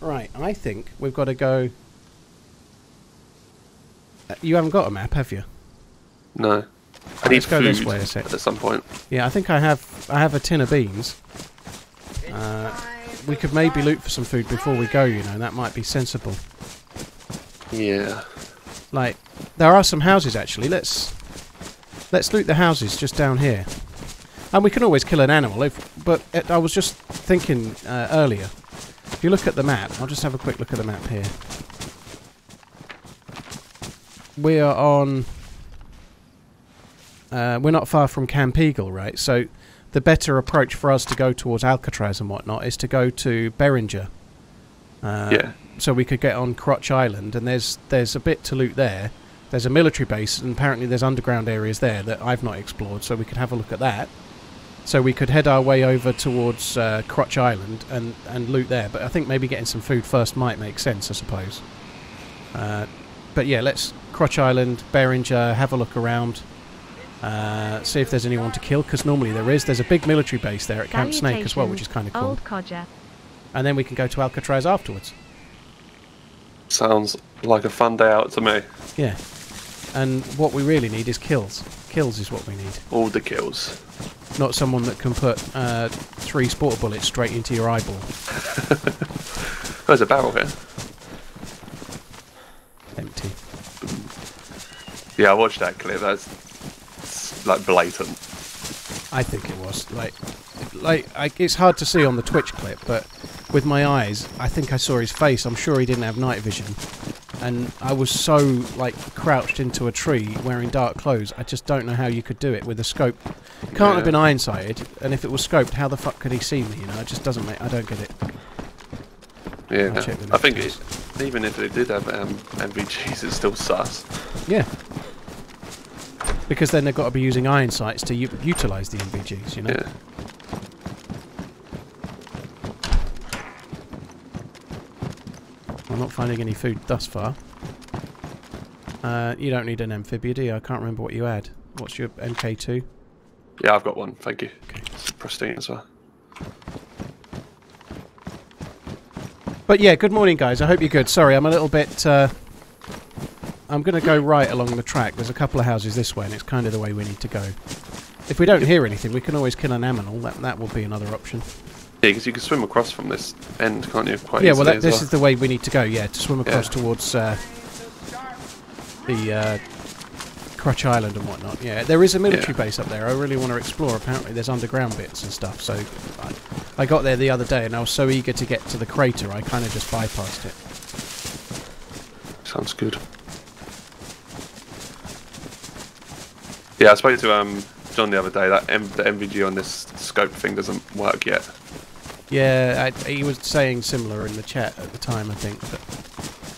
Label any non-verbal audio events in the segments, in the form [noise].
Right, I think we've got to go... Uh, You haven't got a map, have you? No. I need Let's go food this way a sec. at some point. Yeah, I think I have I have a tin of beans. Uh, we could maybe loot for some food before we go, you know, that might be sensible. Yeah. Like, there are some houses actually. Let's let's loot the houses just down here, and we can always kill an animal. If but it, I was just thinking uh, earlier. If you look at the map, I'll just have a quick look at the map here. We are on. Uh, we're not far from Camp Eagle, right? So, the better approach for us to go towards Alcatraz and whatnot is to go to Beringer. Uh, yeah. so we could get on Crotch Island, and there's there's a bit to loot there. There's a military base, and apparently there's underground areas there that I've not explored, so we could have a look at that. So we could head our way over towards uh, Crotch Island and, and loot there. But I think maybe getting some food first might make sense, I suppose. Uh, but yeah, let's Crotch Island, Beringer, have a look around, uh, see if there's anyone to kill, because normally there is. There's a big military base there at Camp Snake as well, which is kind of cool. Old codger. And then we can go to Alcatraz afterwards. Sounds like a fun day out to me. Yeah. And what we really need is kills. Kills is what we need. All the kills. Not someone that can put uh, three sporter bullets straight into your eyeball. [laughs] There's a barrel here. Empty. Yeah, I watched that clip. That's like blatant. I think it was like, like I, it's hard to see on the Twitch clip, but with my eyes, I think I saw his face. I'm sure he didn't have night vision, and I was so like crouched into a tree wearing dark clothes. I just don't know how you could do it with a scope. Can't Yeah. have been iron sighted, and if it was scoped, how the fuck could he see me? You know, it just doesn't make. I don't get it. Yeah. I think it, even if they did have um, NVGs, it's still sus. Yeah. Because then they've got to be using iron sights to u- utilise the NVGs, you know. Yeah. I'm not finding any food thus far. Uh, you don't need an amphibia, do you? I can't remember what you had. What's your MK2? Yeah, I've got one. Thank you. Okay. Pristine as well. But yeah, good morning, guys. I hope you're good. Sorry, I'm a little bit. Uh, I'm going to go right along the track. There's a couple of houses this way, and it's kind of the way we need to go. If we don't hear anything, we can always kill an animal. That that will be another option. Yeah, because you can swim across from this end, can't you? Quite yeah, well, that, this well. is the way we need to go. Yeah, to swim across Yeah. towards uh, the uh, Crotch Island and whatnot. Yeah, there is a military Yeah. base up there. I really want to explore. Apparently, there's underground bits and stuff. So, I, I got there the other day, and I was so eager to get to the crater, I kind of just bypassed it. Sounds good. Yeah, I spoke to um, John the other day. That M- the NVG on this scope thing doesn't work yet. Yeah, I, he was saying similar in the chat at the time, I think, but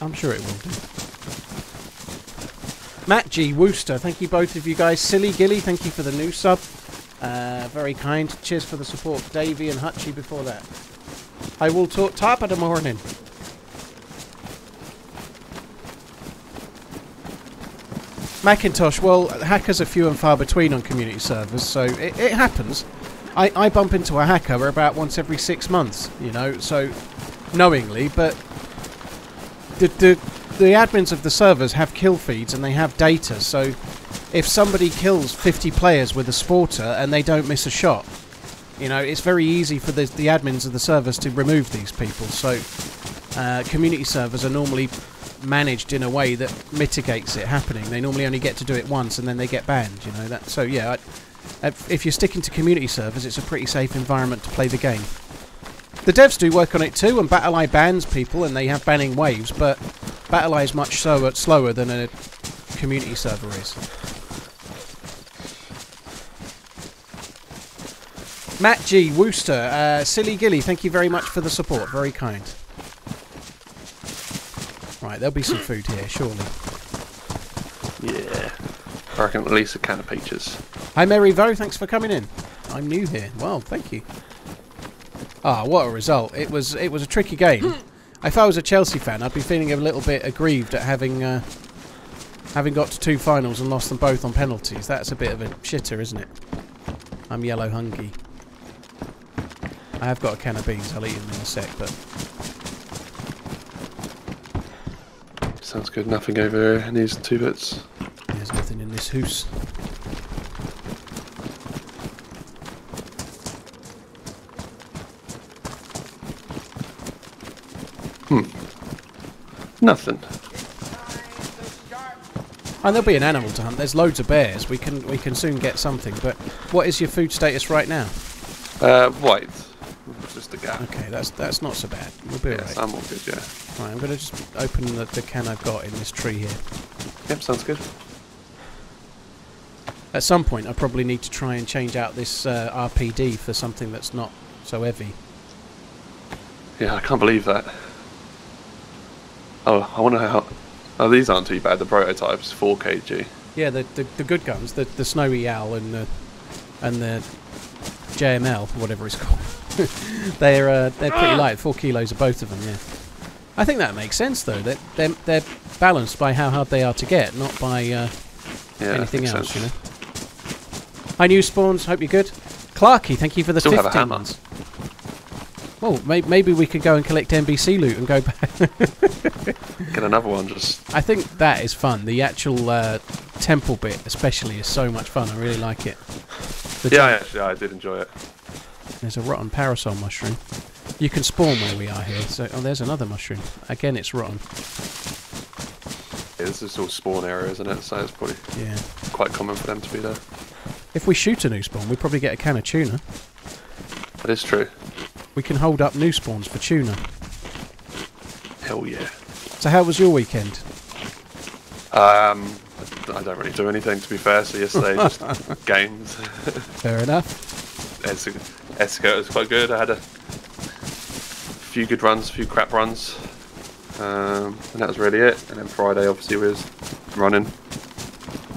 I'm sure it will do. Matt G. Wooster, thank you both of you guys. Silly Gilly, thank you for the new sub. Uh, very kind. Cheers for the support, Davey and Hutchie before that. I will talk top of the morning. Macintosh, well, hackers are few and far between on community servers, so it, it happens. I, I bump into a hacker about once every six months, you know, so knowingly, but the, the, the admins of the servers have kill feeds and they have data, so if somebody kills 50 players with a sporter and they don't miss a shot, you know, it's very easy for the, the admins of the servers to remove these people, so uh, community servers are normally managed in a way that mitigates it happening. They normally only get to do it once and then they get banned, you know, that, so yeah, I, if you're sticking to community servers, it's a pretty safe environment to play the game. The devs do work on it too, and BattlEye bans people, and they have banning waves, but BattlEye is much slower, slower than a community server is. Matt G. Wooster, uh, Silly Gilly, thank you very much for the support. Very kind. Right, there'll be some food here, surely. Yeah. I reckon at least a can of peaches. Hi, Mary Vo. Thanks for coming in. I'm new here. Well, thank you. Ah, what a result! It was it was a tricky game. [laughs] if I was a Chelsea fan, I'd be feeling a little bit aggrieved at having uh, having got to two finals and lost them both on penalties. That's a bit of a shitter, isn't it? I'm yellow hungry. I have got a can of beans. I'll eat them in a sec, but sounds good. Nothing over here in these two bits. There's nothing in this house. Hmm. Nothing. And there'll be an animal to hunt. There's loads of bears. We can we can soon get something. But what is your food status right now? Uh, white. Just a gap. Okay, that's that's not so bad. We'll be alright. I'm all good, yeah. Right, I'm going to just open the, the can I've got in this tree here. Yep, sounds good. At some point, I probably need to try and change out this uh, RPD for something that's not so heavy. Yeah, I can't believe that. Oh, I wonder how. Oh, these aren't too bad. The prototypes, 4 kg. Yeah, the, the the good guns, the the snowy owl and the and the JML, whatever it's called. [laughs] they're uh, they're pretty light, four kilos of both of them. Yeah, I think that makes sense though. That they're, they're balanced by how hard they are to get, not by uh, Yeah, anything else. sense. You know. Hi, new spawns. Hope you're good. Clarky, thank you for the Still have a 15 hammer. months. Well, may- maybe we could go and collect NBC loot and go back. [laughs] Get another one, just. I think that is fun. The actual uh, temple bit, especially, is so much fun. I really like it. The Yeah, jump- actually, I did enjoy it. There's a rotten parasol mushroom. You can spawn where we are here. So, oh, there's another mushroom. Again, it's rotten. Yeah, this is all spawn area, isn't it? So it's probably Yeah. quite common for them to be there. If we shoot a new spawn, we probably get a can of tuna. That is true. We can hold up new spawns for tuna. Hell yeah. So, how was your weekend? Um, I don't really do anything to be fair. So yesterday just [laughs] games. [laughs] Fair enough. Esco was quite good. I had a few good runs, a few crap runs, um, and that was really it. And then Friday obviously was running.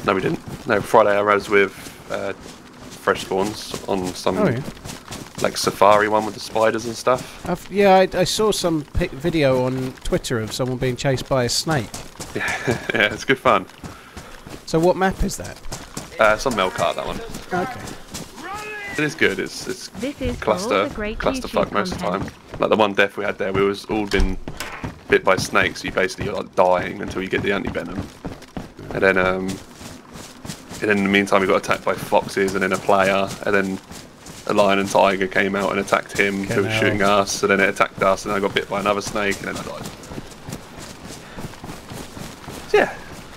No, we didn't. No, Friday I was with uh, fresh spawns on some Oh yeah. like safari one with the spiders and stuff. I've, yeah, I, I saw some video on Twitter of someone being chased by a snake. yeah, [laughs] yeah it's good fun. So, what map is that? Uh, some Melkart that one. Okay. It is good. It's it's This is cluster the clusterfuck YouTube most of the time. Like the one death we had there, we was all been bit by snakes. You basically are like dying until you get the anti venom, and then um, and then in the meantime we got attacked by foxes and then a player, and then a lion and tiger came out and attacked him, who was hell. shooting us, and then it attacked us, and I got bit by another snake, and then I died. So, yeah,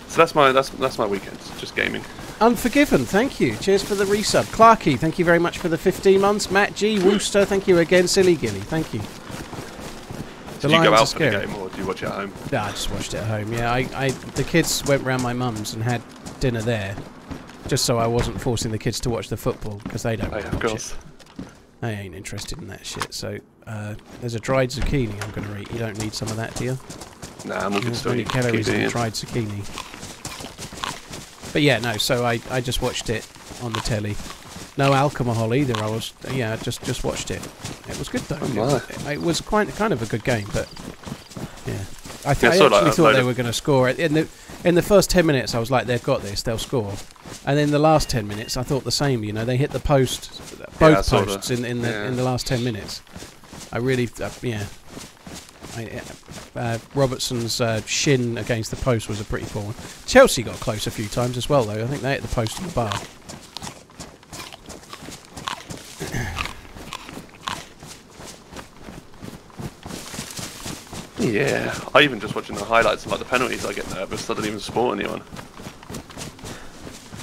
so that's my that's that's my weekend, just gaming. Unforgiven, thank you. Cheers for the resub. Clarky, thank you very much for the 15 months. Matt G. Wooster, thank you again. Silly Gilly, thank you. The Did you go out for the game or do you watch it at home? No, I just watched it at home. Yeah, I, I, the kids went round my mum's and had dinner there, just so I wasn't forcing the kids to watch the football because they don't Oh, yeah, watch of course. it. They ain't interested in that shit. So uh, there's a dried zucchini I'm going to eat. You don't need some of that, do you? Nah, I'm not going to eat calories in dried zucchini. But yeah, no. So I, I just watched it on the telly. No alcohol either. I was yeah, just just watched it. It was good though. Oh, it, was, it was quite kind of a good game, but yeah, I, th- Yeah, I actually like, thought they were going to score in the in the first ten minutes. I was like, they've got this, they'll score. And then the last ten minutes, I thought the same. You know, they hit the post, both the- posts in in the yeah. in the last ten minutes. I really, uh, yeah. I, uh, Robertson's uh, shin against the post was a pretty poor one. Chelsea got close a few times as well, though. I think they hit the post and the bar. [clears throat] Yeah, I even just watching the highlights like the penalties, I get nervous. I don't even support anyone.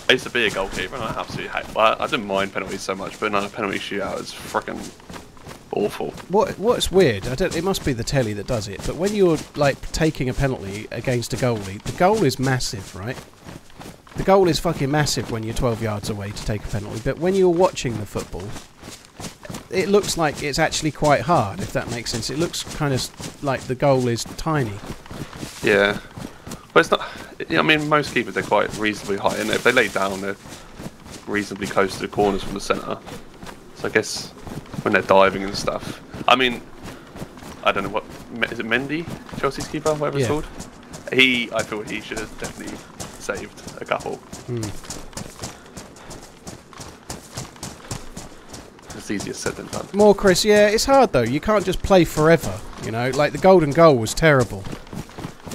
I used to be a goalkeeper and I absolutely hate. Well, I didn't mind penalties so much, but no, a penalty shootout is freaking awful. What What's weird? I don't. It must be the telly that does it. But when you're like taking a penalty against a goalie, the goal is massive, right? The goal is fucking massive when you're 12 yards away to take a penalty. But when you're watching the football, it looks like it's actually quite hard. If that makes sense, it looks kind of like the goal is tiny. Yeah, but it's not. I mean, most keepers they're quite reasonably high, and if they lay down, they're reasonably close to the corners from the centre. So I guess when they're diving and stuff. I mean, I don't know what is it Mendy, Chelsea's keeper, whatever Yeah. it's called. He, I feel he should have definitely saved a couple. Hmm. It's easier said than done. More, Chris. Yeah, it's hard though. You can't just play forever. You know, like the golden goal was terrible.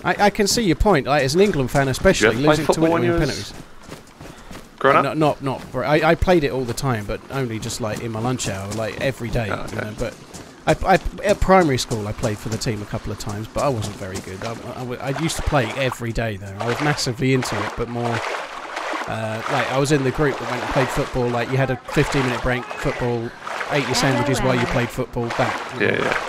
I, I can see your point. Like, as an England fan, especially losing to football when Italy you was penalties. Growing up? Not, not, not. very- I, I played it all the time, but only just like in my lunch hour, like every day. Oh, you know, but I, I, at primary school, I played for the team a couple of times, but I wasn't very good. I used to play every day though. I was massively into it, but more. Uh, like I was in the group that went and played football. Like you had a 15 minute break, football, ate your sandwiches while you played football. That. you Yeah, yeah.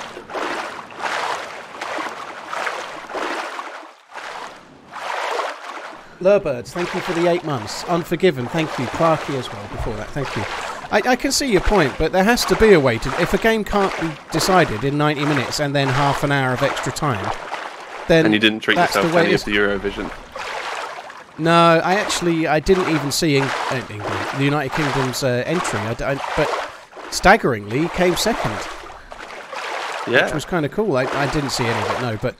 Lurbirds, thank you for the eight months. Unforgiven, thank you. Clarky as well before that, thank you. I, I can see your point, but there has to be a way to. If a game can't be decided in 90 minutes and then half an hour of extra time, then. And you didn't treat yourself the to any of the Eurovision. No, I actually I didn't even see Eng- uh, England, the United Kingdom's uh, entry, I I but staggeringly came second, which was kind of cool. I, I didn't see any of it, no, but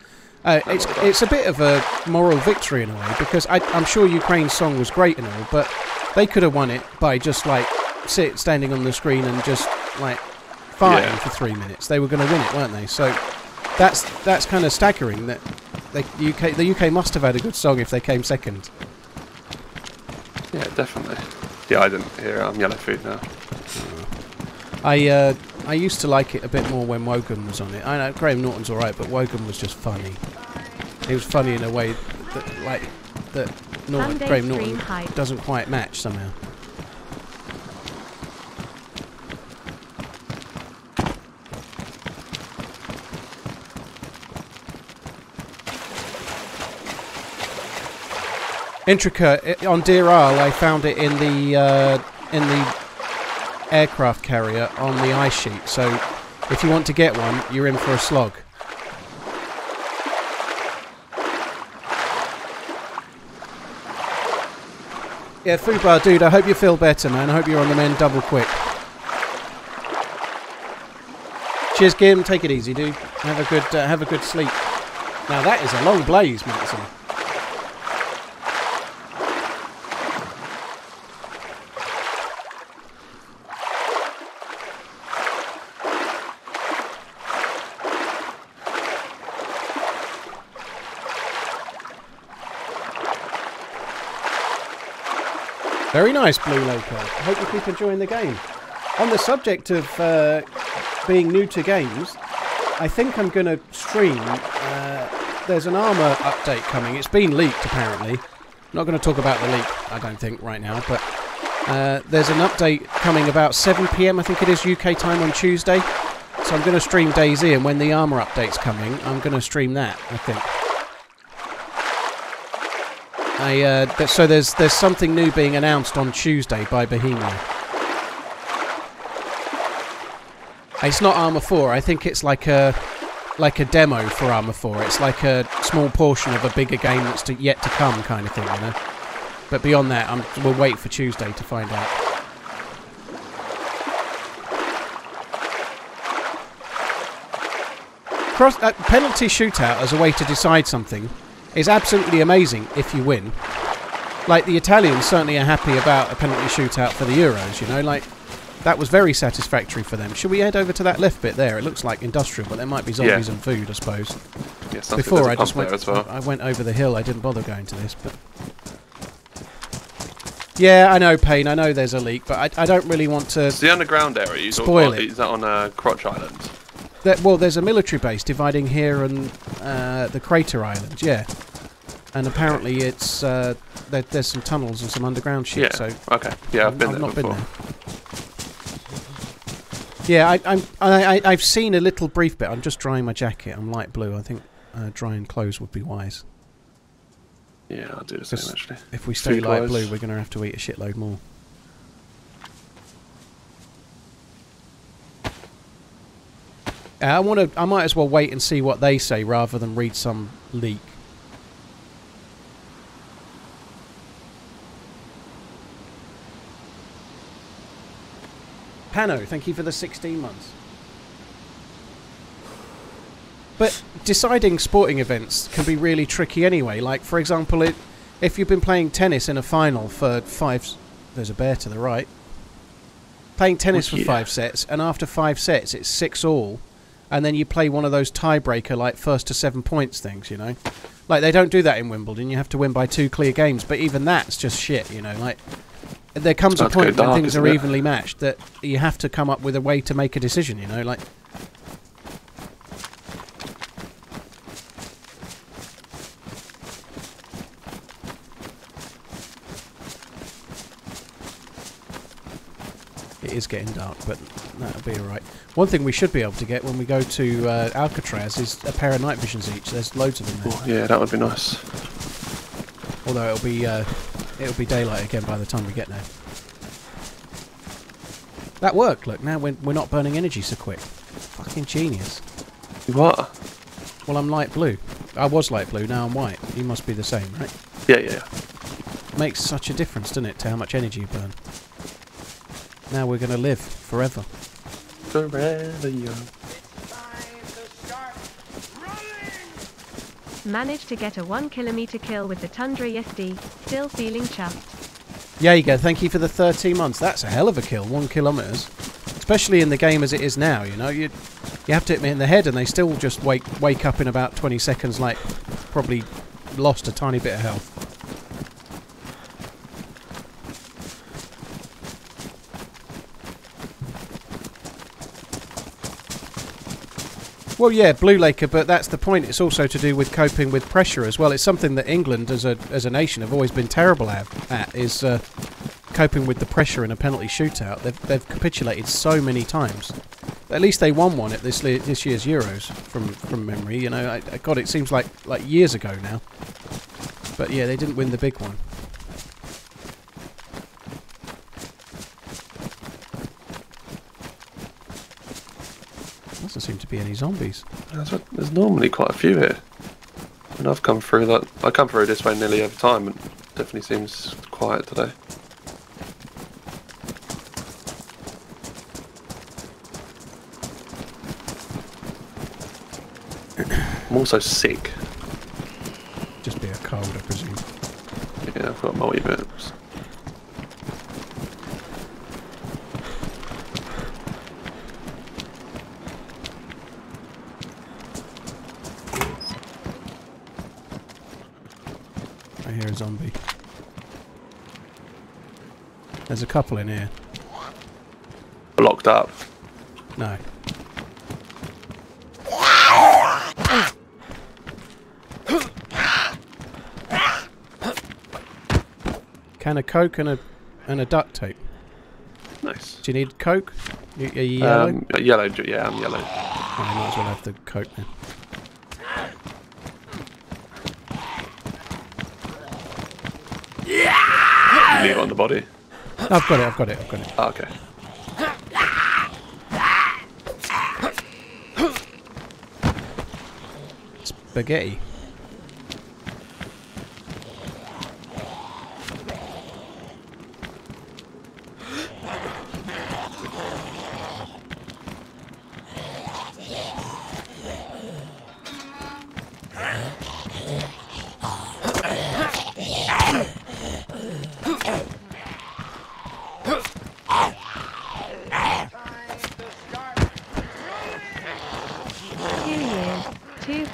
uh, it's it's a bit of a moral victory in a way because I, I'm sure Ukraine's song was great and all, but they could have won it by just like sit standing on the screen and just like farting Yeah. for three minutes. They were going to win it, weren't they? So that's that's kind of staggering that. They, UK, the UK must have had a good song if they came second. Yeah, definitely. Yeah, I didn't hear it. I'm yellow food now. I uh, I used to like it a bit more when Wogan was on it. I know Graham Norton's all right, but Wogan was just funny. He was funny in a way that like that Norton, Graham Norton hype. doesn't quite match somehow. Intricate i- on Deer Isle. I found it in the uh, in the aircraft carrier on the ice sheet. So if you want to get one, you're in for a slog. Yeah, Fubar dude, I hope you feel better, man. I hope you're on the mend double quick. Cheers, Gim. Take it easy, dude. Have a good uh, have a good sleep. Now that is a long blaze, Matson. Very nice, Blue Loco. I hope you keep enjoying the game. On the subject of uh, being new to games, I think I'm going to stream. Uh, there's an Arma update coming. It's been leaked, apparently. not going to talk about the leak, I don't think, right now, but uh, there's an update coming about 7 pm, I think it is UK time on Tuesday. So I'm going to stream DayZ, and when the Arma update's coming, I'm going to stream that, I think. I, uh, so there's there's something new being announced on Tuesday by Bohemia. It's not Arma 4. I think it's like a like a demo for Arma 4. It's like a small portion of a bigger game that's to, yet to come, kind of thing, you know. But beyond that, I'm, we'll wait for Tuesday to find out. Cross uh, penalty shootout as a way to decide something is absolutely amazing if you win. Like the Italians certainly are happy about a penalty shootout for the Euros, you know, like that was very satisfactory for them. Should we head over to that left bit there? It looks like industrial, but there might be zombies Yeah. and food, I suppose. Yes, I Before I just went, as well. I went over the hill. I didn't bother going to this, but yeah, I know, Payne. I know there's a leak, but I, I don't really want to. So the underground area, you Spoil it. is that on uh, Crotch Island? That, well, there's a military base dividing here and uh, the Crater Island, yeah. And apparently, it's uh, there, there's some tunnels and some underground shit. Yeah. So Okay. Yeah, I've been there not before. been there. Yeah, I, I'm. I, I, I've seen a little brief bit. I'm just drying my jacket. I'm light blue. I think uh, drying clothes would be wise. Yeah, I'll do the same actually. If we stay light Food-wise. blue, we're going to have to eat a shitload more. Uh, I want to. I might as well wait and see what they say rather than read some leak. Pano, thank you for the 16 months. But deciding sporting events can be really tricky anyway. Like, for example, it, if you've been playing tennis in a final for five. There's a bear to the right. Playing tennis Oh, for yeah. five sets, and after five sets, it's six all, and then you play one of those tiebreaker, like first to seven points things, you know? Like they don't do that in Wimbledon. You have to win by two clear games, but even that's just shit. You know, like there comes a point when dark, things are it? evenly matched that you have to come up with a way to make a decision. You know, like it is getting dark, but that'll be all right. One thing we should be able to get when we go to uh, Alcatraz is a pair of night visions each. There's loads of them there. Yeah, that would be nice. Although it'll be uh, it'll be daylight again by the time we get there. That worked. Look, now we're, we're not burning energy so quick. Fucking genius. What? Well, I'm light blue. I was light blue. Now I'm white. You must be the same, right? Yeah, yeah, yeah. Makes such a difference, doesn't it, to how much energy you burn? Now we're going to live forever. Forever young. Managed to get a 1 kilometer kill with the Tundra SD, still feeling chuffed. Jaeger, thank you for the 13 months. That's a hell of a kill, one kilometres. Especially in the game as it is now, you know. You you have to hit me in the head and they still just wake wake up in about 20 seconds like probably lost a tiny bit of health. Well, yeah, Blue Laker, but that's the point. It's also to do with coping with pressure as well. It's something that England, as a as a nation, have always been terrible at. at is uh, coping with the pressure in a penalty shootout. They've they've capitulated so many times. At least they won one at this this year's Euros from from memory. You know, I, I, God, it seems like like years ago now. But yeah, they didn't win the big one. Doesn't seem to be any zombies. There's, there's normally quite a few here. And I've come through that. I come through this way nearly every time, and definitely seems quiet today. I'm also sick. Just be a cold, I presume. Yeah, I've got multivitamins. I a zombie. There's a couple in here. Locked up. No. Can a coke and a and a duct tape. Nice. Do you need coke? Are you yellow? Um, yellow. Yeah, I'm yellow. Oh, you might as well have the coke then. You leave it on the body. I've got it. I've got it. I've got it. Ah, okay. Spaghetti.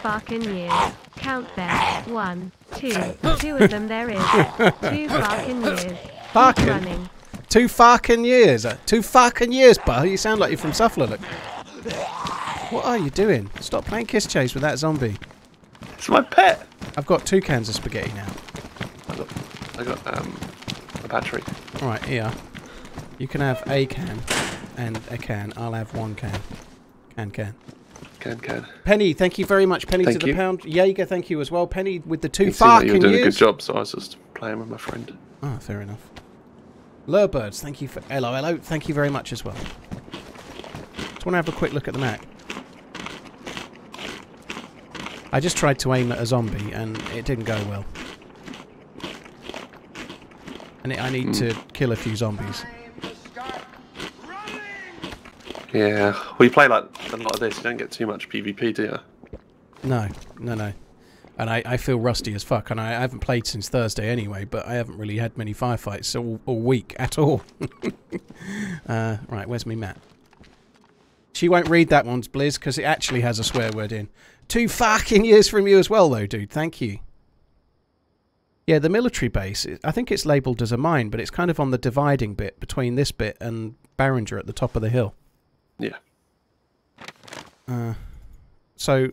Two fucking years. Count there. One, two, two of them there is. [laughs] Two fucking years. Keep Fucking. running. Two fucking years. uh, Two fucking years, bud. You sound like you're from Suffolk. What are you doing? Stop playing kiss chase with that zombie. It's my pet. I've got two cans of spaghetti now. I got, I got um, a battery. Alright, here. You can have a can and a can. I'll have one can. Can, can. Can can. Penny, thank you very much. Penny Thank to the you. pound. Jaeger, thank you as well. Penny with the two You seemed like you were fucking doing a good job, so I was just playing with my friend. Oh, fair enough. Lurbirds, thank you for hello, hello. Thank you very much as well. Just want to have a quick look at the map. I just tried to aim at a zombie and it didn't go well. And it, I need hmm. to kill a few zombies. Yeah. Well, play like a lot of this. You don't get too much PvP, do you? No, no, no. And I, I feel rusty as fuck, and I, I haven't played since Thursday anyway, but I haven't really had many firefights all, all week at all. [laughs] uh, right, where's me map? She won't read that one, Blizz, because it actually has a swear word in. Two fucking years from you as well, though, dude. Thank you. Yeah, the military base, I think it's labelled as a mine, but it's kind of on the dividing bit between this bit and Barringer at the top of the hill. Yeah. Uh, so,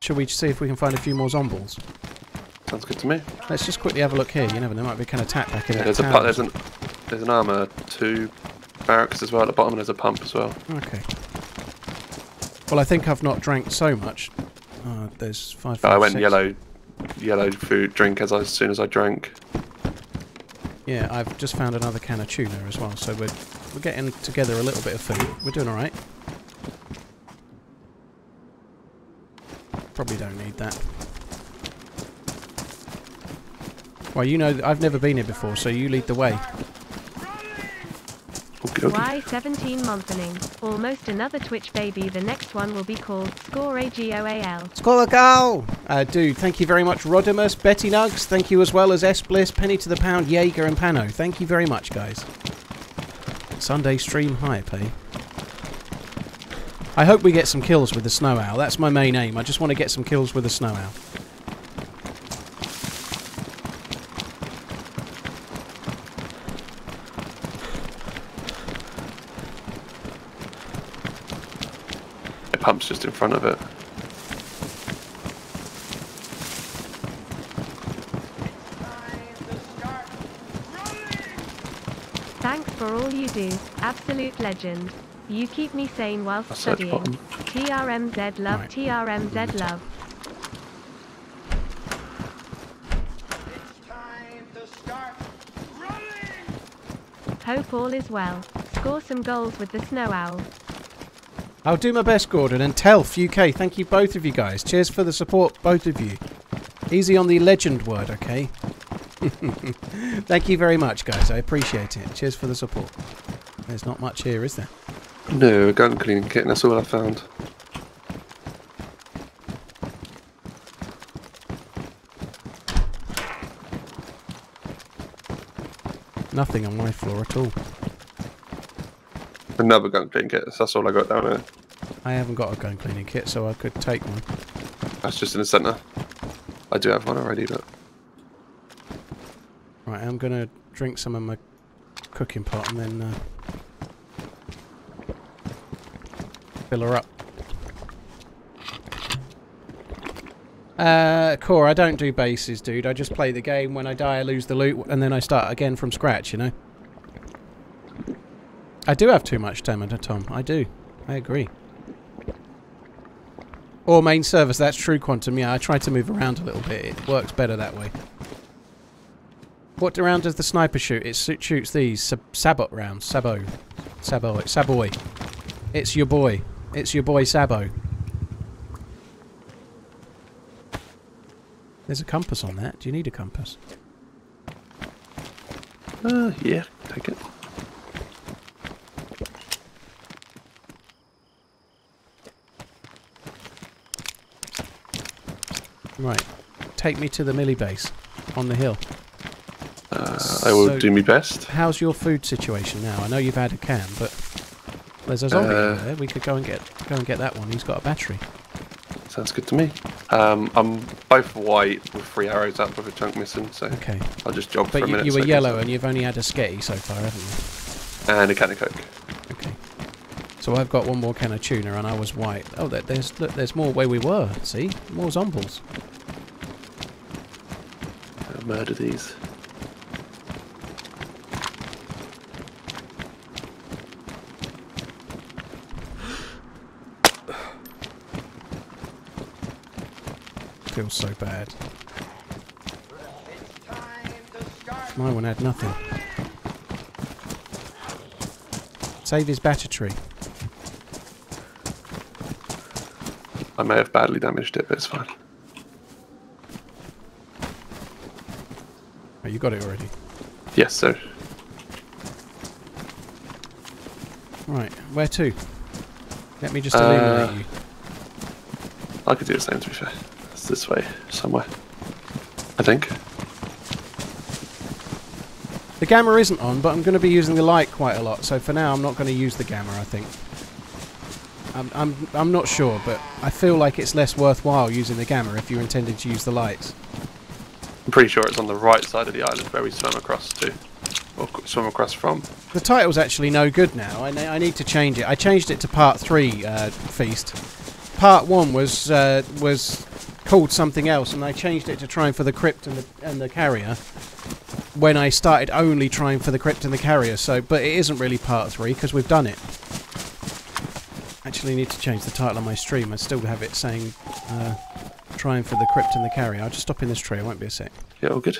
shall we see if we can find a few more zombies? Sounds good to me. Let's just quickly have a look here. You never know, there might be kind of tap back in Yeah, there's a tower pu- or there's an there's an armor two barracks as well at the bottom. and There's a pump as well. Okay. Well, I think I've not drank so much. Uh, there's five. I went six. yellow, yellow food drink as I, as soon as I drank. Yeah, I've just found another can of tuna as well. So we're we're getting together a little bit of food. We're doing all right. Probably don't need that. Well, you know, I've never been here before, so you lead the way. Okay, okay. Y17 Monthening. Almost another Twitch baby. The next one will be called Score AGOAL. Score a goal! Uh, dude, thank you very much, Rodimus, Betty Nugs, thank you as well as S Bliss, Penny to the Pound, Jaeger, and Pano. Thank you very much, guys. Sunday stream hype, eh? I hope we get some kills with the Snow Owl. That's my main aim. I just want to get some kills with the Snow Owl. Pump's just in front of it. Thanks for all you do. Absolute legend. You keep me sane whilst A studying. TRMZ love, Right. TRMZ love. Hope all is well. Score some goals with the Snow Owl. I'll do my best, Gordon, and Telf UK. Thank you, both of you guys. Cheers for the support, both of you. Easy on the legend word, okay? [laughs] Thank you very much, guys. I appreciate it. Cheers for the support. There's not much here, is there? No, a gun cleaning kit. and That's all I found. Nothing on my floor at all. Another gun cleaning kit. That's all I got down here. I haven't got a gun cleaning kit, so I could take one. That's just in the centre. I do have one already, but Right, I'm gonna drink some of my cooking pot and then uh, fill her up. Uh, core, I don't do bases, dude. I just play the game. When I die, I lose the loot, and then I start again from scratch. You know. I do have too much stamina, Tom. I do. I agree. Or main service. That's true, Quantum. Yeah, I try to move around a little bit. It works better that way. What round does the sniper shoot? It shoots these sab- sabot rounds. Sabo. Sabo. Saboy. It's your boy. It's your boy Sabo. There's a compass on that. Do you need a compass? uh, yeah, take it. Right. Take me to the Millie base on the hill. Uh, I will So- do my best. How's your food situation now? I know you've had a can, but there's a zombie Uh, there. We could go and get go and get that one. He's got a battery. Sounds good to me. Um, I'm both white with three arrows up with a chunk missing, so Okay. I'll just jog for But a you, minute. you were so yellow and you've only had a sketty so far, haven't you? and a can of coke. Okay. So I've got one more can of tuna and I was white. Oh, there's look, there's more where we were. See, more zombies. I'll murder these. Feels so bad. My one had nothing. Save his battery. I may have badly damaged it, but it's fine. Oh, you got it already. Yes, sir. Right, where to? Let me just Uh, illuminate you. I could do the same to be fair. It's this way, somewhere. I think. The gamma isn't on, but I'm going to be using the light quite a lot, so for now I'm not going to use the gamma, I think. I'm, I'm, I'm not sure, but I feel like it's less worthwhile using the gamma if you're intending to use the lights. I'm pretty sure it's on the right side of the island where we swam across to, or swim across from. The title's actually no good now. I, I need to change it. I changed it to Part Three uh, Feast. Part One was uh, was called something else, and I changed it to Trying for the Crypt and the and the Carrier. When I started only trying for the Crypt and the Carrier, so but it isn't really Part Three because we've done it. Actually, need to change the title on my stream. I still have it saying uh, Trying for the Crypt and the Carrier. I'll just stop in this tree. I won't be a sec. Yeah, all good.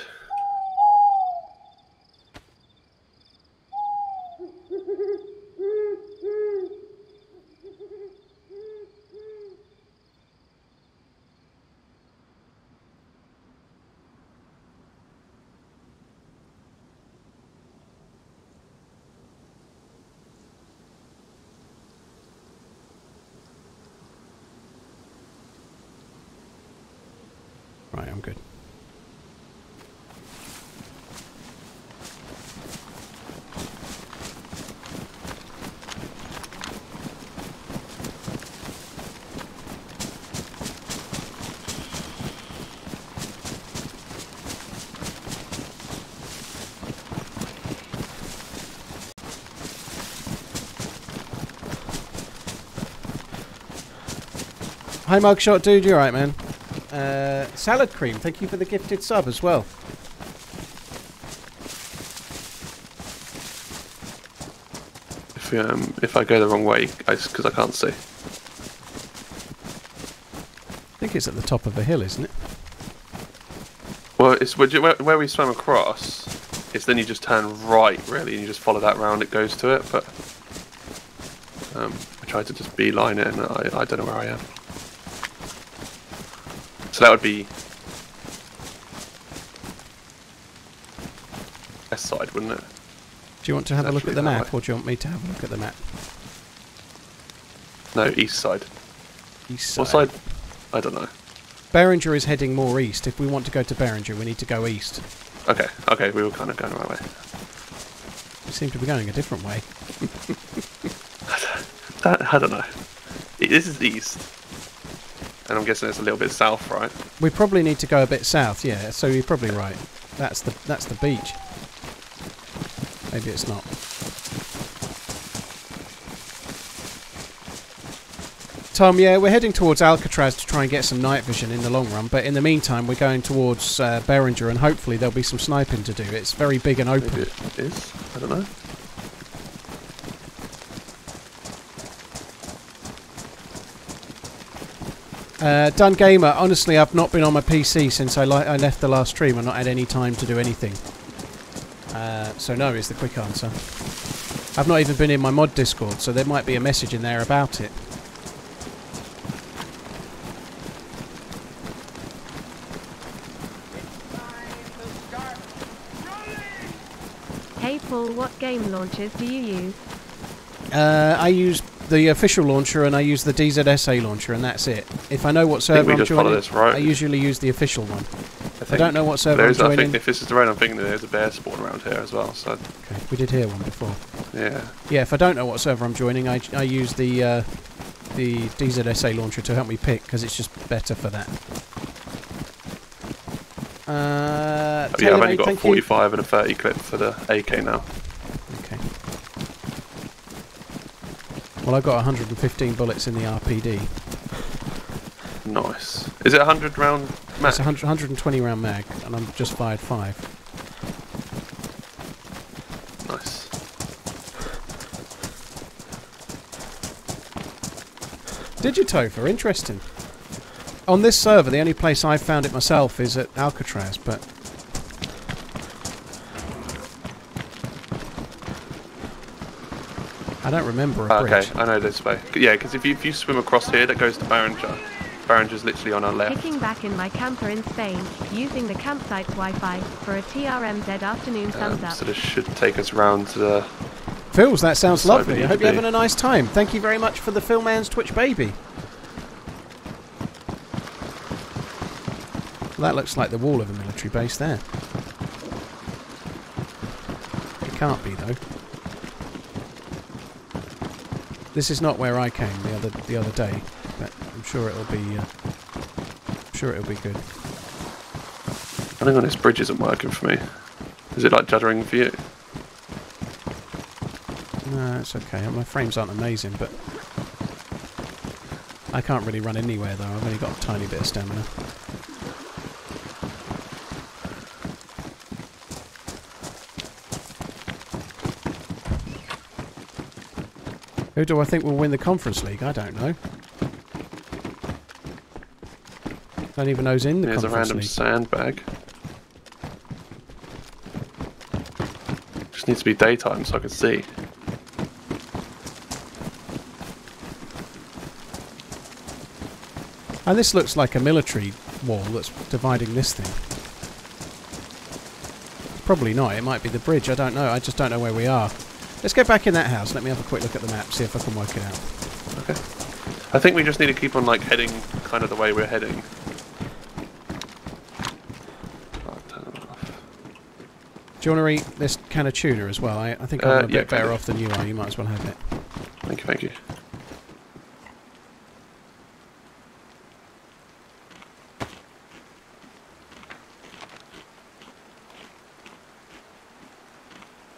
Right, I'm good. Hi, Mugshot Dude, you alright, man? Uh, salad cream, thank you for the gifted sub as well. If um, if I go the wrong way, because I can't see. I think it's at the top of a hill, isn't it? Well, it's where, where where we swam across. It's then you just turn right, really, and you just follow that round. It goes to it, but um, I tried to just beeline it, and I, I don't know where I am. So that would be west side, wouldn't it? Do you want to have a look at the map, way. or do you want me to have a look at the map? No, east side. East side. What side? I don't know. Beringer is heading more east. If we want to go to Beringer, we need to go east. Okay, okay, we were kind of going the right way. We seem to be going a different way. [laughs] I don't know. This is east, and I'm guessing it's a little bit south, right? We probably need to go a bit south, yeah. So you're probably right. That's the that's the beach. Maybe it's not. Tom, yeah, we're heading towards Alcatraz to try and get some night vision in the long run, but in the meantime, we're going towards uh, Beringer, and hopefully there'll be some sniping to do. It's very big and open. Maybe it is. I don't know. Uh, Done Gamer, honestly, I've not been on my PC since I, li- I left the last stream. I've not had any time to do anything. Uh, so no is the quick answer. I've not even been in my mod Discord, so there might be a message in there about it. Hey Paul, what game launchers do you use? Uh, I use the official launcher and I use the DZSA launcher, and that's it. If I know what server I'm joining, this, right? I usually use the official one. I, think don't know what server I'm There's, I joining. think if this is the road I'm thinking, there's a bear spawn around here as well. So Okay, we did hear one before. yeah, Yeah, if I don't know what server I'm joining, I, I use the uh, the DZSA launcher to help me pick because it's just better for that. Uh, yeah. I've only got a thank you. 45 and a 30 clip for the AK now. Okay. Well, I've got 115 bullets in the RPD. Nice. Is it a 100 round mag? It's a 100, 120 round mag, and I'm just fired five. Nice. Digitover, interesting. On this server, the only place I've found it myself is at Alcatraz, but I don't remember a ah, Okay, bridge. I know this way. Yeah, because if you, if you swim across here, that goes to Barringer. Barringer's literally on our left. Kicking back in my camper in Spain, using the campsite's Wi-Fi for a TRMZ afternoon thumbs Um, up. so this should take us round to the. Phils, that sounds lovely. I hope you're be- having a nice time. Thank you very much for the Philman's Twitch baby. That looks like the wall of a military base there. It can't be though. This is not where I came the other the other day, but I'm sure it'll be. Uh, I'm sure it'll be good. I think on this bridge isn't working for me. Is it like juddering for you? No, it's okay. My frames aren't amazing, but I can't really run anywhere though. I've only got a tiny bit of stamina. Who do I think will win the Conference League? I don't know. Don't even know who's in the There's a random League. sandbag. Just needs to be daytime so I can see. And this looks like a military wall that's dividing this thing. Probably not. It might be the bridge. I don't know. I just don't know where we are. Let's get back in that house. Let me have a quick look at the map, see if I can work it out. Okay. I think we just need to keep on like heading kind of the way we're heading. Oh, turn it off. Do you want to eat this can of tuna as well? I, I think I'm Uh, a bit yeah, better kinda. off than you are. You might as well have it. Thank you, thank you.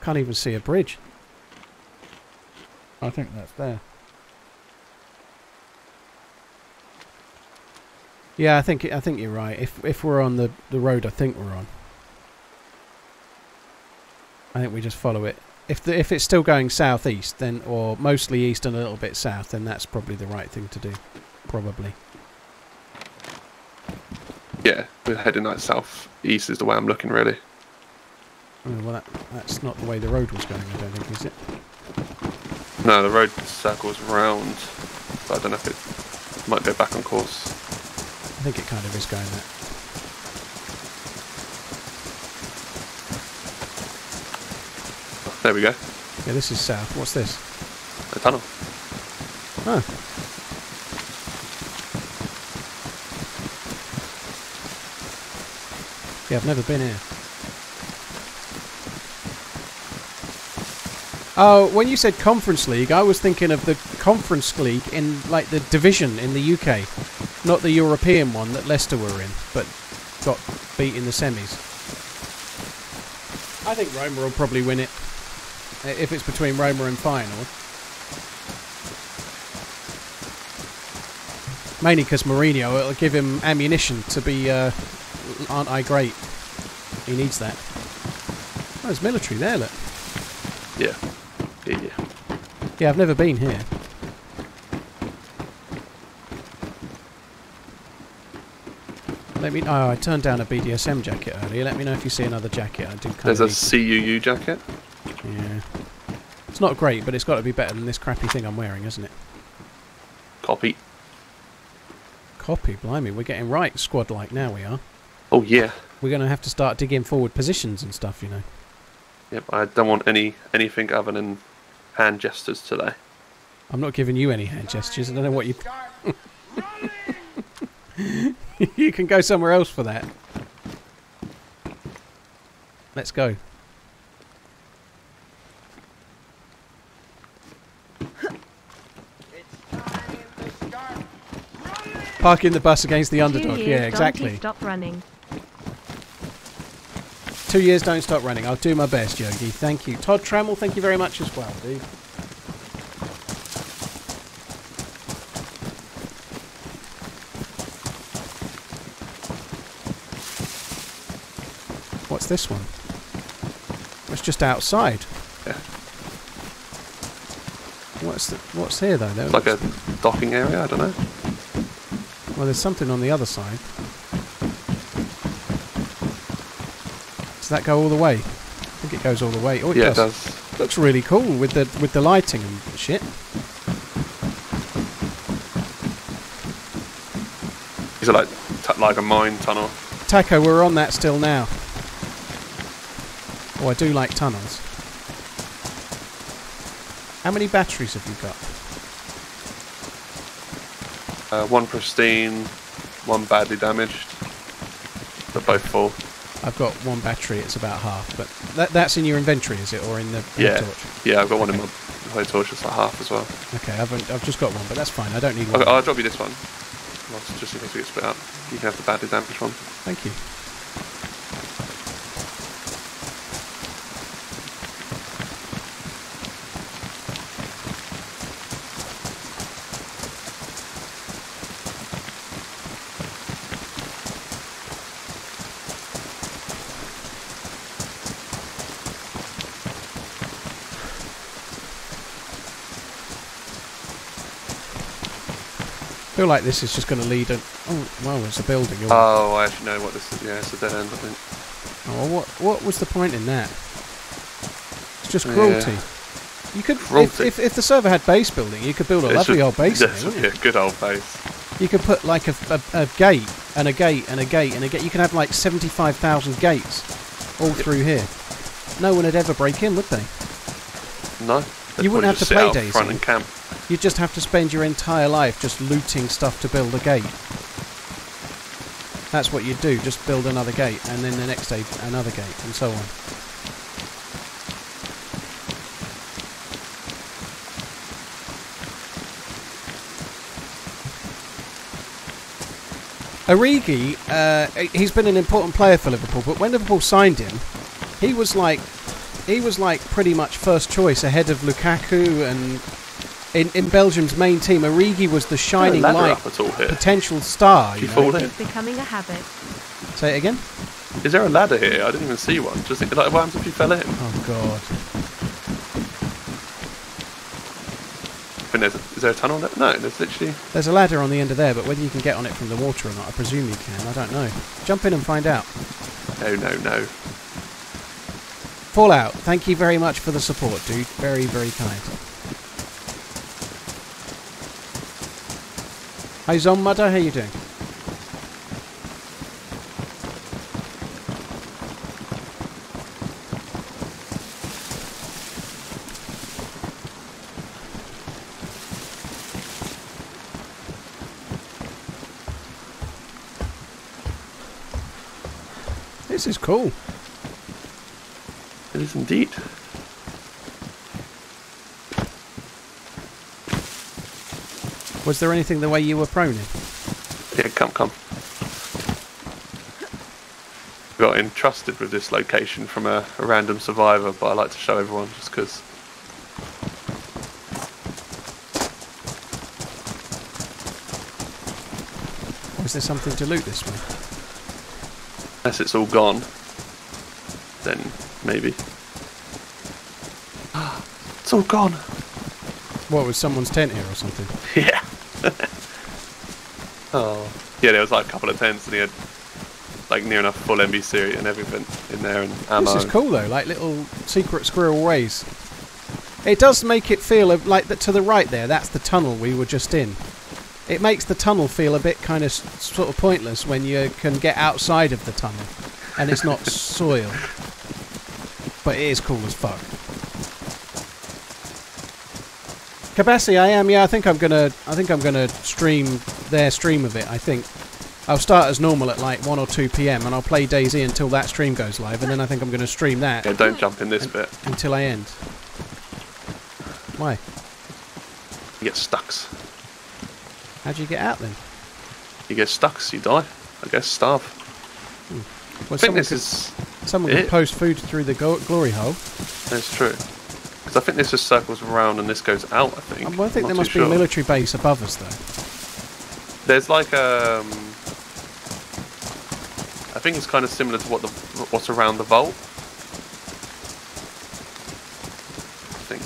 Can't even see a bridge. I think that's there. Yeah, I think I think you're right. If if we're on the the road, I think we're on. I think we just follow it. If the, if it's still going southeast, then or mostly east and a little bit south, then that's probably the right thing to do. Probably. Yeah, we're heading like south east is the way I'm looking really. Oh, well, that, that's not the way the road was going. I don't think, is it? No, the road circles round, but I don't know if it might go back on course. I think it kind of is going that. There we go. Yeah, this is south. What's this? A tunnel. Oh. Yeah, I've never been here. Oh, when you said Conference League, I was thinking of the Conference League in, like, the division in the UK. Not the European one that Leicester were in, but got beat in the semis. I think Roma will probably win it. Uh, If it's between Roma and Feyenoord. Mainly because Mourinho, it'll give him ammunition to be, uh, aren't I great? He needs that. Oh, there's military there, look. Yeah. Yeah, yeah. Yeah, I've never been here. Let me. Oh, I turned down a BDSM jacket earlier. Let me know if you see another jacket. I do kind There's a CUU jacket. Need- yeah. It's not great, but it's got to be better than this crappy thing I'm wearing, isn't it? Copy. Copy, blimey, we're getting right squad-like now. We are. Oh yeah. We're going to have to start digging forward positions and stuff, you know. Yep. I don't want any anything other than hand gestures today. I'm not giving you any hand gestures. I don't know what you. [laughs] you can go somewhere else for that. Let's go. Parking the bus against the underdog. Two Yeah, years, Donkey, exactly. Stop running. Two years, don't stop running. I'll do my best, Yogi. Thank you. Todd Trammell, thank you very much as well, dude. What's this one? It's just outside. Yeah. What's the, what's here though? There It's like a docking area. I don't know. Well, there's something on the other side. Does that go all the way? I think it goes all the way. Oh, it yeah, it does. does. Looks really cool with the with the lighting and shit. Is it like like a mine tunnel. Taco, we're on that still now. Oh, I do like tunnels. How many batteries have you got? Uh, one pristine, one badly damaged. They're both full. I've got one battery. It's about half, but that, that's in your inventory, is it, or in the in the Yeah. torch? Yeah, I've got one in my High torch is like half as well. Okay, I've, I've just got one, but that's fine. I don't need one. Okay, I'll drop you this one. Just in case we get split up. You can have the badly damaged one. Thank you. Feel like this is just going to lead a... Oh, well, it's a building. Oh, I actually know what this is. Yeah, it's a dead end, I think. Oh, what what was the point in that? It's just Yeah. cruelty. You could, if, if, if the server had base building, you could build a It's lovely just- old base [laughs] yes, it, wouldn't you? yeah, good old base. You could put like a, a, a gate and a gate and a gate and a gate. You could have like 75,000 gates all through here. No one would ever break in, would they? No. You wouldn't have to play out front and camp. You'd just have to spend your entire life just looting stuff to build a gate. That's what you'd do, just build another gate, and then the next day another gate, and so on. Origi, uh, he's been an important player for Liverpool, but when Liverpool signed him, he was like, he was like pretty much first choice ahead of Lukaku and in, in Belgium's main team. Origi was the shining light, up at all here? potential star. Did You you know? fall in? It's becoming a habit. Say it again. Is there a ladder here? I didn't even see one. Just think, like, what happens if you fell in? Oh God. there's a, is there a tunnel there? No, there's literally. There's a ladder on the end of there, but whether you can get on it from the water or not, I presume you can. I don't know. Jump in and find out. No, no, no. Fallout, thank you very much for the support, dude. Very, very kind. Hi, Zombudder, how you doing? This is cool. It is indeed. Was there anything the way you were proning? Yeah, come, come. Got entrusted with this location from a, a random survivor, but I like to show everyone just because. Was there something to loot this way? Unless it's all gone, then maybe. [gasps] it's all gone. What, was someone's tent here or something? [laughs] Yeah. [laughs] oh. Yeah, there was like a couple of tents, and he had like near enough full NBC and everything in there, and ammo. This is cool though, like little secret squirrel ways. It does make it feel like that to the right there. That's the tunnel we were just in. It makes the tunnel feel a bit kind of sort of pointless when you can get outside of the tunnel and it's not [laughs] soil. But it is cool as fuck. Kabassi, I am. Yeah, I think I'm gonna. I think I'm gonna stream their stream of it. I think I'll start as normal at like one or two p.m. and I'll play DayZ until that stream goes live, and then I think I'm gonna stream that Yeah, don't jump in this bit. until I end. Why? You get stucks. How do you get out then? You get stucks, you die. I guess starve. Hmm. Well, I think this could, is. someone could it. post food through the go- glory hole. That's true. I think this just circles around and this goes out. I think. Um, well, I think there must be a military base above us, though. There's like um. I think it's kind of similar to what the what's around the vault. I think.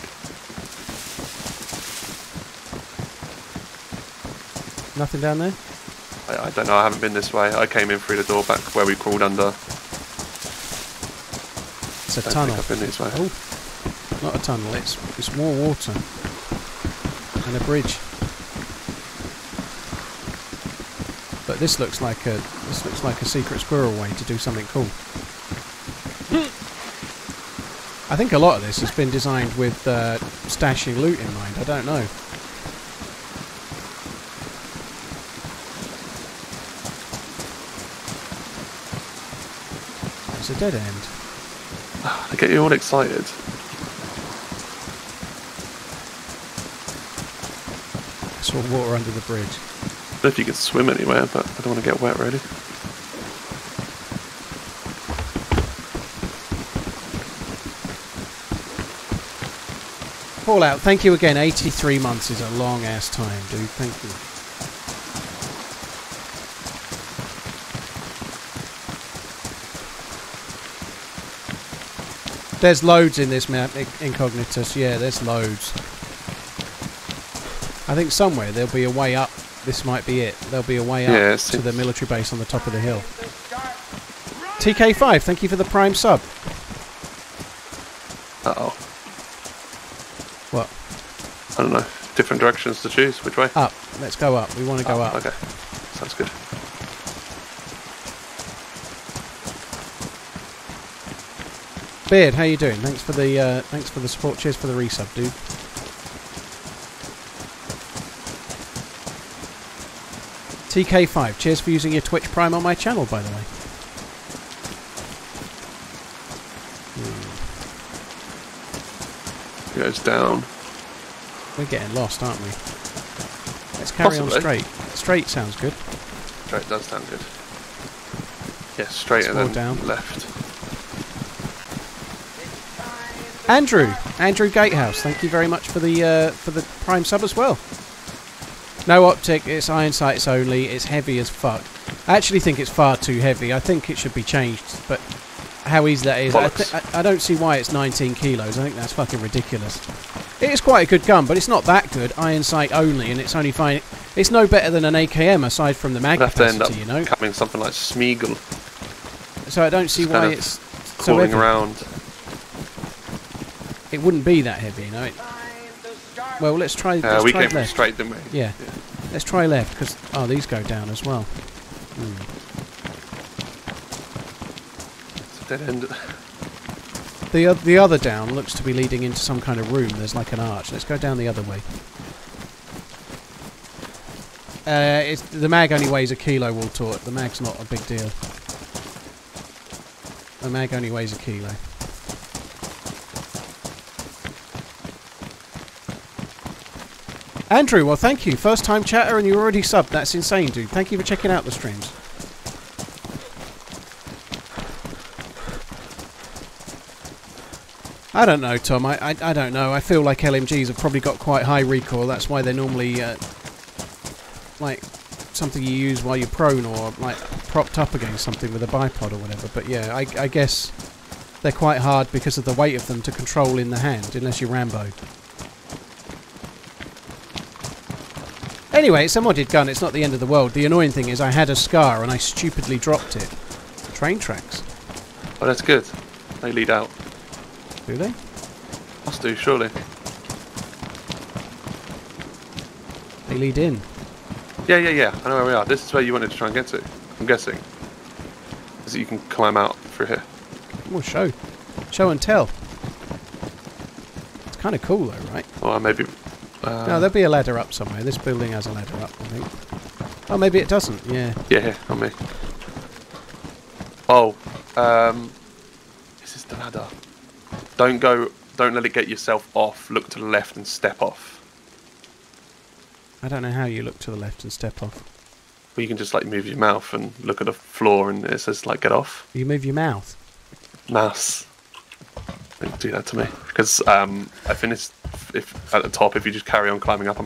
Nothing down there. I, I don't know. I haven't been this way. I came in through the door back where we crawled under. It's a tunnel. think I've been this way. Oh, not a tunnel. It's it's more water and a bridge. But this looks like a this looks like a secret squirrel way to do something cool. I think a lot of this has been designed with uh, stashing loot in mind. I don't know. It's a dead end. [sighs] I get you all excited. More water under the bridge. I don't know if you can swim anywhere, but I don't want to get wet really. Fallout, thank you again. 83 months is a long ass time, dude. Thank you. There's loads in this map, Incognitus. Yeah, there's loads. I think somewhere there'll be a way up. This might be it. There'll be a way up Yeah, to the military base on the top of the hill. TK5, thank you for the prime sub. Uh oh. What? I don't know. Different directions to choose. Which way? Up. Let's go up. We want to go Oh, up. Okay. Sounds good. Beard, how you doing? Thanks for the uh, thanks for the support. Cheers for the resub, dude. TK5, cheers for using your Twitch Prime on my channel, by the way. It goes down. We're getting lost, aren't we? Let's carry on straight. Straight sounds good. Straight does sound good. Yeah, straight Let's and then down. left. Andrew, Andrew Gatehouse, thank you very much for the uh, for the Prime sub as well. No optic, it's iron sights only. It's heavy as fuck. I actually think it's far too heavy. I think it should be changed, but how easy that is, I, Bollocks. I, I don't see why it's 19 kilos. I think that's fucking ridiculous. It is quite a good gun, but it's not that good. Iron sight only, and it's only fine. It's no better than an AKM aside from the mag We'd have to end up capacity, you know. becoming something like Smeagol, So I don't see just why kind of it's so crawling heavy. around. It wouldn't be that heavy, you know. It, well, let's try. Uh, let's we try came from left. straight, didn't we? Yeah. Let's try left because oh, these go down as well. It's a dead end. The the other down looks to be leading into some kind of room. There's like an arch. Let's go down the other way. Uh, it's, the mag only weighs a kilo, Wall Tort. The mag's not a big deal. The mag only weighs a kilo. Andrew, well, thank you. First time chatter, and you're already subbed. That's insane, dude. Thank you for checking out the streams. I don't know, Tom. I, I, I don't know. I feel like LMGs have probably got quite high recoil. That's why they're normally uh, like something you use while you're prone or like propped up against something with a bipod or whatever. But yeah, I, I guess they're quite hard because of the weight of them to control in the hand, unless you're Rambo. Anyway, it's a modded gun. It's not the end of the world. The annoying thing is I had a scar and I stupidly dropped it. Train tracks, Oh, that's good. They lead out. do they? Must do, surely. They lead in. Yeah, yeah, yeah. I know where we are. This is where you wanted to try and get to. I'm guessing. Is that you can climb out through here. Well, show. Show and tell. It's kind of cool though, right? Or maybe. Uh, no, there'll be a ladder up somewhere. This building has a ladder up, I think. Oh, maybe it doesn't. Yeah. Yeah, on me. Oh, um, this is the ladder. Don't go. Don't let it get yourself off. Look to the left and step off. I don't know how you look to the left and step off. Well, you can just like move your mouth and look at the floor, and it says like get off. You move your mouth. Mouse. Don't do that to me because um, I finished. If at the top, if you just carry on climbing up, i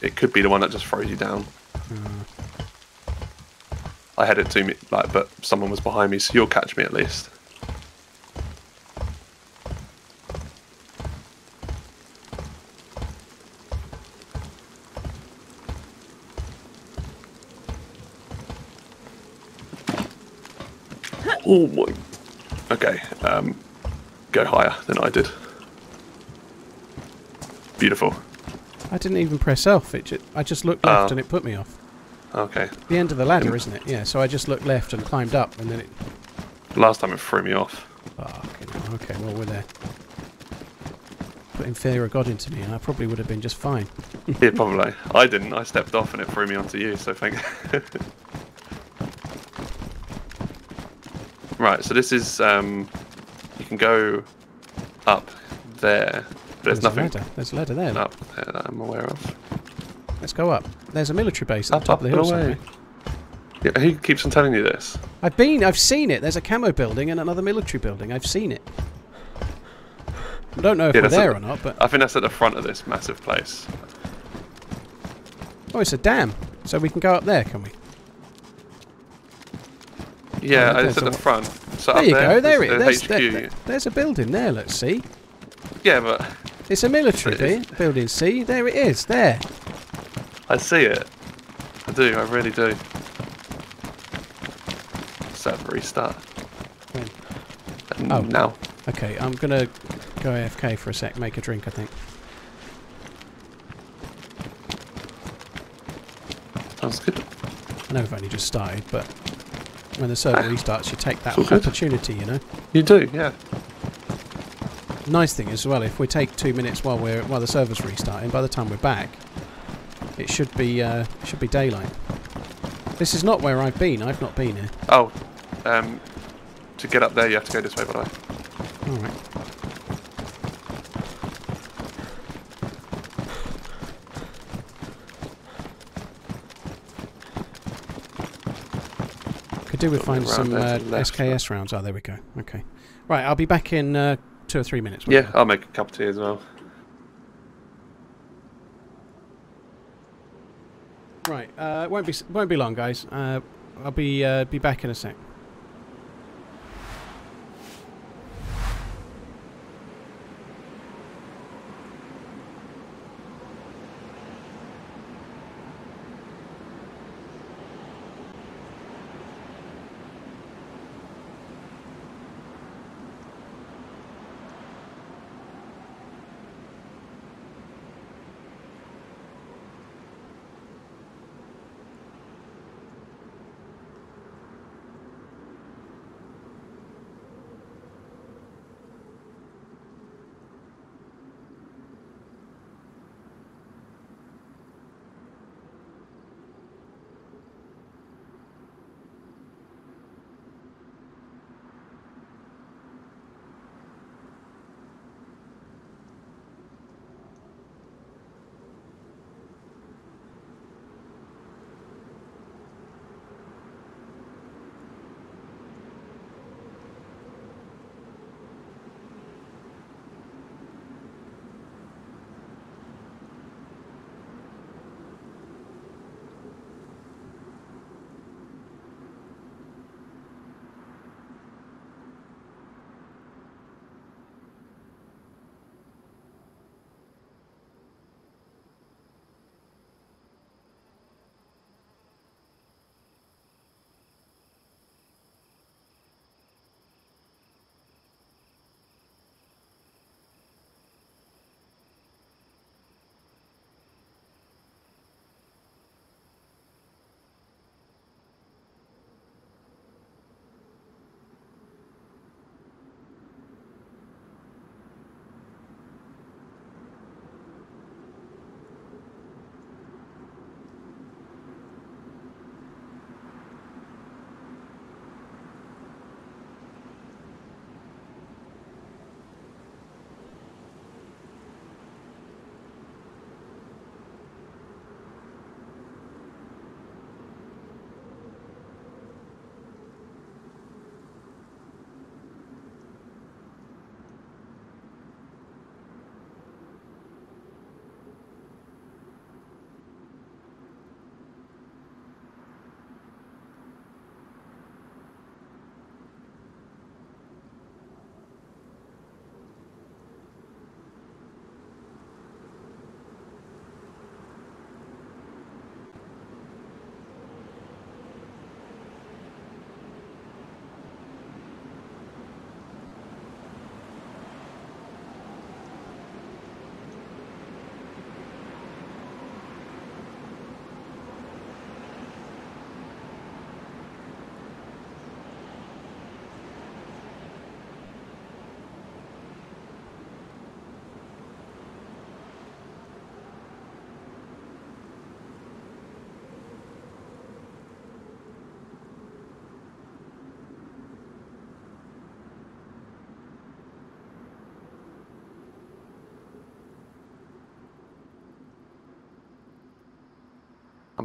it could be the one that just throws you down. I had it to me, like, but someone was behind me, so you'll catch me at least. [gasps] Oh my. Okay, um, go higher than I did. Beautiful. I didn't even press off. It ju- I just looked left Oh. and it put me off. Okay. The end of the ladder, isn't it? Yeah. So I just looked left and climbed up, and then it. Last time it threw me off. Hell. Okay, well we're there. Putting fear of God into me, and I probably would have been just fine. [laughs] Yeah, probably. I didn't. I stepped off and it threw me onto you, so thank [laughs] Right, so this is um can go up there. But there's, a nothing ladder. There's a ladder there. up there that I'm aware of. Let's go up. There's a military base Up, top up of the hill away. Yeah, who keeps on telling you this? I've been, I've seen it. There's a camo building and another military building. I've seen it. I don't know if Yeah, we're there a- or not, but I think that's at the front of this massive place. oh, it's a dam. So we can go up there, can we? Yeah, Oh, it's at the front. So There you there, go. There it there's is. There's, there- there's a building there. Let's see. Yeah, but It's a military It building. See, there it is. There. I see it. I do. I really do. Server restart. When? And Oh. Now. Okay, I'm gonna go AFK for a sec. Make a drink, I think. Sounds good. I know we've only just started, but when the server restarts, you take that opportunity. You know. You do, yeah. Nice thing as well, if we take two minutes while we're while the server's restarting, by the time we're back, it should be uh, should be daylight. This is not where I've been. I've not been here. Oh, um, to get up there, you have to go this way, by the way. All right. Could do with finding some uh, to the left, SKS rounds. Oh, there we go. Okay. Right, I'll be back in uh, two or three minutes. Yeah? I'll make a cup of tea as well. Right. Uh, won't be won't be long, guys. Uh, I'll be uh, be back in a sec.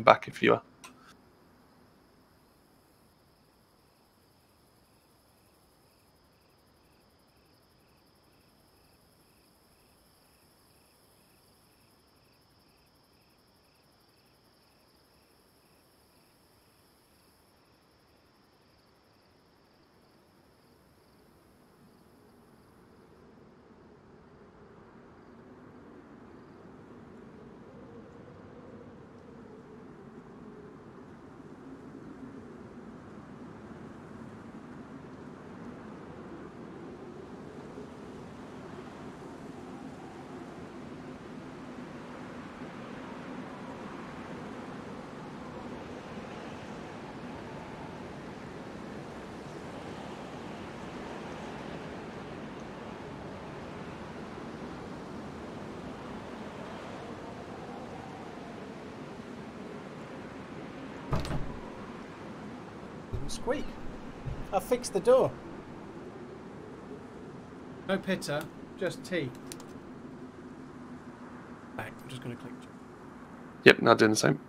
Back if you squeak. I fixed the door. No pitter, just tea. Back. I'm just going to click. Yep, now doing the same.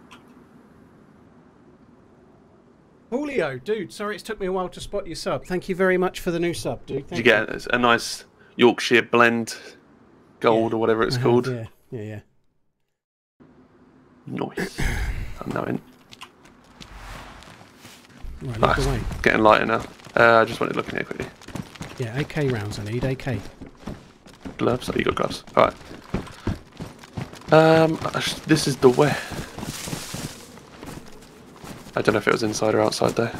Julio, dude, sorry it's took me a while to spot your sub. Thank you very much for the new sub, dude. Did Thank you get a nice Yorkshire blend gold Yeah, or whatever it's I have, called? Yeah, yeah, yeah. Nice. [clears throat] I'm knowing. Right, Nice. look away. Getting lighter now. Uh, I just wanted looking here quickly. Yeah, AK rounds I need, AK. Gloves? Oh, you got gloves. Alright. Um, this is the way. I don't know if it was inside or outside though.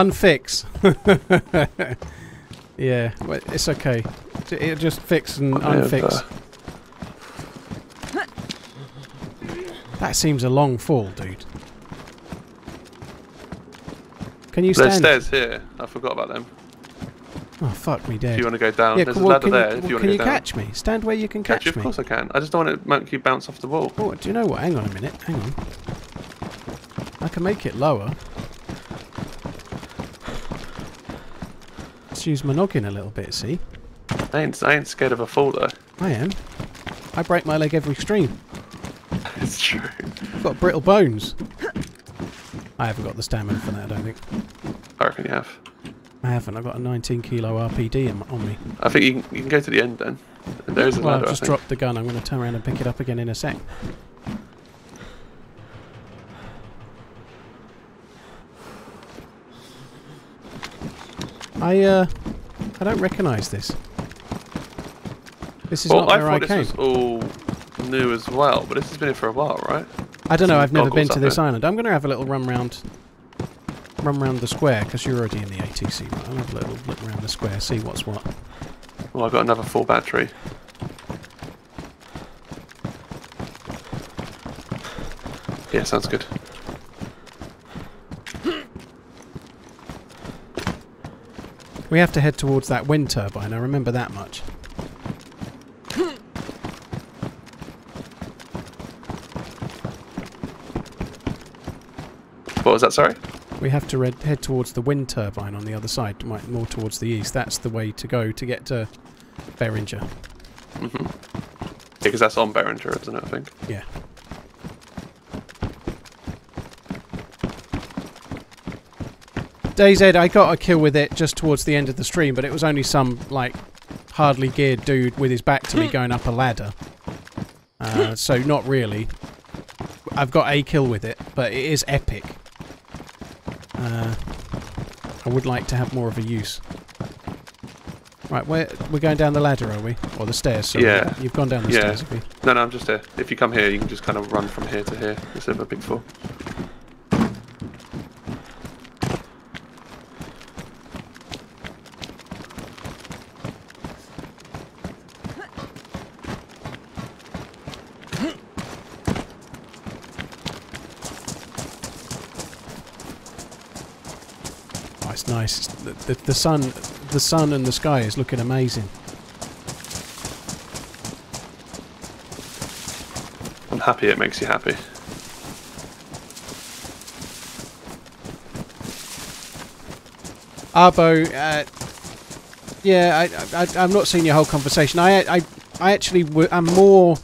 Unfix. [laughs] yeah, well, it's okay. It'll just fix and unfix. That seems a long fall, dude. Can you There's stand? stairs here. I forgot about them. Oh fuck me If dead. you want to go down, yeah, there's c- a well, ladder can there. You, if you want can to you down. catch me? Stand where you can Catch catch you, of me. course I can. I just don't want to make you bounce off the wall. Oh, do you know what? Hang on a minute. Hang on. I can make it lower. Let's use my noggin a little bit, see? I ain't, I ain't scared of a fall though. I am. I break my leg every stream. [laughs] it's true. I've got brittle bones. I haven't got the stamina for that, I don't think. I reckon you have. I haven't. I've got a 19 kilo RPD on me. I think you can, you can go to the end then. There is a Well, I've ladder. I just dropped the gun. I'm going to turn around and pick it up again in a sec. I, uh, I don't recognise this. This is Well, not I where I, thought came. this was all new as well, but this has been here for a while, right? I don't know. I've never been to this island. I'm going to have a little run round, run round the square because you're already in the ATC. Right? I'll have a little look around the square, see what's what. Well, I've got another full battery. Yeah, sounds good. We have to head towards that wind turbine. I remember that much. What was that, sorry? We have to head towards the wind turbine on the other side, more towards the east. That's the way to go to get to Beringer. hmm Yeah, because that's on Behringer, isn't it, I think? Yeah. DayZ, I got a kill with it just towards the end of the stream, but it was only some, like, hardly geared dude with his back to me going up a ladder. Uh, so, not really. I've got a kill with it, but it is epic. Uh, I would like to have more of a use. Right, we're, we're going down the ladder, are we? Or the stairs, sorry. Yeah. You've gone down the Yeah. stairs, have you? No, no, I'm just here. If you come here, you can just kind of run from here to here instead of a big fall. The, the sun, the sun and the sky is looking amazing. I'm happy it makes you happy. Arbo, uh, yeah, I, I, am not seeing your whole conversation. I, I, I actually, w- I'm more.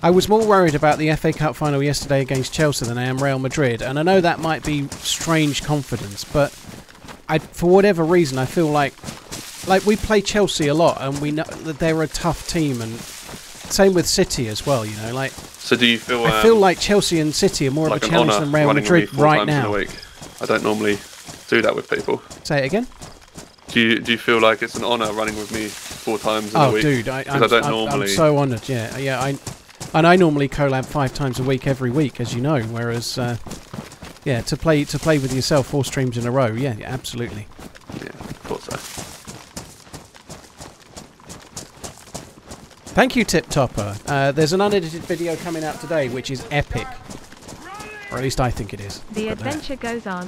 I was more worried about the FA Cup final yesterday against Chelsea than I am Real Madrid, and I know that might be strange confidence, but I, for whatever reason, I feel like, like we play Chelsea a lot, and we know that they're a tough team, and same with City as well. You know, like So do you feel? I feel um, like Chelsea and City are more like of a challenge than Real running with me Madrid right times in a now. I don't normally do that with people. Say it again. Do you do you feel like it's an honour running with me four times in a Oh, week? dude, I, I'm, I don't I'm- normally. I'm so honoured. Yeah, yeah. I and I normally collab five times a week every week, as you know. Whereas, uh, yeah, to play to play with yourself four streams in a row. Yeah, yeah absolutely. Yeah, thought so. Thank you, Tip Topper. Uh, there's an unedited video coming out today, which is epic, or at least I think it is. The But there. adventure goes on.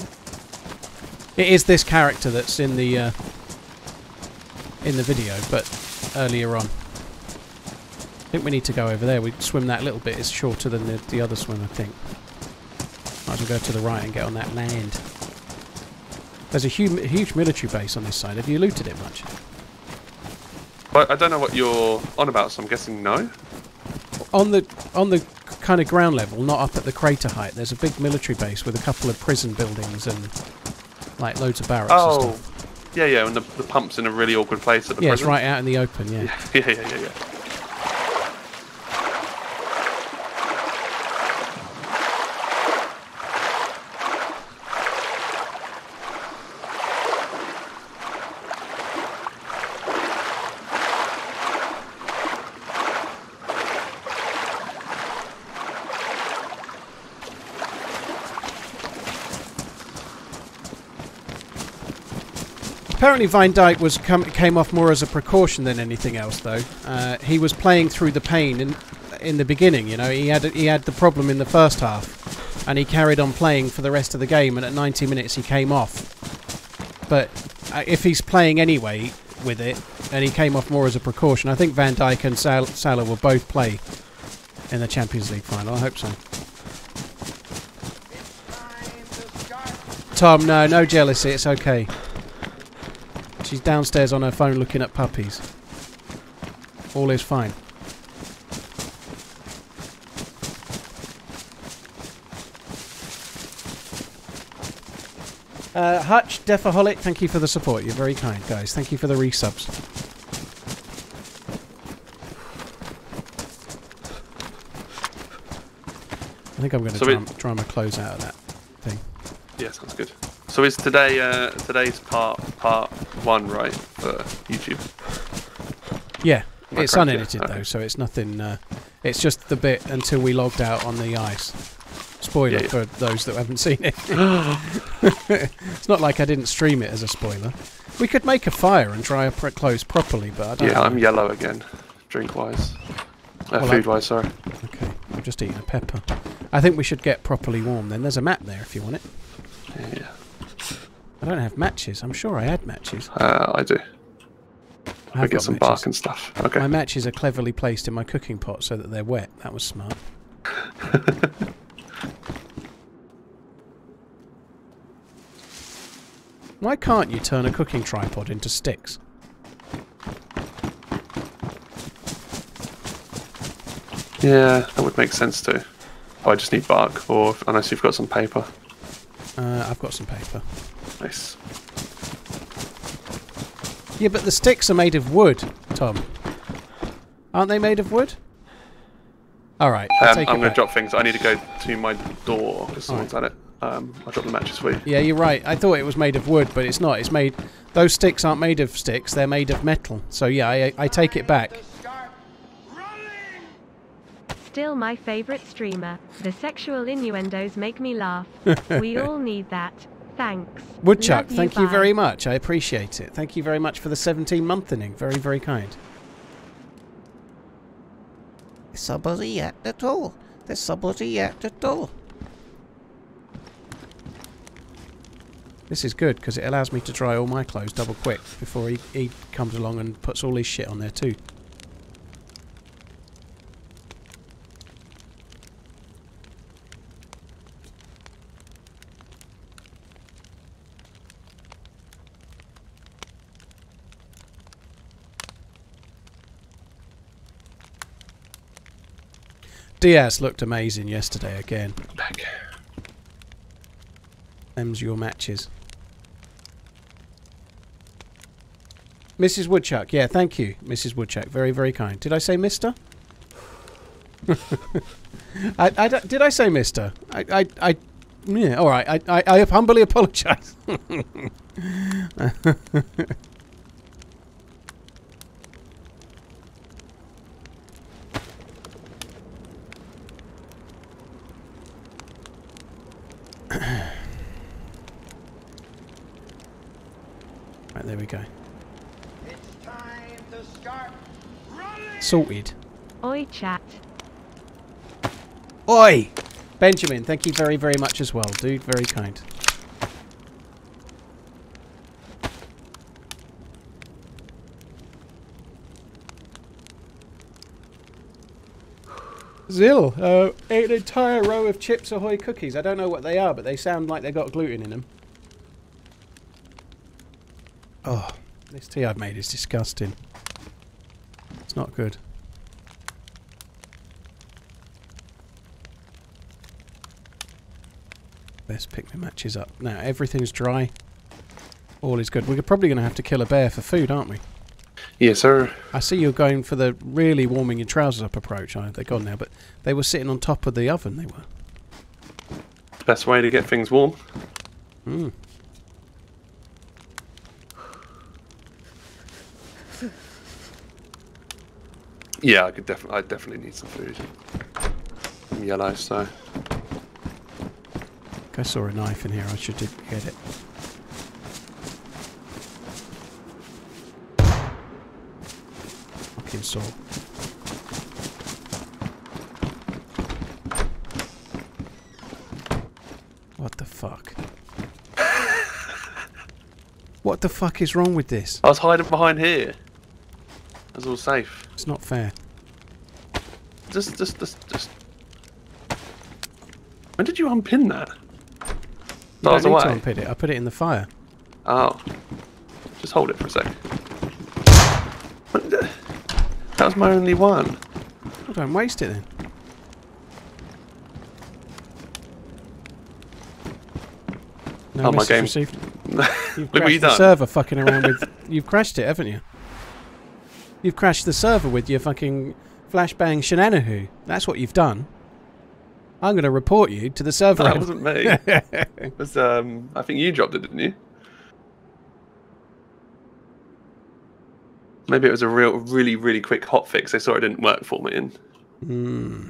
It is this character that's in the uh, in the video, but earlier on. I think we need to go over there. We swim that little bit. It's shorter than the, the other swim, I think. Might as well go to the right and get on that land. There's a huge, huge military base on this side. Have you looted it much? But I don't know what you're on about, so I'm guessing no. On the on the kind of ground level, not up at the crater height. There's a big military base with a couple of prison buildings and like loads of barracks and Oh, stuff. yeah, yeah, and the, the pump's in a really awkward place at the Yeah, it's right out in the open. Yeah. [laughs] Yeah, yeah, yeah, yeah. Apparently, Van Dijk was came off more as a precaution than anything else, though. Uh, he was playing through the pain in in the beginning. You know, he had he had the problem in the first half, and he carried on playing for the rest of the game. And at 90 minutes, he came off. But uh, if he's playing anyway with it, and he came off more as a precaution, I think Van Dijk and Sal- Salah will both play in the Champions League final. I hope so. Tom, no, no jealousy. It's okay. She's downstairs on her phone looking at puppies. All is fine. Uh, Hutch, Defaholic, thank you for the support. You're very kind, guys. Thank you for the resubs. I think I'm going to So dry, it- dry my clothes out of that thing. Yeah, sounds good. So is today uh, today's part part one right for YouTube? Yeah, it's unedited okay. though, so it's nothing. Uh, it's just the bit until we logged out on the ice. Spoiler Yeah, yeah. for those that haven't seen it. [gasps] [laughs] it's not like I didn't stream it as a spoiler. We could make a fire and dry our pr- clothes properly, but I don't. Yeah, know. I'm yellow again, drink wise, uh, Well, food wise. Sorry. Okay, I'm just eating a pepper. I think we should get properly warm. Then there's a map there if you want it. Yeah. I don't have matches. I'm sure I had matches. Uh, I do. I I get got some matches. bark and stuff. Okay. My matches are cleverly placed in my cooking pot so that they're wet. That was smart. [laughs] Why can't you turn a cooking tripod into sticks? Yeah, that would make sense too. Oh, I just need bark, or unless you've got some paper. Uh, I've got some paper. Nice. Yeah, but the sticks are made of wood, Tom. Aren't they made of wood? Alright, I'll Um, take I'm going to drop things. I need to go to my door because someone's at it. Um, I'll drop the matches for you. Yeah, you're right. I thought it was made of wood, but it's not. It's made... Those sticks aren't made of sticks. They're made of metal. So yeah, I, I take it back. Still my favorite streamer. The sexual innuendos make me laugh. [laughs] we all need that. Thanks. Woodchuck, Love thank you very much. I appreciate it. Thank you very much for the 17 month inning. Very, very kind. Somebody yet at all. There's somebody yet at all. This is good because it allows me to dry all my clothes double quick before he, he comes along and puts all his shit on there too. Diaz looked amazing yesterday again. Back. Them's your matches. Mrs. Woodchuck, yeah, thank you, Mrs. Woodchuck. Very, very kind. Did I say Mister? [laughs] I, I did I say Mister? I, I, I yeah, all right. I, I, I humbly apologise. [laughs] [clears throat] right, there we go. It's time to start running! Sorted. Oi chat. Oi! Benjamin, thank you very, very much as well, dude. Very kind. Zill, uh, ate an entire row of Chips Ahoy cookies. I don't know what they are, but they sound like they've got gluten in them. Oh, this tea I've made is disgusting. It's not good. Let's pick my matches up. Now, everything's dry. All is good. We're probably going to have to kill a bear for food, aren't we? Yeah, sir. I see you're going for the really warming your trousers up approach. I they're gone now, but they were sitting on top of the oven, they were. Best way to get things warm. Mm. Yeah, I could definitely. I definitely need some food. I'm yellow, so I saw a knife in here. I should get it. Fucking saw. What the fuck? [laughs] what the fuck is wrong with this? I was hiding behind here. I was all safe. It's not fair. Just, just, just, just. When did you unpin that? You I was need to unpin it. I put it in the fire. Oh. Just hold it for a sec. That was my only one. Well, don't waste it then. No Oh, my game. received. [laughs] You've crashed you the done. server fucking around with. [laughs] You've crashed it, haven't you? You've crashed the server with your fucking flashbang shenanigan. That's what you've done. I'm going to report you to the server. That wasn't me. [laughs] it was, um, I think you dropped it, didn't you? Maybe it was a real, really, really quick hot fix. They saw it didn't work for me, and Hmm.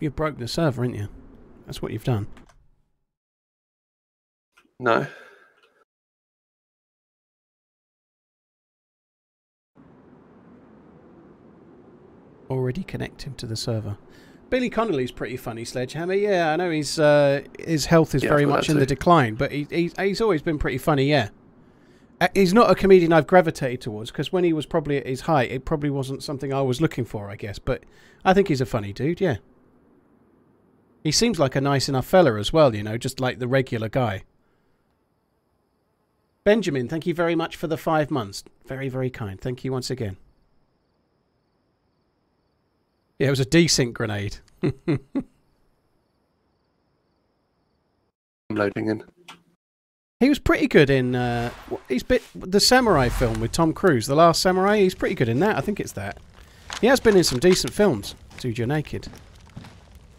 You, broke the server, didn't you? That's what you've done. no. Already connecting to the server. Billy Connolly's pretty funny, Sledgehammer. Yeah, I know he's uh, his health is Yeah, very much in the decline, but he, he's he's always been pretty funny. Yeah, Uh, he's not a comedian I've gravitated towards because when he was probably at his height, it probably wasn't something I was looking for, I guess. But I think he's a funny dude. Yeah, he seems like a nice enough fella as well. You know, just like the regular guy. Benjamin, thank you very much for the five months. Very, very kind. Thank you once again. Yeah, it was a decent grenade. [laughs] I'm loading in. He was pretty good in. Uh, he's bit the samurai film with Tom Cruise, The Last Samurai. He's pretty good in that. I think it's that. He has been in some decent films. Dude, you're naked.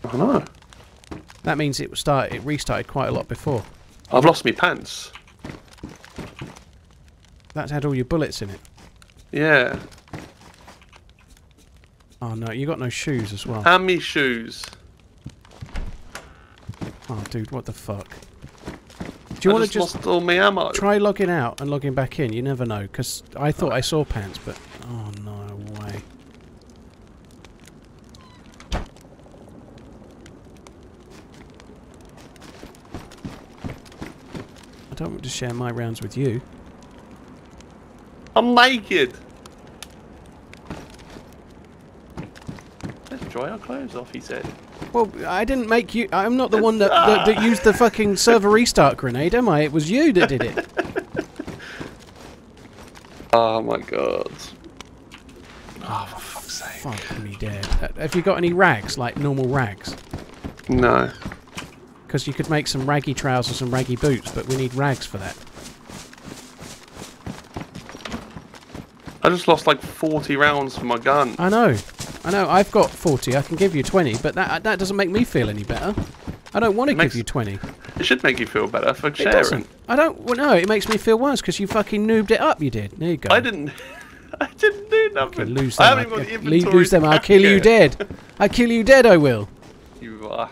I know. That means it started. It restarted quite a lot before. I've lost my pants. That's had all your bullets in it. Yeah. Oh no, you got no shoes as well. Hand me shoes. Oh, dude, what the fuck? Do you want to just just lost all my ammo? try logging out and logging back in? You never know, because I thought I saw pants, but oh no way. Don't want to share my rounds with you. I'm naked. Let's dry our clothes off, he said. Well, I didn't make you. I'm not the one that, that, that [laughs] used the fucking server restart grenade, am I? It was you that did it. [laughs] Oh my god. Oh, for fuck's sake. Fuck me dead. Have you got any rags, like normal rags? No. Because you could make some raggy trousers and raggy boots, but we need rags for that. I just lost like 40 rounds for my gun. I know. I know. I've got 40. I can give you 20, but that that doesn't make me feel any better. I don't want to give you 20. It should make you feel better for It sharing. doesn't. I don't. Well, no, it makes me feel worse because you fucking noobed it up. You did. There you go. I didn't. [laughs] I didn't do nothing. Lose I them. haven't I- got the inventory lose them. I'll kill you dead. [laughs] I'll kill you dead. I will. You, uh,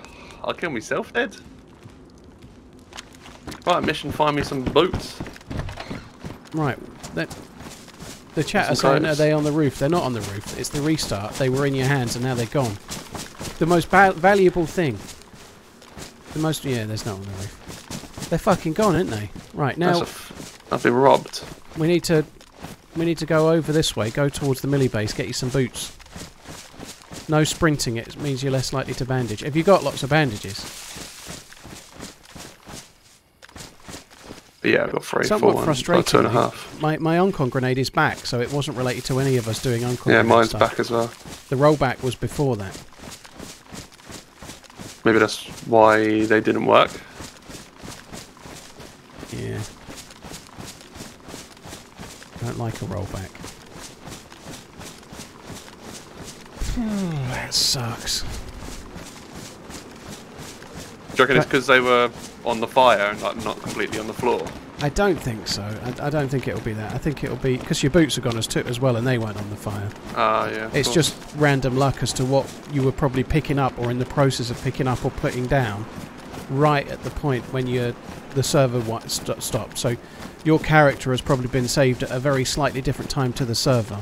I'll kill myself dead. Right, mission. Find me some boots. Right. That, the chat are saying, are they on the roof? They're not on the roof. It's the restart. They were in your hands and now they're gone. The most valuable thing. The most. Yeah, there's not on the roof. They're fucking gone, aren't they? Right now, I've been robbed. we need to. We need to go over this way. Go towards the millie base. Get you some boots. No sprinting. It means you're less likely to bandage. Have you got lots of bandages? Yeah, I've got three, Somewhat four, uh, one, frustrating. about two and a half. My my Uncon grenade is back, so it wasn't related to any of us doing Uncon. Yeah, mine's stuff. back as well. The rollback was before that. Maybe that's why they didn't work. Yeah. Don't like a rollback. That sucks. Do you reckon it's because they were on the fire and like not completely on the floor? I don't think so. I, I don't think it'll be that. I think it'll be because your boots are gone as, too, as well, and they weren't on the fire. Ah, yeah. It's just random luck as to what you were probably picking up or in the process of picking up or putting down, right at the point when you the server st- stopped. So your character has probably been saved at a very slightly different time to the server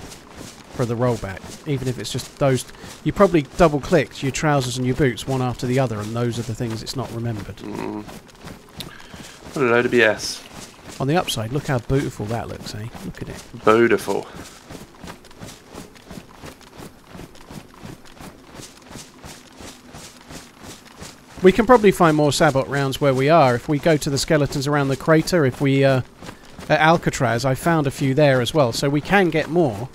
for the rollback. Even if it's just those, you probably double clicked your trousers and your boots one after the other, and those are the things it's not remembered. Mm. What a load of BS. On the upside, look how beautiful that looks, eh? Look at it. Beautiful. We can probably find more Sabot rounds where we are. If we go to the skeletons around the crater, if we uh, at Alcatraz, I found a few there as well, so we can get more.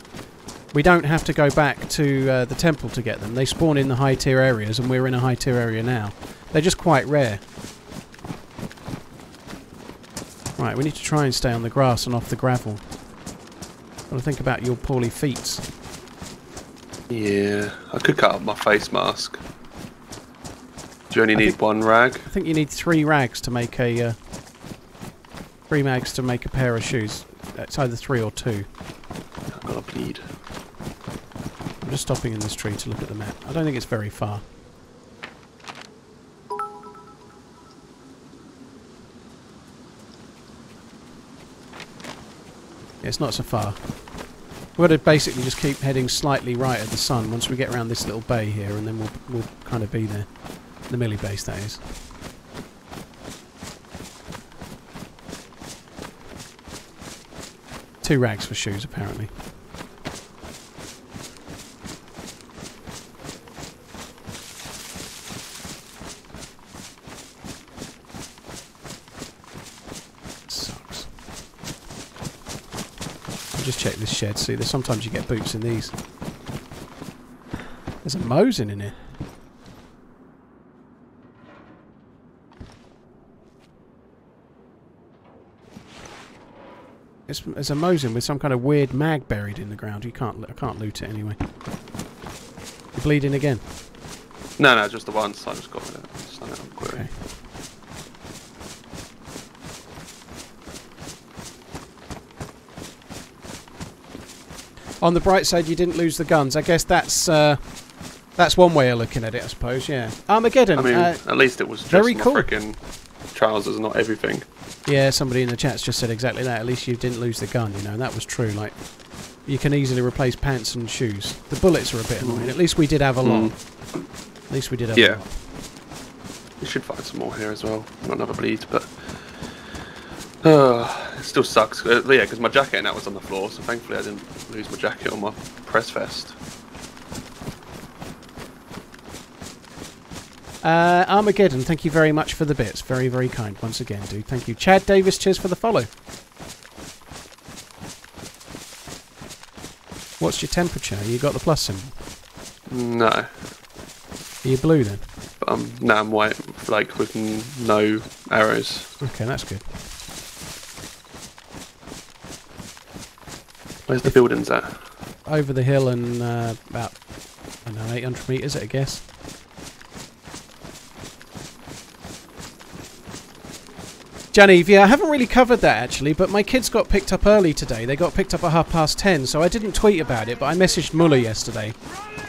We don't have to go back to uh, the temple to get them. They spawn in the high tier areas, and we're in a high tier area now. They're just quite rare. Right, we need to try and stay on the grass and off the gravel. Got to think about your poorly feet. Yeah, I could cut up my face mask. Do you only I need one rag? I think you need three rags to make a uh, three mags to make a pair of shoes. It's either three or two. I'm gonna bleed. I'm just stopping in this tree to look at the map. I don't think it's very far. Yeah, it's not so far. We've got to basically just keep heading slightly right at the sun once we get around this little bay here, and then we'll we'll kind of be there. The Millie base, that is. Two rags for shoes, apparently. Sucks. I'll just check this shed. See, there's sometimes you get boots in these. There's a Mosin in here. It's, it's a Mosin with some kind of weird mag buried in the ground. You can't. I can't loot it anyway. You bleeding again? No, no, just the once. I just got it. Just it on query. Okay. On the bright side, you didn't lose the guns. I guess that's uh, that's one way of looking at it. I suppose. Yeah. Armageddon. I mean, uh, at least it was just very cool. freaking trousers, not everything. Yeah. Somebody in the chat's just said exactly that. At least you didn't lose the gun. You know, and that was true. Like, you can easily replace pants and shoes. The bullets are a bit annoying. At least we did have a lot. At least we did have Yeah. a lot. We should find some more here as well. Not another bleed, but Uh, it still sucks. Uh, yeah, because my jacket and that was on the floor, so thankfully I didn't lose my jacket on my press vest. Uh, Armageddon, thank you very much for the bits. Very, very kind once again, dude. Thank you. Chad Davis, cheers for the follow. What's your temperature? You got the plus symbol. No, Are you blue then? but I'm I'm white, like with n- no arrows. Okay, that's good. Where's the buildings at? Over the hill and uh, about, I don't know, 800 metres, I guess. Genevieve, yeah, I haven't really covered that actually, but my kids got picked up early today. They got picked up at half past 10, so I didn't tweet about it, but I messaged Muller yesterday.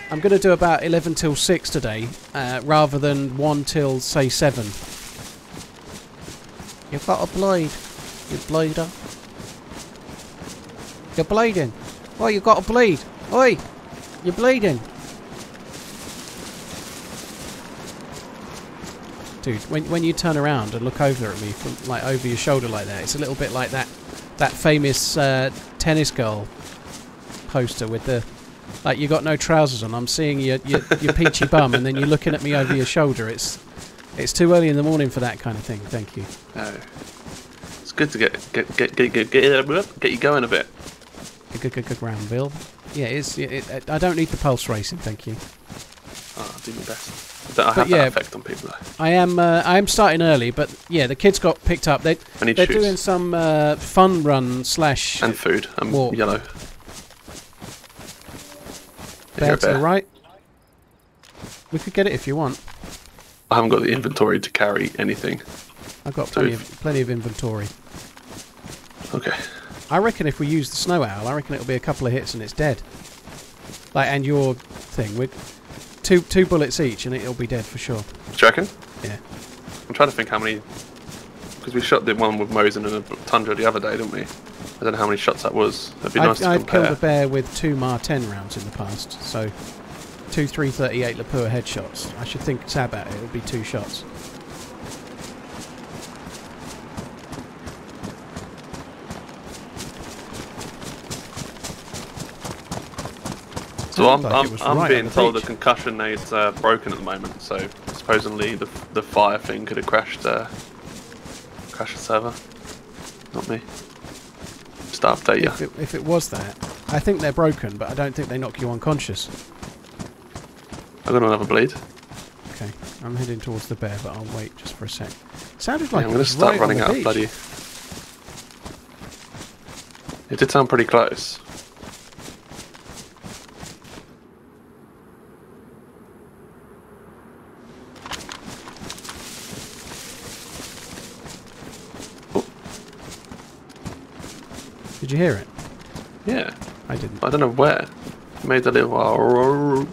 I'm going to do about 11 till 6 today, uh, rather than 1 till, say, 7. You've got a bleed, you bleeder. You're bleeding. Oh, you got a bleed. Oi, you're bleeding. Dude, when, when you turn around and look over at me from like over your shoulder like that, it's a little bit like that that famous uh, tennis girl poster with the like you got no trousers on. I'm seeing your your, your peachy [laughs] bum, and then you're looking at me over your shoulder. It's it's too early in the morning for that kind of thing. Thank you. No. It's good to get get get get get, get, get you going a bit. Good, good, good, good round, Bill. Yeah, it's. It, it, I don't need the pulse racing, thank you. Oh, I'll do my best. I I have yeah. that effect on people though. I am. Uh, I am starting early, but yeah, the kids got picked up. They they're shoes doing some uh, fun run slash and food. I'm Walk. yellow. bear You're to the right. We could get it if you want. I haven't got the inventory to carry anything. I've got plenty if- of plenty of inventory. Okay. I reckon if we use the snow owl, I reckon it'll be a couple of hits and it's dead. Like and your thing with two two bullets each and it'll be dead for sure. Do you reckon? Yeah. I'm trying to think how many. Because we shot the one with Mosin and a Tundra the other day, didn't we? I don't know how many shots that was. It'd be I've, nice to I've compare. killed a bear with two MAR-10 rounds in the past, so two 338 Lapua headshots. I should think stab at it, it'll be two shots. So I'm, I'm, I'm right being told the concussion aid's uh, broken at the moment. So supposedly the the fire thing could have crashed uh, crashed the server. Not me. Just to update you. If, it, if it was that, I think they're broken, but I don't think they knock you unconscious. I'm gonna have a bleed. Okay, I'm heading towards the bear, but I'll wait just for a sec. Sounded Yeah, like I'm gonna start right running out of bloody. It did sound pretty close. Did you hear it? Yeah, I didn't. I don't know where. It made a little.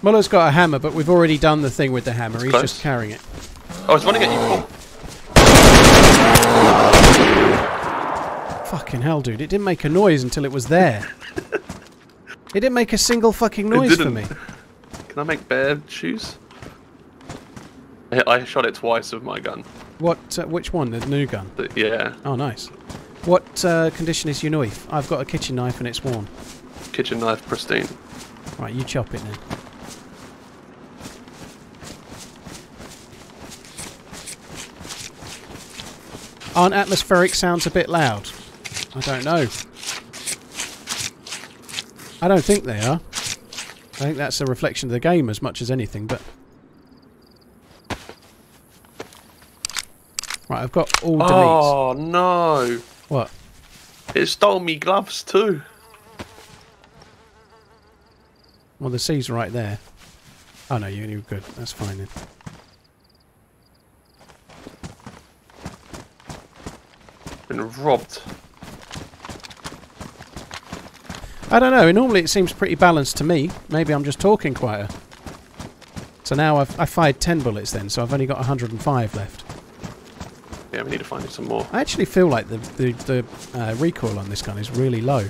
Muller's got a hammer, but we've already done the thing with the hammer. He's close. just carrying it. I was running at you. Oh, Fucking hell, dude! It didn't make a noise until it was there. [laughs] it didn't make a single fucking noise for me. can I make bear shoes? I, [laughs] I shot it twice with my gun. What? Uh, which one? The new gun. But yeah, Oh, nice. What uh, condition is your knife? I've got a kitchen knife and it's worn. kitchen knife pristine. Right, you chop it then. Aren't atmospheric sounds a bit loud? I don't know. I don't think they are. I think that's a reflection of the game as much as anything, but... Right, I've got all deletes. Oh no! What? It stole me gloves too. Well, the C's right there. Oh no, you you're good. That's fine then. Been robbed. I don't know. Normally it seems pretty balanced to me. Maybe I'm just talking quieter. So now I've I fired 10 bullets then, so I've only got 105 left. Yeah, we need to find some more. I actually feel like the the, the uh, recoil on this gun is really low.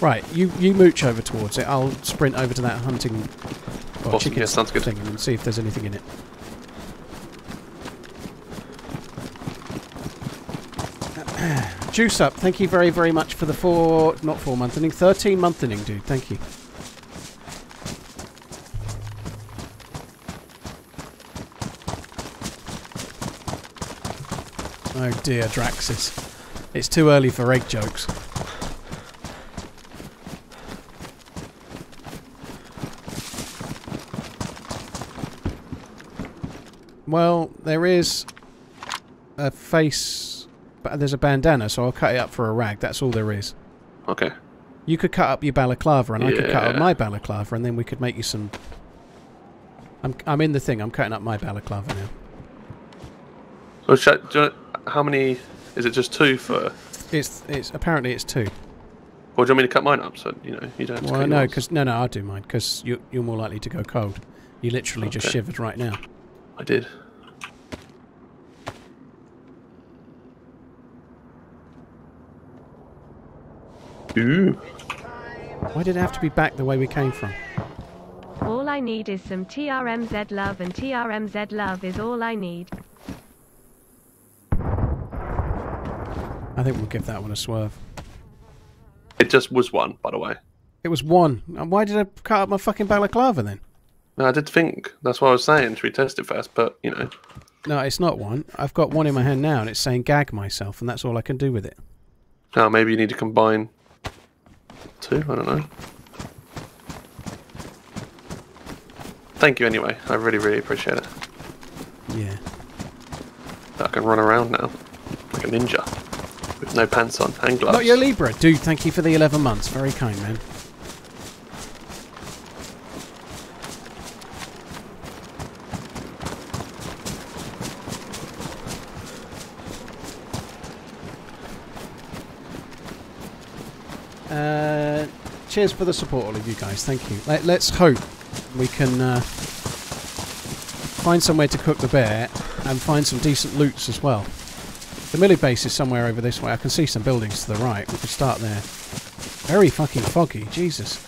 Right, you you mooch over towards it. I'll sprint over to that hunting Or Awesome, chicken yeah, sounds good. thing and see if there's anything in it. [clears throat] Juice up, thank you very, very much for the four, not four month inning, 13 month inning, dude. Thank you. Dear, Draxis. It's too early for egg jokes. Well, there is a face, but there's a bandana, so I'll cut it up for a rag. That's all there is. Okay. You could cut up your balaclava, and I could cut up my balaclava, and then we could make you some. I'm I'm in the thing. I'm cutting up my balaclava now. So, shall, do you, know- how many? Is it just two for? It's it's apparently it's two. Or do you want me to cut mine up so you know you don't have to Well, cut no, because no, no, I'll do mine because you're you're more likely to go cold. You literally just shivered right now. I did. Ooh. Why did it have to be back the way we came from? All I need is some TRMZ love, and TRMZ love is all I need. I think we'll give that one a swerve. It just was one, by the way. It was one. And why did I cut up my fucking balaclava then? No, I did think. That's what I was saying. Should we test it first? But you know, No, it's not one. I've got one in my hand now, and it's saying gag myself, and that's all I can do with it. now maybe you need to combine two. I don't know. Thank you anyway. I really, really appreciate it. Yeah. I can run around now like a ninja with no pants on and gloves. Not your Libra. Dude, thank you for the 11 months. Very kind, man. Uh, cheers for the support, all of you guys. Thank you. Let, let's hope we can uh, find somewhere to cook the bear and find some decent loots as well. The millie base is somewhere over this way. I can see some buildings to the right. We could start there. Very fucking foggy. Jesus.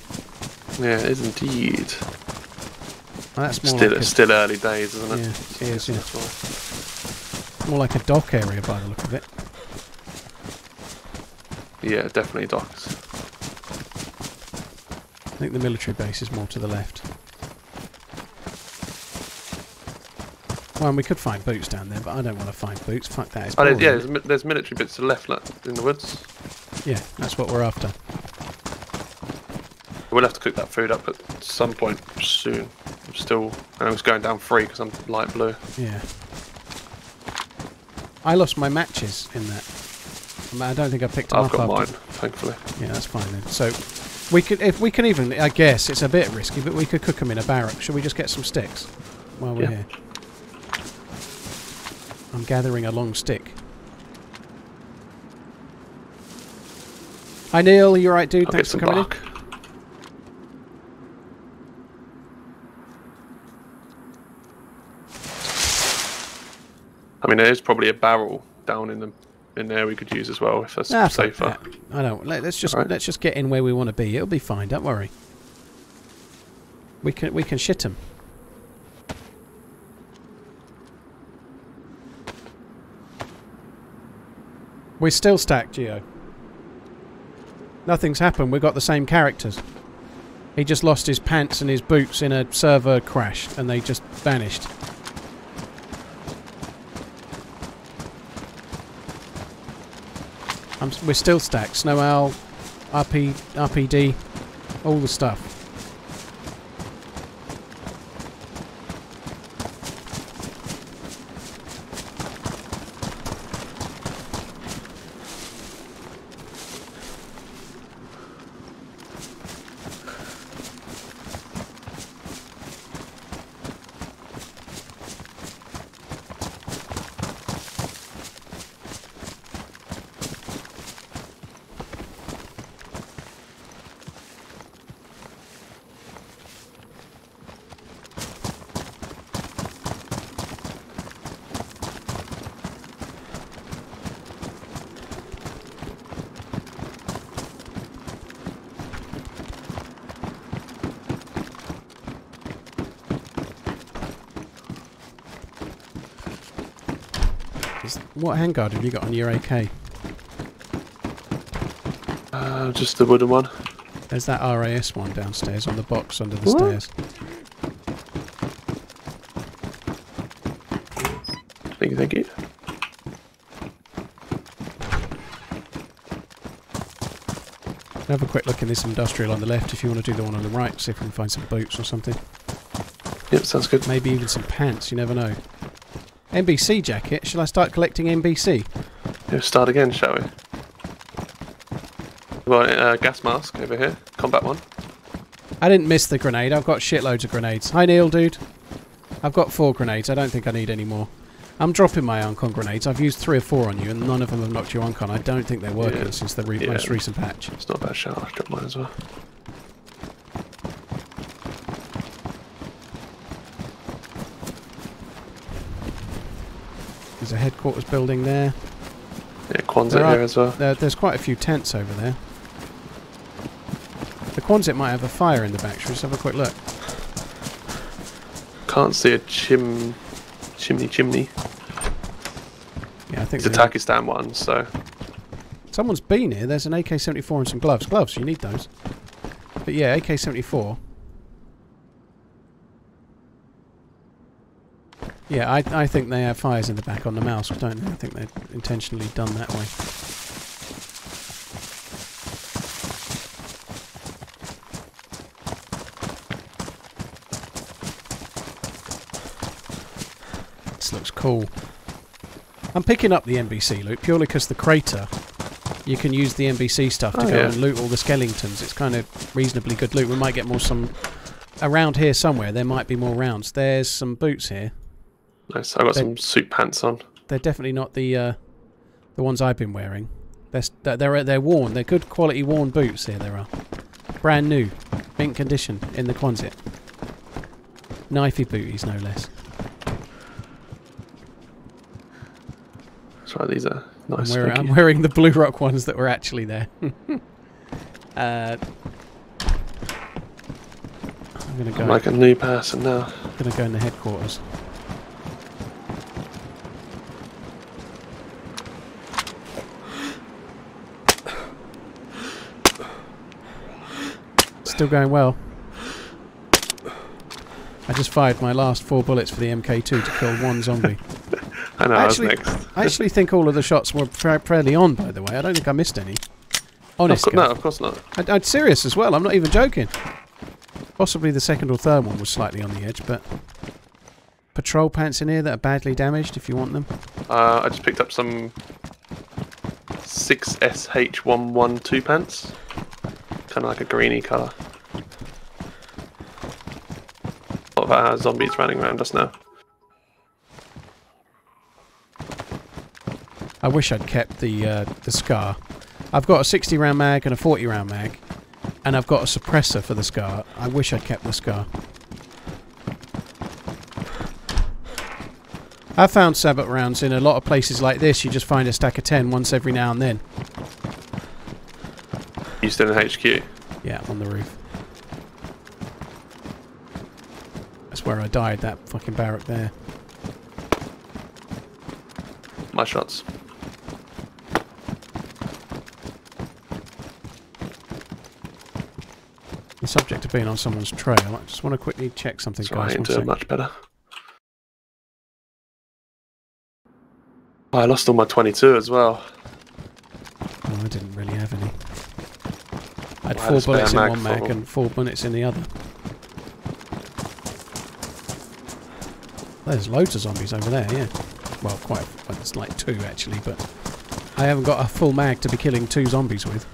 Yeah, it is indeed. Well, that's more Still, like a, still early days, isn't it? Yeah, it is, yeah. More like a dock area by the look of it. Yeah, definitely docks. I think the military base is more to the left. Well, we could find boots down there, but I don't want to find boots. Fuck that. It's Oh, boring. yeah, there's, there's military bits to the left like, in the woods. yeah, that's what we're after. We'll have to cook that food up at some point soon. I'm still, and I was going down free because I'm light blue. Yeah. I lost my matches in that. I don't think I picked them I've up. got after- mine, thankfully. Yeah, that's fine then. So we could, if we can even, I guess it's a bit risky, but we could cook them in a barrack. Should we just get some sticks while we're Yeah. here? I'm gathering a long stick. Hi Neil, you right, dude? I'll Thanks for coming bark. I mean, there's probably a barrel down in the in there we could use as well if that's in. Ah, safer. that. I don't. Let, us just Alright. let's just get in where we want to be. It'll be fine. Don't worry. We can we can shit them. We're still stacked, Geo. Nothing's happened. We've got the same characters. He just lost his pants and his boots in a server crash, and they just vanished. I'm, we're still stacked. Snow Owl, RP, RPD, all the stuff. Handguard have you got on your AK? Uh, just the wooden one. There's that RAS one downstairs on the box under the What? stairs. Thank you, thank you. Have a quick look in this industrial on the left if you want to do the one on the right, see if we can find some boots or something. Yep, sounds good. Maybe even some pants, you never know. NBC jacket? Shall I start collecting NBC? Yeah, start again, shall we? Well, uh, gas mask over here. Combat one. I didn't miss the grenade, I've got shitloads of grenades. Hi Neil, dude. I've got four grenades, I don't think I need any more. I'm dropping my uncon grenades. I've used three or four on you and none of them have knocked you uncon. I don't think they're working Yeah. since the re- Yeah. most recent patch. It's not a bad shout. I'll drop mine as well. There's a headquarters building there. Yeah, Quonset There are- here as well. there. There's quite a few tents over there. The Quonset might have a fire in the back. Should we just have a quick look? Can't see a chim, chimney, chimney. Yeah, I think It's a Takistan one, so someone's been here. There's an AK-74 and some gloves. Gloves, you need those. But yeah, AK-74. Yeah, I, I think they have fires in the back on the mouse, don't they? I think they're intentionally done that way. This looks cool. I'm picking up the NBC loot purely because the crater, you can use the NBC stuff to Oh, go yeah. and loot all the skeletons. It's kind of reasonably good loot. We might get more some around here somewhere. There might be more rounds. There's some boots here. Nice. I got They- some suit pants on. They're definitely not the uh, the ones I've been wearing. They're they're they're, they're worn. They're good quality worn boots. Here there are, brand new, mint condition in the Quonset. Knifey booties, no less. That's right. These are nice. I'm, wearing, I'm wearing the Blue Rock ones that were actually there. [laughs] uh, I'm gonna go. I'm like a new person now. I'm gonna go in the headquarters. Still going well. I just fired my last four bullets for the MK2 to kill one zombie. [laughs] I know. Actually- I was next. I actually think all of the shots were fairly on, by the way. I don't think I missed any. Of Honest, cour- no, of course not. I, I'm serious as well. I'm not even joking. Possibly the second or third one was slightly on the edge, but patrol pants in here that are badly damaged. If you want them, Uh, I just picked up some 6SH112 pants. Kind of like a greeny colour. A lot of uh, zombies running around us now. I wish I'd kept the uh, the scar. I've got a 60 round mag and a 40 round mag, and I've got a suppressor for the scar. I wish I'd kept the scar. I've found sabot rounds in a lot of places like this. You just find a stack of 10 once every now and then. You still in HQ? Yeah, on the roof. That's where I died, that fucking barrack there. My shots. The subject of being on someone's trail, I just want to quickly check something, So I guys. doing much better. I lost all my 22 as well. Oh, I didn't really have any. I had four bullets in one mag and four bullets in the other. There's loads of zombies over there, yeah. Well, quite. Well, it's like two actually, but I haven't got a full mag to be killing two zombies with.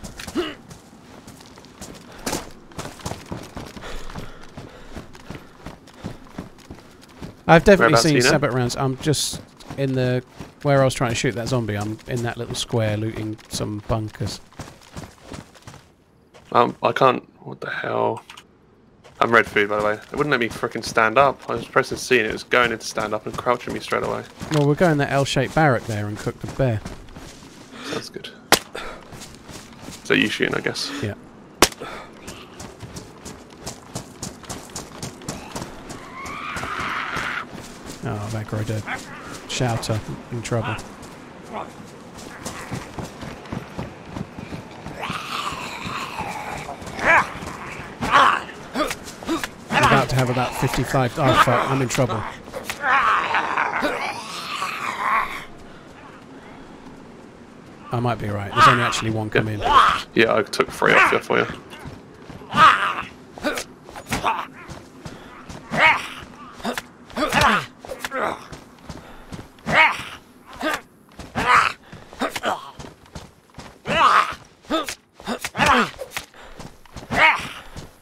I've definitely seen sabot rounds. I'm just in the where I was trying to shoot that zombie. I'm in that little square looting some bunkers. Um, I can't. What the hell? I'm red food, by the way. It wouldn't let me frickin' stand up. I was pressing C and it was going into stand up and crouching me straight away. Well, we'll go in that L-shaped barrack there and cook the bear. Sounds good. So you shooting, I guess. Yeah. Oh, that Groda shouter in trouble. I'm about to have about 55. Oh, fuck, I'm in trouble. I might be right. There's only actually one come in. Yeah, I took three off you for you.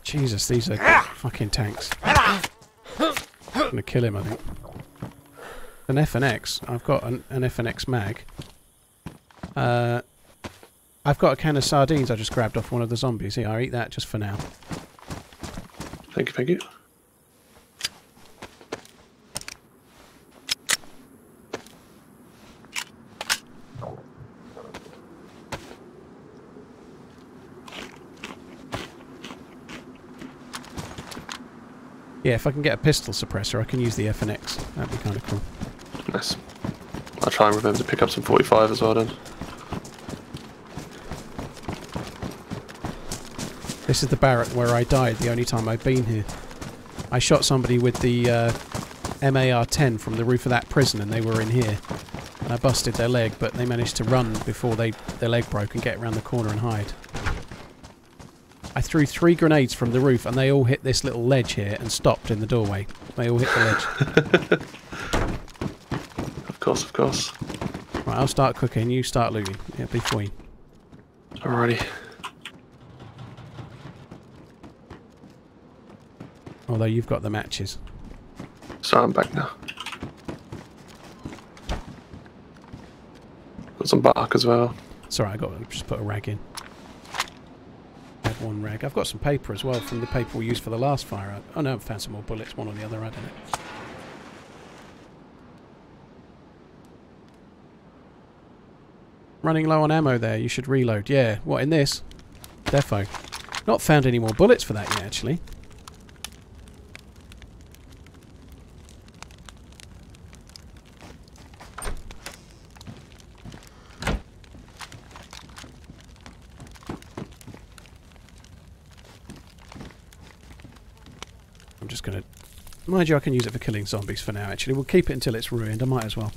Jesus, these are fucking tanks. Gonna kill him, I think. An FNX. I've got an, an FNX mag. Uh, I've got a can of sardines I just grabbed off one of the zombies. Here, I'll eat that just for now. Thank you, thank you. Yeah, if I can get a pistol suppressor, I can use the FNX. That'd be kind of cool. Nice. I'll try and remember to pick up some 45 as well then. This is the barrack where I died the only time I've been here. I shot somebody with the uh, MAR-10 from the roof of that prison and they were in here. And I busted their leg, but they managed to run before they their leg broke and get around the corner and hide. I threw three grenades from the roof and they all hit this little ledge here and stopped in the doorway. They all hit the ledge. [laughs] Of course, of course. right, I'll start cooking, you start looting. Yeah, be fine. Alrighty. Although you've got the matches. So I'm back now. Got some bark as well. Sorry, I got just put a rag in. One rag. I've got some paper as well from the paper we used for the last fire. Oh no, I've found some more bullets, one or the other, I don't know. Running low on ammo there, you should reload. Yeah, what, in this? Defo. Not found any more bullets for that yet, actually. Mind you, I can use it for killing zombies for now, actually. We'll keep it until it's ruined. I might as well.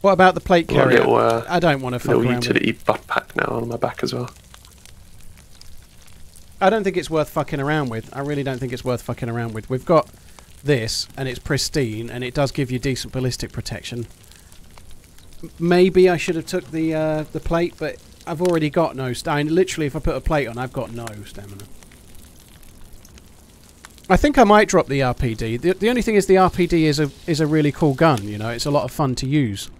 What about the plate carrier? little, uh, I don't want to fuck around with utility butt pack now on my back as well. I don't think it's worth fucking around with. I really don't think it's worth fucking around with. We've got this, and it's pristine, and it does give you decent ballistic protection. Maybe I should have took the uh, the plate, but I've already got no stamina. Literally, if I put a plate on, I've got no stamina. I think I might drop the RPD. The, the only thing is the RPD is a is a really cool gun. You know, it's a lot of fun to use.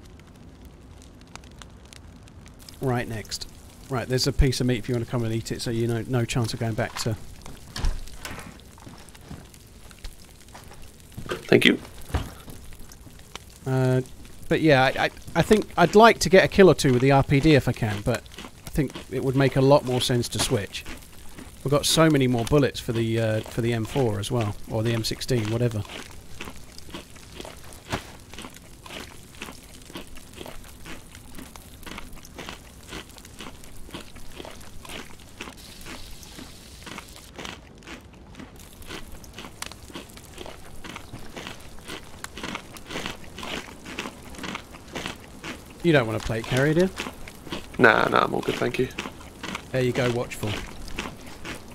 Right next. Right, there's a piece of meat if you want to come and eat it, so you know no chance of going back to. Thank you. Uh, but yeah, I, I I think I'd like to get a kill or two with the RPD if I can, but I think it would make a lot more sense to switch. We've got so many more bullets for the uh, for the M4 as well, or the M16, whatever. You don't want to play carry, do you? Nah, nah, I'm all good, thank you. There you go, watchful.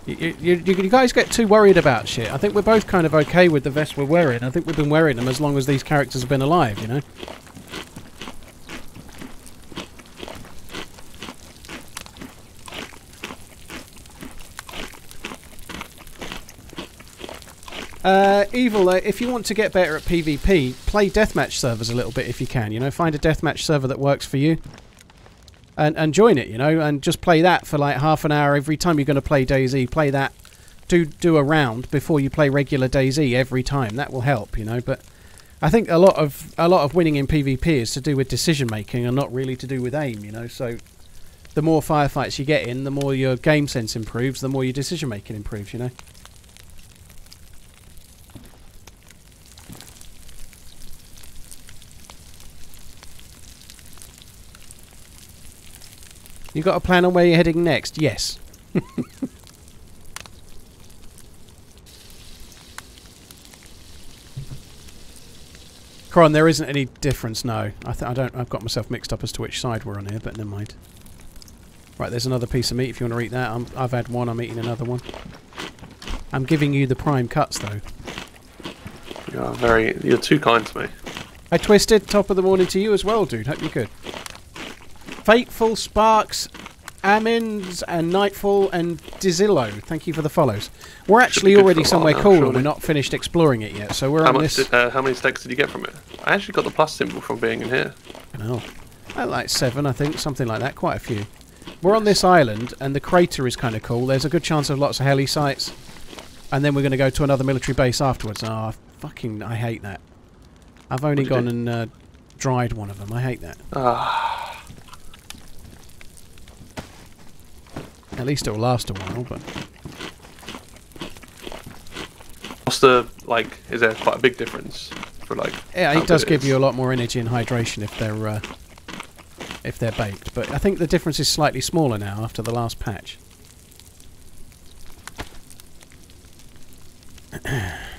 You, you, you, guys get too worried about shit. I think we're both kind of okay with the vests we're wearing. I think we've been wearing them as long as these characters have been alive, you know? Uh, Evil, uh, if you want to get better at PvP, play deathmatch servers a little bit if you can. You know, find a deathmatch server that works for you and, and join it, you know, and just play that for like half an hour every time you're going to play DayZ. Play that, do do a round before you play regular DayZ every time. That will help, you know. But I think a lot of a lot of winning in PvP is to do with decision making and not really to do with aim, you know. So the more firefights you get in, the more your game sense improves, the more your decision making improves, you know. You got a plan on where you're heading next? Yes. [laughs] Cron, there isn't any difference. No, I, th- I don't. I've got myself mixed up as to which side we're on here, but never mind. Right, there's another piece of meat if you want to eat that. I'm, I've had one. I'm eating another one. I'm giving you the prime cuts though. You are very. You're too kind to me. I twisted. Top of the morning to you as well, dude. Hope you're good. Fateful Sparks, Amins, and Nightfall, and Dizillo. Thank you for the follows. We're actually already for a while somewhere now, cool, and we're not finished exploring it yet. So we're How on this. Did, uh, how many steaks did you get from it? I actually got the plus symbol from being in here. No. I like seven, I think, something like that. Quite a few. We're on this island, and the crater is kind of cool. There's a good chance of lots of heli sites, and then we're going to go to another military base afterwards. Oh, fucking! I hate that. I've only gone do? and uh, dried one of them. I hate that. Ah, At least it'll last a while, but what's the like? Is there quite a big difference for like? yeah, it does good give is? you a lot more energy and hydration if they're uh, if they're baked. But I think the difference is slightly smaller now after the last patch. [clears throat]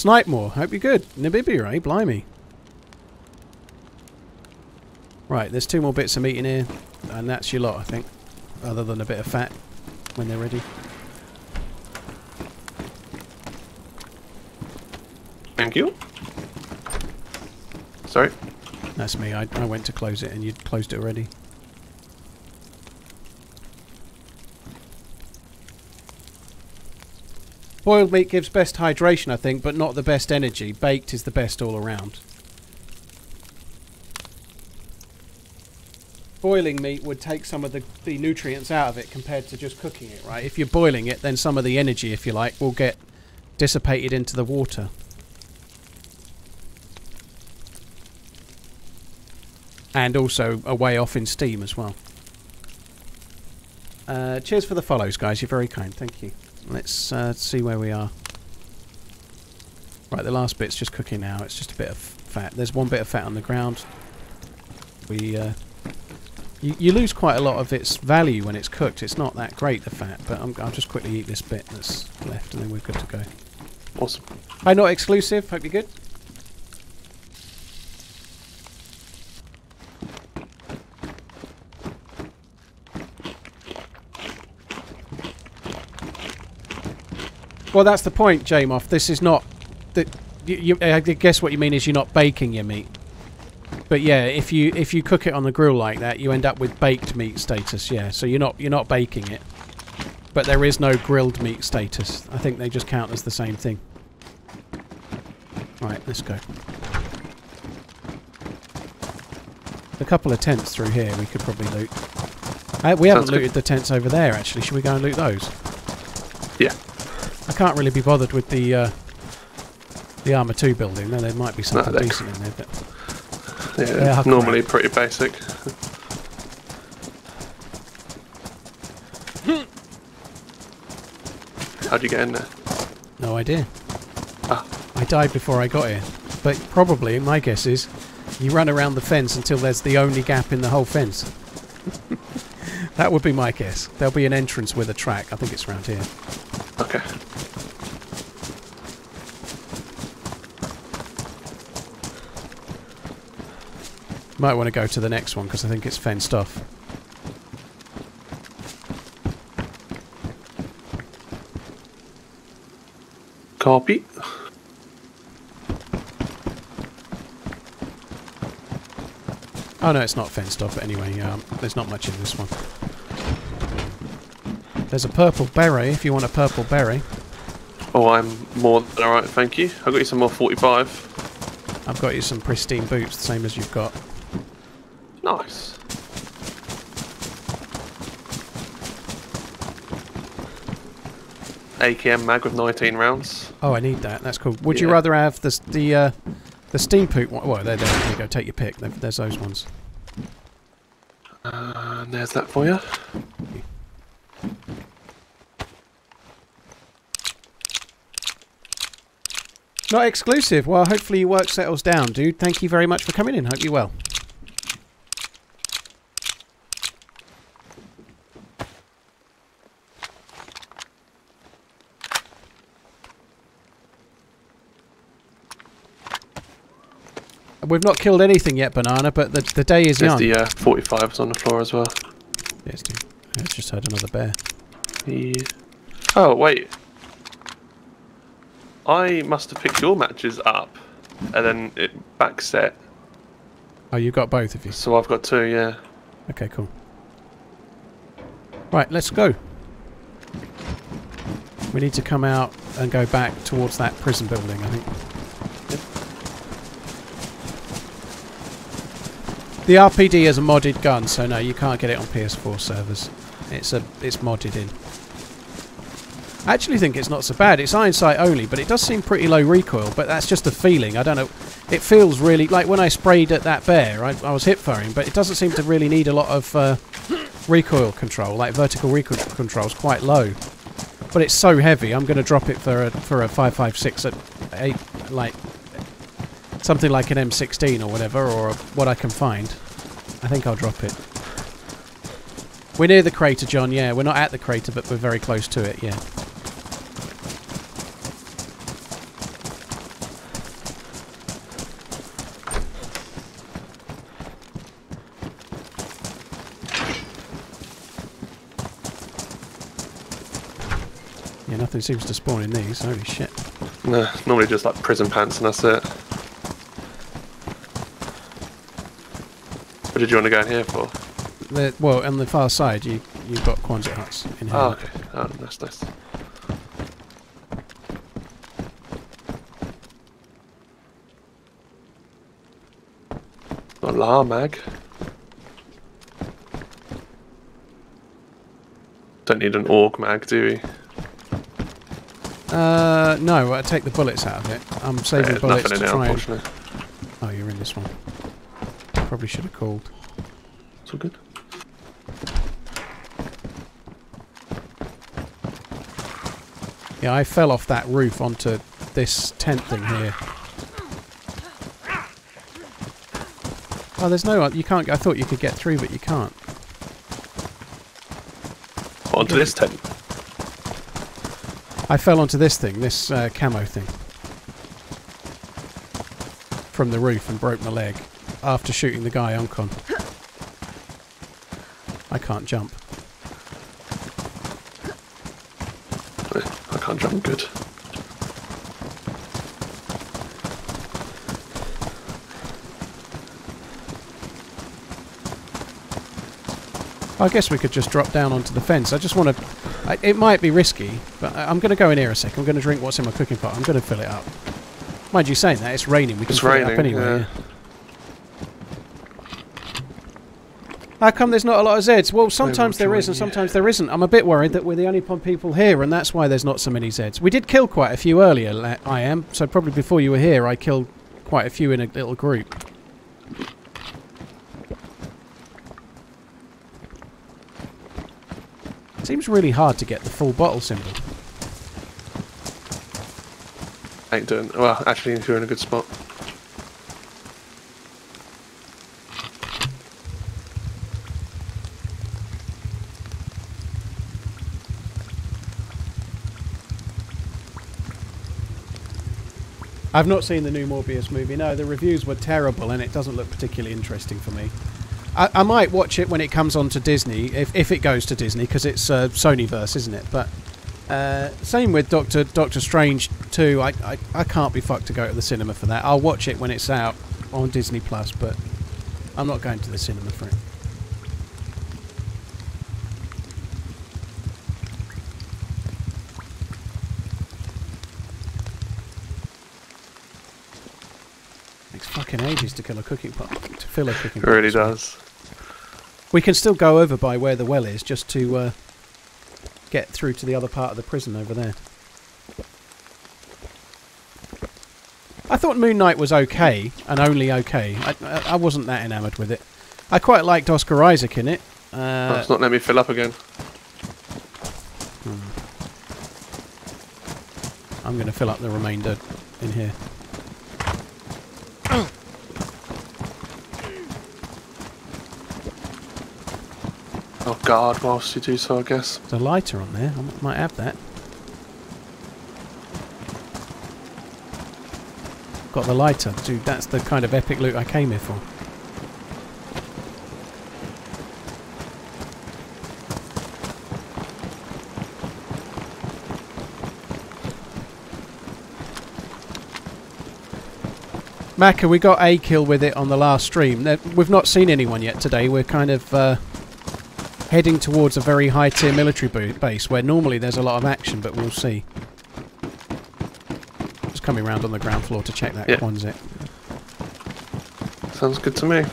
Snipemore, hope you're good. Nabibia, eh? Blimey. Right, there's two more bits of meat in here, and that's your lot, I think. Other than a bit of fat when they're ready. Thank you. Sorry. That's me. I, I went to close it and you'd closed it already. Boiled meat gives best hydration, I think, but not the best energy. Baked is the best all around. Boiling meat would take some of the, the nutrients out of it compared to just cooking it, right? If you're boiling it, then some of the energy, if you like, will get dissipated into the water. and also away off in Steam as well. Uh, cheers for the follows, guys. You're very kind. Thank you. Let's uh, see where we are. Right, the last bit's just cooking now. It's just a bit of fat. There's one bit of fat on the ground. We, uh, you, you lose quite a lot of its value when it's cooked. It's not that great, the fat, but I'm, I'll just quickly eat this bit that's left and then we're good to go. Awesome. Hi, not exclusive. Hope you're good. Well, that's the point, Jamoff. This is not that. You, you, I guess what you mean is you're not baking your meat. But yeah, if you if you cook it on the grill like that, you end up with baked meat status. Yeah, so you're not you're not baking it. But there is no grilled meat status. I think they just count as the same thing. Right, let's go. A couple of tents through here we could probably loot. Uh, we haven't Sounds good. looted the tents over there actually. Should we go and loot those? Yeah. I can't really be bothered with the uh, the armor two building. No, there might be something they're decent in there, but Yeah. Yeah, normally pretty basic. How'd you get in there? no idea. Ah. I died before I got here, but probably my guess is you run around the fence until there's the only gap in the whole fence. [laughs] that would be my guess. There'll be an entrance with a track. I think it's around here. Okay. Might want to go to the next one because I think it's fenced off. Copy. Oh no, it's not fenced off. But anyway, um, there's not much in this one. There's a purple beret if you want a purple beret. Oh, I'm more than alright, thank you. I've got you some more 45. I've got you some pristine boots, the same as you've got. Nice. AKM mag with 19 rounds. Oh, I need that. That's cool. Would you rather have the the uh, the steam poop one? Well, there, there, there you go. Take your pick. There, there's those ones. And there's that for you. Not exclusive. Well, hopefully your work settles down, dude. Thank you very much for coming in. Hope you're well. We've not killed anything yet, Banana, but the, the day is There's young. the uh, 45s on the floor as well. Yes, dude. I just heard another bear. Yeah. Oh, wait. I must have picked your matches up and then it back set. Oh, you've got both of you. So I've got two, yeah. Okay, cool. Right, let's go. We need to come out and go back towards that prison building, I think. The RPD is a modded gun, so no, you can't get it on PS4 servers. It's a it's modded in. I actually think it's not so bad. It's iron sight only, but it does seem pretty low recoil. But that's just a feeling. I don't know. It feels really like when I sprayed at that bear, I, I was hip firing, but it doesn't seem to really need a lot of uh, recoil control. Like vertical recoil control is quite low, but it's so heavy. I'm going to drop it for a for a 556 at eight, like something like an M16 or whatever, or what I can find. I think I'll drop it. We're near the crater, John. Yeah, we're not at the crater, but we're very close to it. Yeah. Nothing seems to spawn in these. Holy shit. No, normally just like prison pants and that's it. What did you want to go in here for? The, well, on the far side, you you've got Quonset huts in here. Oh, okay. Oh, that's nice. Not La Mag. Don't need an orc mag, do we? Uh, no, I take the bullets out of it. I'm saving Yeah, bullets to try and... Oh, you're in this one. Probably should have called. It's all good. Yeah, I fell off that roof onto this tent thing here. Oh, there's no... You can't... I thought you could get through, but you can't. Onto this tent. I fell onto this thing, this uh, camo thing. From the roof and broke my leg after shooting the guy on con. I can't jump. I can't jump good. I guess we could just drop down onto the fence. I just want to... It might be risky, but I'm going to go in here a sec. I'm going to drink what's in my cooking pot. I'm going to fill it up. Mind you saying that, it's raining. We can It's fill it up anyway. yeah. How come there's not a lot of Zeds? Well, sometimes there is and sometimes there isn't. I'm a bit worried that we're the only pon- people here, and that's why there's not so many Zeds. We did kill quite a few earlier, I am, so probably before you were here, I killed quite a few in a little group. Seems really hard to get the full bottle symbol. I Ain't doing well. Actually, if you're in a good spot. I've not seen the new Morbius movie. No, the reviews were terrible, and it doesn't look particularly interesting for me. I, I might watch it when it comes on to Disney, if, if it goes to Disney, because it's uh, Sonyverse, isn't it? But uh, same with Doctor Doctor Strange 2. I, I I can't be fucked to go to the cinema for that. I'll watch it when it's out on Disney Plus, but I'm not going to the cinema for it. Takes fucking ages to kill a cooking pot. To fill a cooking It pot. really does. We can still go over by where the well is just to uh, get through to the other part of the prison over there. I thought Moon Knight was okay, and only okay. I, I, I wasn't that enamoured with it. I quite liked Oscar Isaac in it. oh, Uh, it's not letting me fill up again. I'm going to fill up the remainder in here. [clears throat] Oh guard whilst you do so, I guess. There's a lighter on there. I might have that. Got the lighter. Dude, that's the kind of epic loot I came here for. Macca, we got a kill with it on the last stream. We've not seen anyone yet today. We're kind of uh, heading towards a very high tier military base where normally there's a lot of action, but we'll see. Just coming around on the ground floor to check that Yeah. Quonset. Sounds good to me. It's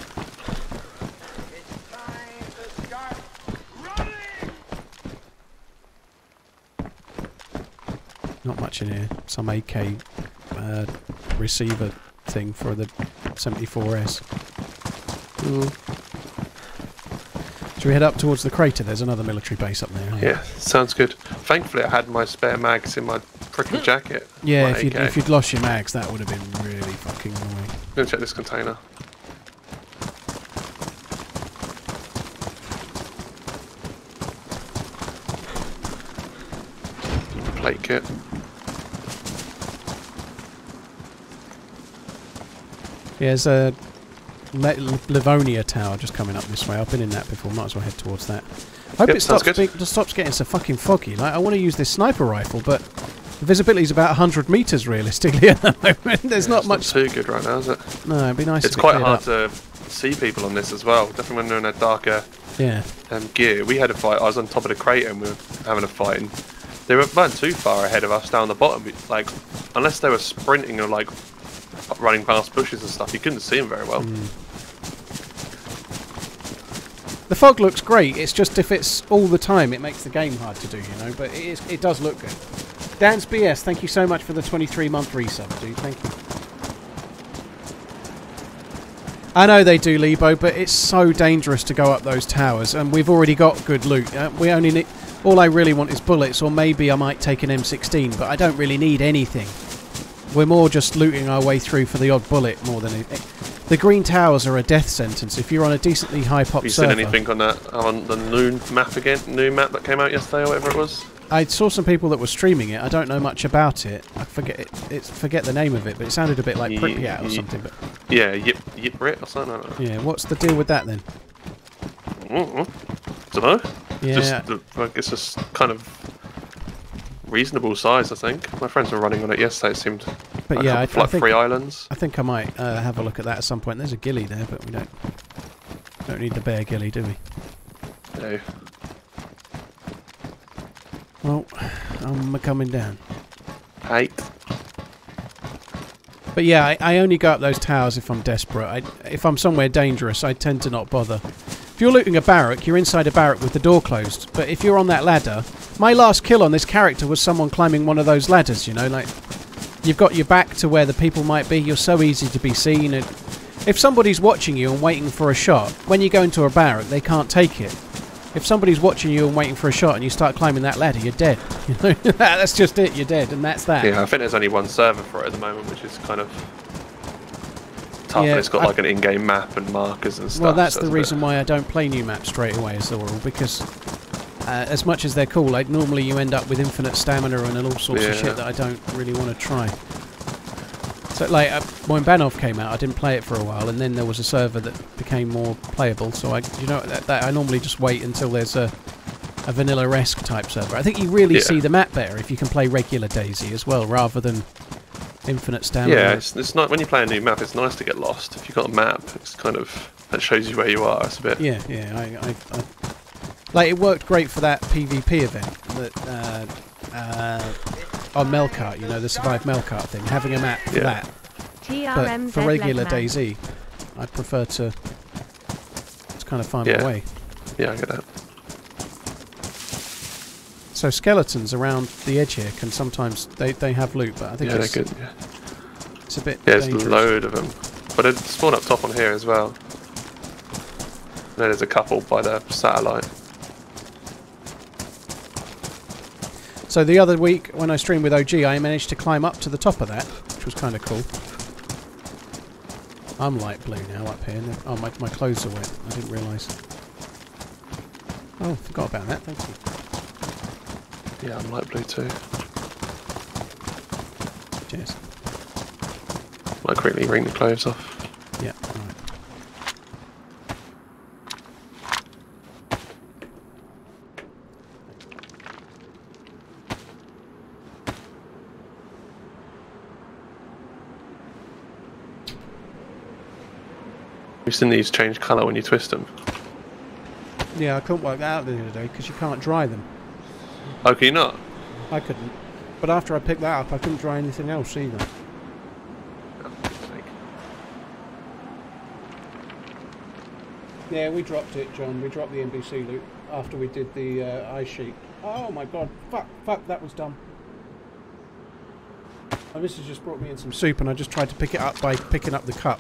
time to start running. Not much in here. Some AK uh, receiver thing for the 74S. Mm, Should we head up towards the crater? There's another military base up there. yeah, sounds good. Thankfully, I had my spare mags in my prickly jacket. Yeah, if you'd, if you'd lost your mags, that would have been really fucking annoying. I'm gonna check this container. Plate kit. Yeah, there's a Le- Livonia tower just coming up this way. I've been in that before. Might as well head towards that. I hope Yep, it stops, being, just stops getting so fucking foggy. Like I want to use this sniper rifle, but the visibility is about 100 meters realistically [laughs] at the moment. There's not It's much. too good right now, is it? No, it'd be nice. It's quite hard up. to see people on this as well. Definitely when they're in a darker Yeah. um, gear. We had a fight. I was on top of the crater and we were having a fight. And they were- weren't too far ahead of us down the bottom. Like, unless they were sprinting or like running past bushes and stuff, you couldn't see them very well. Mm. The fog looks great. It's just if it's all the time, it makes the game hard to do, you know. But it is. It does look good. Dan's BS. Thank you so much for the 23 month resub, dude. Thank you. I know they do, Lebo, but it's so dangerous to go up those towers, and we've already got good loot. Uh, we only need. All I really want is bullets, or maybe I might take an M16, but I don't really need anything. We're more just looting our way through for the odd bullet more than anything. The green towers are a death sentence. If you're on a decently high pop Have you server, seen anything on that on the new map again? New map that came out yesterday or whatever it was. I saw some people that were streaming it. I don't know much about it. I forget it. It's forget the name of it, but it sounded a bit like Pripyat or something. But Yeah, Yip Yip Brit or something. Know. yeah, what's the deal with that then? Mm-hmm. Don't know. Yeah, Just the, like, it's just kind of reasonable size, I think. My friends were running on it yesterday. It seemed but like, yeah, I, a- I like think three islands. I think I might uh, have a look at that at some point. There's a ghillie there, but we don't don't need the bear ghillie, do we? Yeah. Well, I'm coming down. Eight. But yeah, I, I only go up those towers if I'm desperate. I, if I'm somewhere dangerous, I tend to not bother. If you're looting a barrack, you're inside a barrack with the door closed. But if you're on that ladder, my last kill on this character was someone climbing one of those ladders. You know, like you've got your back to where the people might be. You're so easy to be seen. And if somebody's watching you and waiting for a shot, when you go into a barrack, they can't take it. If somebody's watching you and waiting for a shot, and you start climbing that ladder, you're dead. [laughs] You know, [laughs] that's just it. You're dead, and that's that. Yeah, I think there's only one server for it at the moment, which is kind of tough. Yeah, and it's got I- like an in-game map and markers and stuff. Well, that's so the a bit- reason why I don't play new maps straight away as the rule, because uh, as much as they're cool, like normally you end up with infinite stamina and all sorts of shit that I don't really want to try. So, like, uh, when Banov came out, I didn't play it for a while, and then there was a server that became more playable. So, I, you know, that, that I normally just wait until there's a a vanilla-esque type server. I think you really Yeah. see the map better if you can play regular DayZ as well, rather than infinite stamina. Yeah, it's, it's not when you play a new map. It's nice to get lost. If you've got a map, it's kind of that shows you where you are. It's a bit. Yeah, yeah. I, I, I, like it worked great for that PvP event that uh, uh, on Melkart. You know, the Survive Melkart thing. Having a map for Yeah. that, but for regular Legman. DayZ, I prefer to. It's kind of find Yeah. my way. Yeah, I get that. So skeletons around the edge here can sometimes they, they have loot, but I think Yeah, they're it's, good. Yeah, it's a bit yeah there's a load of them, but they spawn up top on here as well. And then There's a couple by the satellite. So the other week when I streamed with OG, I managed to climb up to the top of that, which was kind of cool. I'm light blue now up here. and Oh, my, my clothes are wet. I didn't realise. Oh, forgot about that. Thank you. Yeah, I'm light blue too. Cheers. Might quickly wring the clothes off. Yeah, alright. You still need to change colour when you twist them. Yeah, I couldn't work that out the other day because you can't dry them. Oh, can you not? I couldn't. But after I picked that up, I couldn't dry anything else either. Yeah, we dropped it, John. We dropped the NBC loop after we did the uh, ice sheet. Oh my god, fuck, fuck, that was dumb. My missus just brought me in some soup and I just tried to pick it up by picking up the cup.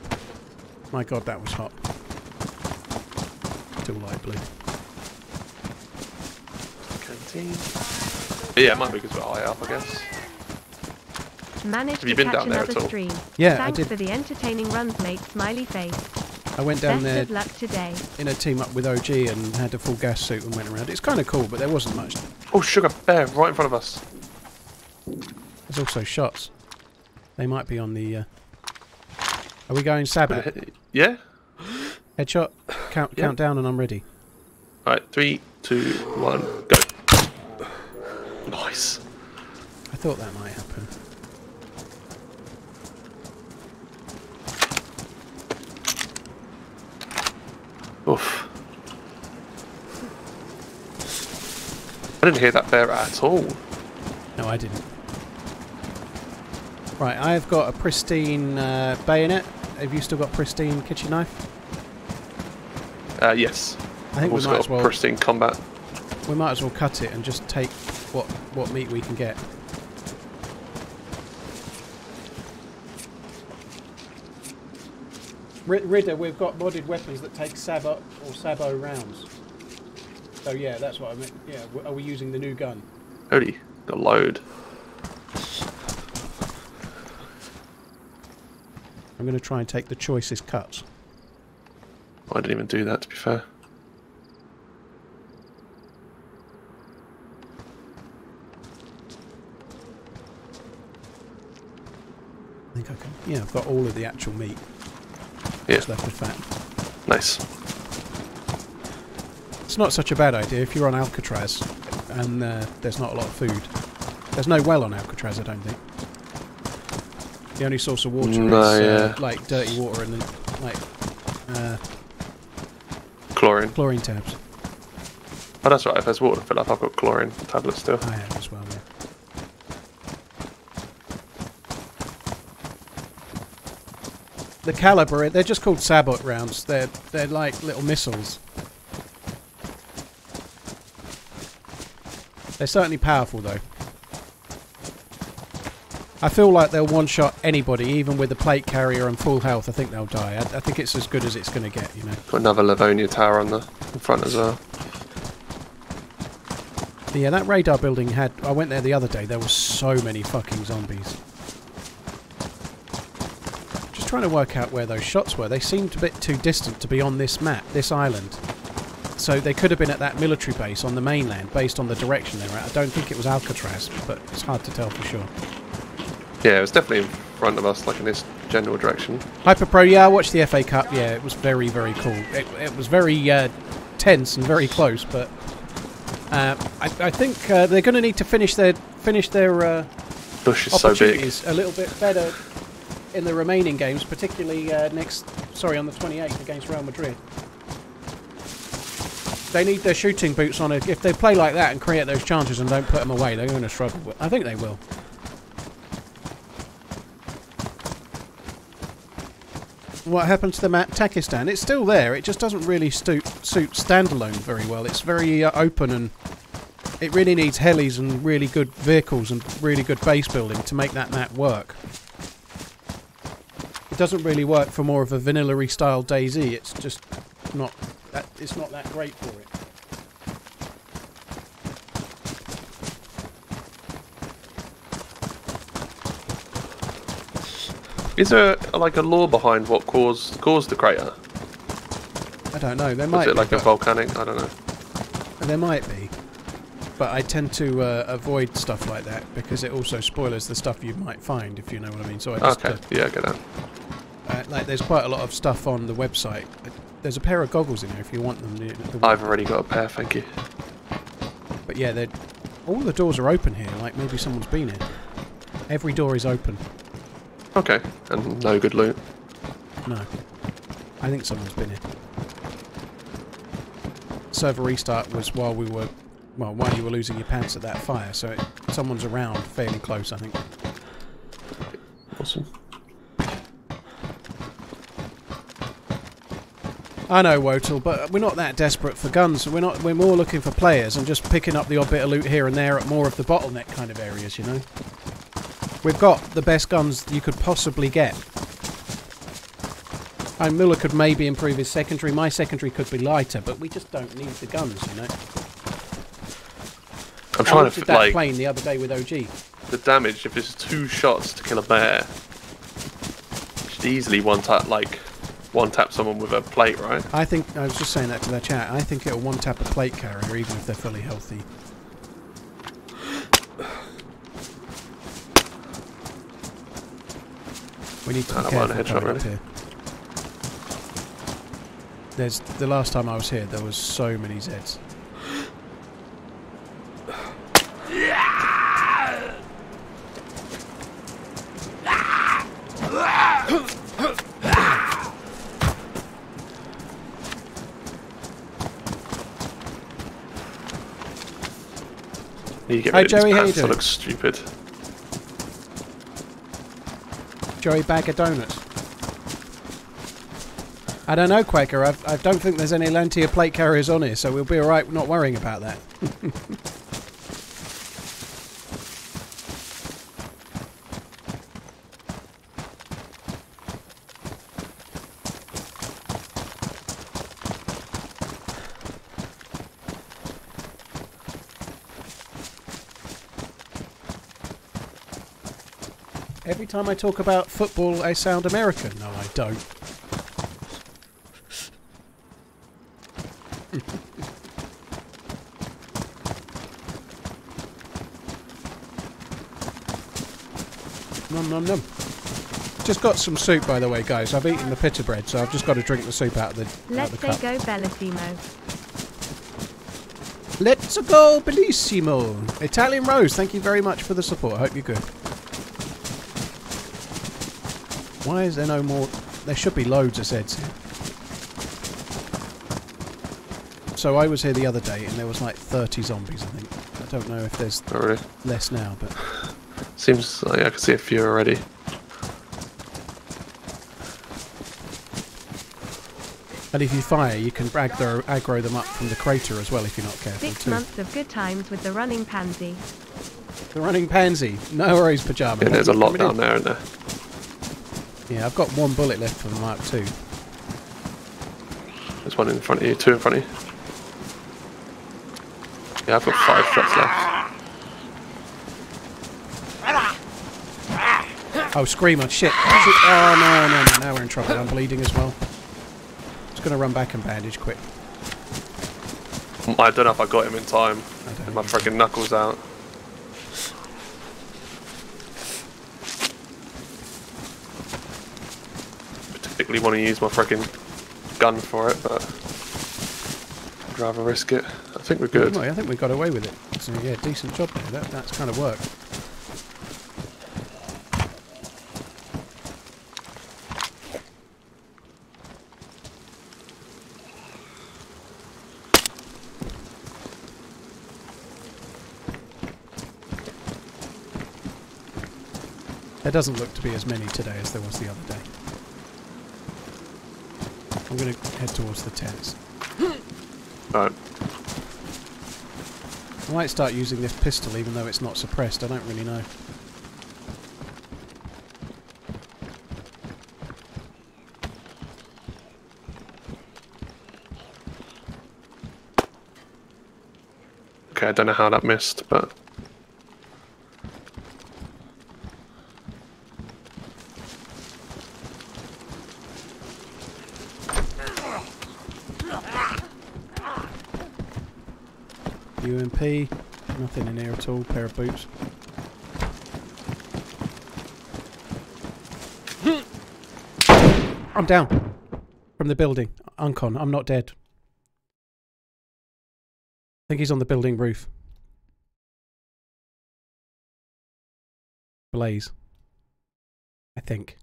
My god, that was hot. Still light blue. Canteen. Yeah, it might be because we're high up, I guess. Managed Have you to been catch down there at another all? stream. Yeah, I Thanks did. for the entertaining runs, mate. Smiley face. I went down Best there of luck today. in a team up with OG and had a full gas suit and went around. It's kind of cool, but there wasn't much. Oh, sugar bear right in front of us. There's also shots. They might be on the. Uh... Are we going Sabbath? Yeah? Headshot. Count. Yeah. Count down, and I'm ready. Alright, three, two, one, go. Nice. I thought that might happen. Oof. I didn't hear that bear at all. No, I didn't. Right, I've got a pristine uh, bayonet. Have you still got pristine kitchen knife? Uh, yes. I think we also might got as well. pristine combat. We might as well cut it and just take what what meat we can get. Rid- Ridder, we've got modded weapons that take sabot or sabot rounds. So yeah, that's what I meant. Yeah, w- are we using the new gun? Holy, the load. I'm going to try and take the choicest cuts. I didn't even do that, to be fair. I think I can. Yeah, I've got all of the actual meat. Yeah, What's left of fat. nice. It's not such a bad idea if you're on Alcatraz and uh, there's not a lot of food. There's no well on Alcatraz, I don't think. The only source of water No, is uh, yeah. like dirty water and then like uh, Chlorine. chlorine tabs. Oh, that's right. If there's water to fill up, I've got chlorine tablets still. I have as well. Yeah. The caliber, they're just called sabot rounds. They're they're like little missiles. They're certainly powerful though. I feel like they'll one-shot anybody, even with a plate carrier and full health. I think they'll die. I, I think it's as good as it's going to get, you know. Got another Livonia tower on the in front as well. Yeah, that radar building had. I went there the other day. There were so many fucking zombies. Just trying to work out where those shots were. They seemed a bit too distant to be on this map, this island. So they could have been at that military base on the mainland, based on the direction they were at. I don't think it was Alcatraz, but it's hard to tell for sure. Yeah, it was definitely in front of us, like in this general direction. Hyper Pro, yeah, I watched the FA Cup. Yeah, it was very, very cool. It, it was very uh, tense and very close, but uh, I, I think uh, they're going to need to finish their finish their. Uh, Bush is so big. a little bit better in the remaining games, particularly uh, next, sorry, on the 28th against Real Madrid. They need their shooting boots on. If they play like that and create those chances and don't put them away, they're going to struggle. I think they will. What happened to Takistan? It's still there. It just doesn't really suit standalone very well. It's very uh, open and it really needs helis and really good vehicles and really good base building to make that map work. It doesn't really work for more of a vanilla style DayZ. It's just not that it's not that great for it. Is there like a law behind what caused caused the crater? I don't know. There might. might it like be, a volcanic? I don't know. there might be. But I tend to uh, avoid stuff like that because it also spoilers the stuff you might find, if you know what I mean. So I just Okay, uh, yeah, I get that. Uh, like, there's quite a lot of stuff on the website. Uh, There's a pair of goggles in there if you want them. The, the- I've already got a pair, thank you. But yeah, all the doors are open here. Like maybe someone's been here. Every door is open. Okay, and no good loot. No, I think someone's been here. Server restart was while we were, well, while you were losing your pants at that fire. So it, someone's around, fairly close, I think. Awesome. I know, Wotel, but we're not that desperate for guns. We're not. We're more looking for players and just picking up the odd bit of loot here and there at more of the bottleneck kind of areas. You know, we've got the best guns you could possibly get. And Muller could maybe improve his secondary. My secondary could be lighter, but we just don't need the guns. You know. I'm trying looked to at that like plane the other day with OG. the damage. If it's two shots to kill a bear, you should easily one tap like one tap someone with a plate, right? I think I was just saying that to the chat. I think it'll one tap a plate carrier even if they're fully healthy. We need to be Ah, well, careful headshot, coming up here. There's the last time I was here, there was so many Zeds. Need to get Hi, rid of Joey, these how you pants. Doing? looks stupid. Joey bag of donuts. I don't know, Quaker. I've, I don't think there's any Lantia plate carriers on here, so we'll be alright not worrying about that. [laughs] Every time I talk about football, I sound American. No, I don't. [laughs] nom nom nom. Just got some soup, by the way, guys. I've eaten the pita bread, so I've just got to drink the soup out of the, Let's the cup. go Bellissimo. Let's go, bellissimo! Italian Rose, thank you very much for the support. I hope you're good. Why is there no more? There should be loads of Zeds here. So I was here the other day and there was like 30 zombies, I think. I don't know if there's oh, really. less now, but [sighs] Seems uh, like I can see a few already. and if you fire, you can brag their, aggro them up from the crater as well if you're not careful Six too. months of good times with the running pansy. The running pansy, no worries, pajama. Yeah, there's a Thank lot for coming down in. there, isn't there? Yeah, I've got one bullet left for the Mark II. There's one in front of you, two in front of you. Yeah, I've got five shots left. Oh, screamer! Shit! Oh no, no, no! Now we're in trouble. I'm bleeding as well. Just gonna run back and bandage quick. I don't know if I got him in time. I don't my freaking knuckles out. Particularly want to use my freaking gun for it, but I'd rather risk it. I think we're good. Well, I think we got away with it. So yeah, decent job there. That, that's kind of work. There doesn't look to be as many today as there was the other day. I'm to head towards the tents. [gasps] Right. I might start using this pistol even though it's not suppressed. I don't really know. Okay, I don't know how that missed, but Nothing in here at all. Pair of boots. I'm down. From the building. Uncon. I'm not dead. I think he's on the building roof. Blaze. I think.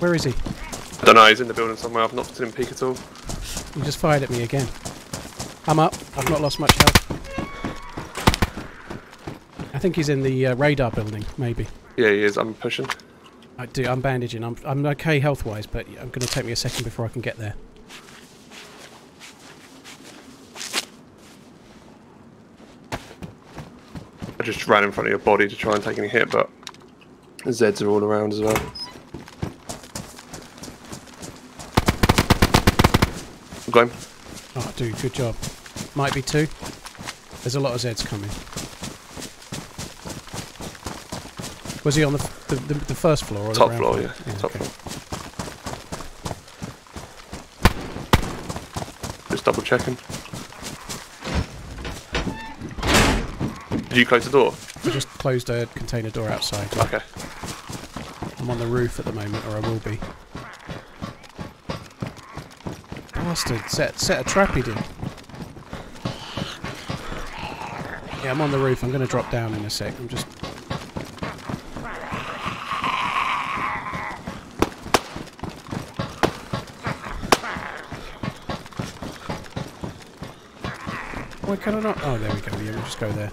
Where is he? I don't know, he's in the building somewhere. I've not seen him peek at all. He just fired at me again. I'm up. I've not lost much health. I think he's in the uh, radar building, maybe. Yeah, he is. I'm pushing. I do. I'm bandaging. I'm I'm okay health wise, but I'm going to take me a second before I can get there. I just ran in front of your body to try and take any hit, but the Zeds are all around as well. Going. Oh, dude, good job. Might be two. There's a lot of Zeds coming. Was he on the f- the, the, the first floor or Top the floor, ground yeah. Top okay. floor. Just double checking. Did you close the door? I just closed a container door outside. Okay. I'm on the roof at the moment, or I will be. Bastard, set, set a trap he did. Yeah, I'm on the roof. I'm going to drop down in a sec. I'm just... Why can I not? Oh, there we go. Yeah, we'll just go there.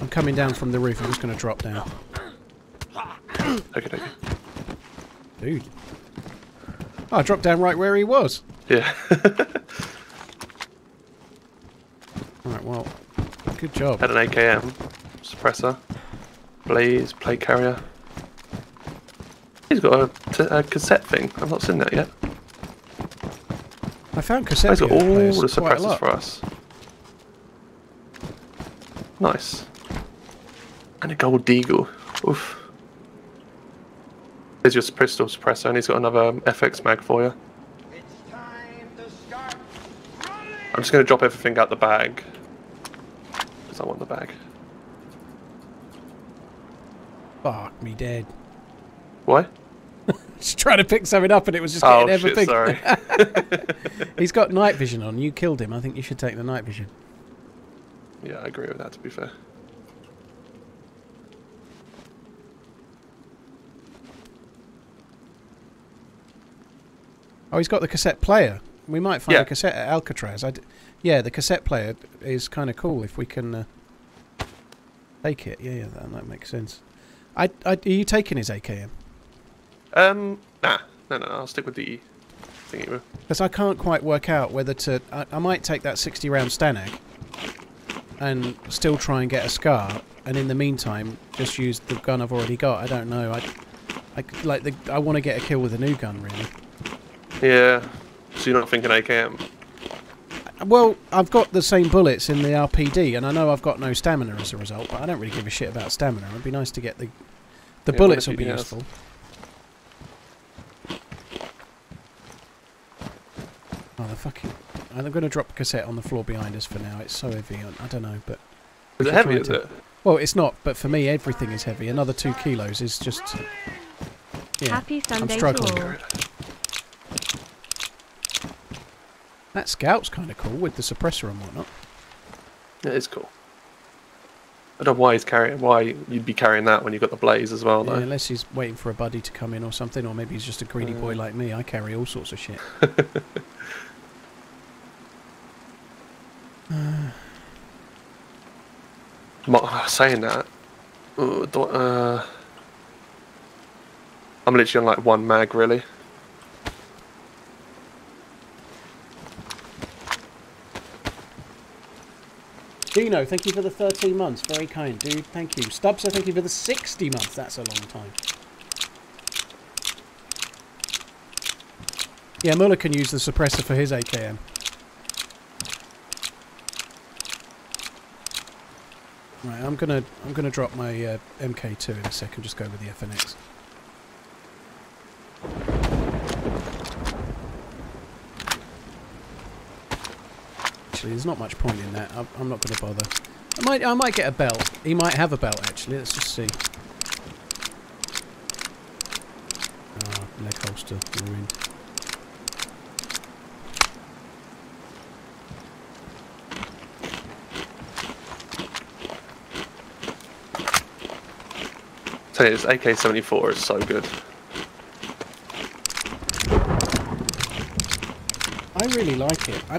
I'm coming down from the roof. I'm just going to drop down. Okay, okay. Dude. Oh, I dropped down right where he was. Yeah. [laughs] Alright, well, good job. Had an AKM, suppressor, blaze, plate carrier. He's got a, t- a cassette thing. I've not seen that yet. I found cassette He's got all the suppressors for us. Nice. And a gold deagle. Oof. There's your pistol suppressor, and he's got another um, FX mag for you. It's time to start running. I'm just going to drop everything out the bag. Because I want the bag. Fuck me dead. Why? [laughs] Just trying to pick something up and it was just Oh, getting shit, everything. sorry. [laughs] He's got night vision on. You killed him. I think you should take the night vision. yeah, I agree with that, to be fair. Oh, he's got the cassette player. We might find Yeah. a cassette at Alcatraz. I d- yeah, the cassette player is kind of cool if we can uh, take it. Yeah, yeah, that, makes sense. I, I, are you taking his AKM? Um, nah. No, no, I'll stick with the thingy. Because I can't quite work out whether to. I, I might take that 60 round Stanag and still try and get a scar, and in the meantime, just use the gun I've already got. I don't know. I, I like the. I want to get a kill with a new gun, really. Yeah. So you're not thinking AKM? Well, I've got the same bullets in the RPD, and I know I've got no stamina as a result, but I don't really give a shit about stamina. It'd be nice to get the. The Yeah, bullets would be you- useful. Oh, the fucking. I'm going to drop a cassette on the floor behind us for now. It's so heavy. I, I don't know, but. Is it heavy, is to- it? Well, it's not, but for me, everything is heavy. Another two kilos is just. Yeah. Happy Sunday to struggling. all. That scout's kind of cool with the suppressor and whatnot. It is cool. I don't know why he's carrying. Why you'd be carrying that when you've got the blaze as well, Yeah, though. unless he's waiting for a buddy to come in or something, or maybe he's just a greedy boy Uh. like me. I carry all sorts of shit. [laughs] [sighs] Mo- saying that, uh, uh, I'm literally on like one mag, really. Dino, thank you for the 13 months. Very kind, dude. Thank you. Stubbs, I thank you for the 60 months. That's a long time. Yeah, Muller can use the suppressor for his AKM. Right, I'm gonna I'm gonna drop my uh, MK2 in a second. Just go with the FNX. Actually. There's not much point in that. I'm, I'm not going to bother. I might, I might get a belt. He might have a belt, actually. Let's just see. Ah, leg holster ruined. You, this AK-74 is so good. I really like it. I,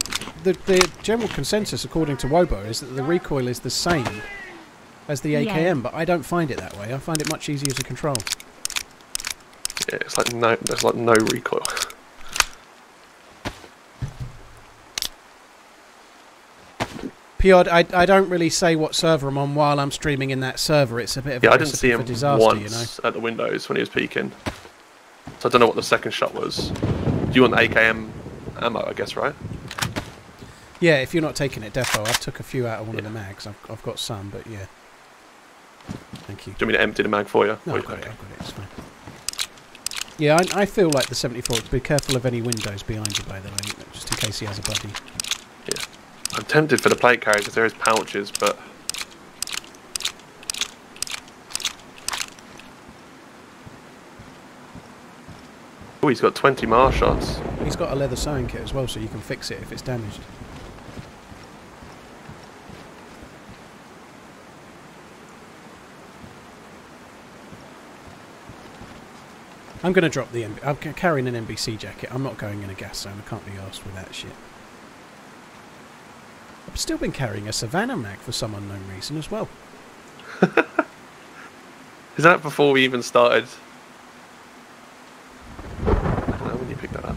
the, the general consensus, according to Wobo, is that the recoil is the same as the AKM, Yeah. but I don't find it that way. I find it much easier to control. Yeah, it's like no, there's like no recoil. [laughs] Piod, I, I don't really say what server I'm on while I'm streaming in that server. It's a bit of Yeah, a I didn't see him disaster, once you know. at the windows when he was peeking. So I don't know what the second shot was. Do you want the AKM ammo? I guess right. Yeah, if you're not taking it, defo. I took a few out of one of the mags. I've, I've got some, but yeah. Thank you. Do you want me to empty the mag for you? No, I've got it. I've got it. It's fine. Yeah, I, I feel like the 74. Be careful of any windows behind you, by the way, just in case he has a buddy. Yeah. I'm tempted for the plate carrier because there is pouches, but oh, he's got 20 Mar shots. He's got a leather sewing kit as well, so you can fix it if it's damaged. I'm going to drop the. MB- I'm carrying an NBC jacket. I'm not going in a gas zone. I can't be asked with that shit. I've still been carrying a Savannah mag for some unknown reason as well. [laughs] Is that before we even started? I don't know when you picked that up.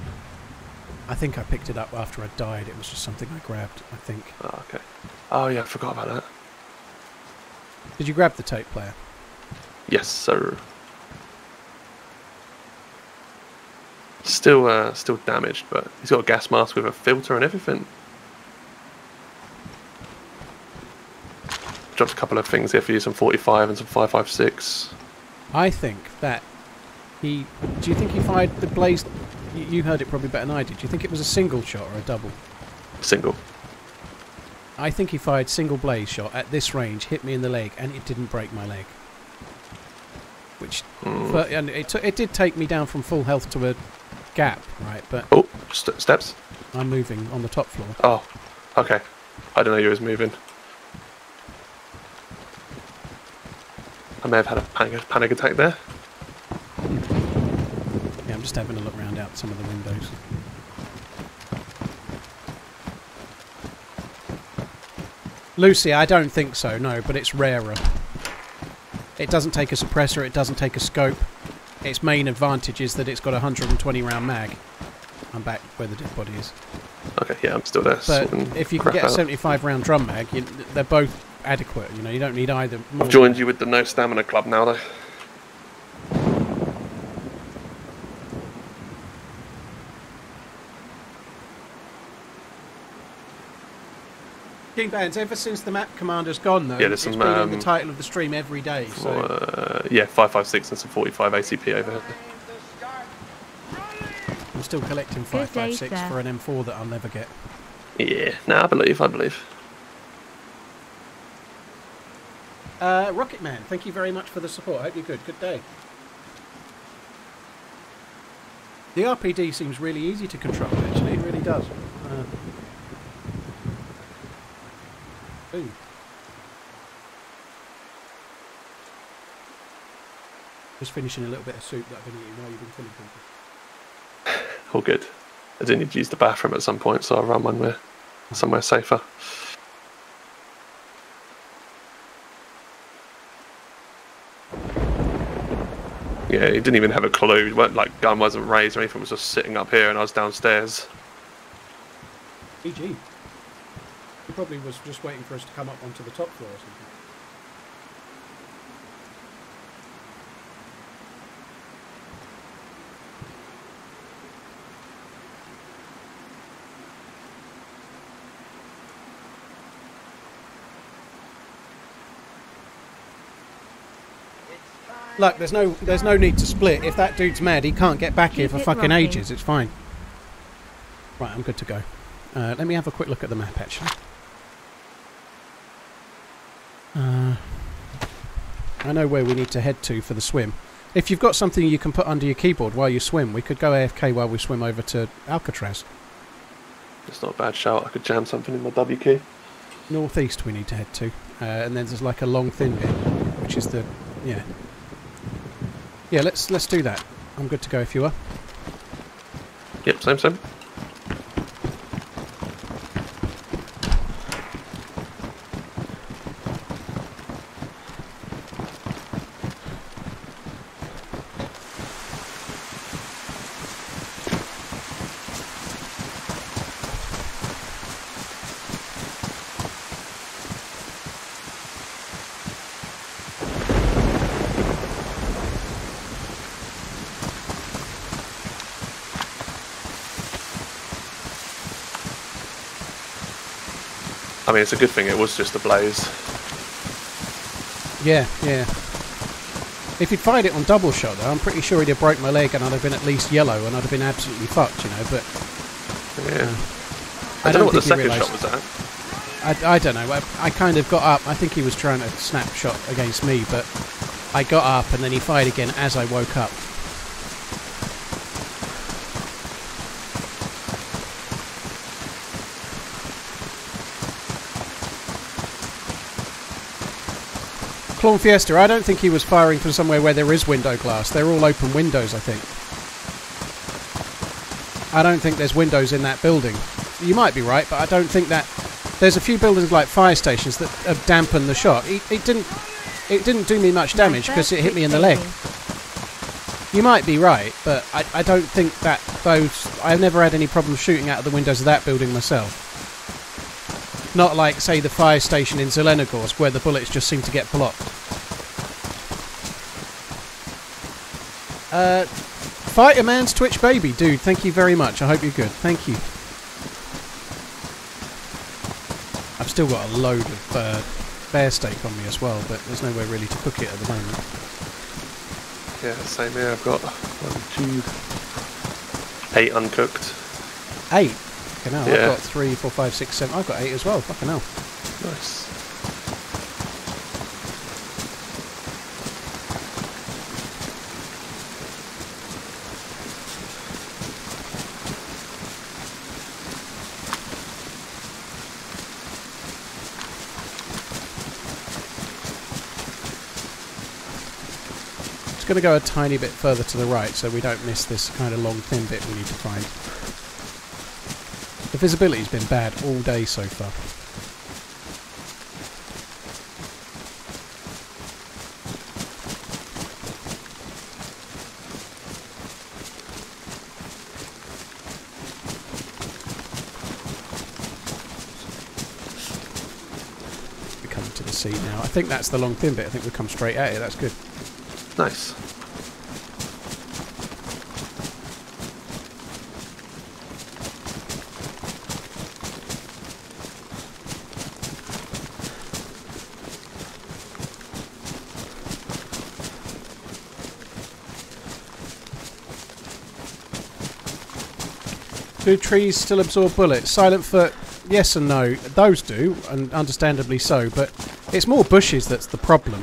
I think I picked it up after I died. It was just something I grabbed. I think. Oh, okay. Oh yeah, I forgot about that. Did you grab the tape player? Yes, sir. Still, uh, still damaged, but he's got a gas mask with a filter and everything. Dropped a couple of things here for you, some 45 and some 556. I think that he. Do you think he fired the blaze? You, heard it probably better than I did. Do you think it was a single shot or a double? Single. I think he fired single blaze shot at this range, hit me in the leg, and it didn't break my leg. Which, Mm. and it, it did take me down from full health to a gap, right? But Oh, st- steps. I'm moving on the top floor. Oh, okay. I don't know you was moving. I may have had a panic, panic attack there. Yeah, I'm just having a look round out some of the windows. Lucy, I don't think so, no, but it's rarer. It doesn't take a suppressor, it doesn't take a scope. Its main advantage is that it's got a 120 round mag. I'm back where the dead body is. Okay, yeah, I'm still there. But if you can get a out. 75 round drum mag, you, they're both adequate. You know, you don't need either. more I've joined you with the no stamina club now, though. King Bands, ever since the map commander's gone, though, Yeah, there's it's some, been in um, the title of the stream every day. So Uh, yeah, 556 and some 45 ACP over here. Time to start running. I'm still collecting 556 sir. for an M4 that I'll never get. Yeah, no, I believe, I believe. Uh, Rocket Man, thank you very much for the support. I hope you're good. Good day. The RPD seems really easy to control, actually. It really does. Uh, ooh. Just finishing a little bit of soup that I've been eating while you've been killing people. [laughs] All good. I do need to use the bathroom at some point, so I'll run one where somewhere safer. Yeah, he didn't even have a clue. Like gun wasn't raised or anything. It was just sitting up here, and I was downstairs. EG. He probably was just waiting for us to come up onto the top floor or something. Look, there's no there's no need to split. If that dude's mad, he can't get back here for fucking rocking. ages. It's fine. Right, I'm good to go. Uh, let me have a quick look at the map, actually. I know where we need to head to for the swim. If you've got something you can put under your keyboard while you swim, we could go AFK while we swim over to Alcatraz. It's not a bad shout. I could jam something in my W key. Northeast we need to head to. Uh, and then there's like a long thin bit, which is the... yeah. Yeah, let's let's do that. I'm good to go if you are. Yep, same, same. Mean, it's a good thing it was just a blaze. Yeah, yeah. If he'd fired it on double shot, though, I'm pretty sure he'd have broke my leg and I'd have been at least yellow and I'd have been absolutely fucked, you know. But Yeah. I I, don't, know what the second shot was at. I, I don't know. I, I kind of got up. I think he was trying to snapshot against me, but I got up and then he fired again as I woke up. Clone Fiesta, I don't think he was firing from somewhere where there is window glass. They're all open windows, I think. I don't think there's windows in that building. You might be right, but I don't think that there's a few buildings like fire stations that have dampened the shot. It, it didn't. It didn't do me much damage because it hit me in the leg. You might be right, but I, I don't think that those. I've never had any problem shooting out of the windows of that building myself. Not like, say, the fire station in Zelenogorsk, where the bullets just seem to get blocked. Uh, Fighter Man's Twitch Baby, dude, thank you very much. I hope you're good. Thank you. I've still got a load of uh, bear steak on me as well, but there's nowhere really to cook it at the moment. Yeah, same here. I've got one, two, eight uncooked. Eight. Fucking hell, I've got three, four, five, six, seven. I've got eight as well. Fucking hell. Nice. It's going to go a tiny bit further to the right so we don't miss this kind of long thin bit we need to find. Visibility's been bad all day so far. We're coming to the sea now. I think that's the long thin bit. I think we've come straight at it. That's good. Nice. Do trees still absorb bullets? Silent foot, yes and no. Those do, and understandably so, but it's more bushes that's the problem.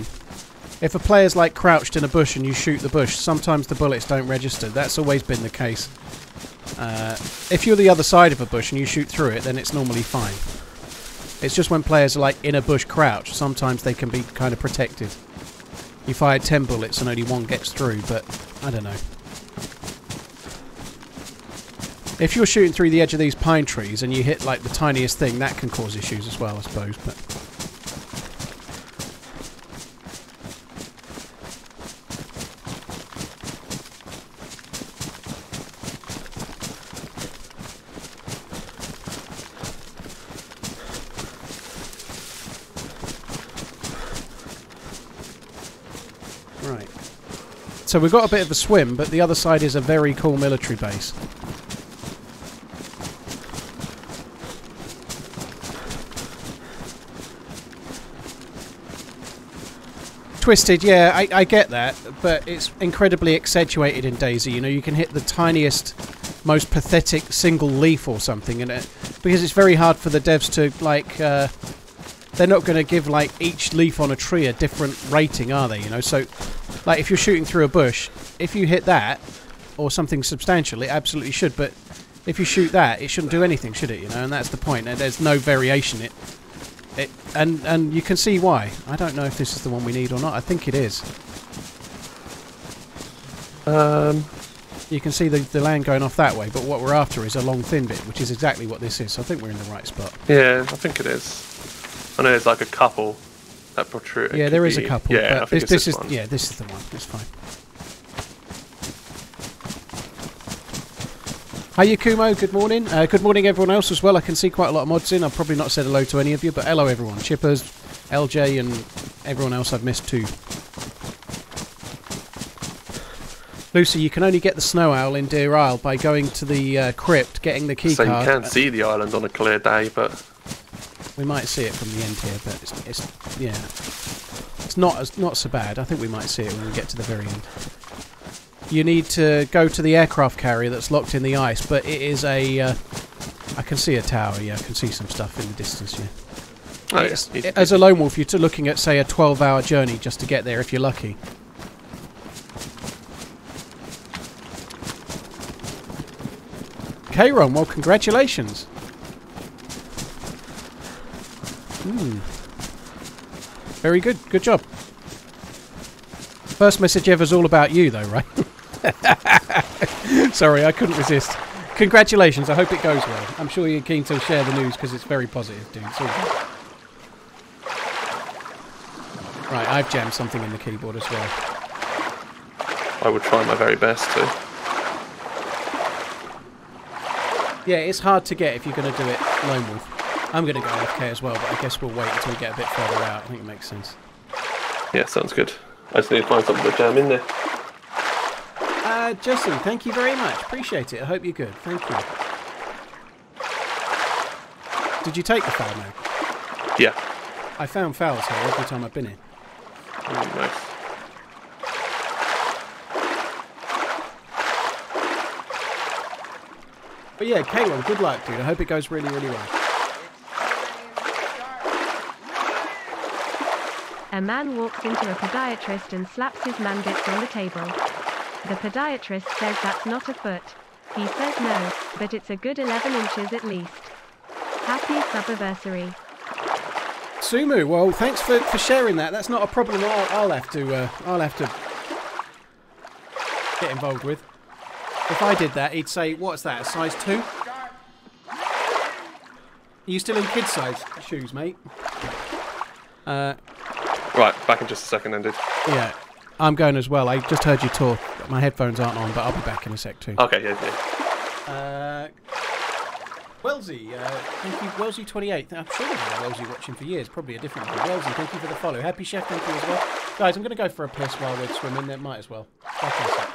If a player's like crouched in a bush and you shoot the bush, sometimes the bullets don't register. That's always been the case. Uh, if you're the other side of a bush and you shoot through it, then it's normally fine. It's just when players are like in a bush crouch, sometimes they can be kind of protected. You fire 10 bullets and only one gets through, but I don't know. If you're shooting through the edge of these pine trees and you hit like the tiniest thing, that can cause issues as well, I suppose. But right. So we've got a bit of a swim, but the other side is a very cool military base. Twisted, yeah, I, I get that, but it's incredibly accentuated in DayZ. You know, you can hit the tiniest, most pathetic single leaf or something, and it, because it's very hard for the devs to like. Uh, they're not going to give like each leaf on a tree a different rating, are they? You know, so like if you're shooting through a bush, if you hit that or something substantial, it absolutely should. But if you shoot that, it shouldn't do anything, should it? You know, and that's the point. There's no variation. It, it, and and you can see why. I don't know if this is the one we need or not. I think it is. Um, You can see the, the land going off that way, but what we're after is a long thin bit, which is exactly what this is. So I think we're in the right spot. yeah, I think it is. I know there's like a couple that protrude. yeah, there is a couple. Yeah, but this, it's this is one. yeah, this is the one. It's fine. Hi Kumo, good morning. Uh, good morning everyone else as well. I can see quite a lot of mods in. I've probably not said hello to any of you, but hello everyone. Chippers, LJ and everyone else I've missed too. Lucy, you can only get the snow owl in Deer Isle by going to the uh, crypt, getting the key So you can't see the island on a clear day, but We might see it from the end here, but it's, it's yeah, it's not as not so bad. I think we might see it when we get to the very end. You need to go to the aircraft carrier that's locked in the ice, but it is a. Uh, I can see a tower. Yeah, I can see some stuff in the distance. Yeah. oh, It's- easy as a lone wolf, you're looking at say a 12-hour journey just to get there if you're lucky. Kron, well, congratulations. Hmm. Very good. Good job. First message ever is all about you, though, right? [laughs] [laughs] Sorry, I couldn't resist. Congratulations. I hope it goes well. I'm sure you're keen to share the news because it's very positive, dude. Right, I've jammed something in the keyboard as well. I would try my very best to. Yeah, it's hard to get if you're going to do it lone wolf. I'm going to go AFK as well, but I guess we'll wait until we get a bit further out. I think it makes sense. Yeah, sounds good. I just need to find something to jam in there. Uh, Jesse, thank you very much. Appreciate it. I hope you're good. Thank you. Did you take the foul now? Yeah. I found fouls here every time I've been here. Oh, nice. But yeah, K1, good luck, dude. I hope it goes really, really well. A man walks into a podiatrist and slaps his mangots on the table. The podiatrist says that's not a foot. He says no, but it's a good 11 inches at least. Happy subiversary. Sumu, well, thanks for, for sharing that. That's not a problem. I'll, I'll have to uh, I'll have to get involved with. If I did that, he'd say, "What's that? A size two? Are you still in kid size shoes, mate?" Uh, Right, back in just a second then, dude. yeah, I'm going as well. I just heard you talk. My headphones aren't on, but I'll be back in a sec too. Okay, yeah, yeah. Uh, Wellesley, uh, thank you, Wellesley28. I'm sure we've had a Wellesley watching for years, probably a different one. Wellesley, thank you for the follow. Happy Chef, thank you as well. Guys, I'm going to go for a piss while we're swimming. That might as well. Back in a sec.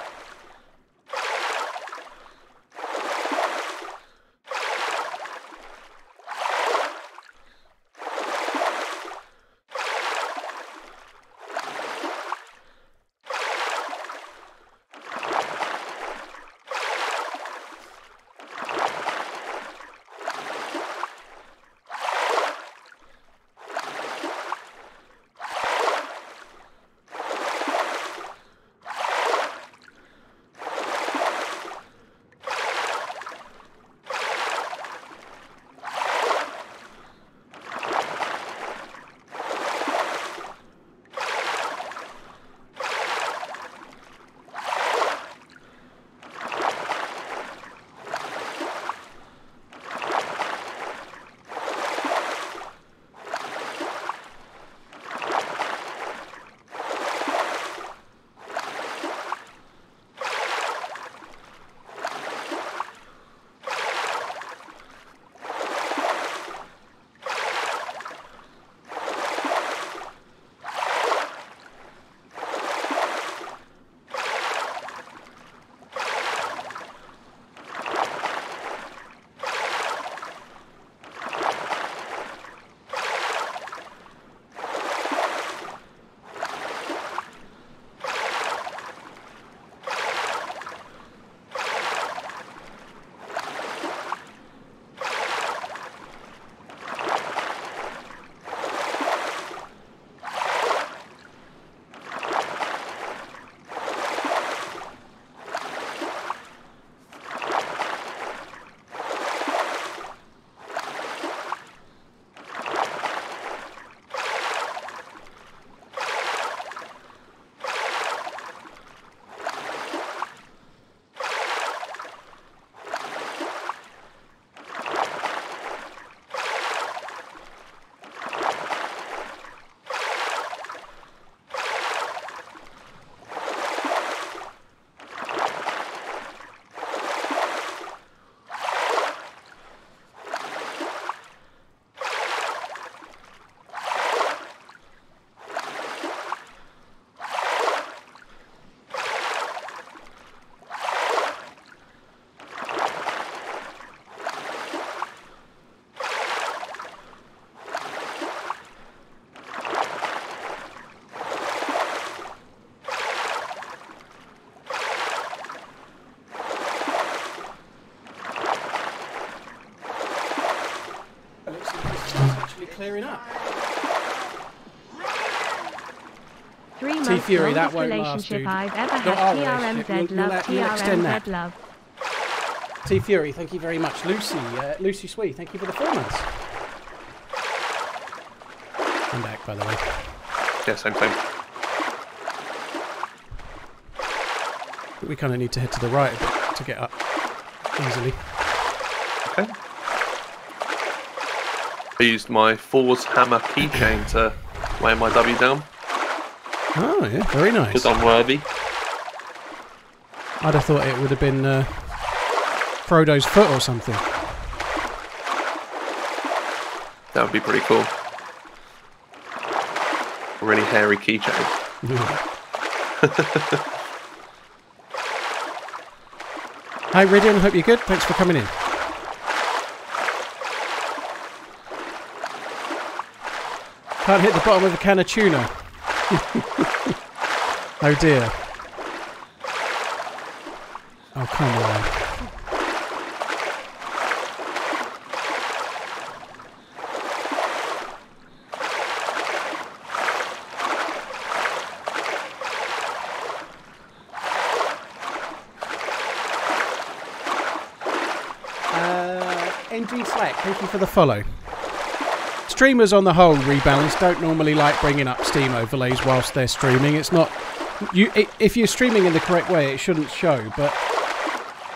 Clearing up. Three months Fury, that longest won't last, relationship dude. I've ever Not our had. TRMZ You'll- you'll love. you'll extend that. TRMZ love. T Fury, thank you very much. Lucy, uh, Lucy Sweet, thank you for the four months. I'm back, by the way. Yeah, same thing. But we kind of need to head to the right bit to get up easily. I used my Thor's Hammer keychain to weigh my W down Oh, yeah, very nice. because I'm worthy. I'd have thought it would have been uh, Frodo's foot or something. That would be pretty cool. A really hairy keychain. [laughs] Hi, Ridian. Hope you're good. Thanks for coming in. Can't hit the bottom of a can of tuna. [laughs] oh dear. Oh, come on. Uh, NG Slack, thank you for the follow. Streamers on the whole, rebalance, don't normally like bringing up Steam overlays whilst they're streaming. It's not you. i if you're streaming in the correct way, it shouldn't show. But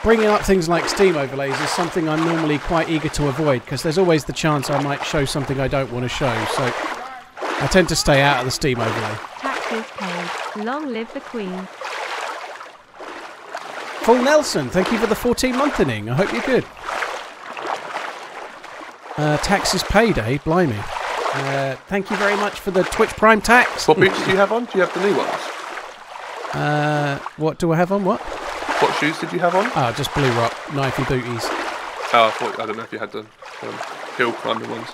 bringing up things like Steam overlays is something I'm normally quite eager to avoid because there's always the chance I might show something I don't want to show. So I tend to stay out of the Steam overlay. Taxes paid. Long live the Queen. Full Nelson, thank you for the 14 month inning. I hope you're good. Uh, taxes paid, eh? Blimey. Uh, thank you very much for the Twitch Prime tax. What boots do you have on? Do you have the new ones? Uh, what do I have on? What? What shoes did you have on? Oh, just Blue Rock, knifey booties. Oh, I thought I don't know if you had the um, hill climbing ones.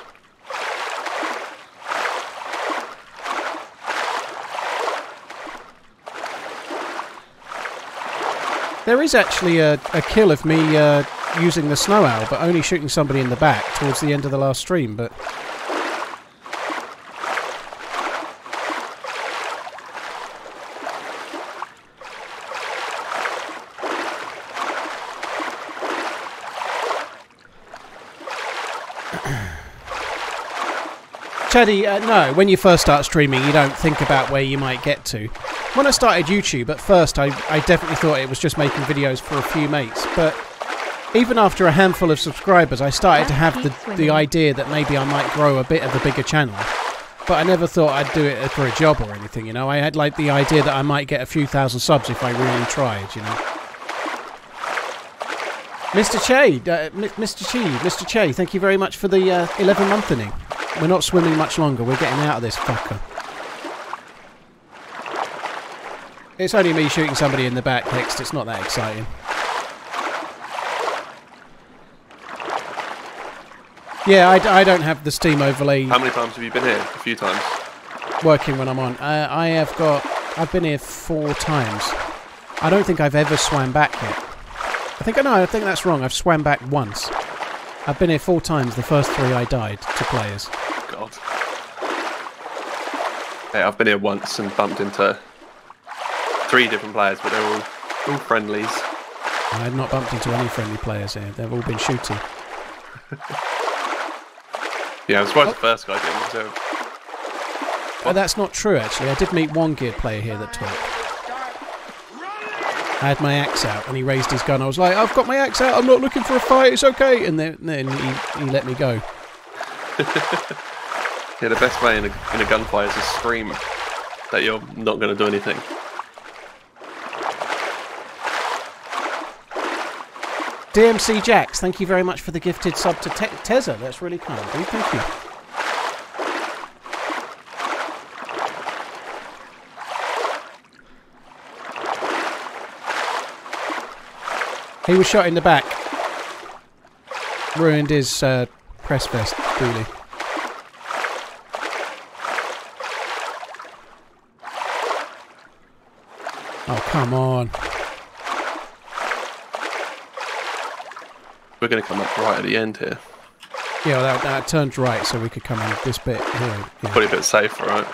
There is actually a, a kill of me uh, using the snow owl, but only shooting somebody in the back towards the end of the last stream. But [clears throat] Chaddy, uh, no, when you first start streaming, you don't think about where you might get to. When I started YouTube, at first, I, I definitely thought it was just making videos for a few mates. But even after a handful of subscribers, I started to have the, the idea that maybe I might grow a bit of a bigger channel. But I never thought I'd do it for a job or anything, you know. I had like the idea that I might get a few thousand subs if I really tried, you know. Mr. Che, uh, Mr. Chi, Mr. Che, thank you very much for the uh, 11 month inning. We're not swimming much longer. We're getting out of this fucker. It's only me shooting somebody in the back next. It's not that exciting. Yeah, I, I, don't have the Steam overlay How many times have you been here? A few times. working when I'm on. Uh, I have got. I've been here four times. I don't think I've ever swam back yet. I think I know. I think that's wrong. I've swam back once. I've been here four times. The first three I died to players. God. Hey, I've been here once and bumped into three different players, but they're all all friendlies. I have not bumped into any friendly players here. They've all been shooting. [laughs] Yeah, I'm surprised oh. the first guy didn't. So But that's not true, actually. I did meet one geared player here that talked. I had my axe out and he raised his gun. I was like, I've got my axe out. I'm not looking for a fight. It's okay. And then, then he, he let me go. [laughs] yeah, the best way in a in a gunfight is to scream that you're not going to do anything. DMC Jax, thank you very much for the gifted sub to Te-. That's really kind, dude. Thank you. He was shot in the back. Ruined his uh, press vest, Dooley. Oh, come on. We're going to come up right at the end here. Yeah, well, that, that turned right, so we could come in this bit here. Yeah. Probably a bit safer, right?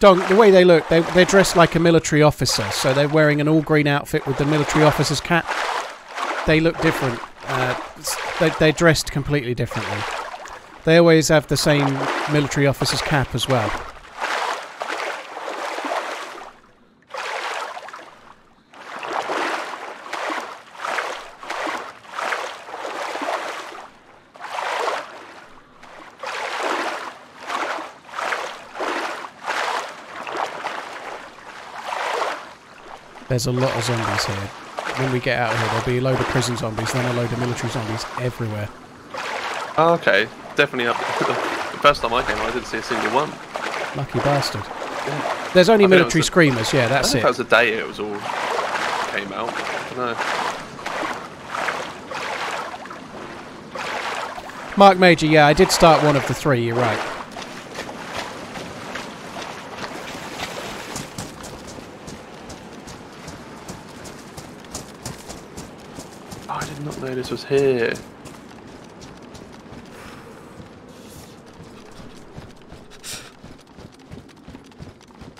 Dog, the way they look, they, they're dressed like a military officer, so they're wearing an all green outfit with the military officer's cap. They look different. Uh, they, they're dressed completely differently. They always have the same military officer's cap as well. There's a lot of zombies here. When we get out of here, there'll be a load of prison zombies, then a load of military zombies everywhere. Oh, okay. Definitely up. [laughs] the first time I came, I didn't see a single one. Lucky bastard. There's only I military screamers, yeah, that's if it. that was the day it was all came out. I. Mark Major, yeah, I did start one of the three, you're right. Oh, I did not know this was here.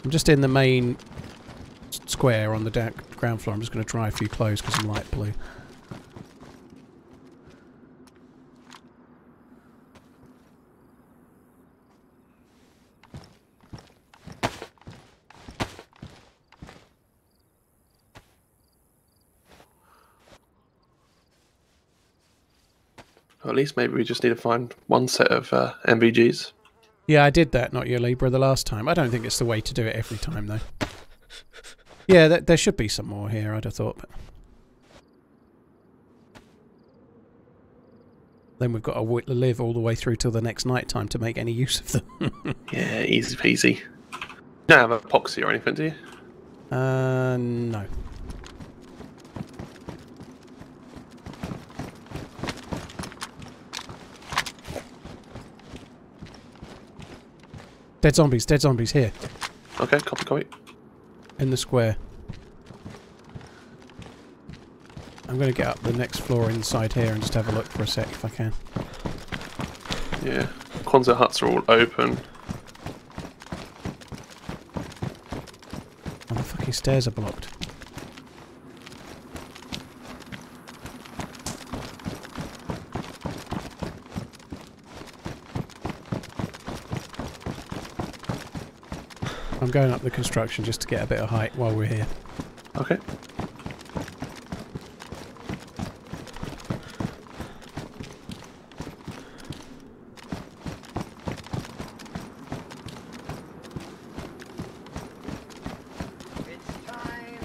I'm just in the main square on the ground floor. I'm just going to try a few clothes because I'm light blue. Least maybe we just need to find one set of uh, NVGs. Yeah, I did that, not your Libra, the last time. I don't think it's the way to do it every time, though. Yeah, th- there should be some more here, I'd have thought. But... Then we've got to live all the way through till the next night time to make any use of them. [laughs] Yeah, easy peasy. You don't have epoxy or anything, do you? uh, no. Dead zombies, dead zombies here Okay, copy, copy. in the square. I'm going to get up the next floor inside here and just have a look for a sec if I can. Yeah. Quonset huts are all open. Oh, the fucking stairs are blocked. I'm going up the construction just to get a bit of height while we're here. Okay.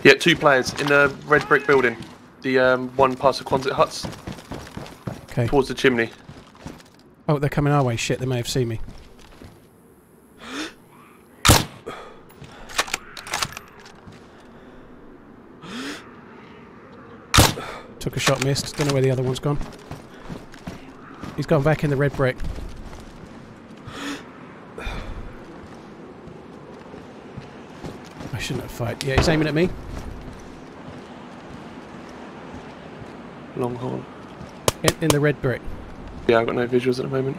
Yeah, two players in the red brick building. The um, one past the Quonset huts Okay. towards the chimney. Oh, they're coming our way. Shit, they may have seen me. Took a shot, missed. Don't know where the other one's gone. He's gone back in the red brick. I shouldn't have fight. Yeah, he's aiming at me. Long haul. In, in the red brick. Yeah, I've got no visuals at the moment.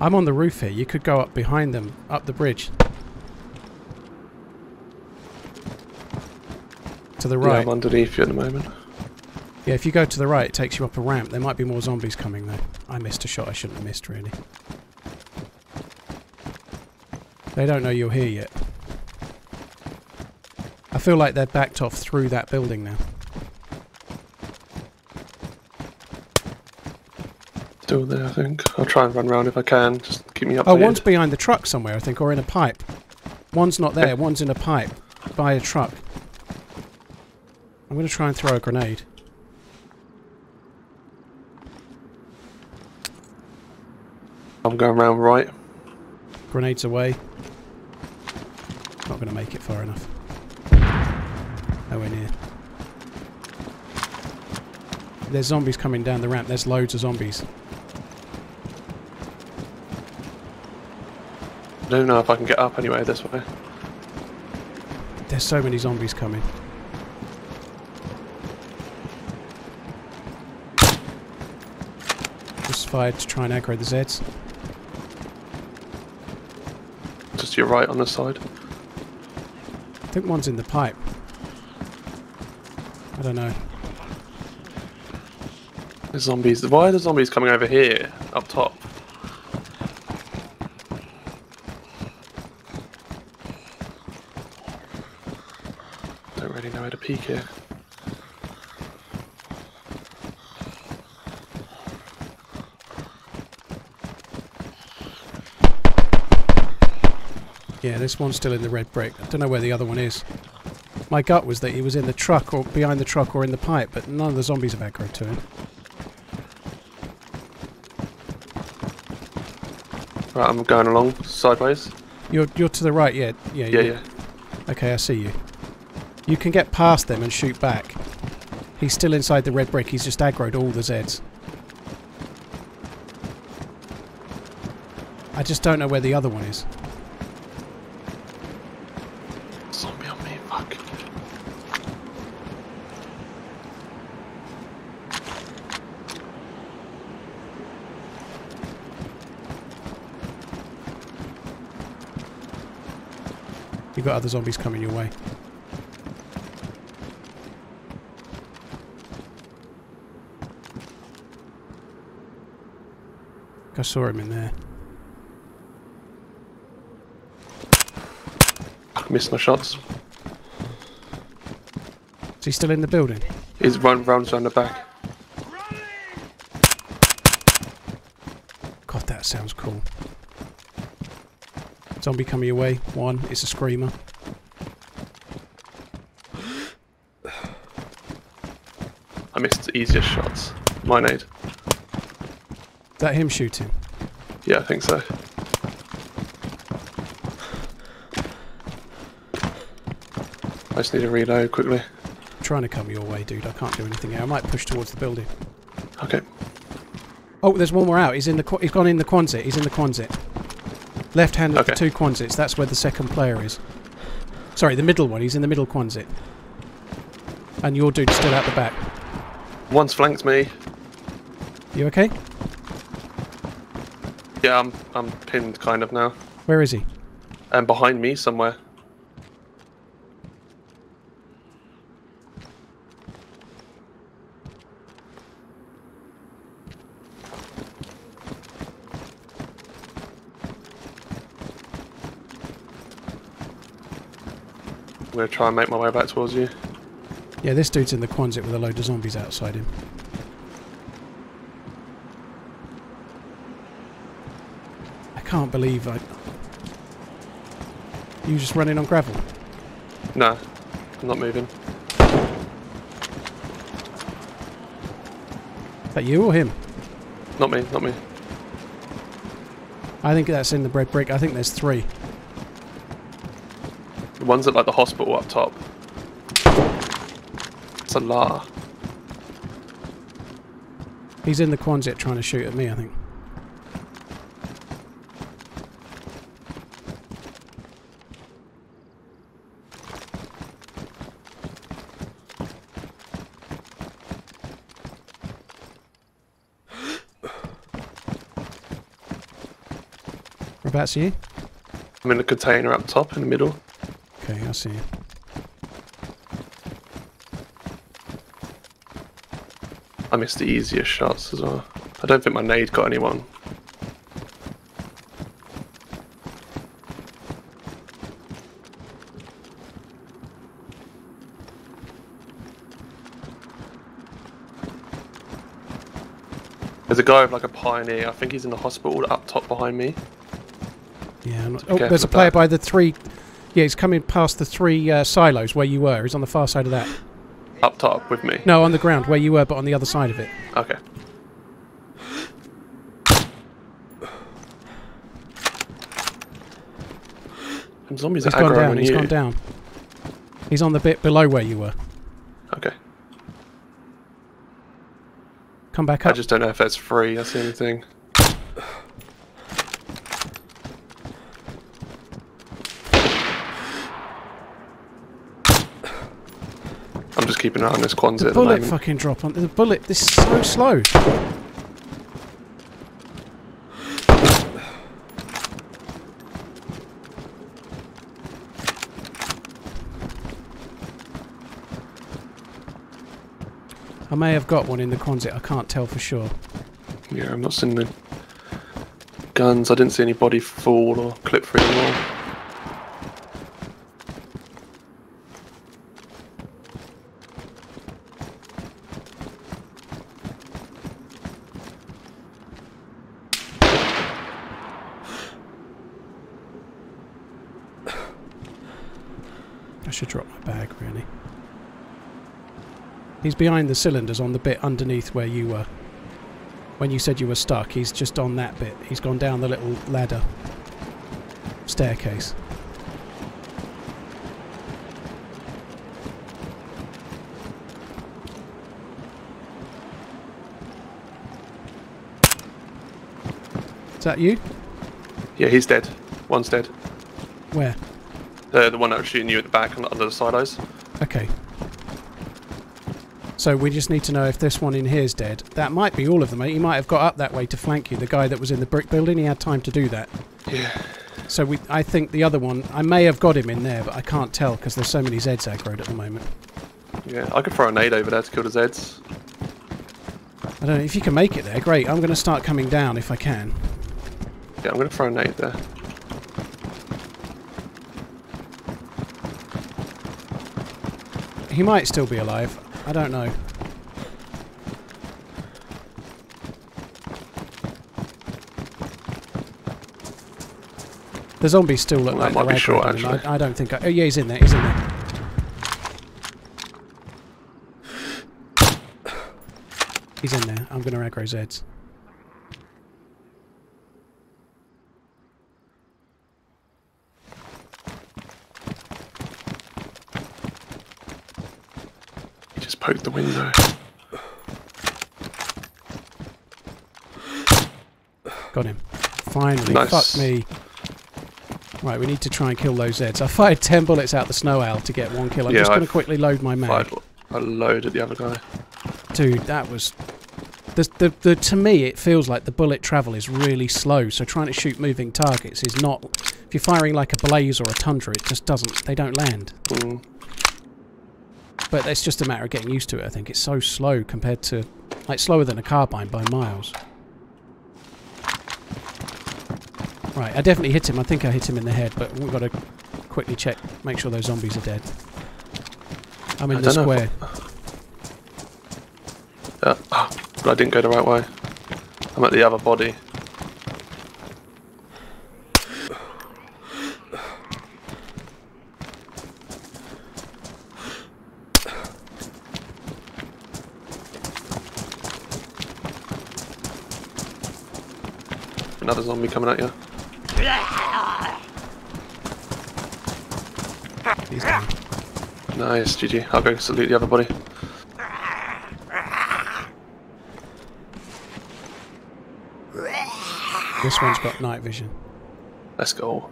I'm on the roof here. You could go up behind them, up the bridge. To the Yeah, right. I'm underneath you at the moment. Yeah, if you go to the right, it takes you up a ramp. There might be more zombies coming, though. I missed a shot I shouldn't have missed, really. They don't know you're here yet. I feel like they're backed off through that building now. Still there, I think. I'll try and run around if I can. Just keep me up. Oh, one's behind the truck somewhere, I think, or in a pipe. One's not there, one's in a pipe. By a truck. I'm going to try and throw a grenade. I'm going round right. Grenades away. Not going to make it far enough. Nowhere near. There's zombies coming down the ramp. There's loads of zombies. Don't know if I can get up anyway this way. There's so many zombies coming. Just fired to try and aggro the Zeds. Just to your right on the side. I think one's in the pipe. I don't know. The zombies. Why are the zombies coming over here, up top? Don't really know where to peek here. Yeah, this one's still in the red brick. I don't know where the other one is. My gut was that he was in the truck or behind the truck or in the pipe, but none of the zombies have aggroed to him. Right, I'm going along sideways. You're you're to the right, yeah, yeah, Yeah, yeah. Okay, I see you. You can get past them and shoot back. He's still inside the red brick. He's just aggroed all the Zeds. I just don't know where the other one is. Got other zombies coming your way. I saw him in there. I missed my shots. Is he still in the building? He's run rounds around the back. God, that sounds cool. Zombie coming your way. One. It's a screamer. I missed the easiest shots. Mine aid. Is that him shooting? Yeah, I think so. I just need to reload quickly. trying to come your way, dude. I can't do anything here. I might push towards the building. Okay. Oh, there's one more out. He's in the. He's gone in the Quonset. He's in the Quonset. Left hand of the two Quonsets. That's where the second player is. Sorry, the middle one. He's in the middle Quonset. And your dude's still out the back. One's flanked me. You okay? Yeah, I'm I'm pinned kind of now. Where is he? And behind me somewhere. Try and make my way back towards you. Yeah, this dude's in the Quonset with a load of zombies outside him. I can't believe I. You just running on gravel? No, I'm not moving. Is that you or him? Not me, not me. I think that's in the bread brick. I think there's three. The one's at like the hospital up top. It's a lot. He's in the Quonset trying to shoot at me, I think. Whereabouts are you? I'm in the container up top in the middle. Okay, I see. I missed the easiest shots as well. I don't think my nade got anyone. There's a guy with like a pioneer. I think he's in the hospital up top behind me. Yeah. Not, oh, there's a player that. by the three. Yeah, he's coming past the three uh, silos where you were. He's on the far side of that. Up top with me. No, on the ground where you were, but on the other side of it. Okay. Them zombies He's are gone down. on He's you. gone down. He's on the bit below where you were. Okay. Come back up. I just don't know if that's free. That's the only thing. Keeping an eye on this Quonset the at the bullet fucking drop on the bullet. This is so slow. I may have got one in the Quonset. I can't tell for sure. Yeah, I'm not seeing the guns. I didn't see any body fall or clip through the wall. I should drop my bag, really. He's behind the cylinders on the bit underneath where you were. When you said you were stuck, he's just on that bit. He's gone down the little ladder. Staircase. Is that you? Yeah, he's dead. One's dead. Where? The, the one that was shooting you at the back under the side eyes. Okay. So we just need to know if this one in here is dead. That might be all of them. He might have got up that way to flank you. The guy that was in the brick building, he had time to do that. Yeah. So we, I think the other one, I may have got him in there, but I can't tell because there's so many Zeds aggroed at the moment. Yeah, I could throw a nade over there to kill the Zeds. I don't know if you can make it there. Great. I'm going to start coming down if I can. Yeah, I'm gonna throw a nade there. He might still be alive. I don't know. The zombies still look Well, like that might be short, aggroed on him. actually. I, I don't think. I, oh yeah, he's in there. He's in there. He's in there. I'm going to aggro Zeds. Just poked the window. Got him. Finally. Nice. Fuck me. Right, we need to try and kill those Zeds. I fired 10 bullets out the snow owl to get one kill. I'm Yeah, just going to quickly load my mag. Fired a load the other guy. Dude, that was... The, the, the, to me, it feels like the bullet travel is really slow, so trying to shoot moving targets is not... If you're firing like a Blaze or a Tundra, it just doesn't... They don't land. Mm. But it's just a matter of getting used to it, I think. It's so slow compared to... Like, slower than a carbine by miles. Right, I definitely hit him. I think I hit him in the head, but we've got to quickly check, make sure those zombies are dead. I'm in I the square. Yeah. Ah, but I didn't go the right way. I'm at the other body. Another zombie coming at you. He's down. Nice, GG. I'll go salute the other body. This one's got night vision. Let's go.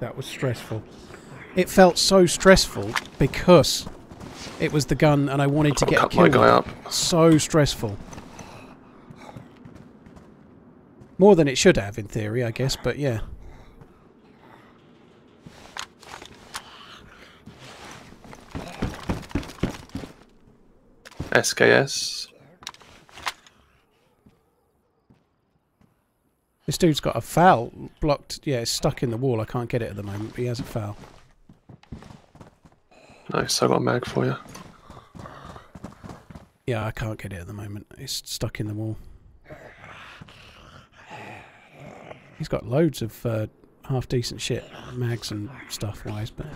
That was stressful. It felt so stressful because it was the gun and I wanted to I'll get a kill. my guy up. So stressful. More than it should have, in theory, I guess, but yeah. SKS. This dude's got a foul blocked. Yeah, it's stuck in the wall. I can't get it at the moment, but he has a foul. Nice, I got a mag for you. Yeah, I can't get it at the moment. It's stuck in the wall. He's got loads of uh, half decent shit, mags and stuff wise, but.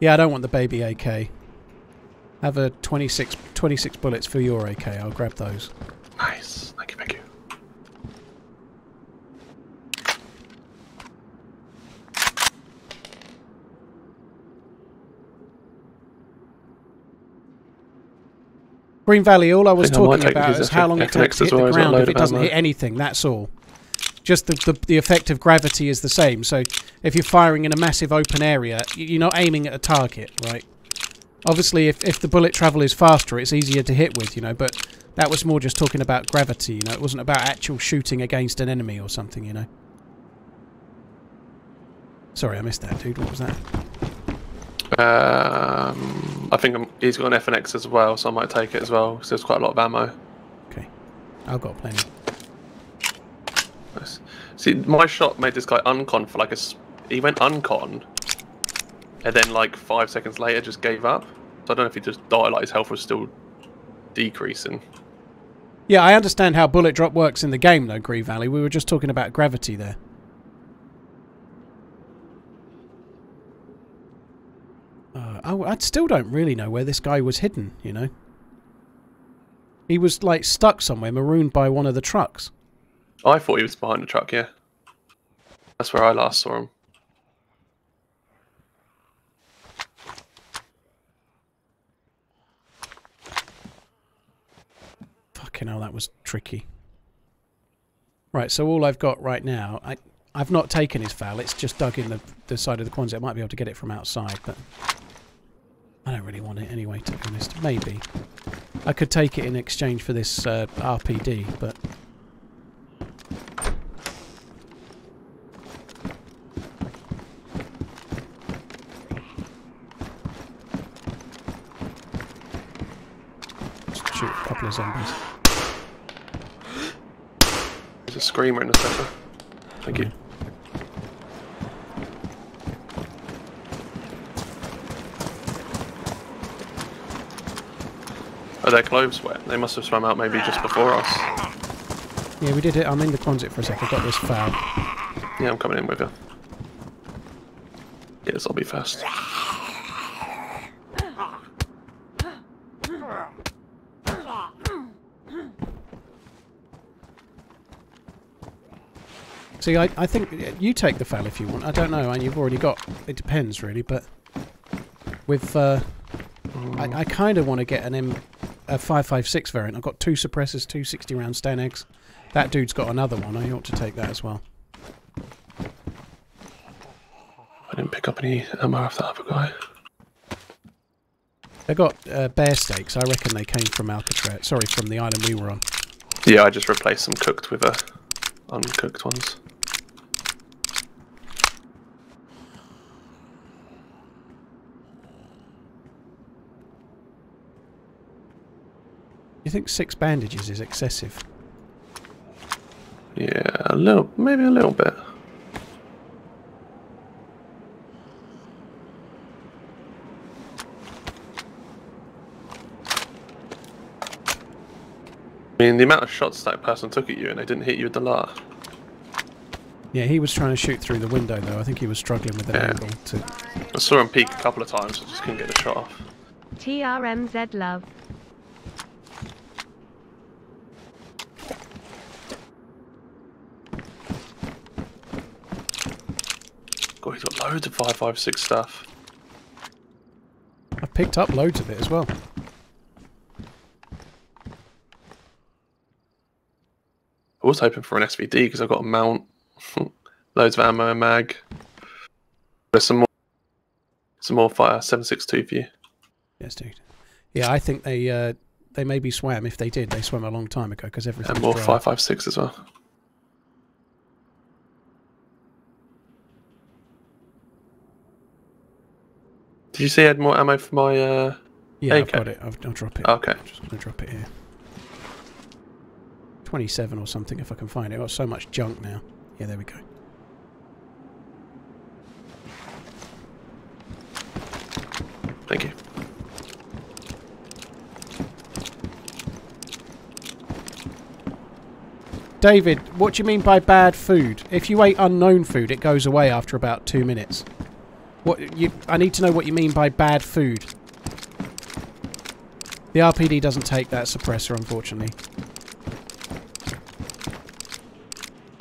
Yeah, I don't want the baby AK. Have a 26, 26 bullets for your AK. I'll grab those. Nice. Thank you, thank you. Green Valley, all I was I talking take about is how long it takes to hit well, the ground if it doesn't hit anything, that's all. Just the, the, the effect of gravity is the same. So if you're firing in a massive open area, you're not aiming at a target, right? Obviously, if, if the bullet travel is faster, it's easier to hit with, you know, but that was more just talking about gravity, you know, it wasn't about actual shooting against an enemy or something, you know. Sorry, I missed that, dude. What was that? Um, I think I'm, he's got an FNX as well, so I might take it as well. Because there's quite a lot of ammo. Okay. I've got plenty. Nice. See, my shot made this guy uncon for like a... He went uncon, and then like five seconds later just gave up. So I don't know if he just died, like his health was still decreasing. Yeah, I understand how bullet drop works in the game, though, Gree Valley. We were just talking about gravity there. Uh, I, I still don't really know where this guy was hidden, you know? He was, like, stuck somewhere, marooned by one of the trucks. I thought he was behind the truck. Yeah, that's where I last saw him. Fucking hell, that was tricky. Right, so all I've got right now, I, I've not taken his foul. It's just dug in the, the side of the Quonset. I might be able to get it from outside, but I don't really want it anyway, to be honest. Maybe. I could take it in exchange for this uh, RPD, but... Shoot a couple of zombies. There's a screamer in the center. Thank you. Are their clothes wet? They must have swum out maybe just before us. Yeah, we did it. I'm in the Quonset for a second. I got this foul. Yeah, I'm coming in with you. Yes, I'll be first. See, I, I think you take the foul if you want. I don't know, and you've already got. It depends, really, but with. Uh, I, I kind of want to get an M, a 556 variant. I've got two suppressors, two 60 round STANAGs. That dude's got another one. I ought to take that as well. I didn't pick up any ammo off that other guy. They got uh, bear steaks. I reckon they came from Alcatraz. Sorry, from the island we were on. Yeah, I just replaced some cooked with uh, uncooked ones. You think six bandages is excessive? Yeah, a little, maybe a little bit. I mean, the amount of shots that person took at you and they didn't hit you with the lar. Yeah, he was trying to shoot through the window though. I think he was struggling with an Yeah. angle to. I saw him peek a couple of times, I just couldn't get the shot off. TRMZ love. God, he's got loads of 556 stuff. I picked up loads of it as well. I was hoping for an SVD because I've got a mount, [laughs] loads of ammo and mag. There's some more, some more fire 762 for you. Yes, dude. Yeah, I think they uh, they maybe swam. If they did, they swam a long time ago because everything And more dry. 556 as well. Did you say you had more ammo for my, uh... Yeah, I've got it. I'll, I'll drop it. Okay. I'm just gonna drop it here. Twenty-seven or something if I can find it. I've got so much junk now. Yeah, there we go. Thank you. David, what do you mean by bad food? If you ate unknown food, it goes away after about two minutes. What you? I need to know what you mean by bad food. The RPD doesn't take that suppressor, unfortunately.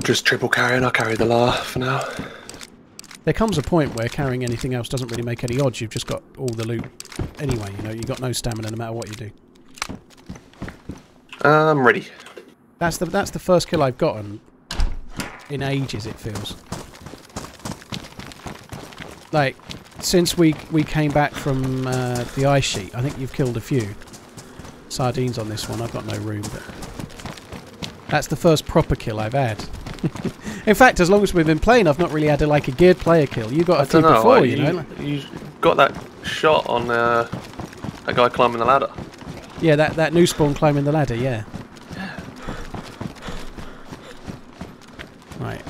Just triple carrying. I'll carry the La for now. There comes a point where carrying anything else doesn't really make any odds. You've just got all the loot anyway. You know, you've got no stamina no matter what you do. I'm ready. That's the that's the first kill I've gotten in ages. It feels like since we we came back from uh, the ice sheet. I think you've killed a few sardines on this one. I've got no room, but that's the first proper kill I've had. [laughs] in fact, as long as we've been playing, I've not really had a, like a geared player kill. You got a few know. before, like, you, you, know. you got that shot on uh, that guy climbing the ladder. Yeah, that that new spawn climbing the ladder. Yeah. Right,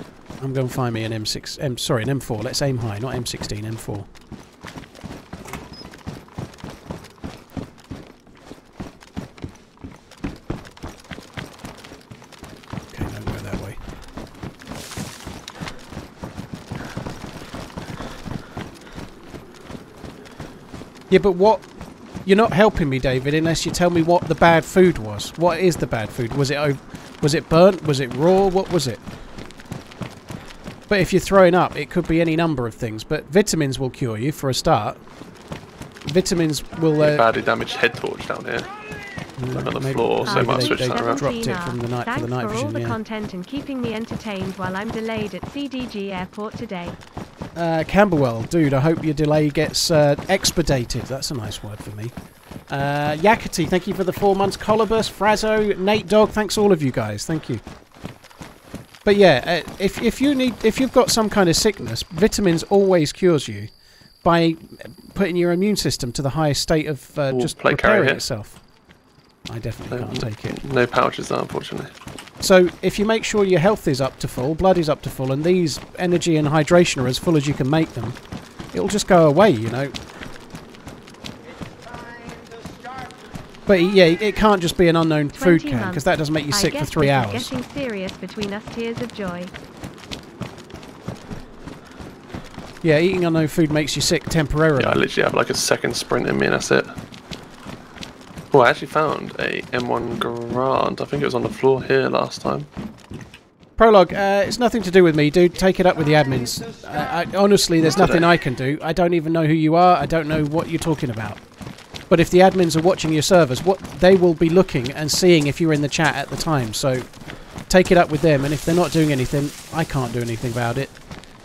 I'm going to find me an M6. M sorry, an M4. Let's aim high, not M16. M4. Okay, don't go that way. Yeah, but what? You're not helping me, David, unless you tell me what the bad food was. What is the bad food? Was it was it burnt? Was it raw? What was it? But if you're throwing up, it could be any number of things. But vitamins will cure you for a start. Vitamins will. A Uh, badly damaged head torch down here. Like on the maybe- floor, so maybe might they- switch they that around. dropped it from the night Thanks for the night for all vision. the yeah. content and keeping me entertained while I'm delayed at CDG Airport today. Uh, Camberwell, dude, I hope your delay gets uh, expedited. That's a nice word for me. Uh, Yakety, thank you for the four months. Colobus, Frazzo, Nate Dog, thanks all of you guys. Thank you. But yeah, uh, if if you need if you've got some kind of sickness, vitamins always cures you by putting your immune system to the highest state of uh, just repairing itself. I definitely Um, can't take it. No pouches there, unfortunately. So if you make sure your health is up to full, blood is up to full, and these energy and hydration are as full as you can make them, it'll just go away, you know. Time to start. But yeah, it can't just be an unknown food can because that doesn't make you I sick for guess three this hours. Is getting serious between us tears of joy. Yeah, eating unknown food makes you sick temporarily. Yeah, I literally have like a second sprint in me and that's it. Oh, I actually found a M1 Garand. I think it was on the floor here last time. Prologue, uh, it's nothing to do with me, dude. Take it up with the admins. Uh, I, honestly, there's nothing I can do. I don't even know who you are. I don't know what you're talking about. But if the admins are watching your servers, what they will be looking and seeing if you're in the chat at the time. So take it up with them. And if they're not doing anything, I can't do anything about it.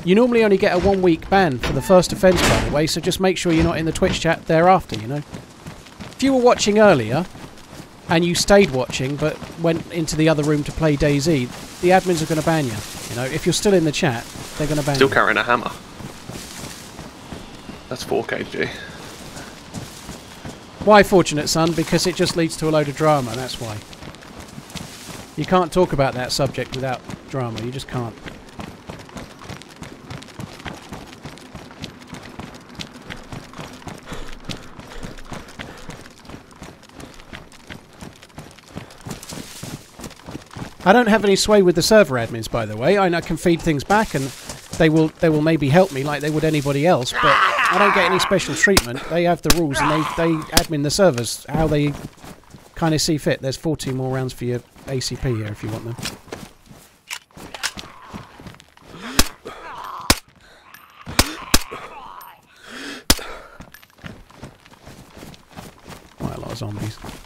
You normally only get a one week ban for the first offence, by the way. So just make sure you're not in the Twitch chat thereafter. You know. If you were watching earlier and you stayed watching but went into the other room to play DayZ, the admins are going to ban you. You know, if you're still in the chat, they're going to ban Still you. Still carrying a hammer. That's 4 kg. Why fortunate, son? Because it just leads to a load of drama. That's why. You can't talk about that subject without drama. You just can't. I don't have any sway with the server admins, by the way. I can feed things back, and they will they will maybe help me like they would anybody else. But I don't get any special treatment. They have the rules, and they they admin the servers how they kind of see fit. There's 14 more rounds for your ACP here if you want them. Quite a lot of zombies.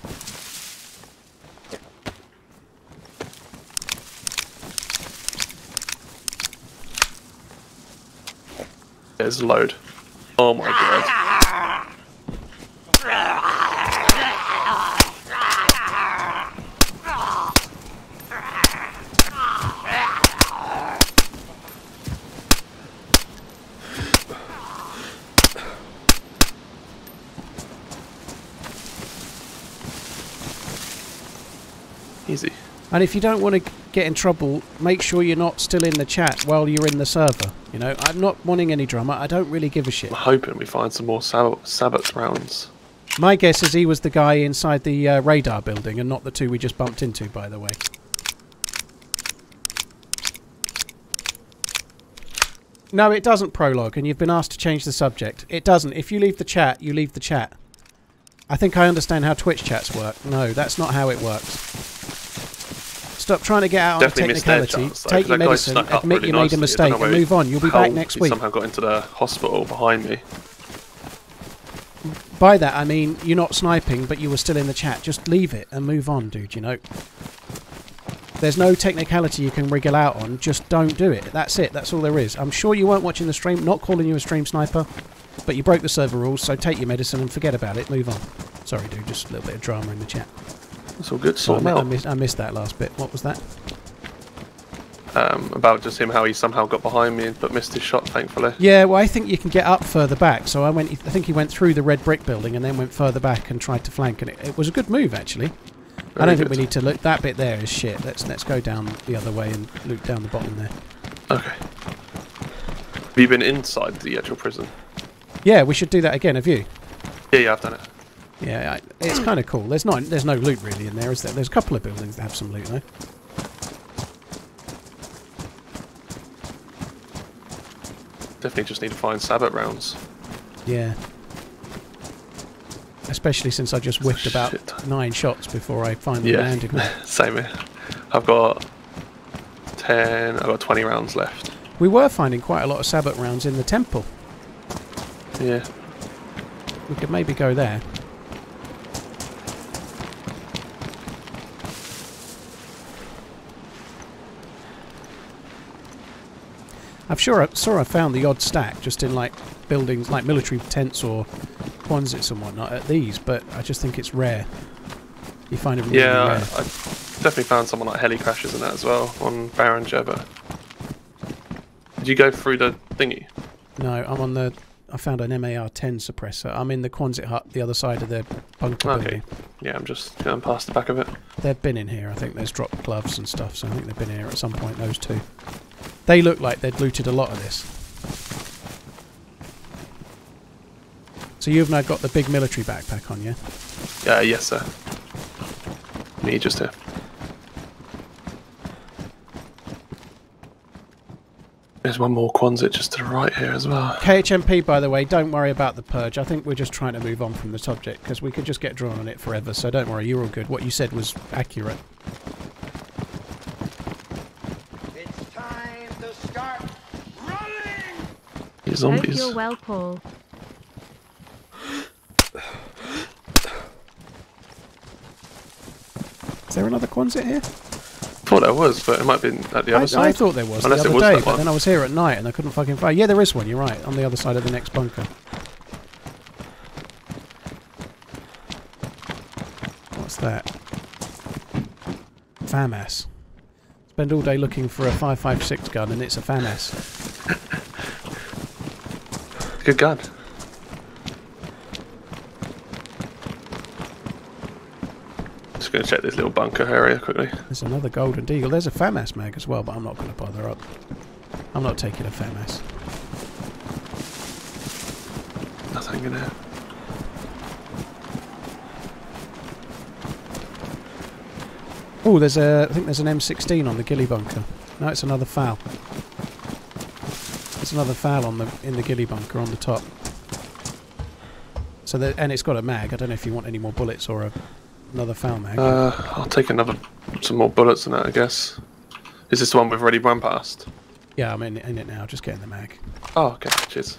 There's load. Oh my god. Easy. And if you don't want to get in trouble, make sure you're not still in the chat while you're in the server. You know, I'm not wanting any drama. I don't really give a shit. I'm hoping we find some more Sab- sabot rounds. My guess is he was the guy inside the uh, radar building and not the two we just bumped into, by the way. No, it doesn't prologue, and you've been asked to change the subject. It doesn't. If you leave the chat, you leave the chat. I think I understand how Twitch chats work. No, that's not how it works. Stop trying to get out on Definitely their technicality. chance. though, Take your medicine, admit really you made a mistake, and move on. You'll be back next week. somehow got into the hospital behind me. By that, I mean you're not sniping, but you were still in the chat. Just leave it and move on, dude. You know. There's no technicality you can wriggle out on. Just don't do it. That's it. That's all there is. I'm sure you weren't watching the stream. Not calling you a stream sniper, but you broke the server rules. So take your medicine and forget about it. Move on. Sorry, dude. Just a little bit of drama in the chat. It's all good. I, mi- him I, out. missed, I missed that last bit. What was that? Um, about just him how he somehow got behind me but missed his shot. Thankfully. Yeah, well, I think you can get up further back. So I went. I think he went through the red brick building and then went further back and tried to flank, and it, it was a good move actually. I don't think we need to look. That bit there is shit. Let's let's go down the other way and loop down the bottom there. Okay. Have you been inside the actual prison? Yeah, we should do that again. Have you? Yeah, yeah, I've done it. Yeah, it's kind of cool. There's not there's no loot really in there, is there? There's a couple of buildings that have some loot though. Definitely just need to find sabot rounds. Yeah. Especially since I just whiffed about Shit. nine shots before I finally Yeah. landed one. [laughs] Same here. I've got ten. I've got twenty rounds left. We were finding quite a lot of sabot rounds in the temple. Yeah. We could maybe go there. I'm sure I saw I found the odd stack just in like buildings like military tents or Quonsets and whatnot at these, but I just think it's rare. You find it really Yeah, I, rare. I definitely found someone like heli crashes and that as well on Baron Jebba. Did you go through the thingy? No, I'm on the. I found an MAR-10 suppressor. I'm in the Quonset hut, the other side of the bunker Okay. building. Yeah, I'm just going past the back of it. They've been in here. I think there's dropped gloves and stuff, so I think they've been here at some point. Those two. They look like they'd looted a lot of this. So you've now got the big military backpack on, yeah? Yeah, yes, sir. Me just here. There's one more Quonset just to the right here as well. KHMP, by the way, don't worry about the purge. I think we're just trying to move on from the subject because we could just get drawn on it forever. So don't worry, you're all good. What you said was accurate. It's time to start running! These Hope you're well, Paul. Is there another Quonset here? I thought there was, but it might be at the I, other side. I thought there was Unless the it other was day, but one. then I was here at night and I couldn't fucking find. Yeah, there is one. You're right, on the other side of the next bunker. What's that? FAMAS. Spend all day looking for a 556 gun and it's a FAMAS. [laughs] Good gun. Just gonna check this little bunker area quickly. There's another Golden Deagle. There's a FAMAS mag as well, but I'm not going to bother up. I'm not taking a FAMAS. Nothing in here. Oh, there's a. I think there's an M16 on the ghillie bunker. No, it's another foul. There's another foul on the in the ghillie bunker on the top. So there, and it's got a mag. I don't know if you want any more bullets or a, another foul mag. Uh, I'll take another, some more bullets than that, I guess. Is this the one we've already run past? yeah, I'm in, in it now. Just getting the mag. Oh, okay. Cheers.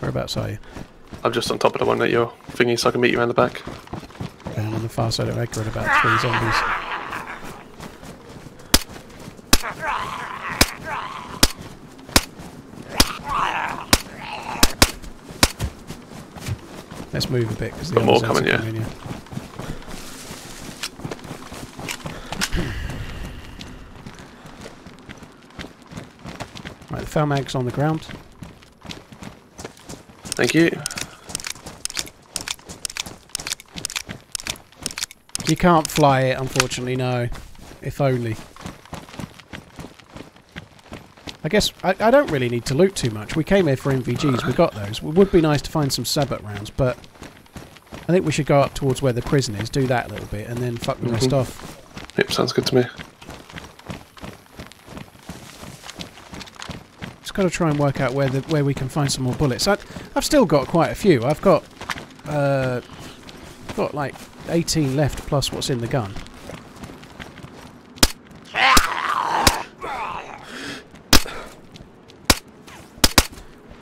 Whereabouts are you? I'm just on top of the one that you're thinking, so I can meet you around the back. Down on the far side of Edgar at about three zombies. Let's move a bit because the more coming, yeah. coming in, Right, the foul mag's on the ground. Thank you. You can't fly it, unfortunately, no. If only. I guess I, I don't really need to loot too much. We came here for NVGs, we got those. It would be nice to find some Sabot rounds, but I think we should go up towards where the prison is, do that a little bit, and then fuck the rest Mhm. off. Yep, sounds good to me. Just got to try and work out where the where we can find some more bullets. I, I've still got quite a few. I've got uh, got like 18 left plus what's in the gun.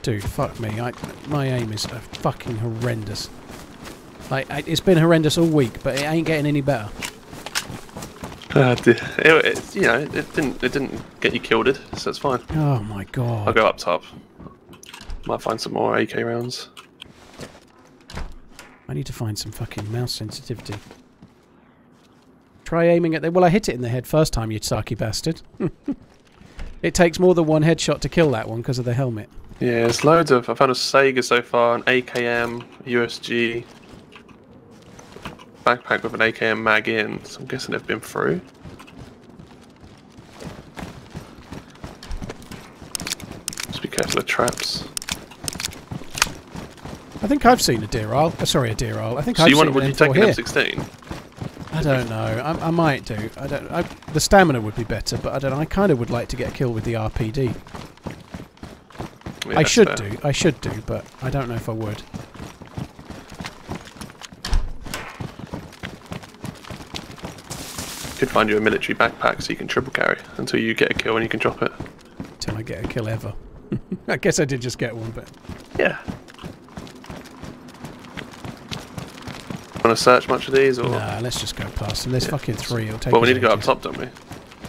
Dude, fuck me. I, my aim is fucking horrendous. Like, I, it's been horrendous all week, but it ain't getting any better. Uh, it, it, you know, it didn't it didn't get you killed, so it's fine. Oh my god. I'll go up top. Might find some more AK rounds. I need to find some fucking mouse sensitivity. Try aiming at the. Well, I hit it in the head first time, you sucky bastard. [laughs] it takes more than one headshot to kill that one because of the helmet. Yeah, there's loads of. I found a Saiga so far, an AKM, USG, backpack with an AKM mag in. So I'm guessing they've been through. Just be careful of traps. I think I've seen a deer owl. Uh, sorry, a deer owl. I think So I've you seen want? Would an you take M4 an here. M16? I don't know. I, I might do. I don't. I, the stamina would be better, but I don't. know. I kind of would like to get a kill with the RPD. Yeah, I should fair. do. I should do, but I don't know if I would. Could find you a military backpack so you can triple carry until you get a kill and you can drop it. Till I get a kill ever. [laughs] I guess I did just get one, but Yeah. Want to search much of these, or nah. Let's just go past them. There's Yeah. fucking three. It'll take. well, we need to go up top, don't we?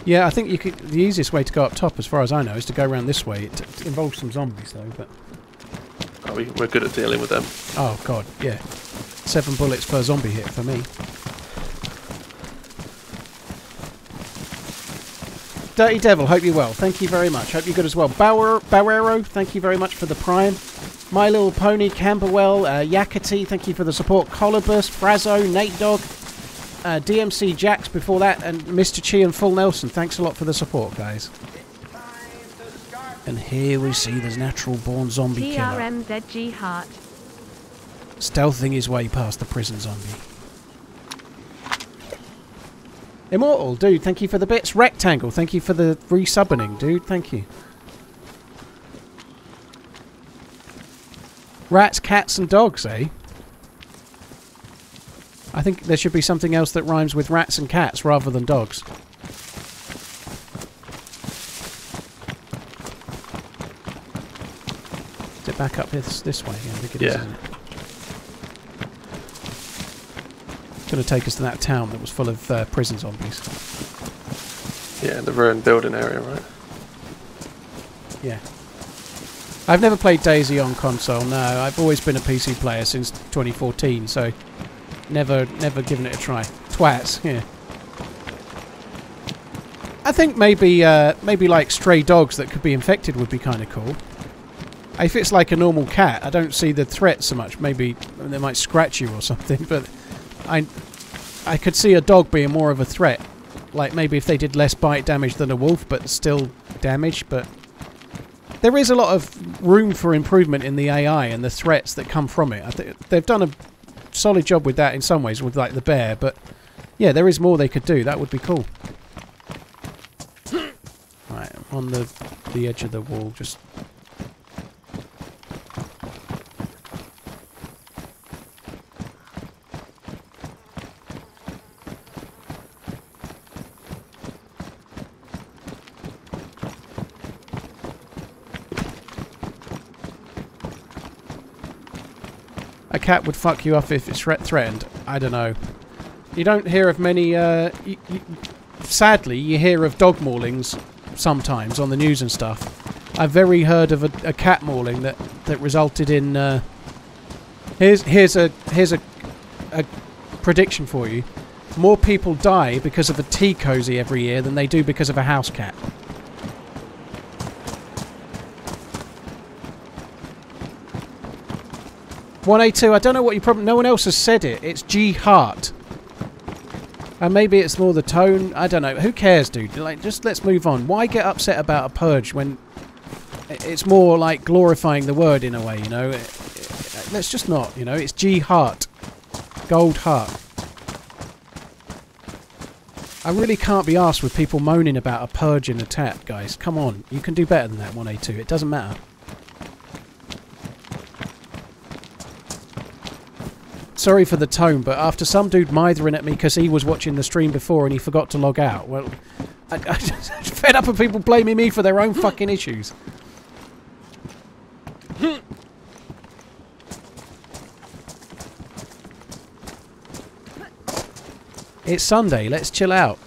Yeah, I think you could. The easiest way to go up top, as far as I know, is to go around this way. It, it involves some zombies, though. But Oh, we, we're good at dealing with them. oh god, yeah, seven bullets per zombie hit for me. Dirty Devil, hope you're well. Thank you very much. Hope you're good as well. Bauer, Bauero, thank you very much for the prime. My Little Pony, Camberwell, uh, Yakety, thank you for the support. Colobus, Frazo, Nate Dog, uh, DMC Jax before that, and Mr. Chi and Full Nelson. Thanks a lot for the support, guys. Time to start. And here we see this natural born zombie killer TRMZG Heart. stealthing his way past the prison zombie. Immortal, dude, thank you for the bits. Rectangle, thank you for the resubbening, dude, thank you. Rats, cats, and dogs, eh? I think there should be something else that rhymes with rats and cats rather than dogs. Is it back up this, this way? Yeah, I think it is, Yeah. It's going to take us to that town that was full of uh, prison zombies. Yeah, the ruined building area, right? Yeah. I've never played DayZ on console. No, I've always been a PC player since 2014, so never, never given it a try. Twats, yeah. I think maybe, uh, maybe like stray dogs that could be infected would be kind of cool. If it's like a normal cat, I don't see the threat so much. Maybe they might scratch you or [laughs] something, but I, I could see a dog being more of a threat. Like maybe if they did less bite damage than a wolf, but still damage. But there is a lot of room for improvement in the AI and the threats that come from it. I they've done a solid job with that in some ways, with like the bear. But yeah, there is more they could do. That would be cool. Right, on the the edge of the wall, just A cat would fuck you up if it's threat threatened. I don't know. You don't hear of many. Uh, sadly, you hear of dog maulings sometimes on the news and stuff. I've very heard of a, a cat mauling that that resulted in. Uh, here's here's a here's a a prediction for you. More people die because of a tea cozy every year than they do because of a house cat. One A two. I don't know what you probably. No one else has said it. It's G Hart. And maybe it's more the tone. I don't know. Who cares, dude? Like, just let's move on. Why get upset about a purge when it's more like glorifying the word in a way? You know. Let's just not. You know. It's G Hart. Gold heart. I really can't be asked with people moaning about a purge purging attack, guys. Come on, you can do better than that 1A2. It doesn't matter. Sorry for the tone, but after some dude mithering at me because he was watching the stream before and he forgot to log out, well, I, I [laughs] fed up of people blaming me for their own fucking issues. It's Sunday, let's chill out.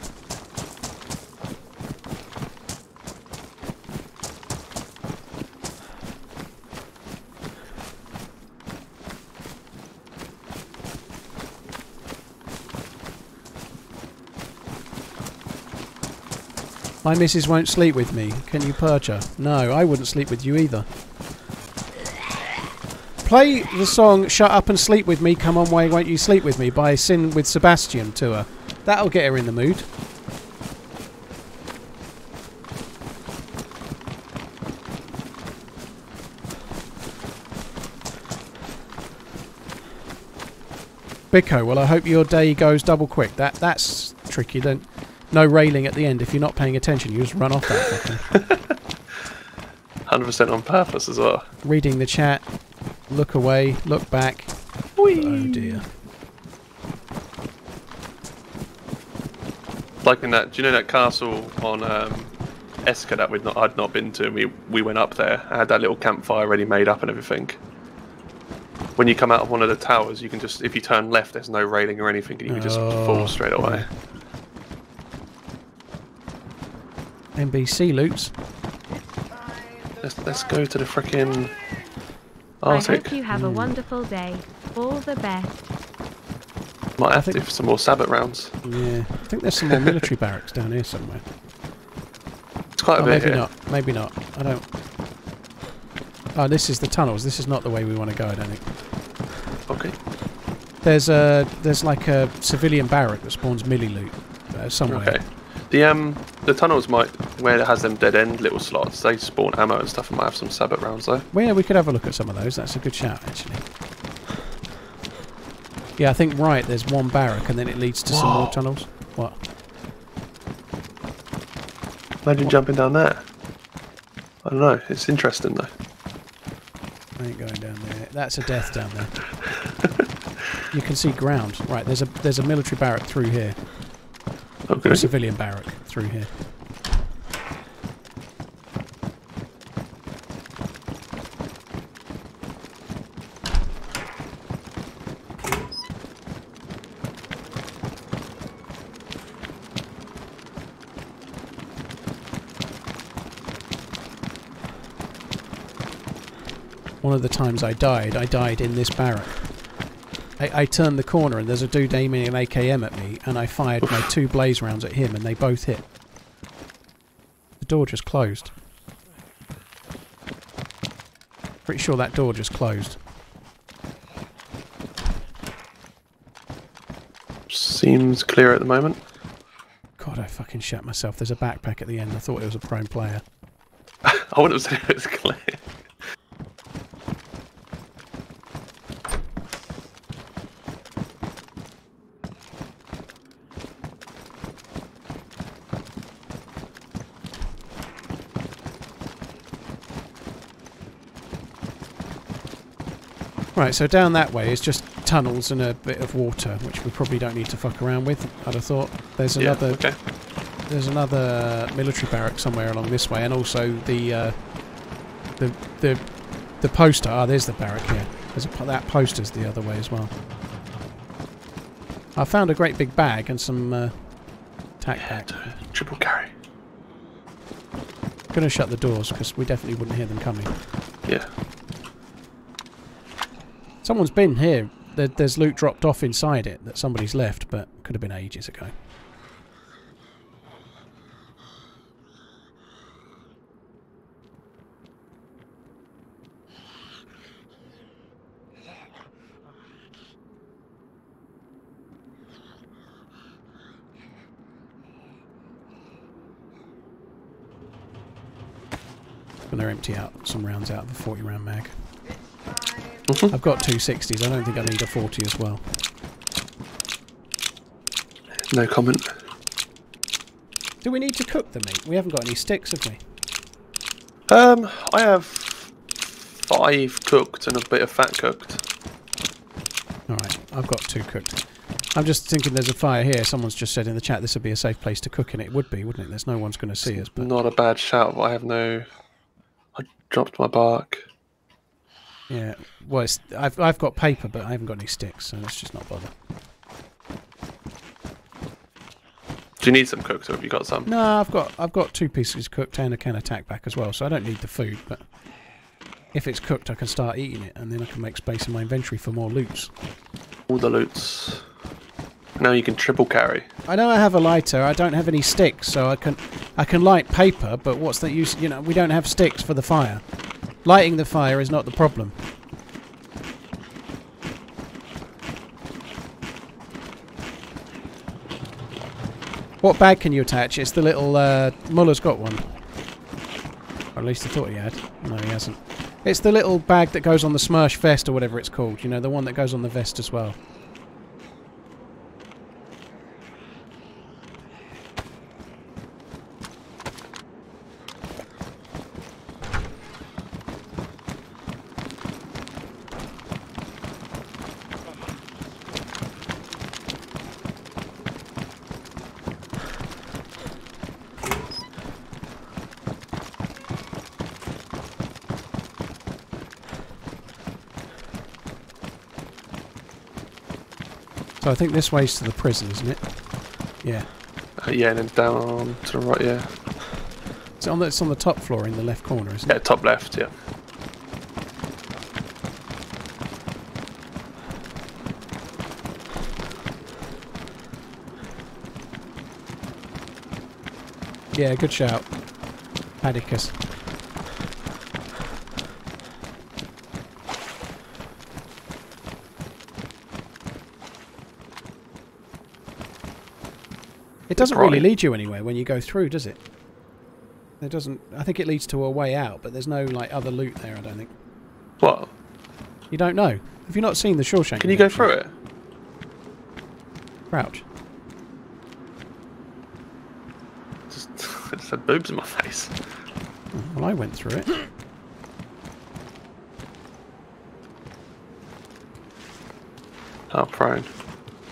My missus won't sleep with me. Can you purge her? No, I wouldn't sleep with you either. Play the song Shut Up and Sleep With Me, Come On Why Won't You Sleep With Me by Sin with Sebastian to her. That'll get her in the mood. Bicko, well I hope your day goes double quick. That That's tricky then. No railing at the end. If you're not paying attention, you just run off that fucking. [laughs] 100% on purpose as well. Reading the chat, look away, look back. Oh dear. Like in that, do you know that castle on um, Esker that we'd not, I'd not been to? And we we went up there. I had that little campfire ready made up and everything. When you come out of one of the towers, you can just if you turn left, there's no railing or anything, and you can just Oh. fall straight away. NBC loops. Let's let's go to the frickin' I hope you have a wonderful day. All the best. Might have to think- do some more sabot rounds. Yeah, I think there's some more military barracks down here somewhere. It's quite a Oh, bit maybe here. not. Maybe not. I don't. Oh, this is the tunnels. This is not the way we want to go. I don't think. Okay. There's a there's like a civilian barrack that spawns milli loot uh, somewhere. Okay. The um the tunnels might where it has them dead end little slots. They spawn ammo and stuff. and might have some sabot rounds though. Well, yeah, we could have a look at some of those. That's a good shout, actually. Yeah, I think right. There's one barrack, and then it leads to some more tunnels. What? Imagine jumping down there. I don't know. It's interesting though. I ain't going down there. That's a death down there. you can see ground. Right, there's a there's a military barrack through here. Okay. Civilian barrack through here. One of the times I died, I died in this barrack. I, I turned the corner and there's a dude aiming an AKM at me, and I fired my two blaze rounds at him, and they both hit. The door just closed. Pretty sure that door just closed. Seems clear at the moment. God, I fucking shat myself. There's a backpack at the end. I thought it was a prone player. [laughs] I wouldn't have said it was clear. Right, so down that way is just tunnels and a bit of water, which we probably don't need to fuck around with. I'd have thought. There's Yeah. another Okay. there's another military barrack somewhere along this way, and also the uh, the the the poster. Ah, there's the barrack here. There's a, that poster's the other way as well. I found a great big bag and some uh, tack pack. Triple carry. Gonna shut the doors because we definitely wouldn't hear them coming. Yeah. Someone's been here. There, there's loot dropped off inside it that somebody's left, but could have been ages ago. Gonna empty out some rounds out of the 40 round mag. I've got two 60s. I don't think I need a 40 as well. No comment. Do we need to cook the meat? We haven't got any sticks, have we? Um, I have five cooked and a bit of fat cooked. Alright, I've got two cooked. I'm just thinking there's a fire here. Someone's just said in the chat this would be a safe place to cook in. It would be, wouldn't it? There's no one's going to see us. But Not a bad shout, but I have no. I dropped my bark. yeah, well, it's, I've I've got paper, but I haven't got any sticks, so let's just not bother. Do you need some cooked, or have you got some? No, I've got I've got two pieces cooked and a can of tack back as well, so I don't need the food. But if it's cooked, I can start eating it, and then I can make space in my inventory for more loots. All the loots. Now you can triple carry. I know I have a lighter. I don't have any sticks, so I can I can light paper. But what's the use? You know, we don't have sticks for the fire. Lighting the fire is not the problem. What bag can you attach? It's the little. Uh, Muller's got one. Or at least I thought he had. No, he hasn't. It's the little bag that goes on the Smersh vest or whatever it's called. You know, the one that goes on the vest as well. I think this way's to the prison, isn't it? Yeah. Uh, yeah, and then down to the right. Yeah, It's on the, it's on the top floor in the left corner, isn't it? yeah, top left. Yeah. Yeah, good shout. Paddicus. It doesn't really lead you anywhere when you go through, does it? It doesn't. I think it leads to a way out, but there's no like other loot there. I don't think. What? You don't know. Have you not seen the Shawshank? Can you go through it? Crouch. Just, [laughs] it just had boobs in my face. Well, I went through it. Oh, prone.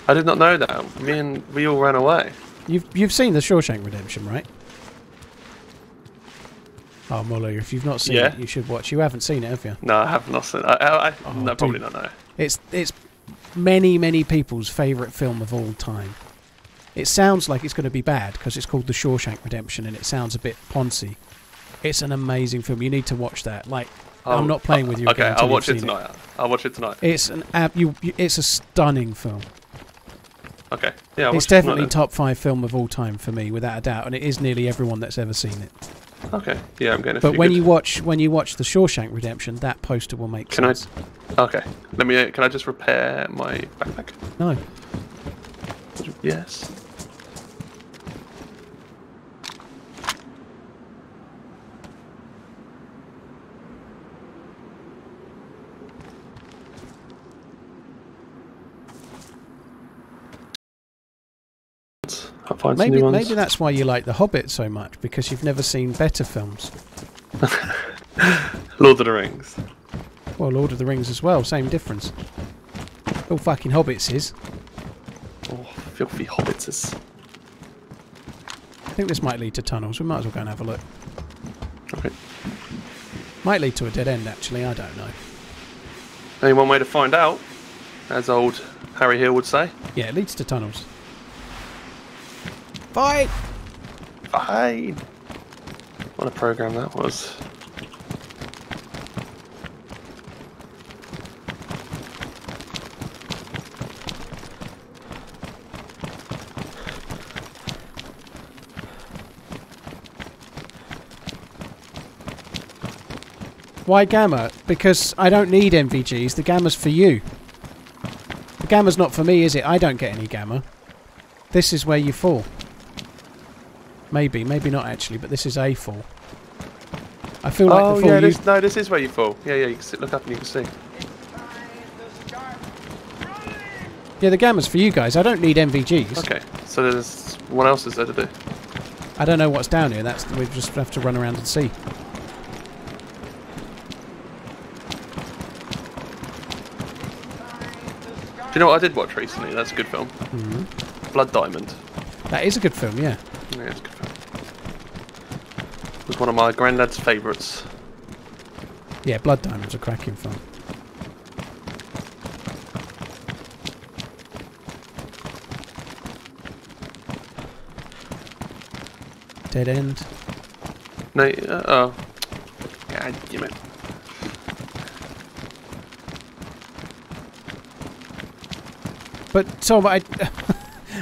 I did not know that. Me and we all ran away. You've you've seen the Shawshank Redemption, right? Oh, Muller, if you've not seen Yeah. it, you should watch. You haven't seen it, have you? No, I have not seen. I, I, I Oh, no, probably dude. not. No. It's it's many many people's favourite film of all time. It sounds like it's going to be bad because it's called The Shawshank Redemption and it sounds a bit poncy. It's an amazing film. You need to watch that. Like I'll- I'm not playing with you. Uh, okay, again I'll watch it tonight. I'll watch it tonight. It's an ab- you, you. It's a stunning film. Okay. Yeah, it's definitely top five film of all time for me, without a doubt, and it is nearly everyone that's ever seen it. Okay. Yeah, I'm getting But when good- you watch when you watch The Shawshank Redemption, that poster will make Can I- sense. Okay. Let me. uh, Can I just repair my backpack? No. Yes. Find some Maybe new ones. maybe that's why you like The Hobbit so much because you've never seen better films. [laughs] Lord of the Rings. Well, Lord of the Rings as well, same difference. All fucking hobbits is. Oh, filthy hobbits is. I think this might lead to tunnels. We might as well go and have a look. Okay. Might lead to a dead end, actually. I don't know. Only one way to find out, as old Harry Hill would say. Yeah, it leads to tunnels. Fight! Fine. What a program that was. Why Gamma? Because I don't need NVGs. The Gamma's for you. The Gamma's not for me, is it? I don't get any Gamma. This is where you fall. Maybe, maybe not actually, but this is a fall. I feel like oh the fall yeah, this, no, this is where you fall. Yeah, yeah. You can sit, look up and you can see. It's time to start running. Yeah, the Gamma's for you guys. I don't need NVGs. Okay, so there's what else is there to do? I don't know what's down here. That's we just have to run around and see. Do you know what I did watch recently? That's a good film. Mm-hmm. Blood Diamond. That is a good film, yeah. Yeah, it's a good film. It was one of my granddad's favourites. Yeah, Blood Diamond's a cracking film. Dead end. No, uh, oh. God damn it. But Tom, I, [laughs]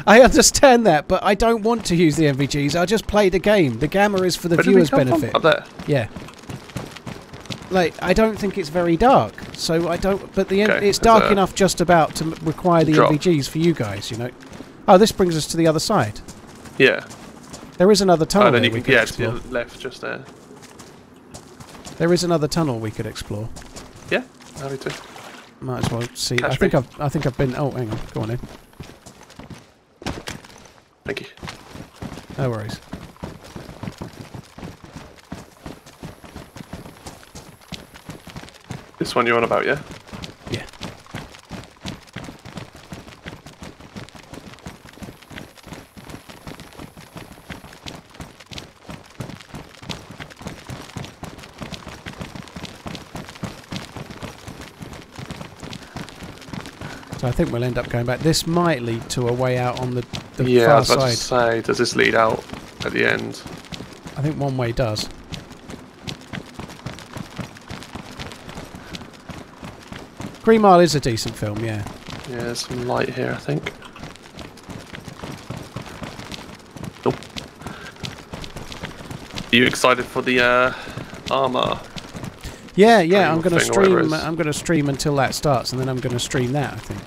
I understand that, but I don't want to use the NVGs. I just play the game. The gamma is for the Where viewers' from? benefit. Up there. Yeah. Like I don't think it's very dark, so I don't. But the Okay, it's dark enough just about to require the drop. NVGs for you guys. You know. Oh, this brings us to the other side. Yeah. There is another tunnel Oh, then you we can could yeah, to explore. your left just there. There is another tunnel we could explore. Yeah, happy to. Might as well see. I Catch think me. I've. I think I've been. Oh, hang on. Go on in. Thank you. No worries. This one you're on about, yeah? Yeah. So I think we'll end up going back. This might lead to a way out on the, the yeah, I far was about side. to say, does this lead out at the end? I think one way does. Green Mile is a decent film, yeah. Yeah, there's some light here, I think. Nope. Are you excited for the uh, armor? Yeah, yeah. I'm going to thing or whatever it stream. I'm going to stream until that starts, and then I'm going to stream that. I think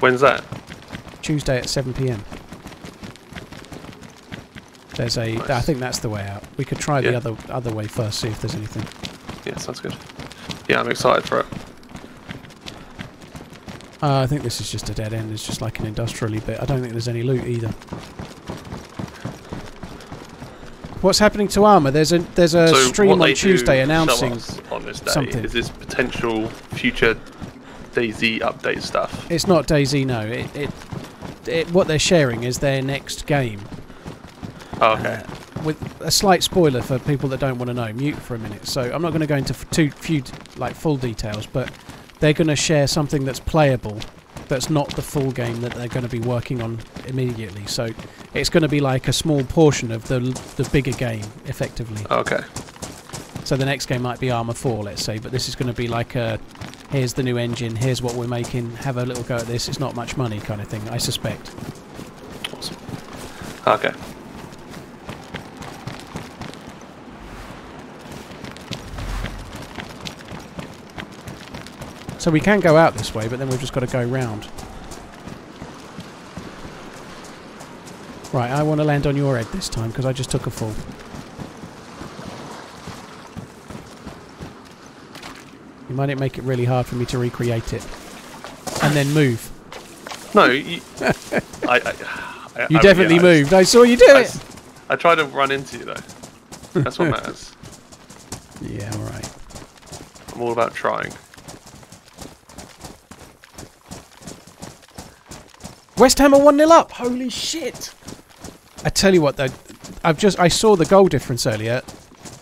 When's that? Tuesday at 7 p.m. There's a. I Nice. think that's the way out. We could try the other other way first, see if there's anything. Yeah, sounds good. Yeah, I'm excited for it. Uh, I think this is just a dead end. It's just like an industrially bit. I don't think there's any loot either. What's happening to Arma? There's a there's a so stream on Tuesday announcing on this day something. is this potential future DayZ update stuff. It's not DayZ, no. It, it, it what they're sharing is their next game. Oh, okay. Uh, with a slight spoiler for people that don't want to know, mute for a minute. So I'm not going to go into f- too few like full details, but they're going to share something that's playable, that's not the full game that they're going to be working on immediately. So it's going to be like a small portion of the the bigger game, effectively. okay. So the next game might be Arma 4, let's say, but this is going to be like a here's the new engine, here's what we're making, have a little go at this. It's not much money kind of thing, I suspect. Awesome. Okay. So we can go out this way, but then we've just got to go round. Right, I want to land on your head this time because I just took a fall. You might make it really hard for me to recreate it. And then move. No, you, [laughs] I, I, I, You definitely yeah, moved. I saw you do I, it. I tried to run into you though. That's what [laughs] matters. Yeah, alright. I'm all about trying. West Ham are 1 0 up. Holy shit. I tell you what, though, I've just I saw the goal difference earlier.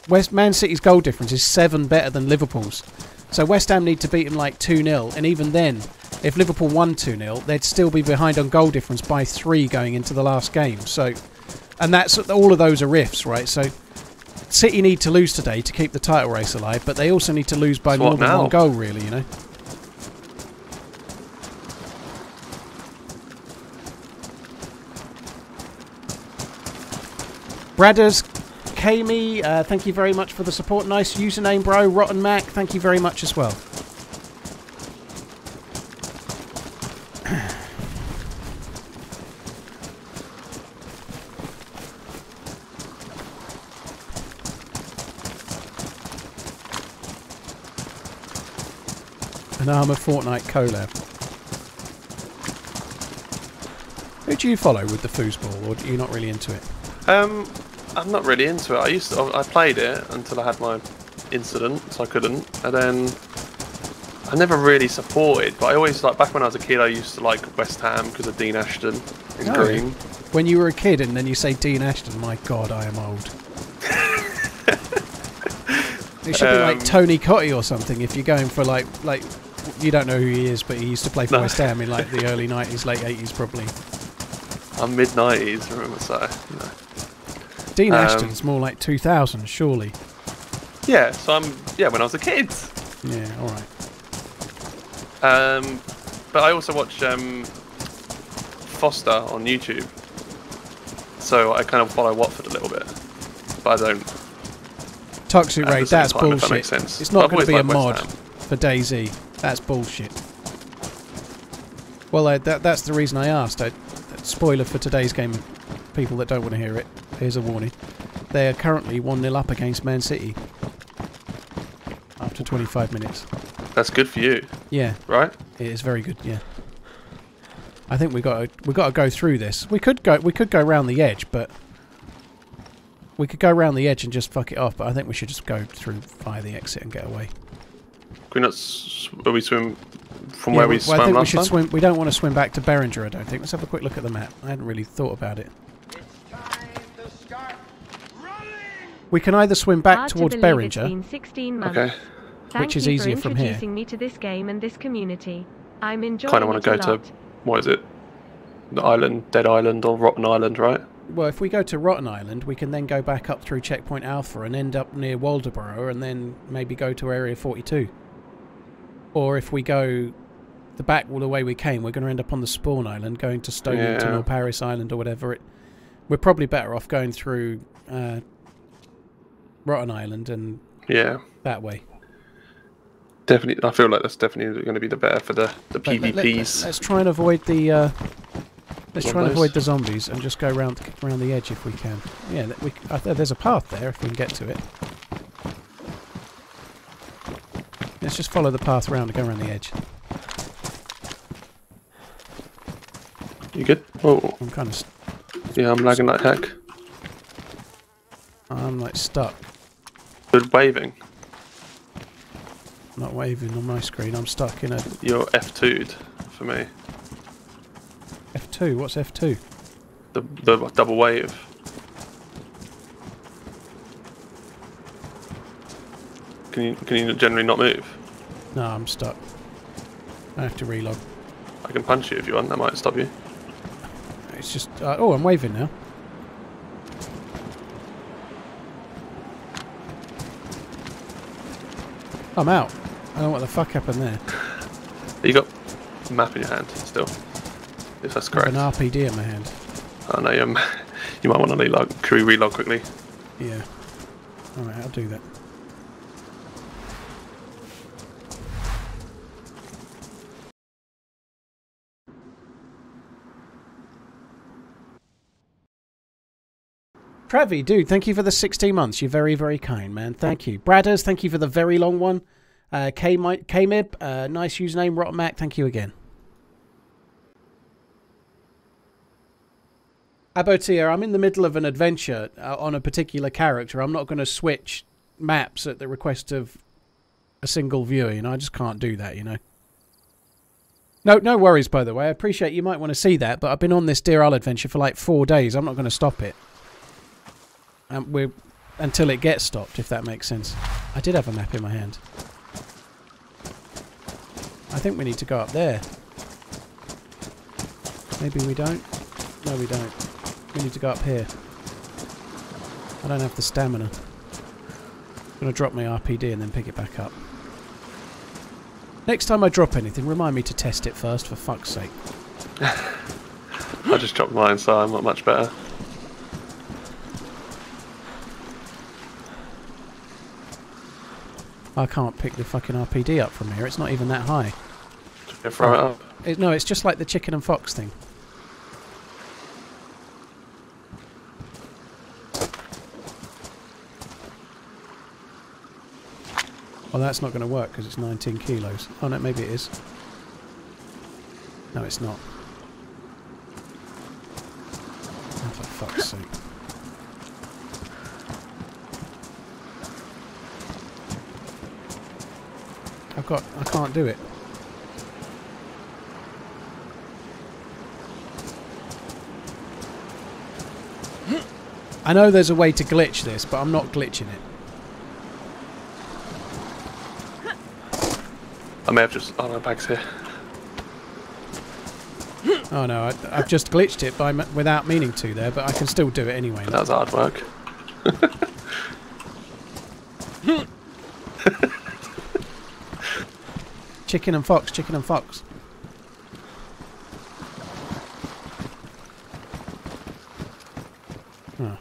West Man City's goal difference is seven better than Liverpool's. So West Ham need to beat them like 2 0. And even then, if Liverpool won 2 0, they'd still be behind on goal difference by three going into the last game. So, and that's all of those are riffs, right? So, City need to lose today to keep the title race alive, but they also need to lose by So more than now? one goal, really, you know? Bradders, Kami, uh, thank you very much for the support. Nice username, bro. Rotten Mac, thank you very much as well. An Arma Fortnite collab. Who do you follow with the foosball, or are you not really into it? Um, I'm not really into it. I used to, I played it until I had my incident, so I couldn't, and then I never really supported. But I always like back when I was a kid, I used to like West Ham because of Dean Ashton in Oh. green. When you were a kid and then you say Dean Ashton, my God, I am old. [laughs] it should be like Um, Tony Cottee or something. If you're going for like like you don't know who he is, but he used to play for No. West Ham in like the [laughs] early '90s, late '80s, probably. I'm mid '90s, remember? So know. Dean Um, Ashton's more like 2000, surely. yeah, so I'm yeah when I was a kid. Yeah, all right. Um, but I also watch um, Foster on YouTube. So I kind of follow Watford a little bit, but I don't. Toxic Raid, that's time, if that bullshit. makes sense. It's not going to be a mod for DayZ. That's bullshit. Well, uh, that, that's the reason I asked. I, spoiler for today's game, people that don't want to hear it, here's a warning. They are currently 1 0 up against Man City after 25 minutes. That's good for you, Yeah, right? it is very good, yeah. I think we got we got to go through this. We could go we could go round the edge, but we could go round the edge and just fuck it off. But I think we should just go through via the exit and get away. Can we not? Where we swim from Yeah, where we well, swam I think we should time? swim. We don't want to swim back to Beringer. I don't think. Let's have a quick look at the map. I hadn't really thought about it. It's time to start running. We can either swim back Hard towards to Beringer. 16 months. Okay. Thank Which is easier from here. introducing me to this game and this community. I'm enjoying Kind of want to a go to lot. what is it? The island, Dead Island, or Rotten Island, right? Well, if we go to Rotten Island, we can then go back up through Checkpoint Alpha and end up near Waldoboro, and then maybe go to Area 42. Or if we go the back all the way we came, we're going to end up on the Spawn Island, going to Stonington Yeah. or Paris Island or whatever. It. We're probably better off going through uh, Rotten Island and Yeah, that way. definitely. I feel like that's definitely going to be the better for the the Let- let- let- PvPs. let's try and avoid the. Uh, let's try and avoid the zombies and just go around around the edge if we can. Yeah, we, I there's a path there if we can get to it. Let's just follow the path around and go around the edge. You good? Oh, I'm kind of, yeah, I'm lagging like heck. I'm like stuck, Good waving. not waving on my screen. I'm stuck in a You're F2'd for me. F2. What's F2? The the double wave. Can you can you generally not move? No, I'm stuck. I have to relog. I can punch you if you want. That might stop you. It's just. Uh, oh, I'm waving now. I'm out. I don't know what the fuck happened there. You got a map in your hand still. If that's I have correct. an RPD in my hand. I know um, [laughs] you might want to relog. Can we relog quickly? Yeah. Alright, I'll do that. Trevi, dude, thank you for the 16 months. You're very, very kind, man. Thank you. Bradders, thank you for the very long one. Uh, K- K-Mib, uh, nice username. Rotten Mac, thank you again. Abotia, I'm in the middle of an adventure uh, on a particular character. I'm not going to switch maps at the request of a single viewer. You know, I just can't do that. You know. No, no worries. By the way, I appreciate you might want to see that, but I've been on this Deer Isle adventure for like four days. I'm not going to stop it. Um, we're until it gets stopped, if that makes sense. I did have a map in my hand. I think we need to go up there. Maybe we don't. No, we don't. We need to go up here. I don't have the stamina. I'm going to drop my RPD and then pick it back up. Next time I drop anything, remind me to test it first, for fuck's sake. [laughs] I just dropped mine, so I'm not much better. I can't pick the fucking RPD up from here. It's not even that high. Throw it up. It, no, it's just like the chicken and fox thing. Well, that's not going to work because it's 19 kilos. Oh, no, maybe it is. No, it's not. Oh, for fuck's sake. I've got. I can't do it. I know there's a way to glitch this, but I'm not glitching it. I may have just. Oh, my bag's here. Oh no, I, I've just glitched it by without meaning to there, but I can still do it anyway. That was hard work. [laughs] Chicken and fox, chicken and fox. Oh.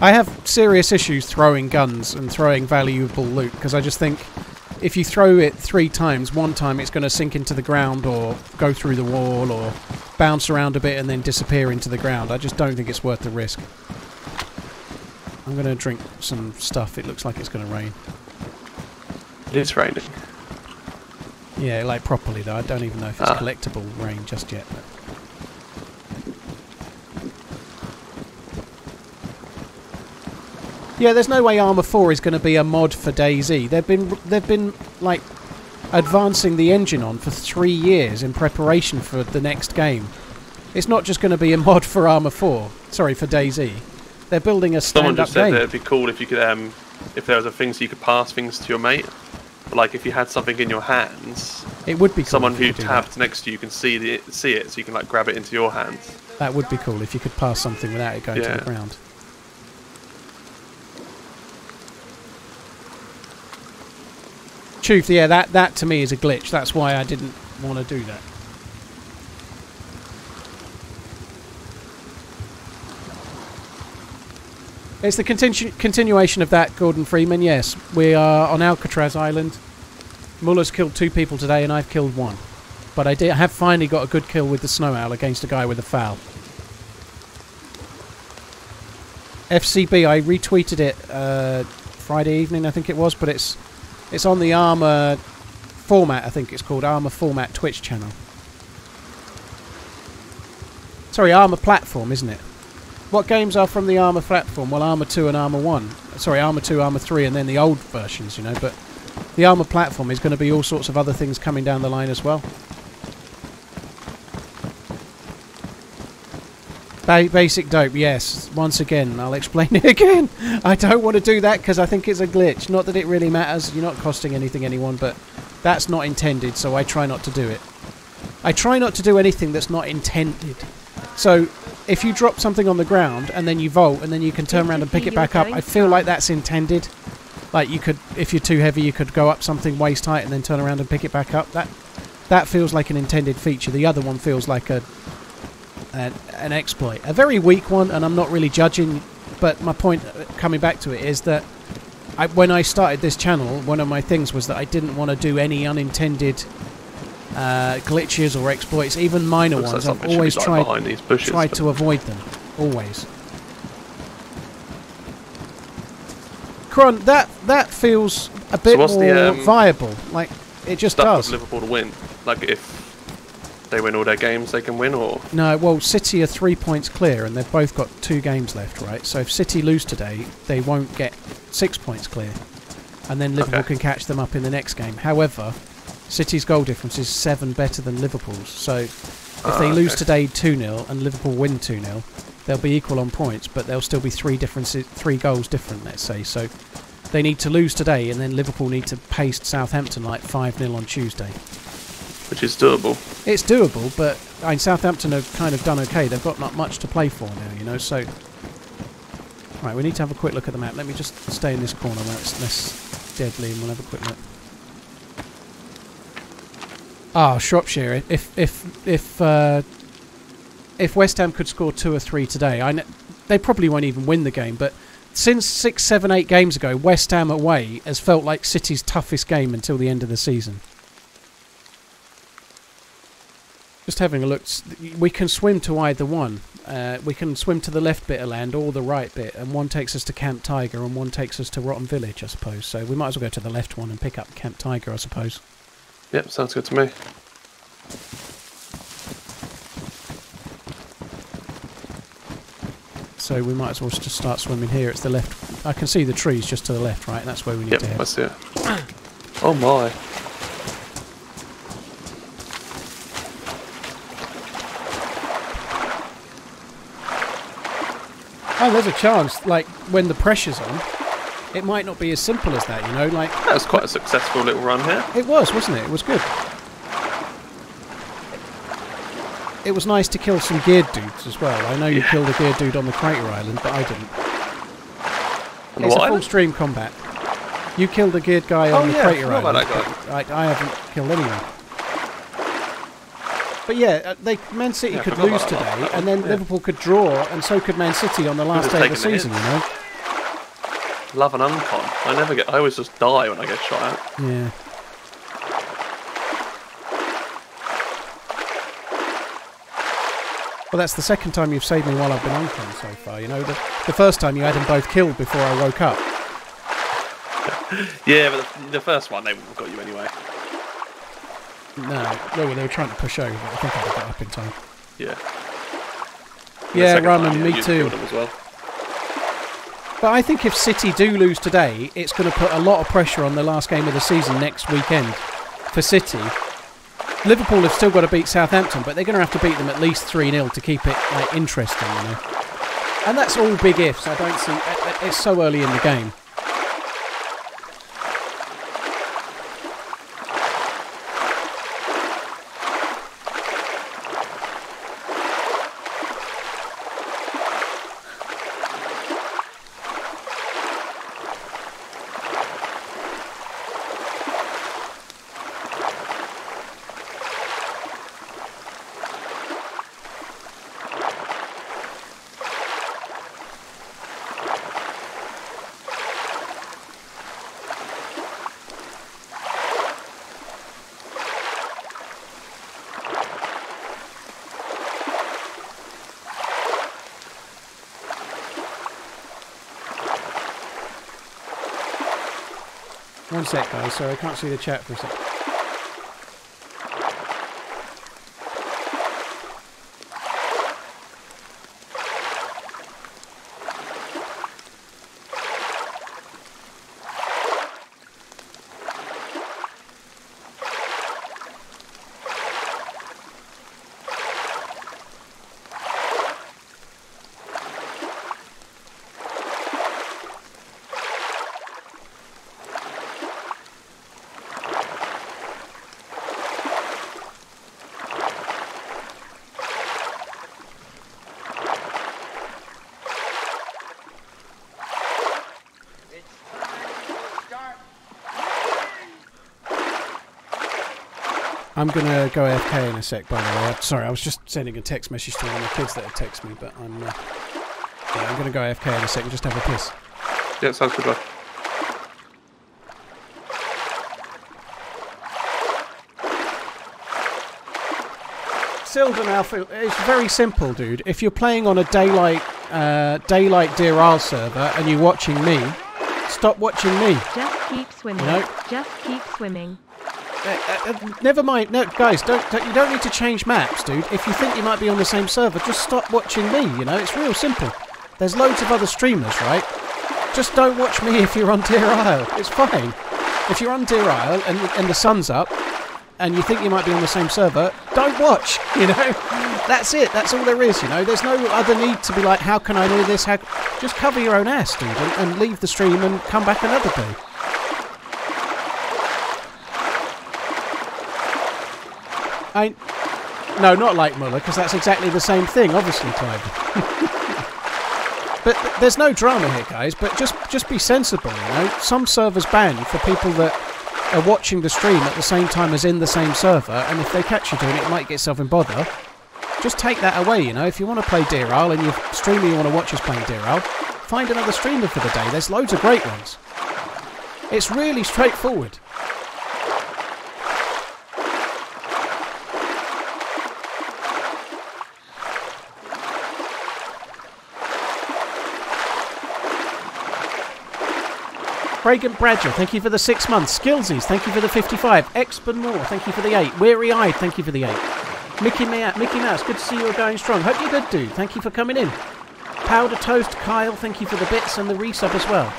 I have serious issues throwing guns and throwing valuable loot because I just think if you throw it three times, one time it's going to sink into the ground or go through the wall or bounce around a bit and then disappear into the ground. I just don't think it's worth the risk. I'm going to drink some stuff. It looks like it's going to rain. It is raining. Yeah, like properly though. I don't even know if it's Ah. collectible rain just yet. But. Yeah, there's no way Arma 4 is going to be a mod for DayZ. They've been they've been like advancing the engine on for 3 years in preparation for the next game. It's not just going to be a mod for Arma 4. Sorry, for DayZ. They're building a Someone stand-up just said game. that it'd be cool if you could, um, if there was a thing so you could pass things to your mate. Like if you had something in your hands, It would be cool someone who tapped next to you can see the, see it, so you can like grab it into your hands. That would be cool if you could pass something without it going to the ground. Truth, yeah, that, that to me is a glitch. That's why I didn't want to do that. It's the continu- continuation of that, Gordon Freeman. Yes, we are on Alcatraz Island. Muller's killed two people today, and I've killed one. But I did I have finally got a good kill with the snow owl against a guy with a foul. FCB, I retweeted it uh, Friday evening, I think it was, but it's it's on the Arma format. I think it's called Arma format Twitch channel. Sorry, Arma platform, isn't it? What games are from the Arma platform? Well, Arma 2 and Arma 1. Sorry, Arma 2, Arma 3, and then the old versions, you know. But the Arma platform is going to be all sorts of other things coming down the line as well. Ba- basic dope, yes. Once again, I'll explain [laughs] it again. I don't want to do that because I think it's a glitch. Not that it really matters. You're not costing anything anyone, but that's not intended, so I try not to do it. I try not to do anything that's not intended. So, if you drop something on the ground and then you vault and then you can turn around and pick it back up, I feel like that's intended. Like you could, if you're too heavy, you could go up something waist height and then turn around and pick it back up. That that feels like an intended feature. The other one feels like a an, an exploit, a very weak one, and I'm not really judging. But my point, uh, coming back to it, is that I, when I started this channel, one of my things was that I didn't want to do any unintended uh, glitches or exploits, even minor Looks like ones. I've should be, always like, tried these bushes. tried to avoid them, always. Cron, that that feels a bit what's more the, um, viable. Like it just does. Liverpool to win. Like if they win all their games, they can win, or No, well, City are three points clear, and they've both got two games left, right? So if City lose today, they won't get six points clear, and then Liverpool Okay. can catch them up in the next game. However, City's goal difference is seven better than Liverpool's. So if they Ah, lose okay. today two 0 and Liverpool win two 0 they'll be equal on points, but they'll still be three differences, three goals different. Let's say so. They need to lose today, and then Liverpool need to paste Southampton like five 0 on Tuesday. which is doable. It's doable, but I mean, Southampton have kind of done okay. They've got not much to play for now, you know. So, right, we need to have a quick look at the map. Let me just stay in this corner where it's less deadly, and we'll have a quick look. Ah, Shropshire. If if if uh, if West Ham could score two or three today, I kn- they probably won't even win the game. But since six, seven, eight games ago, West Ham away has felt like City's toughest game until the end of the season. Just having a look, we can swim to either one. Uh, we can swim to the left bit of land or the right bit, and one takes us to Camp Tiger and one takes us to Rotten Village, I suppose. So we might as well go to the left one and pick up Camp Tiger, I suppose. Yep, sounds good to me. so we might as well just start swimming here. It's the left. I can see the trees just to the left, right? That's where we need Yep, to head. I see it. Oh my. Oh, there's a chance, like when the pressure's on, it might not be as simple as that. You know, like That was quite a successful little run here. It was, wasn't it? It was good. It was nice to kill some geared dudes as well. I know you Yeah. killed a geared dude on the crater island, but I didn't. On the It's a full stream combat. You killed a geared guy Oh, on the yeah, I crater island. about that I, I haven't killed anyone. But yeah, uh, they Man City Yeah, could lose today, and then Yeah. Liverpool could draw, and so could Man City on the last day of the the season. You know? Love an uncon. I never get. I always just die when I get shot at. Yeah. Well, that's the second time you've saved me while I've been on con so far. You know, the, the first time you had them both killed before I woke up. [laughs] Yeah, but the, the first one they wouldn't have got you anyway. No, well, they were trying to push over, but I think have got up in time. Yeah. And Yeah, Raman, me too. as well. But I think if City do lose today, it's going to put a lot of pressure on the last game of the season next weekend for City. Liverpool have still got to beat Southampton, but they're going to have to beat them at least 3 0 to keep it like interesting, you know. And that's all big ifs. I don't see. uh, uh, It's so early in the game. Sec, guys. Sorry, I can't see the chat for a sec. I'm going to go AFK in a sec, by the way. I'm sorry, I was just sending a text message to one of my kids that had texted me, but I'm. Uh, yeah, I'm going to go AFK in a sec and just have a piss. Yeah, sounds good. Bro. Sylvan Alpha, it's very simple, dude. If you're playing on a daylight uh, daylight Deer Isle server and you're watching me, stop watching me. Just keep swimming. No. Just keep swimming. Uh, uh, uh, never mind. No, guys, don't, don't you don't need to change maps, dude. If you think you might be on the same server, just stop watching me. You know, it's real simple. There's loads of other streamers, right? Just don't watch me [laughs] if you're on Deer Isle. It's fine. If you're on Deer Isle and and the sun's up, and you think you might be on the same server, don't watch. [laughs] You know, that's it. That's all there is. You know, there's no other need to be like, how can I do this? How... Just cover your own ass, dude, and, and leave the stream and come back another day. I no, not like Muller, because that's exactly the same thing, obviously, Clive. [laughs] but th- there's no drama here, guys. But just just be sensible, you know. Some servers ban for people that are watching the stream at the same time as in the same server, and if they catch you doing it, might get yourself in bother. Just take that away, you know. If you want to play Isle and your streamer you want to watch is playing Isle, find another streamer for the day. There's loads of great ones. It's really straightforward. Reagan Bradger, thank you for the six months. Skillsies, thank you for the 55. Expen Moore, thank you for the eight. Weary Eyed, thank you for the eight. Mickey, Ma- Mickey Mouse, good to see you are going strong. Hope you're good, dude. Thank you for coming in. Powder Toast Kyle, thank you for the bits and the resub as well.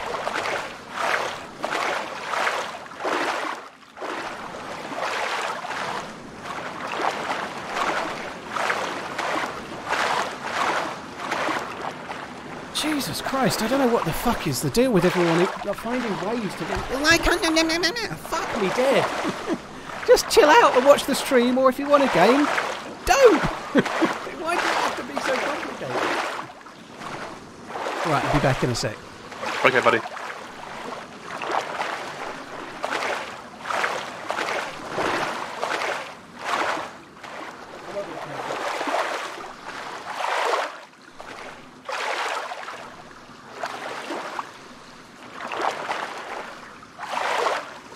Jesus Christ, I don't know what the fuck is the deal with everyone finding ways to get. I can't. No, no, no, no, no. Fuck me dead. [laughs] Just chill out and watch the stream, or if you want a game, don't. [laughs] Why do it have to be so complicated? Right, I'll be back in a sec. Okay, buddy.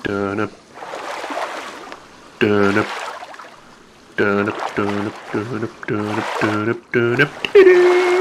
Dun up. Dun up. Dun up, dun up,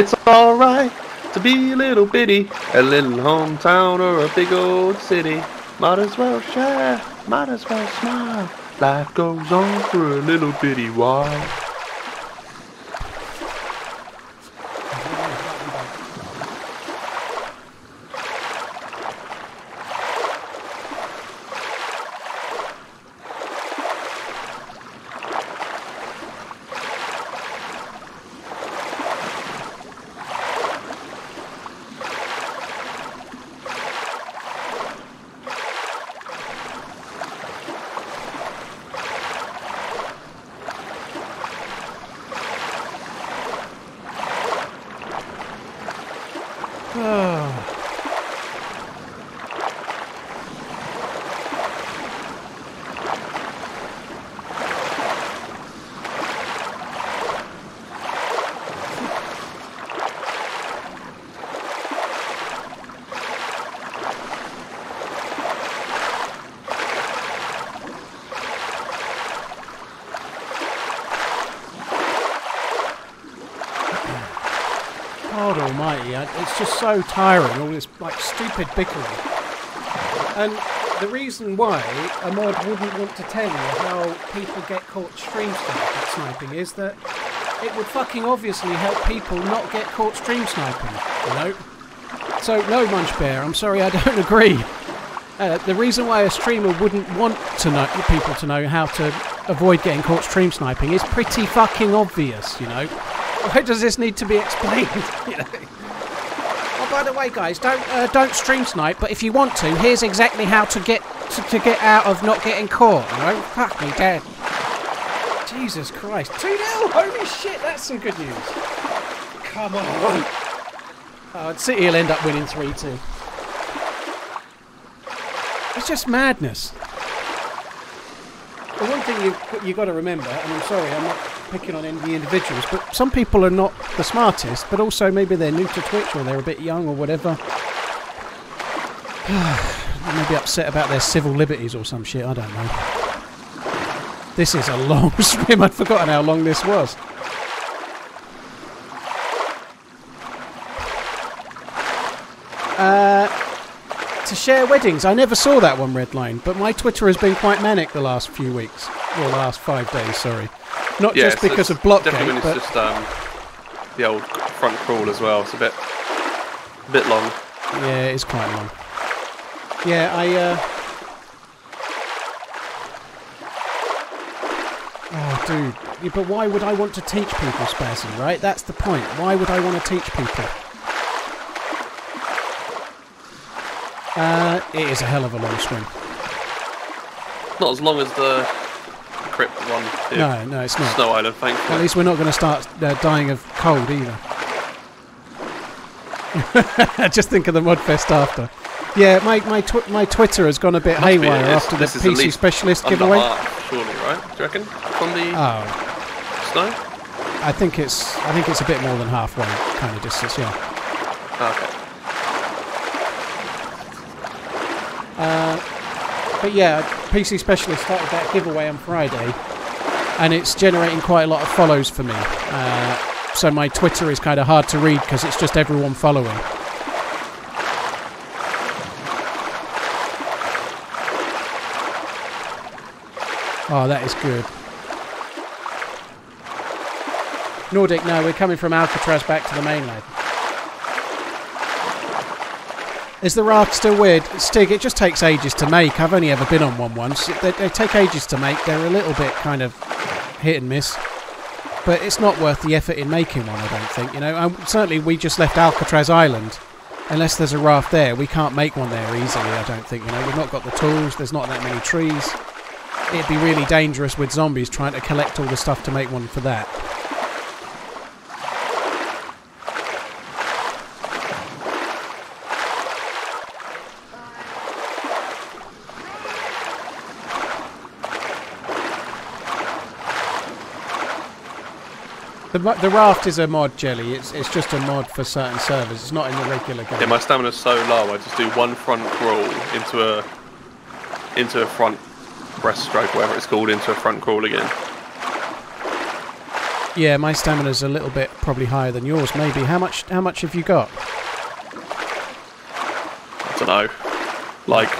it's alright to be a little bitty, a little hometown or a big old city. Might as well share, might as well smile. Life goes on for a little bitty while. God almighty, I- it's just so tiring, all this like stupid bickering. And the reason why a mod wouldn't want to tell you how people get caught stream sniping is that it would fucking obviously help people not get caught stream sniping, you know? So, no, Munch Bear, I'm sorry, I don't [laughs] agree. Uh, the reason why a streamer wouldn't want to know people to know how to avoid getting caught stream sniping is pretty fucking obvious, you know? Why does this need to be [laughs] explained? [laughs] you know? By the way, guys, don't uh, don't stream snipe. But if you want to, here's exactly how to get to, to get out of not getting caught. You know, fuck me dead. Jesus Christ, two 0 Holy shit, that's some good news. Come on. Oh, City will end up winning three two. It's just madness. the one thing you you got to remember, and I'm sorry, I'm not picking on any individuals, but some people are not the smartest, but also maybe they're new to Twitch or they're a bit young or whatever. [sighs] They may be upset about their civil liberties or some shit. I don't know. This is a long [laughs] swim. I'd forgotten how long this was. Uh, to share weddings. I never saw that one, Redline, but my Twitter has been quite manic the last few weeks. Or the last five days, sorry. Not Yeah, just because of Blockgate, Definitely when but it's just um, the old front crawl as well. It's a bit, a bit long. yeah, it's quite long. Yeah, I. Uh... Oh, dude. Yeah, but why would I want to teach people Spazzy, right? That's the point. Why would I want to teach people? Uh, it is a hell of a long swim. Not as long as the one. No, no, it's not. Snow Island, At least we're not going to start uh, dying of cold either. [laughs] Just think of the Mudfest after. Yeah, my my, tw- my Twitter has gone a bit haywire after the this is at PC specialist giveaway. half, surely, right? Do you reckon? From the Oh, snow? I think it's I think it's a bit more than halfway kind of distance. Yeah. Okay. Uh, But yeah, PC Specialist started that giveaway on Friday, and it's generating quite a lot of follows for me. Uh, so my Twitter is kind of hard to read because it's just everyone following. Oh, that is good. Nordic, no, we're coming from Alcatraz back to the mainland. Is the raft still weird? Stig, it just takes ages to make. I've only ever been on one once. They, they take ages to make. They're a little bit kind of hit and miss. But it's not worth the effort in making one, I don't think. You know, certainly we just left Alcatraz Island. Unless there's a raft there, we can't make one there easily, I don't think. You know, we've not got the tools, there's not that many trees. It'd be really dangerous with zombies trying to collect all the stuff to make one for that. The, the raft is a mod, Jelly. It's, it's just a mod for certain servers. It's not in the regular game. Yeah, my stamina's so low. I just do one front crawl into a into a front breaststroke, whatever it's called, into a front crawl again. Yeah, my stamina's a little bit probably higher than yours. Maybe. How much? How much have you got? I don't know, like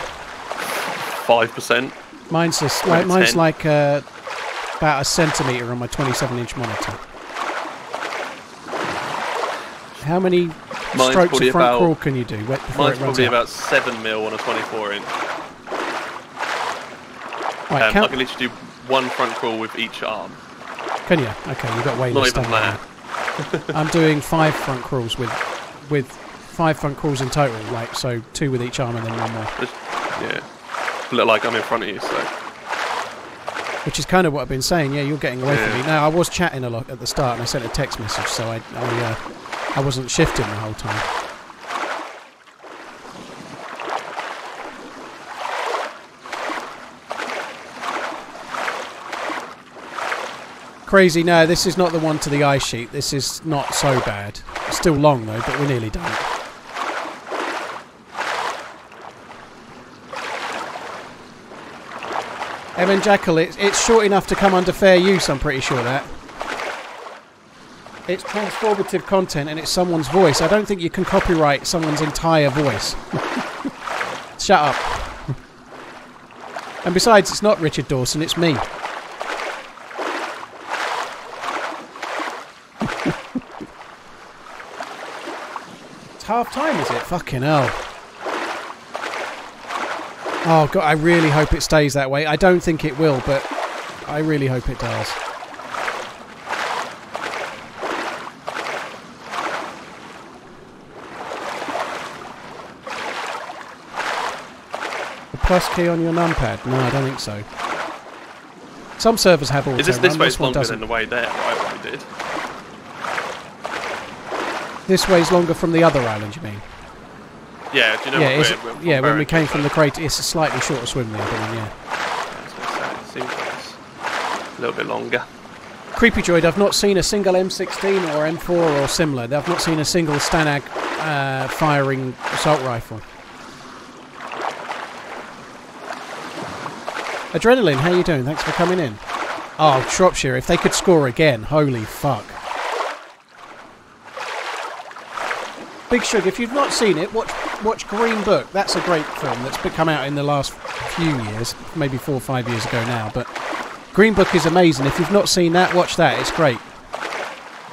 five percent. Mine's just, like mine's like uh, about a centimeter on my 27-inch monitor. How many Mine's strokes of front about crawl can you do mine's probably out? about seven mil on a 24 inch. right, Um, I can literally do one front crawl with each arm. can you? Okay, you've got way Not less even that. [laughs] I'm doing five front crawls with with five front crawls in total, like so two with each arm and then one more. Yeah, look like I'm in front of you. So Which is kind of what I've been saying. Yeah, you're getting away from me. Now I was chatting a lot at the start, and I sent a text message, so I I, uh, I wasn't shifting the whole time. Crazy. No, this is not the one to the ice sheet. This is not so bad. It's still long though, but we're nearly done. Evan Jackal, it's, it's short enough to come under fair use, I'm pretty sure that. It's transformative content and it's someone's voice. I don't think you can copyright someone's entire voice. [laughs] Shut up. and besides, it's not Richard Dawson, it's me. [laughs] it's half time, is it? Fucking hell. Oh god, I really hope it stays that way. I don't think it will, but I really hope it does. Plus key on your numpad? No, I don't think so. Some servers have auto is this this run, way this one longer doesn't. than the way there? Right, we did. This way's longer from the other island, you mean? Yeah, do you know yeah, what we're, we're yeah. When we came from the crater, it's a slightly shorter swim than the other one. Yeah. I was gonna say, seems like it's- a little bit longer. Creepy Droid, I've not seen a single M16 or M4 or similar. I've not seen a single STANAG uh, firing assault rifle. Adrenaline, how are you doing? Thanks for coming in. Oh, Shropshire, if they could score again, holy fuck. Big Sugar, if you've not seen it, watch watch Green Book. That's a great film that's come out in the last few years, maybe four or five years ago now. But Green Book is amazing. If you've not seen that, watch that. It's great.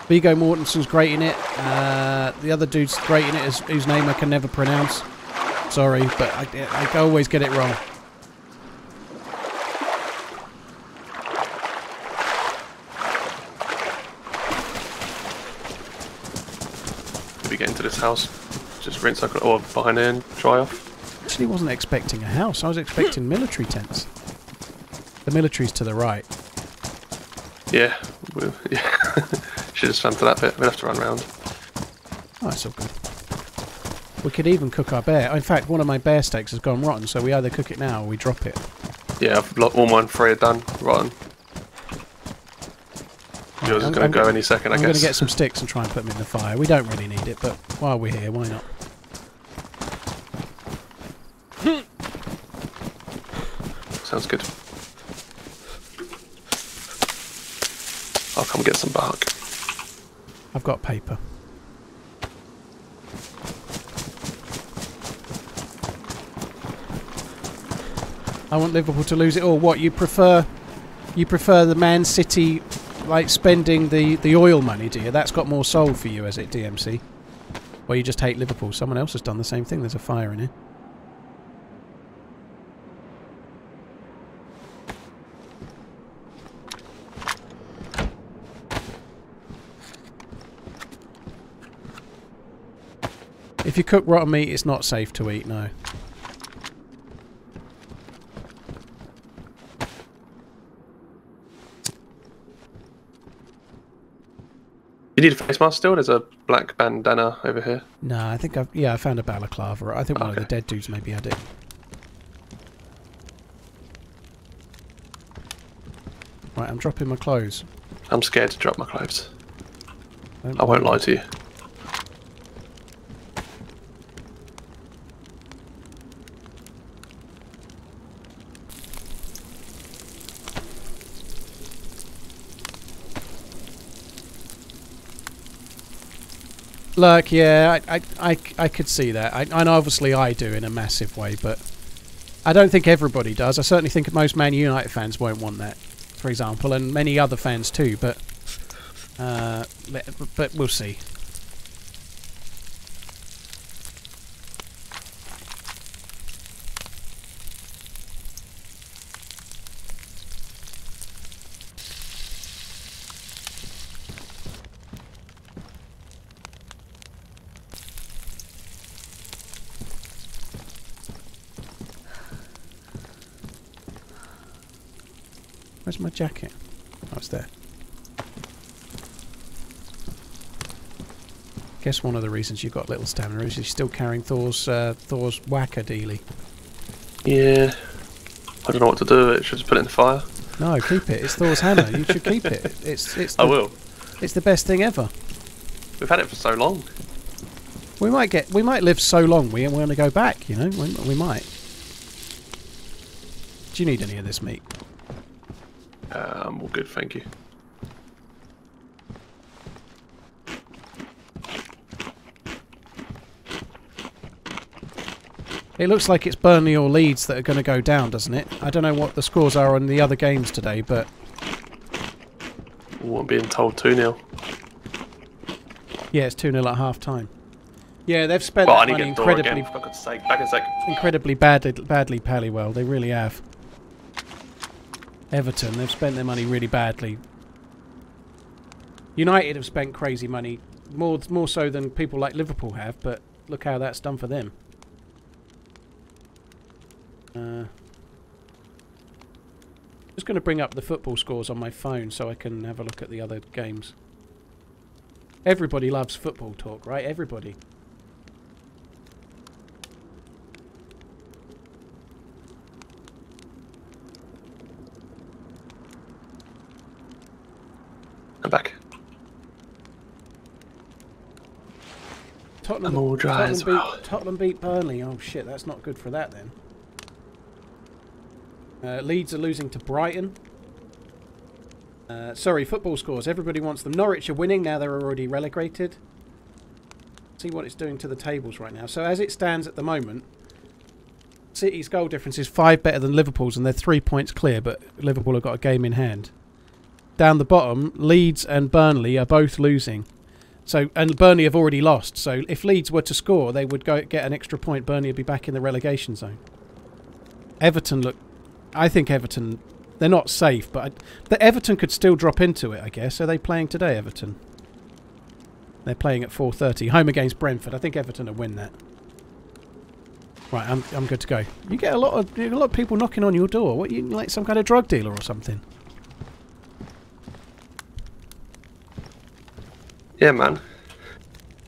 Viggo Mortensen's great in it. Uh, the other dude's great in it, whose name I can never pronounce. Sorry, but I, I always get it wrong. If we get into this house, just rinse our or behind and dry off. Actually, wasn't expecting a house. I was expecting [gasps] military tents. The military's to the right. Yeah, we'll, [laughs] yeah. Should have swam to that bit. We'll have to run round. Oh, that's all good. We could even cook our bear. In fact, one of my bear steaks has gone rotten, so we either cook it now or we drop it. Yeah, I've all mine three are done. Rotten. Yours is I'm- going to go any second, I I'm going to get some sticks and try and put them in the fire. We don't really need it, but while we're here, why not? Sounds good. I'll come get some bark. I've got paper. I want Liverpool to lose it all. What you prefer? You prefer the Man City, like spending the the oil money, do you? That's got more soul for you, as it, DMC? Or you just hate Liverpool? Someone else has done the same thing. There's a fire in here. If you cook rotten meat, it's not safe to eat. No. You need a face mask still? There's a black bandana over here. No, I think I've yeah, I found a balaclava. I think one of the dead dudes maybe had it. Right, I'm dropping my clothes. I'm scared to drop my clothes. Don't I won't lie to you. Look, yeah, I, I, I, I could see that. I, and obviously I do in a massive way, but I don't think everybody does. I certainly think most Man United fans won't want that, for example, and many other fans too. But, uh, but we'll see. Jacket? Oh, it's there. Guess one of the reasons you've got little stamina is you're still carrying Thor's uh, Thor's whacker dealy. Yeah. I don't know what to do with it. Should just put it in the fire? No, keep it. It's Thor's hammer. You should keep it. It's it's the, I will. It's the best thing ever. We've had it for so long. We might get we might live so long we want to go back. You know, we, we might. Do you need any of this meat? All good, thank you. It looks like it's Burnley or Leeds that are going to go down, doesn't it? I don't know what the scores are on the other games today, but Ooh, I'm being told 2 0. yeah, it's 2 0 at half time. Yeah, they've spent Well, money get the door incredibly, again, for God's sake. Back a sec. incredibly badly, badly, pally well. They really have. Everton, they've spent their money really badly. United have spent crazy money, more more so than people like Liverpool have. But look how that's done for them. Uh, just going to bring up the football scores on my phone so I can have a look at the other games. Everybody loves football talk, right? Everybody. Tottenham, I'm all dry Tottenham, as beat, well. Tottenham beat Burnley. Oh shit, that's not good for that then. Uh, Leeds are losing to Brighton. Uh, sorry, football scores. Everybody wants them. Norwich are winning now. They're already relegated. See what it's doing to the tables right now. So as it stands at the moment, City's goal difference is five better than Liverpool's, and they're three points clear. But Liverpool have got a game in hand. Down the bottom, Leeds and Burnley are both losing. So and Burnley have already lost. So if Leeds were to score, they would go get an extra point. Burnley would be back in the relegation zone. Everton look. I think Everton. They're not safe, but I, the Everton could still drop into it. I guess. Are they playing today, Everton? They're playing at 4:30, home against Brentford. I think Everton will win that. Right, I'm I'm good to go. You get a lot of a lot of people knocking on your door. What you like some kind of drug dealer or something? Yeah, man.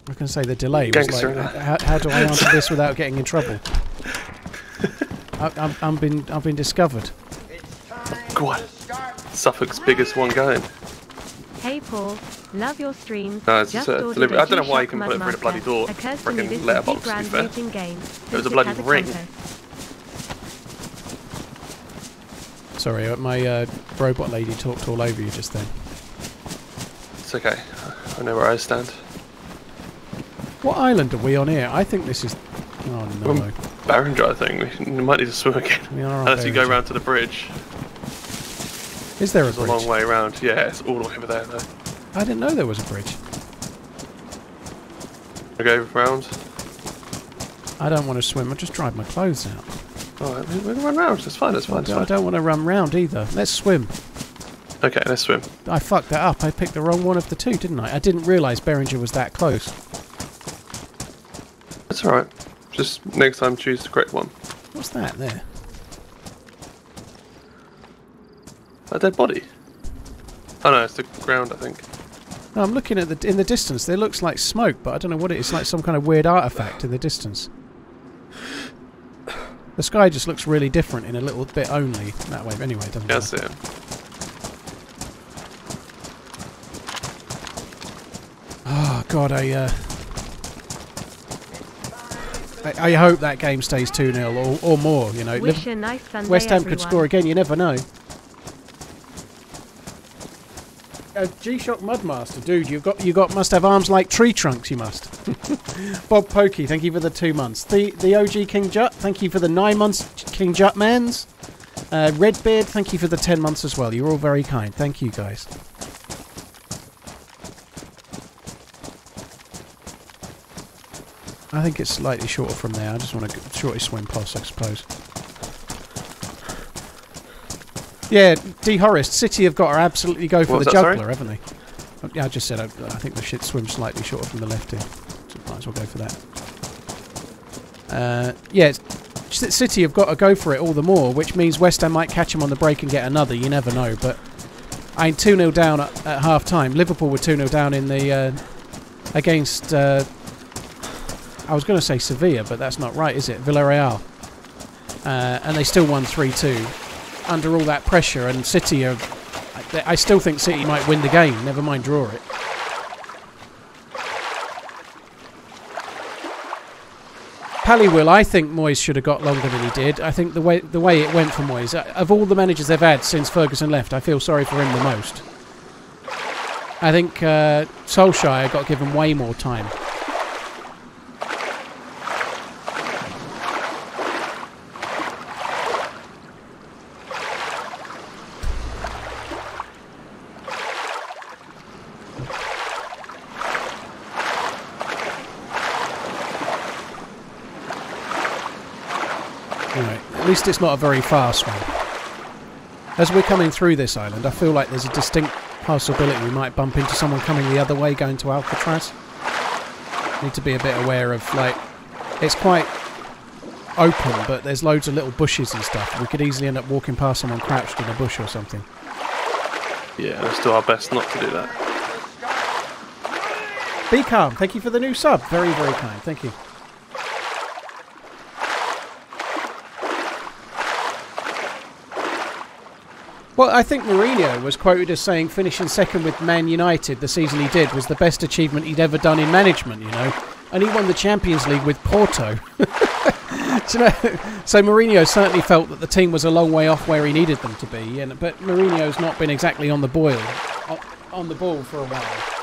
I can say the delay was Gangster. like, how, how do I answer this without getting in trouble? [laughs] I, I'm, I'm been I've been discovered. Go on. to start Suffolk's biggest one going. Hey Paul, love your stream. No, it's Just just a delivery- a I don't know why you G-Shock can put it through the bloody door. Occurs to me Frickin' this letterbox, would to be be fair. game. It was a bloody has ring. Sorry, uh, my uh, robot lady talked all over you just then. It's okay. I know where I stand. What island are we on here? I think this is. Oh no, Um, Barringer, I think. We might need to swim again. we are Unless you go round to the bridge. Is there a It's a long way around. Yeah, it's all the way over there, though. I didn't know there was a bridge. I go round. I don't want to swim. I'll just drive my clothes out. Alright, we can run round. It's fine, it's I fine, it's don't, I don't want to run round either. Let's swim. Okay, let's swim. I fucked that up. I picked the wrong one of the two, didn't I? I didn't realise Beringer was that close. That's alright. Just next time choose the correct one. What's that there? A dead body. Oh no, it's the ground, I think. No, I'm looking at the in the distance. There looks like smoke, but I don't know what it is. It's like some kind of weird artifact in the distance. The sky just looks really different in a little bit only that way. Anyway, doesn't Yeah, matter. see it. Oh God, I, uh, I I hope that game stays two 0 or, or more. You know, Wish a nice Sunday, West Ham could score again. You never know. Uh, G-Shock Mudmaster, dude, you've got you got must have arms like tree trunks. You must. [laughs] Bob Pokey, thank you for the two months. The the OG King Jut, thank you for the nine months. King Jut Mans. Uh, Redbeard, thank you for the ten months as well. You're all very kind. Thank you guys. I think it's slightly shorter from there. I just want to shortly swim past, I suppose. Yeah, D. Horace, City have got to absolutely go for What the that, sorry? juggler, haven't they? Yeah, I just said I, I think the shit swims slightly shorter from the left here. So might as well go for that. Uh, yeah, it's- City have got to go for it all the more, which means West Ham might catch them on the break and get another. You never know. But I mean, 2 0 down at, at half time. Liverpool were 2 0 down in the uh, against. Uh, I was going to say Sevilla, but that's not right, is it? Villarreal. Uh, and they still won 3 2 under all that pressure. And City are. I- still think City might win the game, never mind draw it. Pallywill, I think Moyes should have got longer than he did. I think the way the way it went for Moyes, uh, of all the managers they've had since Ferguson left, I feel sorry for him the most. I think uh, Solskjaer got given way more time. Right. At least it's not a very fast one. As we're coming through this island, I feel like there's a distinct possibility we might bump into someone coming the other way going to Alcatraz. Need to be a bit aware of, like, it's quite open, but there's loads of little bushes and stuff. We could easily end up walking past someone crouched in a bush or something. Yeah, let's do our best not to do that. Be calm. Thank you for the new sub. Very, very kind. Thank you. Well, I think Mourinho was quoted as saying finishing second with Man United the season he did was the best achievement he'd ever done in management, you know. and he won the Champions League with Porto. [laughs] You know? So Mourinho certainly felt that the team was a long way off where he needed them to be, and but Mourinho's not been exactly on the boil, on the ball for a while.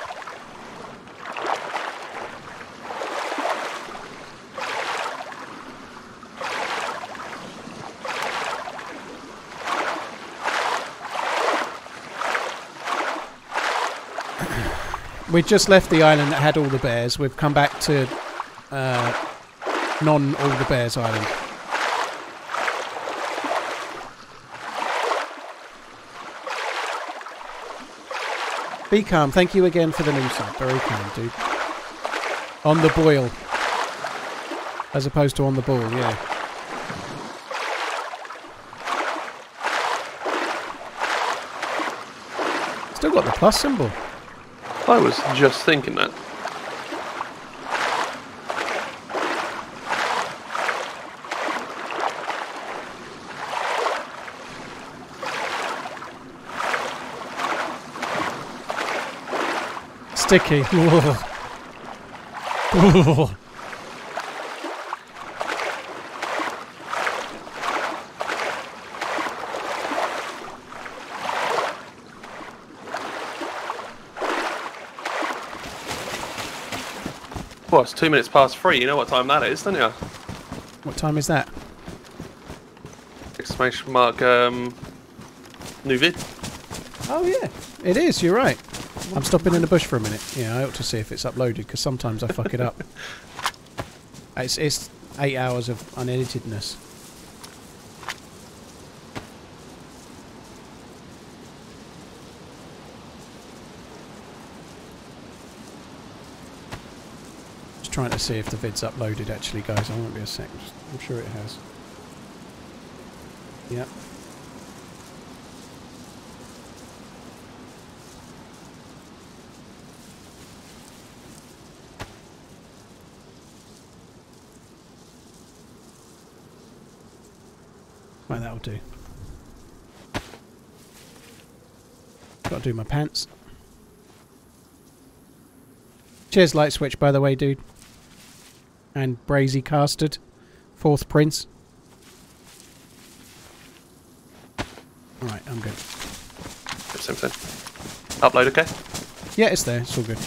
We've just left the island that had all the bears. We've come back to uh, non all the bears island. Be calm. Thank you again for the new sub. Very kind, dude. On the boil. As opposed to on the ball, yeah. Still got the plus symbol. I was just thinking that. Sticky. [laughs] Well, it's two minutes past three. You know what time that is, don't you? what time is that? Exclamation mark. Um, new vid. Oh yeah, it is. You're right. I'm stopping in the bush for a minute. Yeah, I ought to see if it's uploaded because sometimes I fuck it up. [laughs] It's it's eight hours of uneditedness. Trying to see if the vid's uploaded actually, guys. I won't be a sec. I'm sure it has. Yep. Right, that'll do. Got to do my pants. Cheers, Light Switch, by the way, dude. And Brazy Castard. Fourth Prince. Alright, I'm good. Same thing. Upload, okay? Yeah, it's there. It's all good.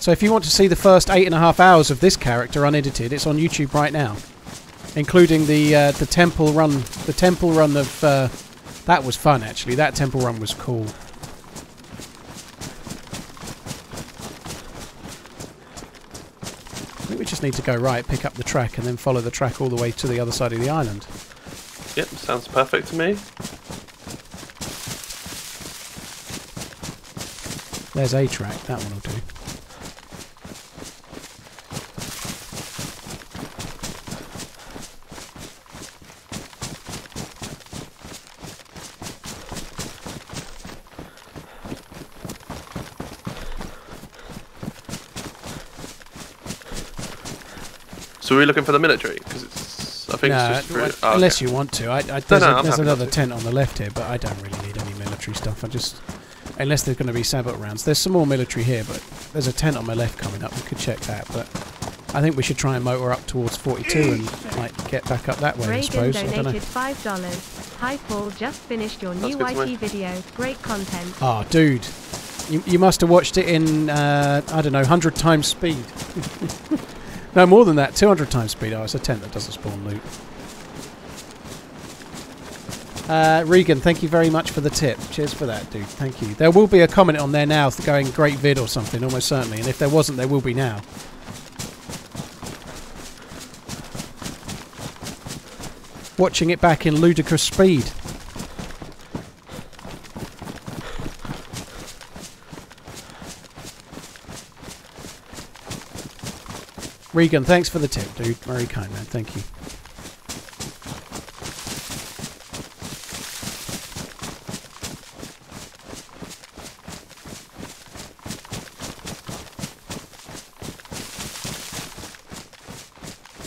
So if you want to see the first eight and a half hours of this character unedited, it's on YouTube right now, including the uh, the temple run. The temple run of uh, that was fun actually. That temple run was cool. I think we just need to go right, pick up the track, and then follow the track all the way to the other side of the island. Yep, sounds perfect to me. There's a track. That one will do. So we're looking for the military because it's. I think No, it's just. well, through- oh, unless okay. you want to. I, I, there's no, a, I'm there's another tent on the left here, but I don't really need any military stuff. I just, unless there's going to be sabot rounds. There's some more military here, but there's a tent on my left coming up. We could check that, but I think we should try and motor up towards 42 and like get back up that way. I Reagan suppose. I don't know. donated five dollars. Hi Paul, just finished your new good YT me. video. Great content. Ah, dude, you, you must have watched it in uh, I don't know, 100 times speed. [laughs] no, more than that, 200 times speed. Oh, it's a tent that doesn't spawn loot. Uh, Regan, thank you very much for the tip. Cheers for that, dude. Thank you. There will be a comment on there now going great vid or something, almost certainly. And if there wasn't, there will be now. Watching it back in ludicrous speed. Regan, thanks for the tip, dude. Very kind, man. Thank you.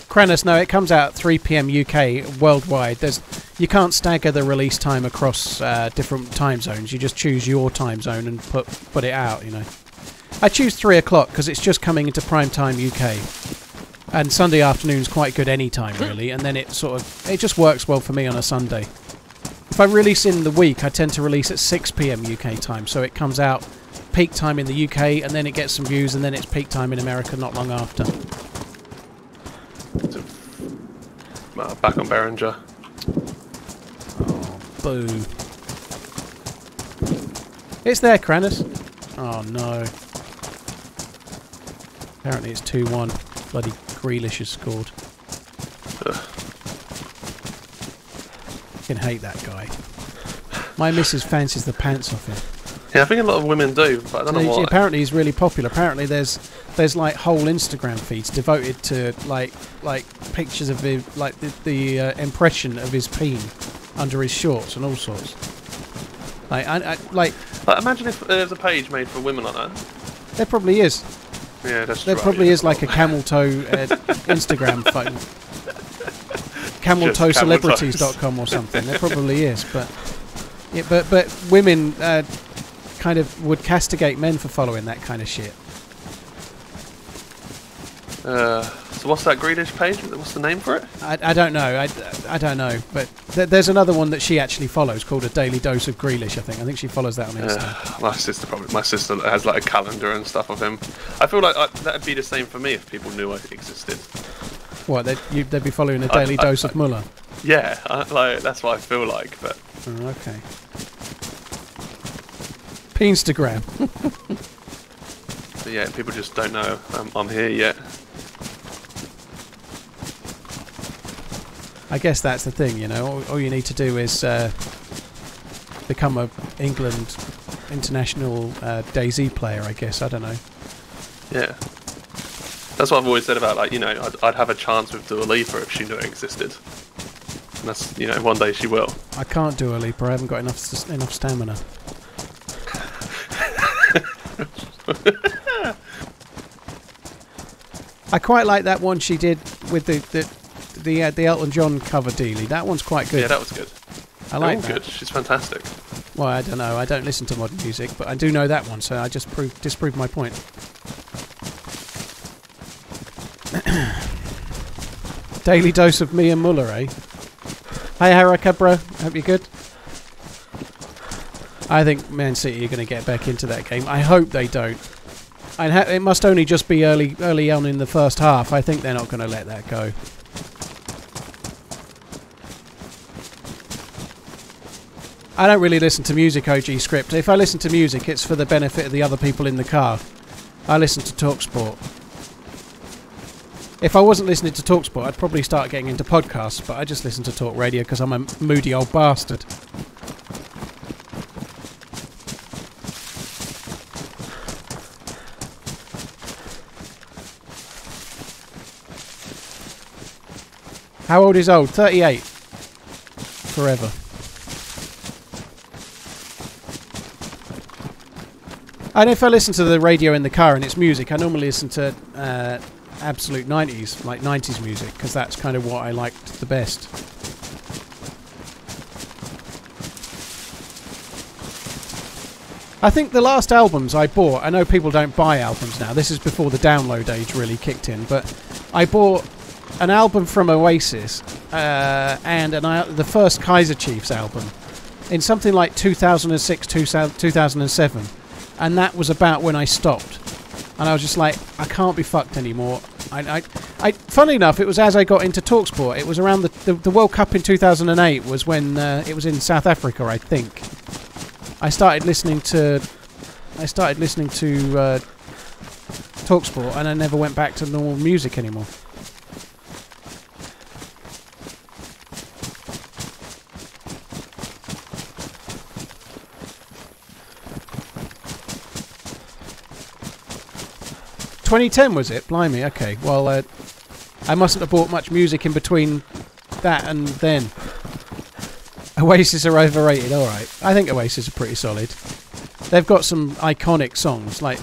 Kranus, no, it comes out 3 p.m. UK worldwide. There's you can't stagger the release time across uh, different time zones. You just choose your time zone and put put it out. You know, I choose three o'clock because it's just coming into prime time UK, and Sunday afternoon's quite good any time really. And then it sort of it just works well for me on a Sunday. If I release in the week, I tend to release at 6 p.m. UK time, so it comes out peak time in the UK, and then it gets some views, and then it's peak time in America not long after. Uh, back on Behringer. Oh, boo! It's there, Kranis. Oh no! Apparently it's two-one. Bloody Grealish has scored. Can hate that guy. My missus fancies the pants off him. Yeah, I think a lot of women do, but I don't know why. Apparently, he's really popular. Apparently, there's there's like whole Instagram feeds devoted to like like pictures of his like the, the uh, impression of his peen under his shorts and all sorts. Like I, I like Like, imagine if there's a page made for women like that. there probably is. Yeah, that's There right, probably yeah. is like a camel toe uh, Instagram phone. [laughs] CamelToeCelebrities.com or something. There [laughs] probably is, but yeah, but but women uh, kind of would castigate men for following that kind of shit. Uh, so what's that Grealish page? What's the name for it? I, I don't know. I, I don't know. But th- there's another one that she actually follows called a daily dose of Grealish. I think. I think she follows that on Insta. Uh, my sister probably. My sister has like a calendar and stuff of him. I feel like I, that'd be the same for me if people knew I existed. What? They'd, you, they'd be following a daily dose of Muller. Yeah, I, like that's what I feel like. But Oh, okay. Peenstagram. [laughs] but yeah, people just don't know I'm, I'm here yet. I guess that's the thing. You know, all, all you need to do is uh, become a England international uh, DayZ player. I guess. I don't know. Yeah. That's what I've always said about like you know I'd, I'd have a chance with Dua Lipa if she knew it existed. And that's you know one day she will. I can't do a leap. I haven't got enough enough stamina. [laughs] I quite like that one she did with the the the, uh, the Elton John cover dealy. That one's quite good. Yeah, that was good. I like that. good. She's fantastic. Well, I don't know. I don't listen to modern music, but I do know that one, so I just proved disproved my point. [coughs] Daily dose of me and Muller, eh? Hey, Haraka, bro. Hope you're good. I think Man City are going to get back into that game. I hope they don't. And ha- it must only just be early, early on in the first half. I think they're not going to let that go. I don't really listen to music, OG script. If I listen to music, it's for the benefit of the other people in the car. I listen to Talksport. If I wasn't listening to Talksport, I'd probably start getting into podcasts, but I just listen to Talk Radio because I'm a moody old bastard. How old is old? 38. Forever. And if I listen to the radio in the car and it's music, I normally listen to uh, absolute 90s, like 90s music, because that's kind of what I liked the best. I think the last albums I bought, I know people don't buy albums now, this is before the download age really kicked in, but I bought an album from Oasis uh, and an, the first Kaiser Chiefs album in something like 2006, 2000 2007 and that was about when I stopped. And I was just like, I can't be fucked anymore. I, I, I funnily enough, it was as I got into Talksport. It was around the the, the World Cup in 2008 was when uh, it was in South Africa, I think. I started listening to, I started listening to uh, Talksport, and I never went back to normal music anymore. Twenty ten was it? Blimey. Okay. Well, uh, I mustn't have bought much music in between that and then. Oasis are overrated. All right. I think Oasis are pretty solid. They've got some iconic songs, like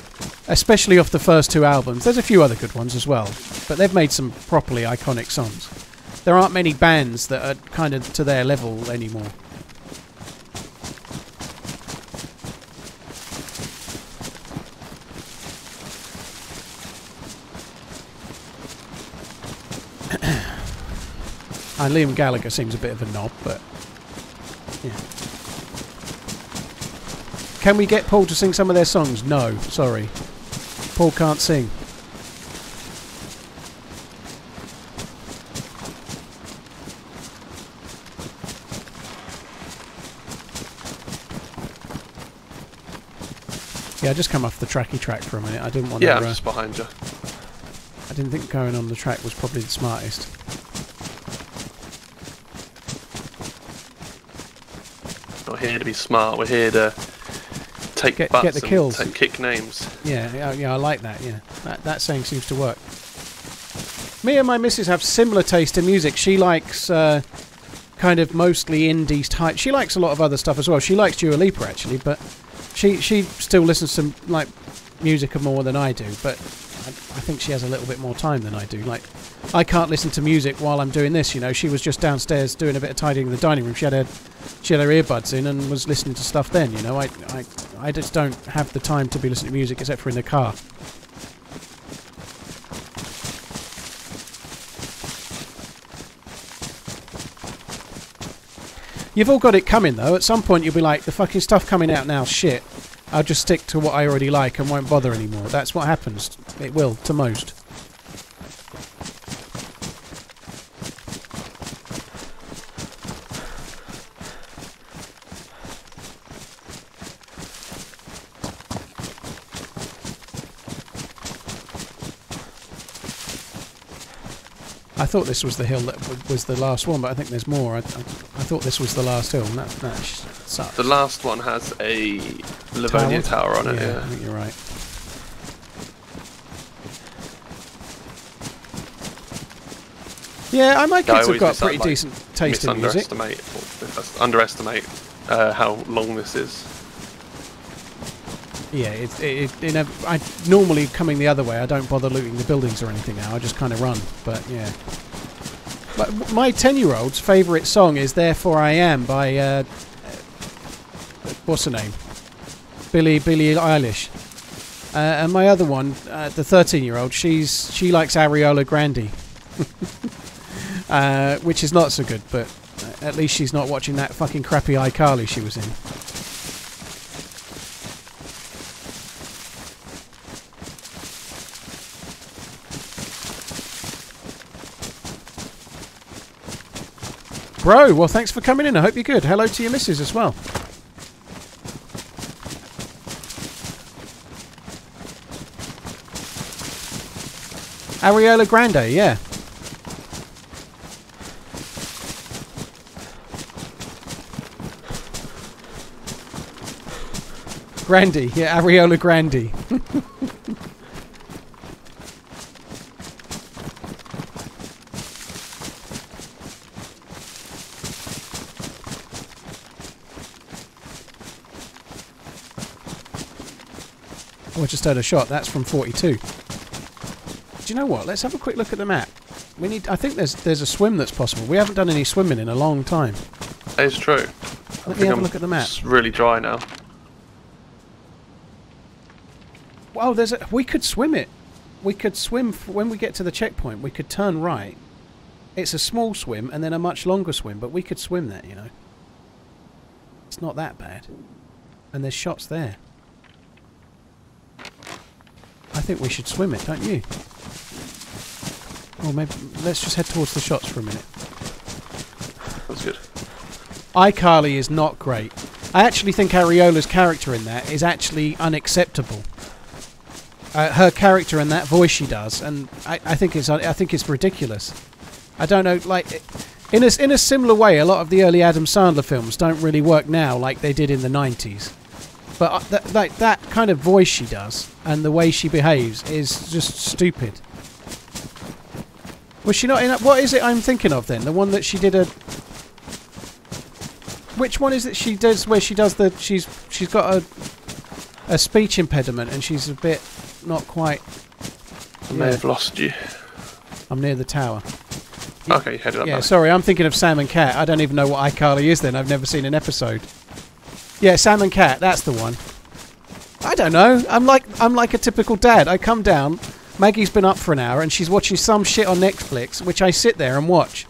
especially off the first two albums. There's a few other good ones as well, but they've made some properly iconic songs. There aren't many bands that are kind of to their level anymore. And Liam Gallagher seems a bit of a knob, but yeah. Can we get Paul to sing some of their songs? No, sorry. Paul can't sing. Yeah, I just come off the tracky track for a minute. I didn't want Yeah, to. Uh, just behind you. I didn't think going on the track was probably the smartest. Not here to be smart. We're here to take Get- butts get the and kills. take kick names. Yeah, yeah, yeah, I like that. Yeah, that that saying seems to work. Me and my missus have similar taste in music. She likes uh, kind of mostly indie type. She likes a lot of other stuff as well. She likes Dua Lipa actually, but she she still listens to like music more than I do. But I, I think she has a little bit more time than I do. Like I can't listen to music while I'm doing this. You know, she was just downstairs doing a bit of tidying in the dining room. She had her she had her earbuds in and was listening to stuff. Then you know, I I I just don't have the time to be listening to music except for in the car. You've all got it coming though. At some point you'll be like, the fucking stuff coming out now, shit. I'll just stick to what I already like and won't bother anymore. That's what happens. It will, to most. I thought this was the hill that was the last one, but I think there's more. I, I, I thought this was the last hill, and that, that sucks. The last one has a Livonia tower, on it. yeah, Yeah. I think you're right. Yeah, I, my I have got just, like, pretty decent taste in music. Misunderestimate, or underestimate uh, how long this is. Yeah, it, it, in a, I normally coming the other way. I don't bother looting the buildings or anything now. I just kind of run. But yeah, but my ten-year-old's favourite song is "Therefore I Am" by uh, uh, what's her name, Billy Billie Eilish. Uh, and my other one, uh, the thirteen-year-old, she's she likes Ariola Grande, [laughs] uh, which is not so good. But uh, at least she's not watching that fucking crappy iCarly she was in. Bro, well, thanks for coming in. I hope you're good. Hello to your missus as well. Ariola Grande, yeah. Grande, yeah, Ariola Grande. [laughs] Oh, I just heard a shot. That's from 42. Do you know what? Let's have a quick look at the map. We need. I think there's there's a swim that's possible. We haven't done any swimming in a long time. It's true. I Let me have a I'm look at the map. It's really dry now. Wow, there's a. We could swim it. We could swim f- when we get to the checkpoint. We could turn right. It's a small swim and then a much longer swim, but we could swim that. You know. It's not that bad. And there's shots there. I think we should swim it, don't you? Or maybe let's just head towards the shots for a minute. That's good. iCarly is not great. I actually think Ariana's character in that is actually unacceptable. Uh, her character and that voice she does, and I, I think it's I think it's ridiculous. I don't know, like in a in a similar way, a lot of the early Adam Sandler films don't really work now like they did in the '90s. But uh, that like that kind of voice she does and the way she behaves is just stupid. Was she not in? A, what is it I'm thinking of then? The one that she did a which one is it she does where she does the she's she's got a a speech impediment and she's a bit not quite I may Yeah. have lost you. I'm near the tower. Okay, you headed up Yeah, sorry, I'm thinking of Sam and Cat. I don't even know what iCarly is then. I've never seen an episode. Yeah, Sam and Cat, that's the one. I don't know. I'm like I'm like a typical dad. I come down, Maggie's been up for an hour and she's watching some shit on Netflix, which I sit there and watch.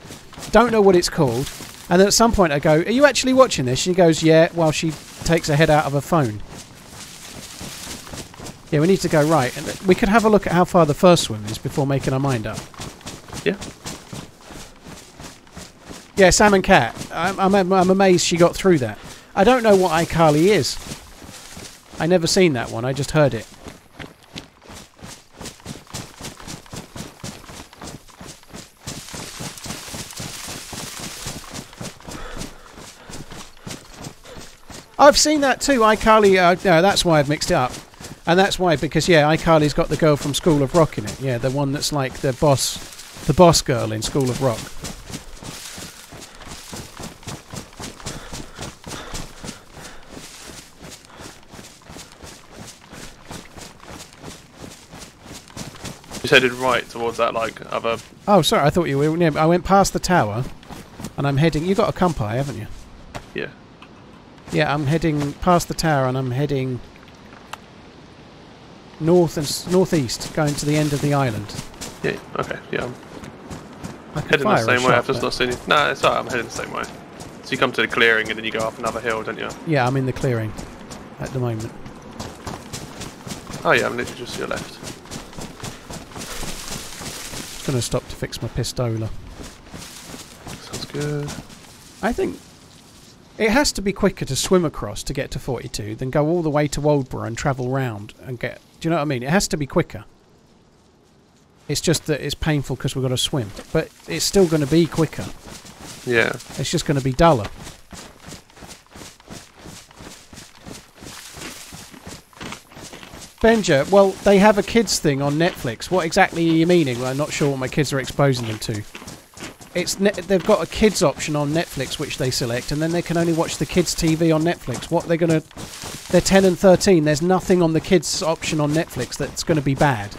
Don't know what it's called. And then at some point I go, Are you actually watching this? She goes, Yeah, while she takes her head out of her phone. Yeah, we need to go right. And we could have a look at how far the first swim is before making our mind up. Yeah. Yeah, Sam and Cat. I'm, I'm, I'm amazed she got through that. I don't know what iCarly is. I never seen that one. I just heard it. I've seen that too. iCarly. Uh, no, that's why I've mixed it up, and that's why because yeah, iCarly's got the girl from School of Rock in it. Yeah, the one that's like the boss, the boss girl in School of Rock. You headed right towards that like other. Oh, sorry. I thought you were near. I went past the tower, and I'm heading. You got a compi, haven't you? Yeah. Yeah, I'm heading past the tower, and I'm heading north and northeast, going to the end of the island. Yeah. Okay. Yeah. I'm I heading the same way. I've just not seen it. No, it's alright. I'm heading the same way. So you come to the clearing and then you go up another hill, don't you? Yeah, I'm in the clearing at the moment. Oh yeah, I'm literally just to your left. Just going to stop to fix my pistola. Sounds good. I think it has to be quicker to swim across to get to 42 than go all the way to Oldborough and travel round and get. Do you know what I mean? It has to be quicker. It's just that it's painful because we've got to swim, but it's still going to be quicker. Yeah. It's just going to be duller. Benja, well, they have a kids thing on Netflix. What exactly are you meaning? Well, I'm not sure what my kids are exposing them to. It's they've got a kids option on Netflix which they select, and then they can only watch the kids TV on Netflix. What they're gonna? They're 10 and 13. There's nothing on the kids option on Netflix that's going to be bad.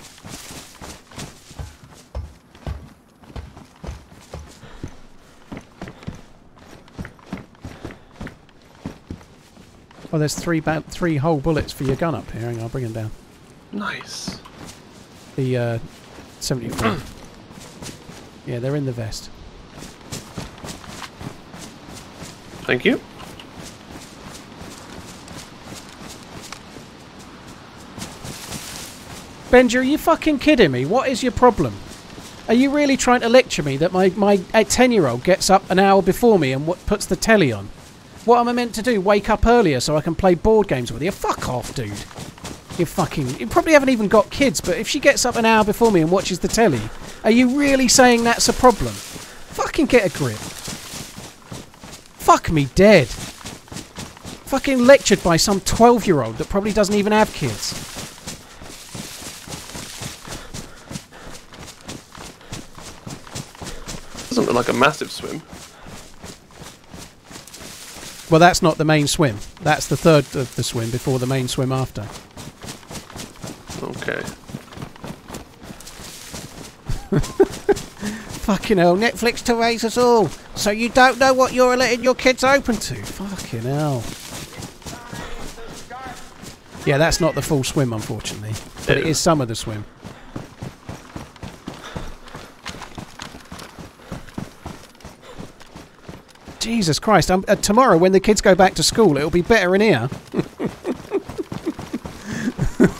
Oh, there's three ba- three whole bullets for your gun up here. Hang on, I'll bring them down. Nice. The uh, 74. [clears throat] yeah, they're in the vest. Thank you. Benja, are you fucking kidding me? What is your problem? Are you really trying to lecture me that my my 10 year old gets up an hour before me and what puts the telly on? What am I meant to do? Wake up earlier so I can play board games with you? Fuck off, dude. You fucking. You probably haven't even got kids, but if she gets up an hour before me and watches the telly, are you really saying that's a problem? Fucking get a grip. Fuck me dead. Fucking lectured by some 12 year old that probably doesn't even have kids. Doesn't look like a massive swim. Well, that's not the main swim. That's the third of the swim before the main swim after. Okay. [laughs] Fucking hell, Netflix to raise us all. So you don't know what you're letting your kids open to. Fucking hell. Yeah, that's not the full swim, unfortunately. But it Yeah. is some of the swim. Jesus Christ. Um, uh, tomorrow, when the kids go back to school, it'll be better in here. [laughs]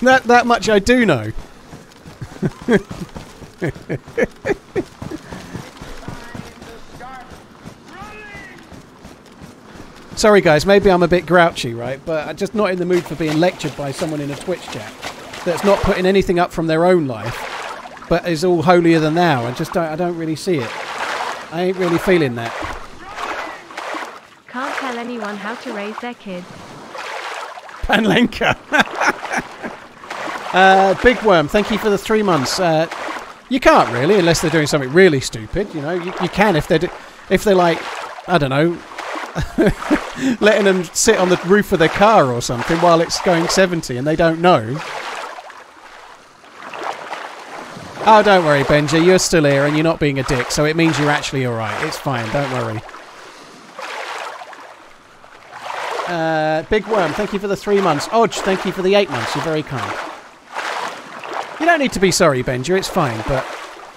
that, that much I do know. [laughs] Sorry, guys, maybe I'm a bit grouchy, right? But I'm just not in the mood for being lectured by someone in a Twitch chat that's not putting anything up from their own life, but is all holier than thou. I just don't, I don't really see it. I ain't really feeling that. Can't tell anyone how to raise their kids. Panlenka. [laughs] uh, Big Worm, thank you for the three months. Uh, you can't really, unless they're doing something really stupid. You know, you, you can if they're, if they're like, I don't know, [laughs] letting them sit on the roof of their car or something while it's going 70 and they don't know. Oh, don't worry, Benji. You're still here and you're not being a dick, so it means you're actually alright. It's fine, don't worry. Uh, Big Worm, thank you for the three months. Odge, thank you for the eight months. You're very kind. You don't need to be sorry, Benja. It's fine, but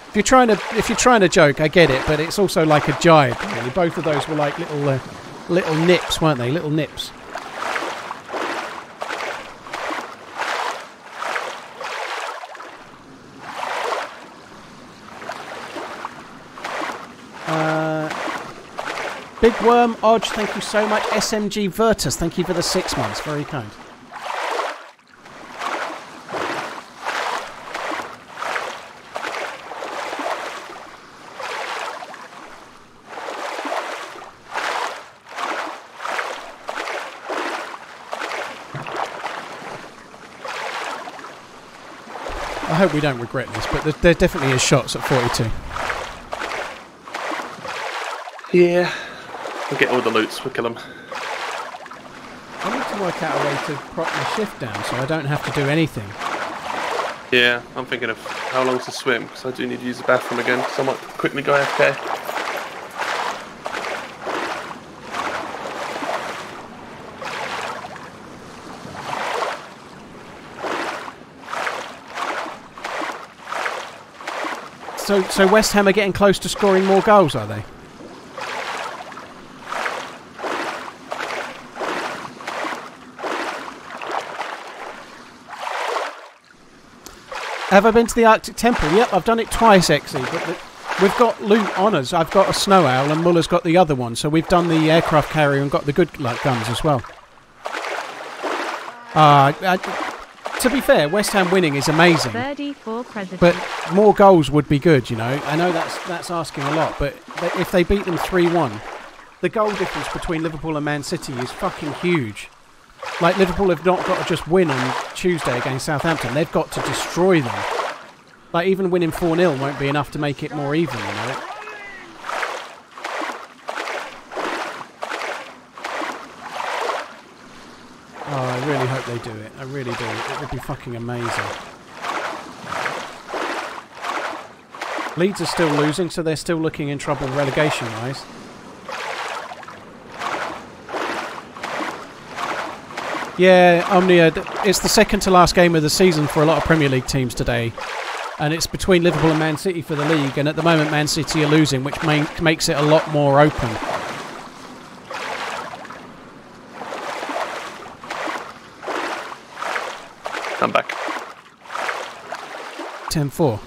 If you're trying to if you're trying to joke, I get it, but it's also like a jibe. Really, both of those were like little uh, little nips, weren't they? Little nips. Big Worm, Odge, thank you so much. SMG Virtus, thank you for the six months. Very kind. I hope we don't regret this, but there, there definitely is shots at 42. Yeah. We'll get all the loots, we'll kill them. I need to work out a way to prop my shift down so I don't have to do anything. Yeah, I'm thinking of how long to swim, because I do need to use the bathroom again, so I might quickly go AFK. So, so West Ham are getting close to scoring more goals, are they? Have I been to the Arctic Temple? Yep, I've done it twice, actually. But the, we've got loot on us. I've got a snow owl, and Muller's got the other one. So we've done the aircraft carrier and got the good luck guns as well. Uh, I, to be fair, West Ham winning is amazing. But more goals would be good, you know. I know that's that's asking a lot, but if they beat them 3 1, the goal difference between Liverpool and Man City is fucking huge. Like, Liverpool have not got to just win on Tuesday against Southampton, they've got to destroy them. Like, even winning 4 0 won't be enough to make it more even, you know. Oh, I really hope they do it. I really do. It would be fucking amazing. Leeds are still losing, so they're still looking in trouble relegation Yeah, Omnia, it's the second to last game of the season for a lot of Premier League teams today. And it's between Liverpool and Man City for the league, and at the moment Man City are losing, which ma- makes it a lot more open. I'm back. 10 4.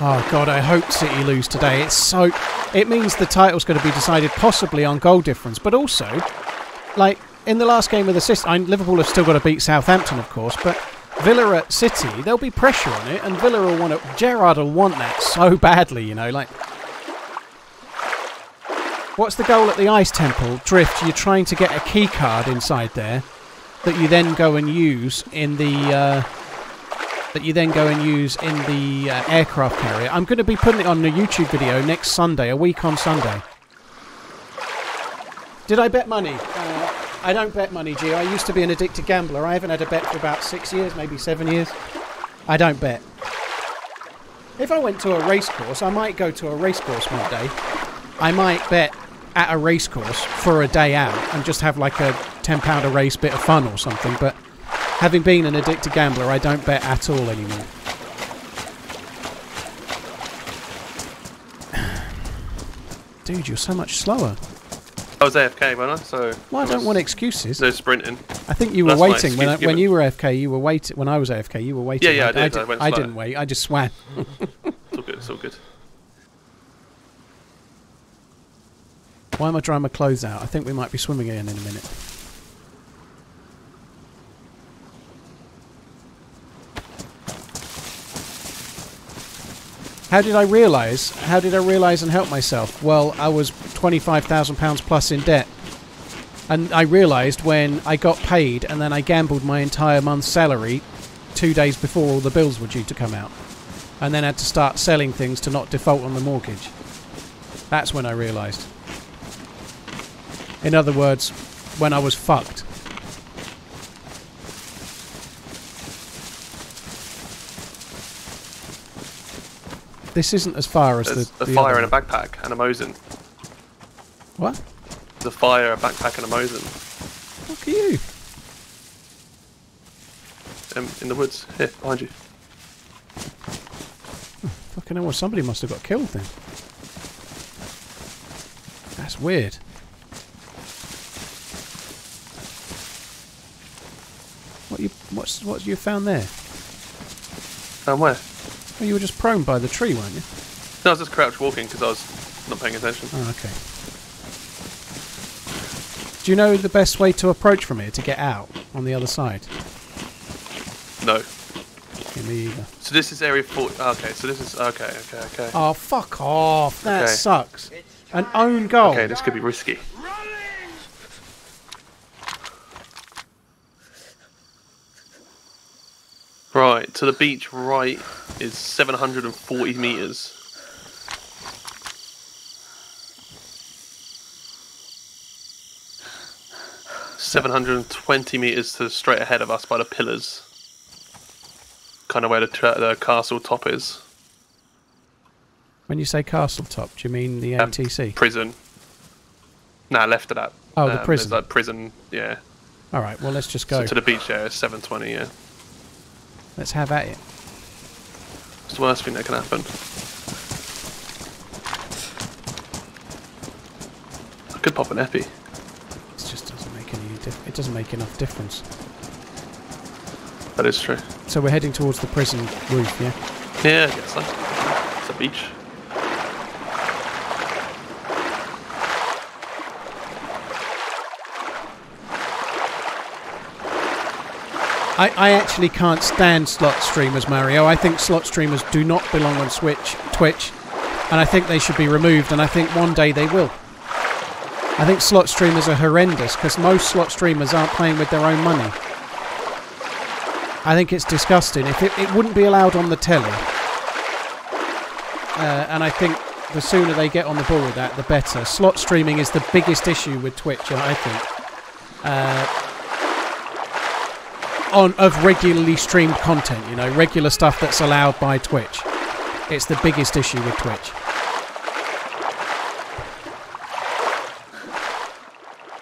Oh god, I hope City lose today. It's so. It means the title's going to be decided possibly on goal difference, but also, like in the last game of the system, I, Liverpool have still got to beat Southampton, of course, but Villa at City, there'll be pressure on it, and Villa will want it. Gerrard will want that [laughs] so badly, you know, like. What's the goal at the Ice Temple? Drift. You're trying to get a key card inside there that you then go and use in the uh, that you then go and use in the uh, aircraft carrier. I'm going to be putting it on a YouTube video next Sunday, a week on Sunday. Did I bet money? Uh, I don't bet money, G. I used to be an addicted gambler. I haven't had a bet for about six years, maybe seven years. I don't bet. If I went to a race course, I might go to a race course one day. I might bet at a race course for a day out and just have like a £10 a race bit of fun or something, but having been an addicted gambler, I don't bet at all anymore. [sighs] Dude, you're so much slower. I was AFK, wasn't I? So. Well, I don't want excuses. No sprinting. I think you were That's waiting when I, when you were AFK. You were waiting when I was AFK. You were waiting. Yeah, yeah, I did, di- I went I slow. didn't wait. I just swam. [laughs] [laughs] It's all good, it's all good. Why am I drying my clothes out? I think we might be swimming again in a minute. How did I realise? How did I realise and help myself? Well, I was twenty-five thousand pounds plus in debt, and I realised when I got paid, and then I gambled my entire month's salary two days before all the bills were due to come out, and then had to start selling things to not default on the mortgage. That's when I realised. In other words, when I was fucked. This isn't as far as There's the, a the fire and a backpack and a Mosin. What? There's a fire, a backpack, and a Mosin. Fuck are you? Um, in the woods. Here, behind you. Fucking hell, somebody must have got killed then. That's weird. What you what's what you found there? And where? Oh, you were just prone by the tree, weren't you? No, I was just crouch walking because I was not paying attention. Oh, okay. Do you know the best way to approach from here to get out on the other side? No. Me either. So this is area 40. Okay, so this is. Okay, okay, okay. Oh, fuck off. That Okay. sucks. An own goal. Okay, this could be risky. Right, to the beach right is 740 meters. Seven hundred and twenty meters to the straight ahead of us by the pillars. Kind of where the, the castle top is. When you say castle top, do you mean the Um, ATC? Prison. Nah, left of that. Oh, the Um, there's prison. Prison, yeah. All right, well, let's just So go. to the beach area, seven twenty. Yeah. Let's have at it. It's the worst thing that can happen. I could pop an epi. It just doesn't make any dif- It doesn't make enough difference. That is true. So we're heading towards the prison roof, yeah? Yeah, I guess so. It's a beach. I, I actually can't stand slot streamers, Mario. I think slot streamers do not belong on Switch, Twitch, and I think they should be removed. And I think one day they will. I think slot streamers are horrendous because most slot streamers aren't playing with their own money. I think it's disgusting. If it, it wouldn't be allowed on the telly, uh, and I think the sooner they get on the ball with that, the better. Slot streaming is the biggest issue with Twitch, I think. Uh, on of regularly streamed content, you know, regular stuff that's allowed by Twitch. It's the biggest issue with Twitch.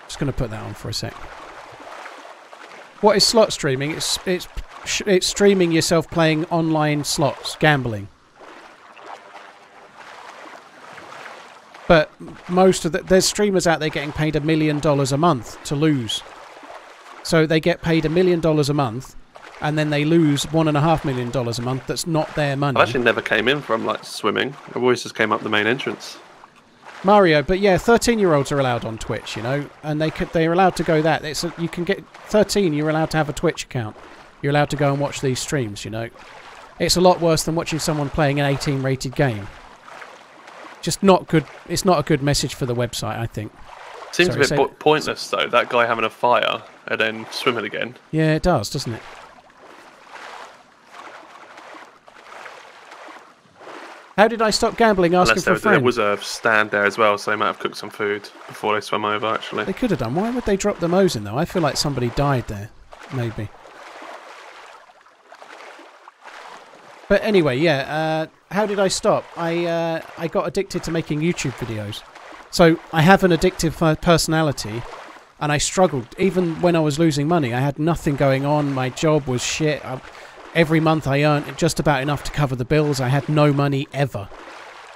Just going to put that on for a sec. What is slot streaming? It's it's it's streaming yourself playing online slots, gambling. But most of the there's streamers out there getting paid a million dollars a month to lose. So they get paid a million dollars a month, and then they lose one and a half million dollars a month. That's not their money. I actually never came in from like swimming. I always just came up the main entrance. Mario, but yeah, thirteen-year-olds are allowed on Twitch, you know, and they could, they're allowed to go that. It's a, you can get thirteen. You're allowed to have a Twitch account. You're allowed to go and watch these streams. You know, it's a lot worse than watching someone playing an 18-rated game. Just not good. It's not a good message for the website, I think. Seems Sorry, a bit say- po- pointless though. That guy having a fire and then swimming again. Yeah, it does, doesn't it? How did I stop gambling asking Unless for there, a was- there was a stand there as well, so they might have cooked some food before they swam over. Actually, They could have done. Why would they drop the Mosin though? I feel like somebody died there. Maybe. But anyway, yeah. Uh, how did I stop? I uh, I got addicted to making YouTube videos. So I have an addictive uh, personality, and I struggled even when I was losing money. I had nothing going on. My job was shit. I, every month I earned just about enough to cover the bills. I had no money ever.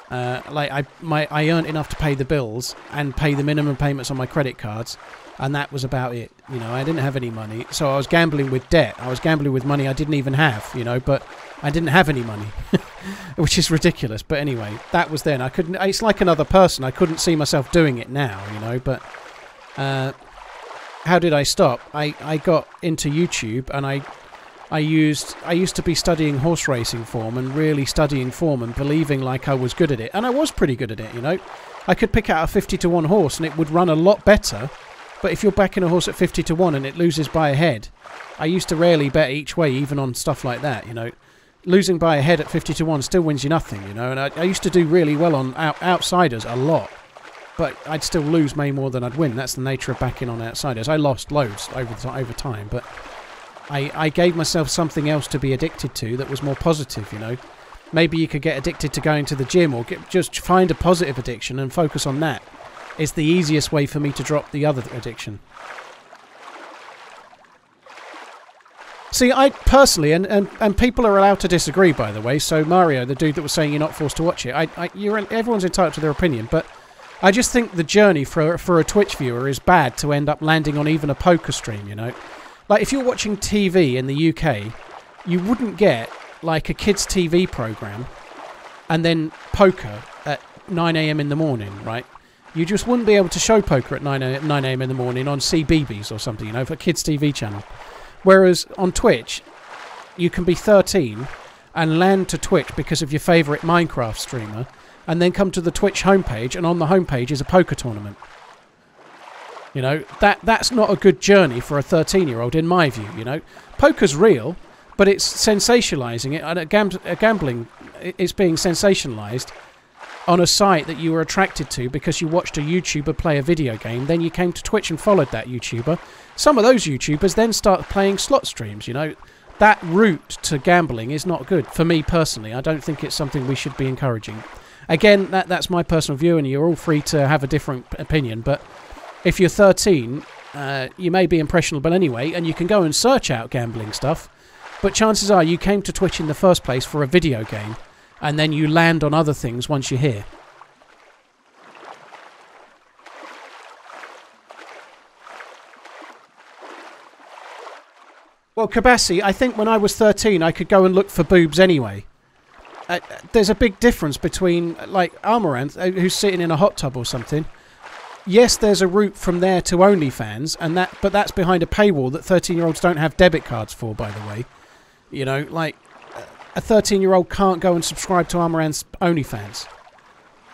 Uh, like I my I earned enough to pay the bills and pay the minimum payments on my credit cards, and that was about it. You know, I didn't have any money, so I was gambling with debt. I was gambling with money I didn't even have. You know, but I didn't have any money, [laughs] which is ridiculous. But anyway, that was then. I couldn't. It's like another person. I couldn't see myself doing it now. You know, but uh, how did I stop? I I got into YouTube and I I used I used to be studying horse racing form and really studying form and believing like I was good at it, and I was pretty good at it. You know, I could pick out a fifty to one horse and it would run a lot better. But if you're backing a horse at fifty to one and it loses by a head, I used to rarely bet each way, even on stuff like that. You know, losing by a head at fifty to one still wins you nothing. You know, and I, I used to do really well on out, outsiders a lot. But I'd still lose way more than I'd win. That's the nature of backing on outsiders. I lost loads over over time, but I, I gave myself something else to be addicted to that was more positive, you know. Maybe you could get addicted to going to the gym or get, just find a positive addiction and focus on that. It's the easiest way for me to drop the other addiction. See, I personally, and, and, and people are allowed to disagree, by the way. So Mario, the dude that was saying you're not forced to watch it, I, I you're everyone's entitled to their opinion, but I just think the journey for for a Twitch viewer is bad to end up landing on even a poker stream. You know, like if you're watching TV in the UK, you wouldn't get like a kids' TV program and then poker at 9 a.m. in the morning, right? You just wouldn't be able to show poker at 9 a- 9 a.m. in the morning on CBeebies or something, you know, for kids' TV channel. Whereas on Twitch, you can be 13 and land to Twitch because of your favourite Minecraft streamer, and then come to the Twitch homepage, and on the homepage is a poker tournament. You know that that's not a good journey for a 13-year-old, in my view. You know, poker's real, but it's sensationalizing it, and a, a gambling, it's being sensationalized on a site that you were attracted to because you watched a YouTuber play a video game. Then you came to Twitch and followed that YouTuber. Some of those YouTubers then start playing slot streams. You know, that route to gambling is not good for me personally. I don't think it's something we should be encouraging. Again, that that's my personal view, and you're all free to have a different opinion. But if you're 13, uh, you may be impressionable anyway, and you can go and search out gambling stuff. But chances are you came to Twitch in the first place for a video game, and then you land on other things once you're here. Well, Kabassi, I think when I was 13, I could go and look for boobs anyway. Uh, there's a big difference between, like, Amouranth, uh, who's sitting in a hot tub or something. Yes, there's a route from there to OnlyFans, and that, but that's behind a paywall that 13-year-olds don't have debit cards for, by the way. You know, like, a 13-year-old can't go and subscribe to Amouranth's OnlyFans.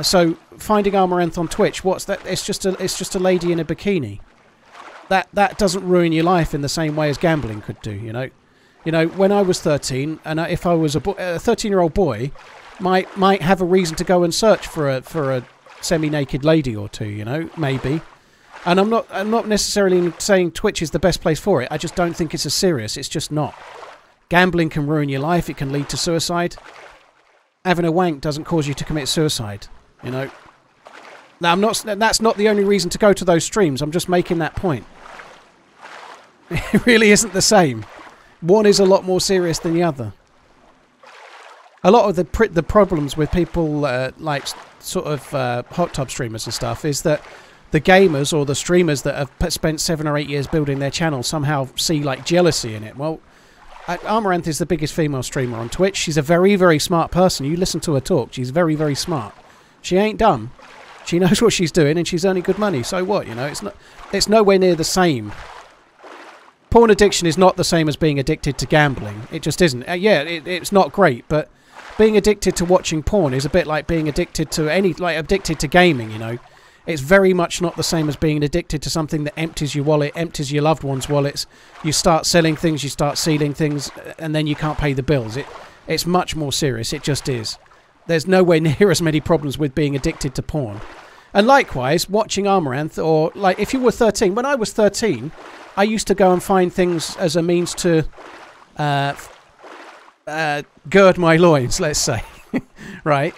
So finding Amouranth on Twitch, what's that? It's just a, it's just a lady in a bikini that that doesn't ruin your life in the same way as gambling could do. You know, you know. When I was thirteen, and if I was a bo- a thirteen-year-old boy, might might have a reason to go and search for a for a semi-naked lady or two. You know, maybe. And I'm not I'm not necessarily saying Twitch is the best place for it. I just don't think it's as serious. It's just not. Gambling can ruin your life. It can lead to suicide. Having a wank doesn't cause you to commit suicide. You know. Now I'm not. That's not the only reason to go to those streams. I'm just making that point. [laughs] It really isn't the same. One is a lot more serious than the other. A lot of the the problems with people uh, like sort of uh, hot tub streamers and stuff is that the gamers or the streamers that have spent seven or eight years building their channel somehow see like jealousy in it. Well, uh, Amouranth is the biggest female streamer on Twitch. She's a very very smart person. You listen to her talk. She's very very smart. She ain't dumb. She [laughs] knows what she's doing and she's earning good money. So what? You know, it's not. It's nowhere near the same porn addiction is not the same as being addicted to gambling. It just isn't. Uh, yeah, it, it's not great, but being addicted to watching porn is a bit like being addicted to any, like addicted to gaming. You know, it's very much not the same as being addicted to something that empties your wallet, empties your loved ones' wallets. You start selling things, you start stealing things, uh, and then you can't pay the bills. It, it's much more serious. It just is. There's nowhere [laughs] near as many problems with being addicted to porn. And likewise, watching Amouranth, or like if you were 13, when I was 13, I used to go and find things as a means to uh, uh, gird my loins, let's say. [laughs] right?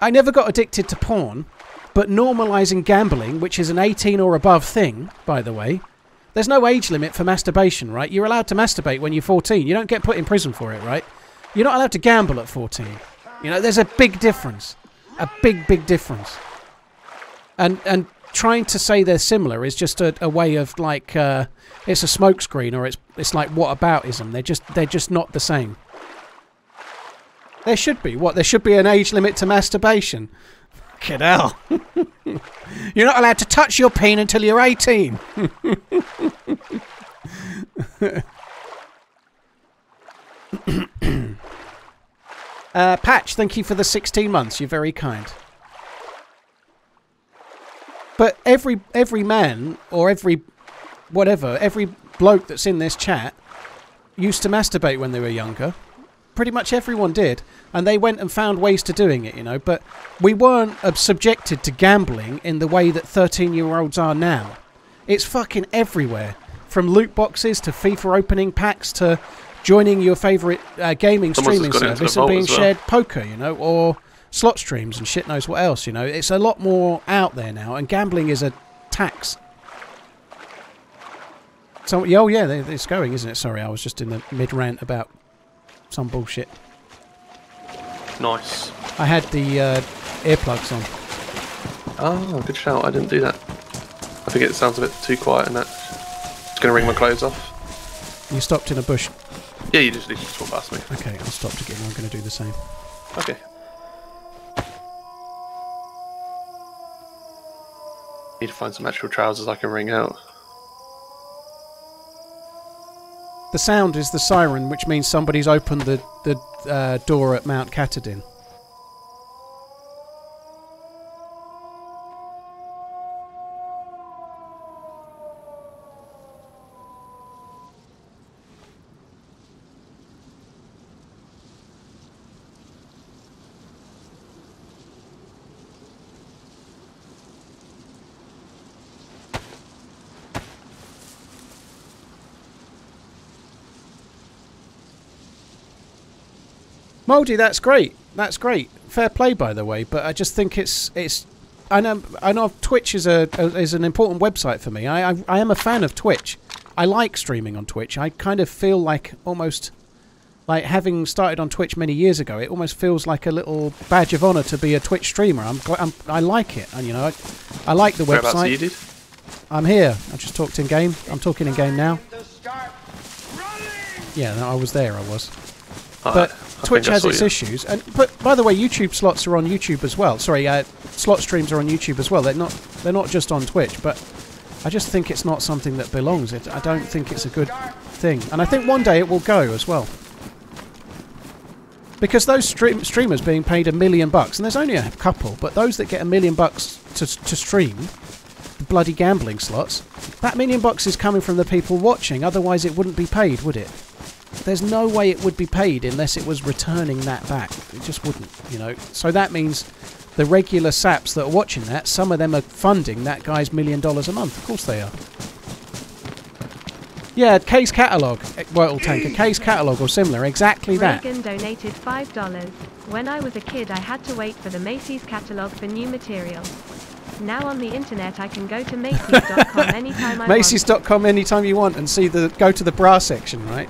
I never got addicted to porn, but normalising gambling, which is an 18 or above thing, by the way, there's no age limit for masturbation, right? You're allowed to masturbate when you're 14. You don't get put in prison for it, right? You're not allowed to gamble at 14. You know, there's a big difference. A big, big difference. And and trying to say they're similar is just a, a way of like uh, it's a smokescreen or it's it's like what aboutism. They're just they're just not the same. There should be what? There should be an age limit to masturbation. Fucking hell. [laughs] you're not allowed to touch your peen until you're 18. [laughs] uh, Patch, thank you for the 16 months. You're very kind. But every every man or every whatever, every bloke that's in this chat used to masturbate when they were younger. Pretty much everyone did, and they went and found ways to doing it, you know. But we weren't subjected to gambling in the way that thirteen-year-olds are now. It's fucking everywhere, from loot boxes to FIFA opening packs to joining your favourite uh, gaming Someone's streaming just gone into service and being well. shared poker, you know, or slot streams and shit knows what else, you know. It's a lot more out there now, and gambling is a tax. So, oh yeah, it's going, isn't it? Sorry, I was just in the mid rant about some bullshit. Nice. I had the uh, earplugs on. Oh, good shout. I didn't do that. I think it sounds a bit too quiet and that. Just gonna wring my clothes off. You stopped in a bush. Yeah, you just need to walk past me. Okay, I'll stop again. I'm going to do the same. Okay. Need to find some actual trousers I can wring out. The sound is the siren, which means somebody's opened the the uh, door at Mount Katahdin. Moldy, that's great. That's great. Fair play, by the way. But I just think it's it's. I know I know Twitch is a, a is an important website for me. I, I I am a fan of Twitch. I like streaming on Twitch. I kind of feel like almost like having started on Twitch many years ago. It almost feels like a little badge of honor to be a Twitch streamer. I'm, I'm I like it, and you know I, I like the Whereabouts are you, website. dude? I'm here. I just talked in game. I'm talking in game now. Time to start running. Yeah, no, I was there. I was. Alright, But I Twitch has its you. issues, and but by the way, YouTube slots are on YouTube as well. Sorry, uh, slot streams are on YouTube as well. They're not they're not just on Twitch, but I just think it's not something that belongs. It I don't think it's a good thing, and I think one day it will go as well. Because those stream- streamers being paid a million bucks, and there's only a couple, but those that get a million bucks to to stream, the bloody gambling slots, that million bucks is coming from the people watching. Otherwise, it wouldn't be paid, would it? There's no way it would be paid unless it was returning that back. It just wouldn't, you know. So that means the regular saps that are watching that, some of them are funding that guy's million dollars a month. Of course they are. Yeah, case catalogue, eh, Whirtle [clears throat] Tanker, case catalogue or similar, exactly that. Reagan donated $5. When I was a kid, I had to wait for the Macy's catalog for new material. Now on the internet, I can go to Macy's.com [laughs] anytime I want. Macy's.com anytime you want and see the go to the bra section, right?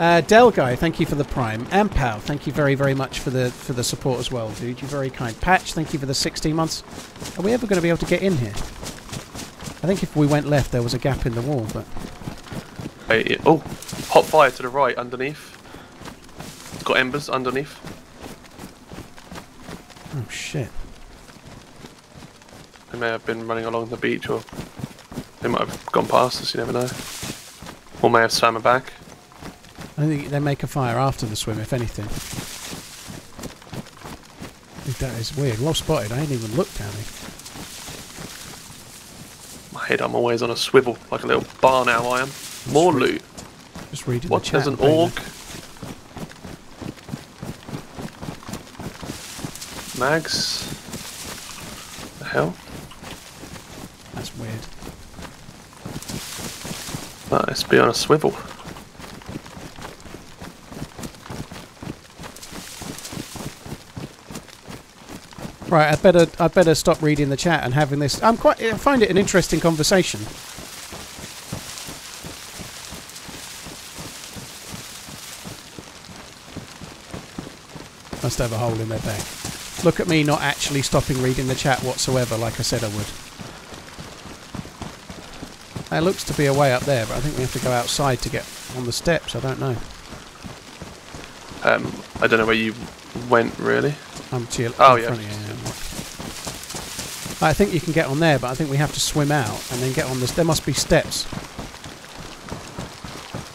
Uh, Del guy, thank you for the prime. Ampal, thank you very very much for the for the support as well, dude. You're very kind. Patch, thank you for the 16 months. Are we ever going to be able to get in here? I think if we went left, there was a gap in the wall, but Hey. Oh, hot fire to the right underneath. It's got embers underneath. oh shit. They may have been running along the beach or they might have gone past us, you never know. Or may have swam back. I think they make a fire after the swim, if anything. That is weird. Well spotted. I ain't even looked down here. My head, I'm always on a swivel, like a little barn owl I am. More Sweet. loot. Just reading What? the chat. There's an orc. Mags. The hell? That's weird. That must be on a swivel. Right, I better I better stop reading the chat and having this. I'm quite I find it an interesting conversation. Must have a hole in their back. Look at me not actually stopping reading the chat whatsoever, like I said I would. There looks to be a way up there, but I think we have to go outside to get on the steps. I don't know. Um, I don't know where you went really. I'm to your Oh, yeah. front of you. I think you can get on there, but I think we have to swim out and then get on this. There must be steps.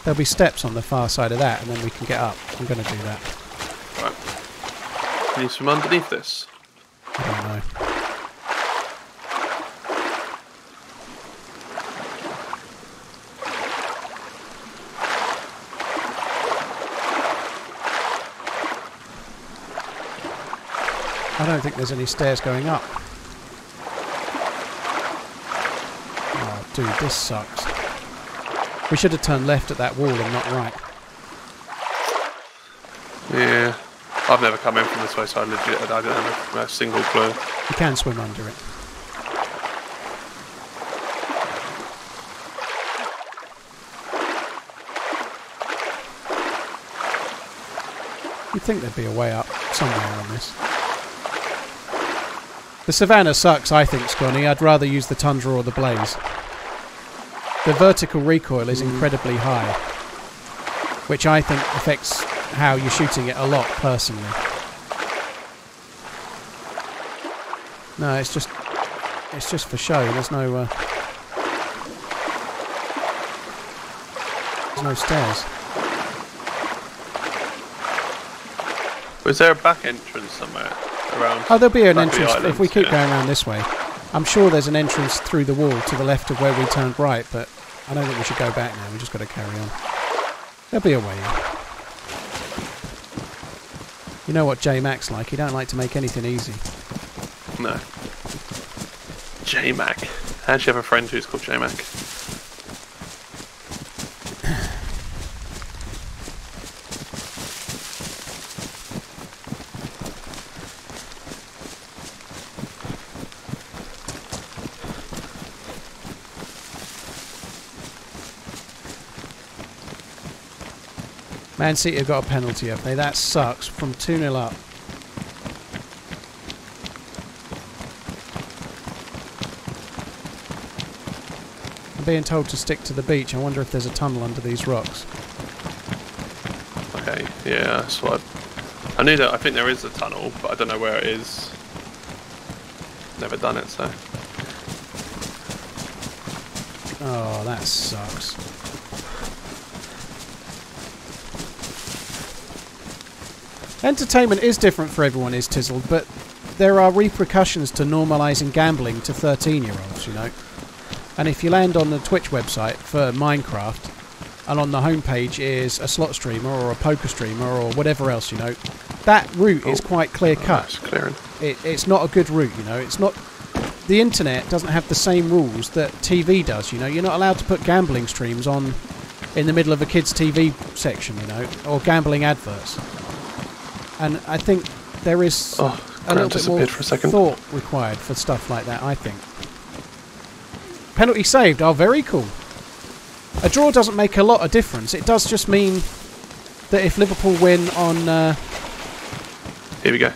There'll be steps on the far side of that, and then we can get up. I'm going to do that. Right. Can you swim underneath this? I don't know. I don't think there's any stairs going up. Ah, oh, dude, this sucks. We should have turned left at that wall and not right. Yeah. I've never come in from this way, so I legit I don't have a single clue. You can swim under it. You'd think there'd be a way up somewhere on this. The Savannah sucks, I think, Scotty. I'd rather use the Tundra or the Blaze. The vertical recoil is incredibly high, which I think affects how you're shooting it a lot, personally. No, it's just it's just for show. There's no uh, there's no stairs. Was there a back entrance somewhere around? Oh, there'll be an entrance if we keep Yeah. going around this way. I'm sure there's an entrance through the wall to the left of where we turned right, but I don't think we should go back now. We just got to carry on. There'll be a way in. You know what J Mac's like? He don't like to make anything easy. No. J Mac. I actually have a friend who's called J Mac. Man City have got a penalty, have they? That sucks. From 2 0 up. I'm being told to stick to the beach. I wonder if there's a tunnel under these rocks. Okay, yeah, that's what. I knew that. I think there is a tunnel, but I don't know where it is. Never done it, so. Oh, that sucks. Entertainment is different for everyone, is Tizzled, but there are repercussions to normalising gambling to 13 year olds, you know. And if you land on the Twitch website for Minecraft, and on the homepage is a slot streamer or a poker streamer or whatever else, you know, that route is Oh. quite clear Oh, cut it's clearing. it, it's not a good route, you know. It's not. The internet doesn't have the same rules that TV does, you know. You're not allowed to put gambling streams on in the middle of a kids' TV section, you know, or gambling adverts. And I think there is Oh, a little bit more for a second. thought required for stuff like that. I think. Penalty saved. Oh, very cool. A draw doesn't make a lot of difference. It does just mean that if Liverpool win on uh, Here we go.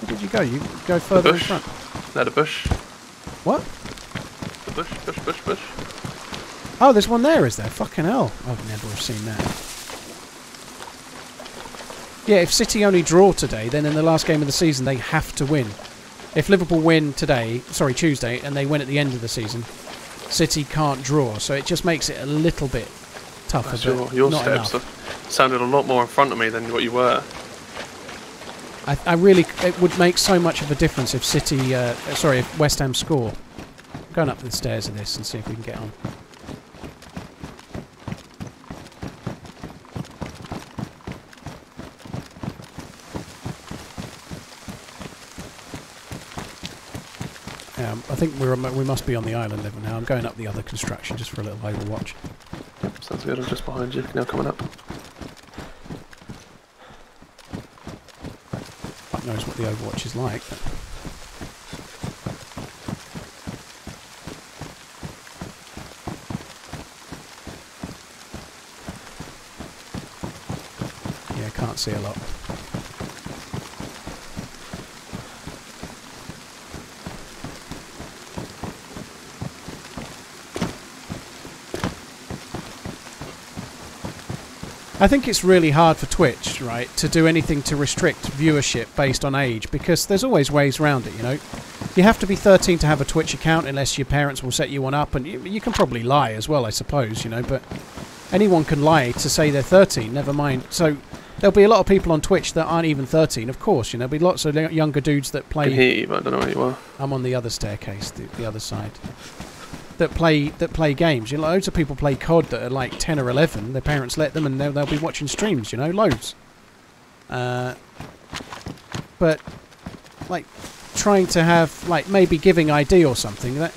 where did you go? You go further in front. Now the bush. What? The bush, bush, bush, bush. Oh, there's one there, is there? Fucking hell. I've never seen that. Yeah, if City only draw today, then in the last game of the season they have to win. If Liverpool win today, sorry, Tuesday, and they win at the end of the season, City can't draw. So it just makes it a little bit tougher. Your, your not steps. sounded a lot more in front of me than what you were. I, I really, it would make so much of a difference if City, uh, sorry, if West Ham score. I'm going up the stairs of this and see if we can get on. Um, I think we're we must be on the island level now. I'm going up the other construction just for a little overwatch. Yep, sounds good. I'm just behind you. Now coming up. Fuck knows what the overwatch is like. But yeah, can't see a lot. I think it's really hard for Twitch, right, to do anything to restrict viewership based on age because there's always ways around it, you know. You have to be 13 to have a Twitch account unless your parents will set you one up, and you, you can probably lie as well, I suppose, you know, but anyone can lie to say they're 13, never mind. So there'll be a lot of people on Twitch that aren't even 13, of course, you know, there'll be lots of younger dudes that I play. can hear you, but I don't know where you are. I'm on the other staircase, the, the other side. That play that play games. You know, loads of people play COD that are like ten or eleven. Their parents let them, and they'll, they'll be watching streams. You know, loads. Uh, but like trying to have like maybe giving ID or something that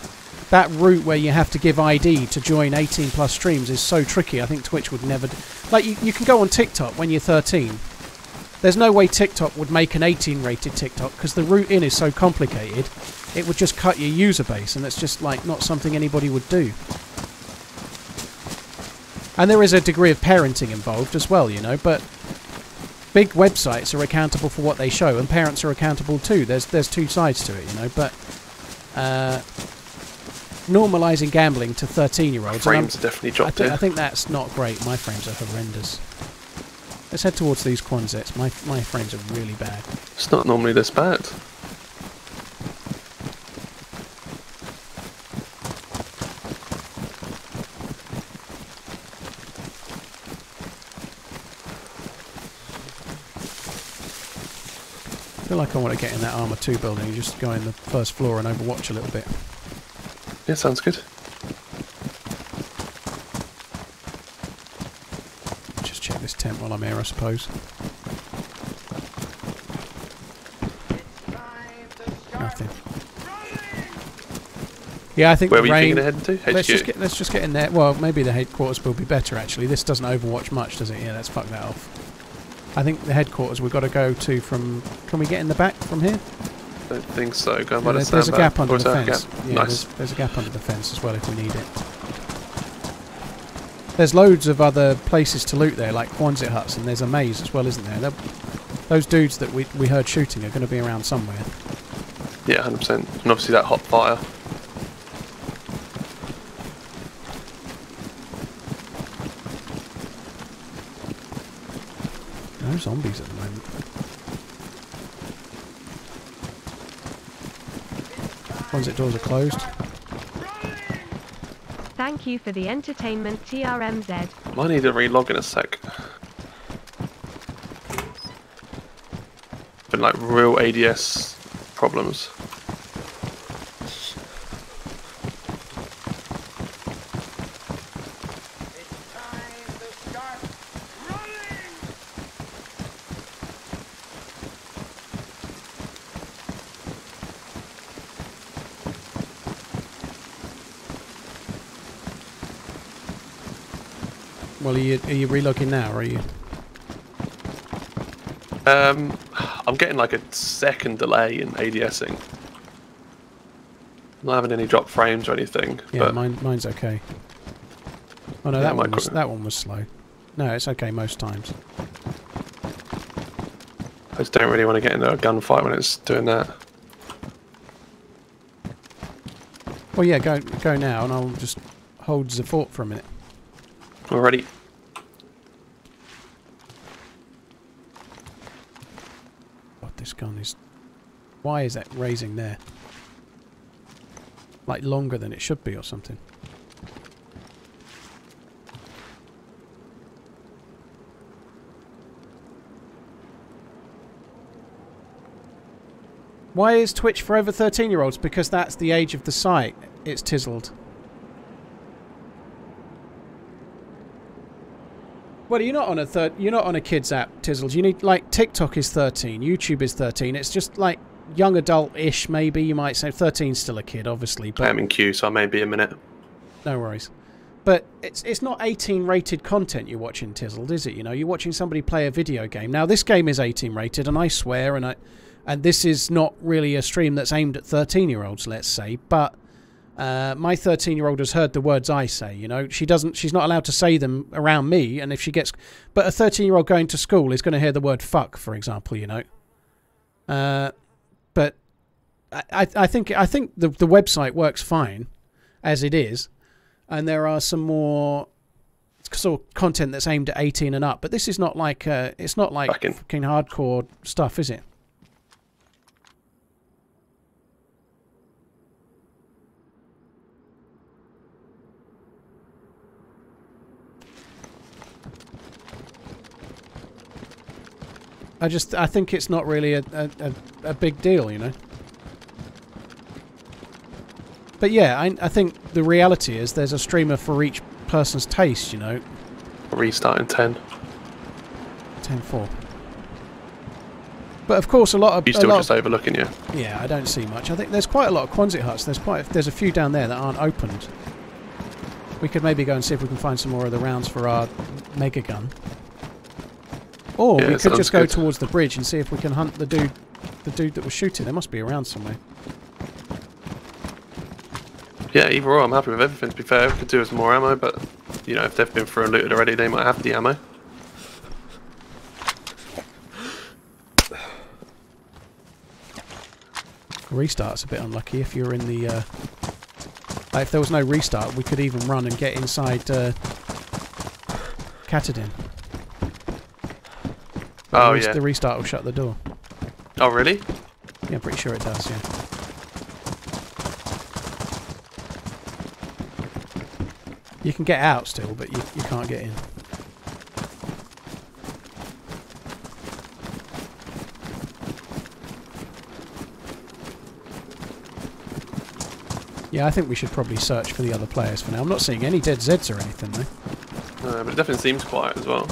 that route where you have to give ID to join 18 plus streams is so tricky. I think Twitch would never like you, you can go on TikTok when you're 13. There's no way TikTok would make an 18 rated TikTok because the route in is so complicated. It would just cut your user base, and that's just like not something anybody would do. And there is a degree of parenting involved as well, you know, but big websites are accountable for what they show and parents are accountable too. There's there's two sides to it, you know, but uh, normalizing gambling to 13 year olds Frames definitely I, dropped thi- here. I think that's not great. My frames are horrendous. Let's head towards these Quonsets. My my frames are really bad. It's not normally this bad. I feel like I want to get in that Armour 2 building and just go in the first floor and overwatch a little bit. Yeah, sounds good. Just check this tent while I'm here, I suppose. Time to start Nothing. Yeah, I think Where were you thinking heading to? HQ. Let's just get let's just get in there. Well, maybe the headquarters will be better actually. This doesn't overwatch much, does it? Yeah, let's fuck that off. I think the headquarters we've got to go to from. Can we get in the back from here? don't think so. Go Yeah, by the there's, there's a gap under the fence. Yeah, nice. there's, there's a gap under the fence as well if we need it. There's loads of other places to loot there, like Quonset huts, and there's a maze as well, isn't there? They're- those dudes that we, we heard shooting are going to be around somewhere. Yeah, 100%. And obviously that hot fire. Zombies at the moment. Quonset doors are closed. Thank you for the entertainment TRMZ. I need to relog in a sec. Been like real ADS problems. It's time to start running. Well, are you, are you relogging now, or are you? Um, I'm getting like a second delay in ADSing. I'm not having any drop frames or anything. Yeah, but mine, mine's okay. Oh no, Yeah, that one was that one was slow. No, it's okay most times. I just don't really want to get into a gunfight when it's doing that. Well, yeah, go go now, and I'll just hold the fort for a minute. Already. God, this gun is. Why is that raising there? Like longer than it should be, or something. Why is Twitch for over 13 year olds? Because that's the age of the site. It's tizzled. Well, you're not on a third. You're not on a kids app, Tizzles. You need like TikTok is 13, YouTube is 13. It's just like young adult-ish, maybe you might say. 13's still a kid, obviously, I'm in queue, so I may be a minute. no worries. But it's it's not 18 rated content you're watching, Tizzled, is it? You know, you're watching somebody play a video game. Now this game is 18 rated, and I swear, and I, and this is not really a stream that's aimed at 13 year olds, let's say, but. Uh, my 13 year old has heard the words I say, you know. She doesn't, she's not allowed to say them around me. And if she gets, but a 13 year old going to school is going to hear the word fuck, for example, you know. Uh, but I, I think, I think the, the website works fine as it is. And there are some more sort of content that's aimed at 18 and up. But this is not like, uh, it's not like Back fucking hardcore stuff, is it? I just I think it's not really a, a, a, a big deal, you know. But yeah, I, I think the reality is there's a streamer for each person's taste, you know. Restart in 10. 10-4. But of course, a lot of You a still just overlooking you. yeah, I don't see much. I think there's quite a lot of Quonset huts. There's quite there's a few down there that aren't opened. We could maybe go and see if we can find some more of the rounds for our mega gun. Or Yeah, we could just go good. towards the bridge and see if we can hunt the dude the dude that was shooting. There must be around somewhere. Yeah, either or, I'm happy with everything. To be fair, we could do with some more ammo, but you know, if they've been through and looted already, they might have the ammo. Restart's a bit unlucky if you're in the. Uh, like if there was no restart, we could even run and get inside uh, Katahdin. Oh the, res- yeah. the restart will shut the door. Oh really? Yeah, I'm pretty sure it does. Yeah. You can get out still, but you, you can't get in. Yeah, I think we should probably search for the other players for now. I'm not seeing any dead Zeds or anything though. No, but it definitely seems quiet as well.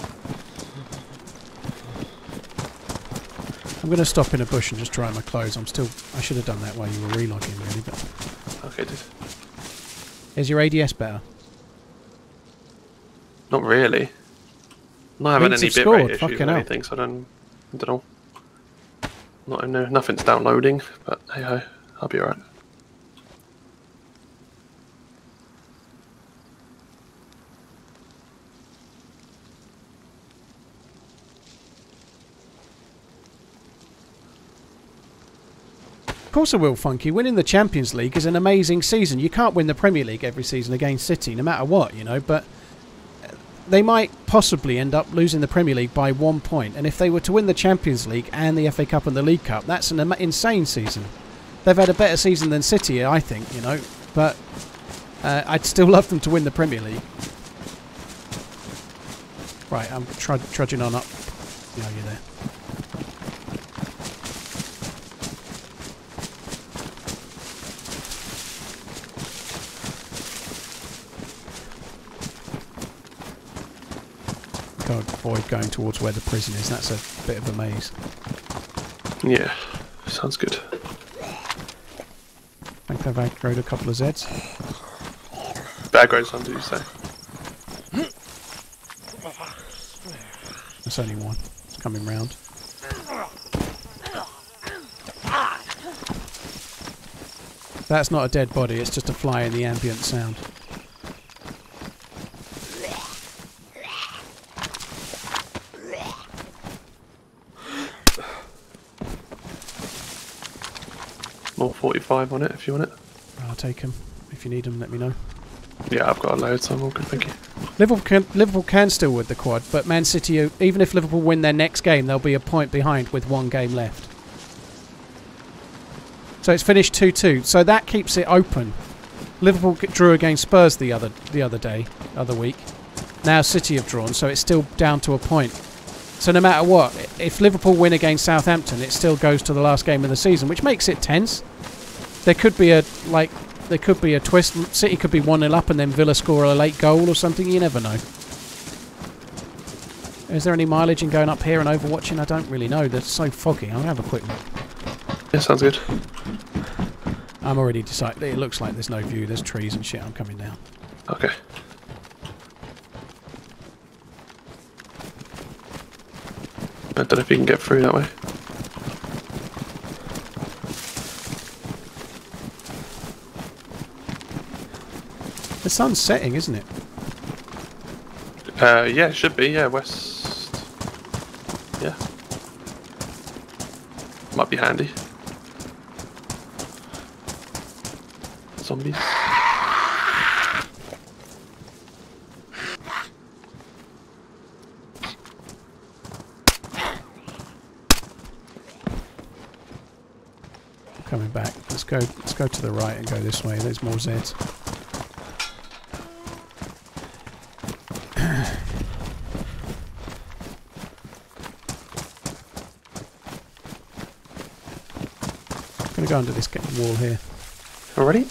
I'm going to stop in a bush and just dry my clothes. I'm still. I should have done that while you were relogging, really. But Okay, dude. is your ADS better? Not really. I'm not having any bitrate issues fucking or anything, so I don't, I don't know. Not. Nothing's downloading, but hey ho, I'll be alright. Of course I will, Funky. Winning the Champions League is an amazing season. You can't win the Premier League every season against City, no matter what, you know, but uh, they might possibly end up losing the Premier League by one point. And if they were to win the Champions League and the FA Cup and the League Cup, that's an insane season. They've had a better season than City, I think, you know, but uh, I'd still love them to win the Premier League. Right, I'm trudging on up. Yeah, you're there. Go avoid going towards where the prison is. That's a bit of a maze. Yeah, sounds good. I think I've aggroed a couple of Zeds. Bad grades on, do you say? There's only one. It's coming round. That's not a dead body, it's just a fly in the ambient sound. More 45 on it if you want it. I'll take them. If you need them, let me know. Yeah, I've got a load, so I'm all good, thank you. Liverpool can, Liverpool can still win the quad, but Man City, even if Liverpool win their next game, they'll be a point behind with one game left. So it's finished 2-2. So that keeps it open. Liverpool drew against Spurs the other the other day, other week. Now City have drawn, so it's still down to a point. So no matter what, if Liverpool win against Southampton, it still goes to the last game of the season, which makes it tense. There could be a like there could be a twist. City could be 1 0 up and then Villa score a late goal or something. You never know. Is there any mileage in going up here and overwatching? I don't really know. They're so foggy. I'll have a quick look. Yeah, sounds good. I'm already decided. It looks like there's no view. There's trees and shit. I'm coming down. Okay. I don't know if you can get through that way. The sun's setting, isn't it? Uh, yeah, it should be. Yeah, west. Yeah. Might be handy. Zombies. Coming back. Let's go. Let's go to the right and go this way. There's more Zeds. [coughs] Gonna go under this wall here. Already?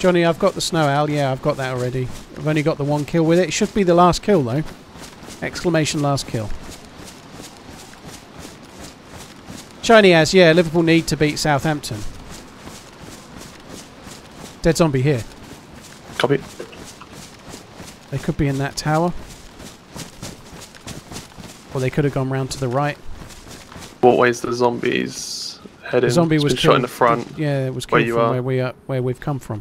Johnny, I've got the snow owl. Yeah, I've got that already. I've only got the one kill with it. It should be the last kill though. Exclamation last kill. Shiny has, yeah, Liverpool need to beat Southampton. Dead zombie here. Copy. They could be in that tower. Or they could have gone round to the right. What way's the zombies heading? The zombie was shot in the front. Yeah, it was where you from are. where we are, where we've come from.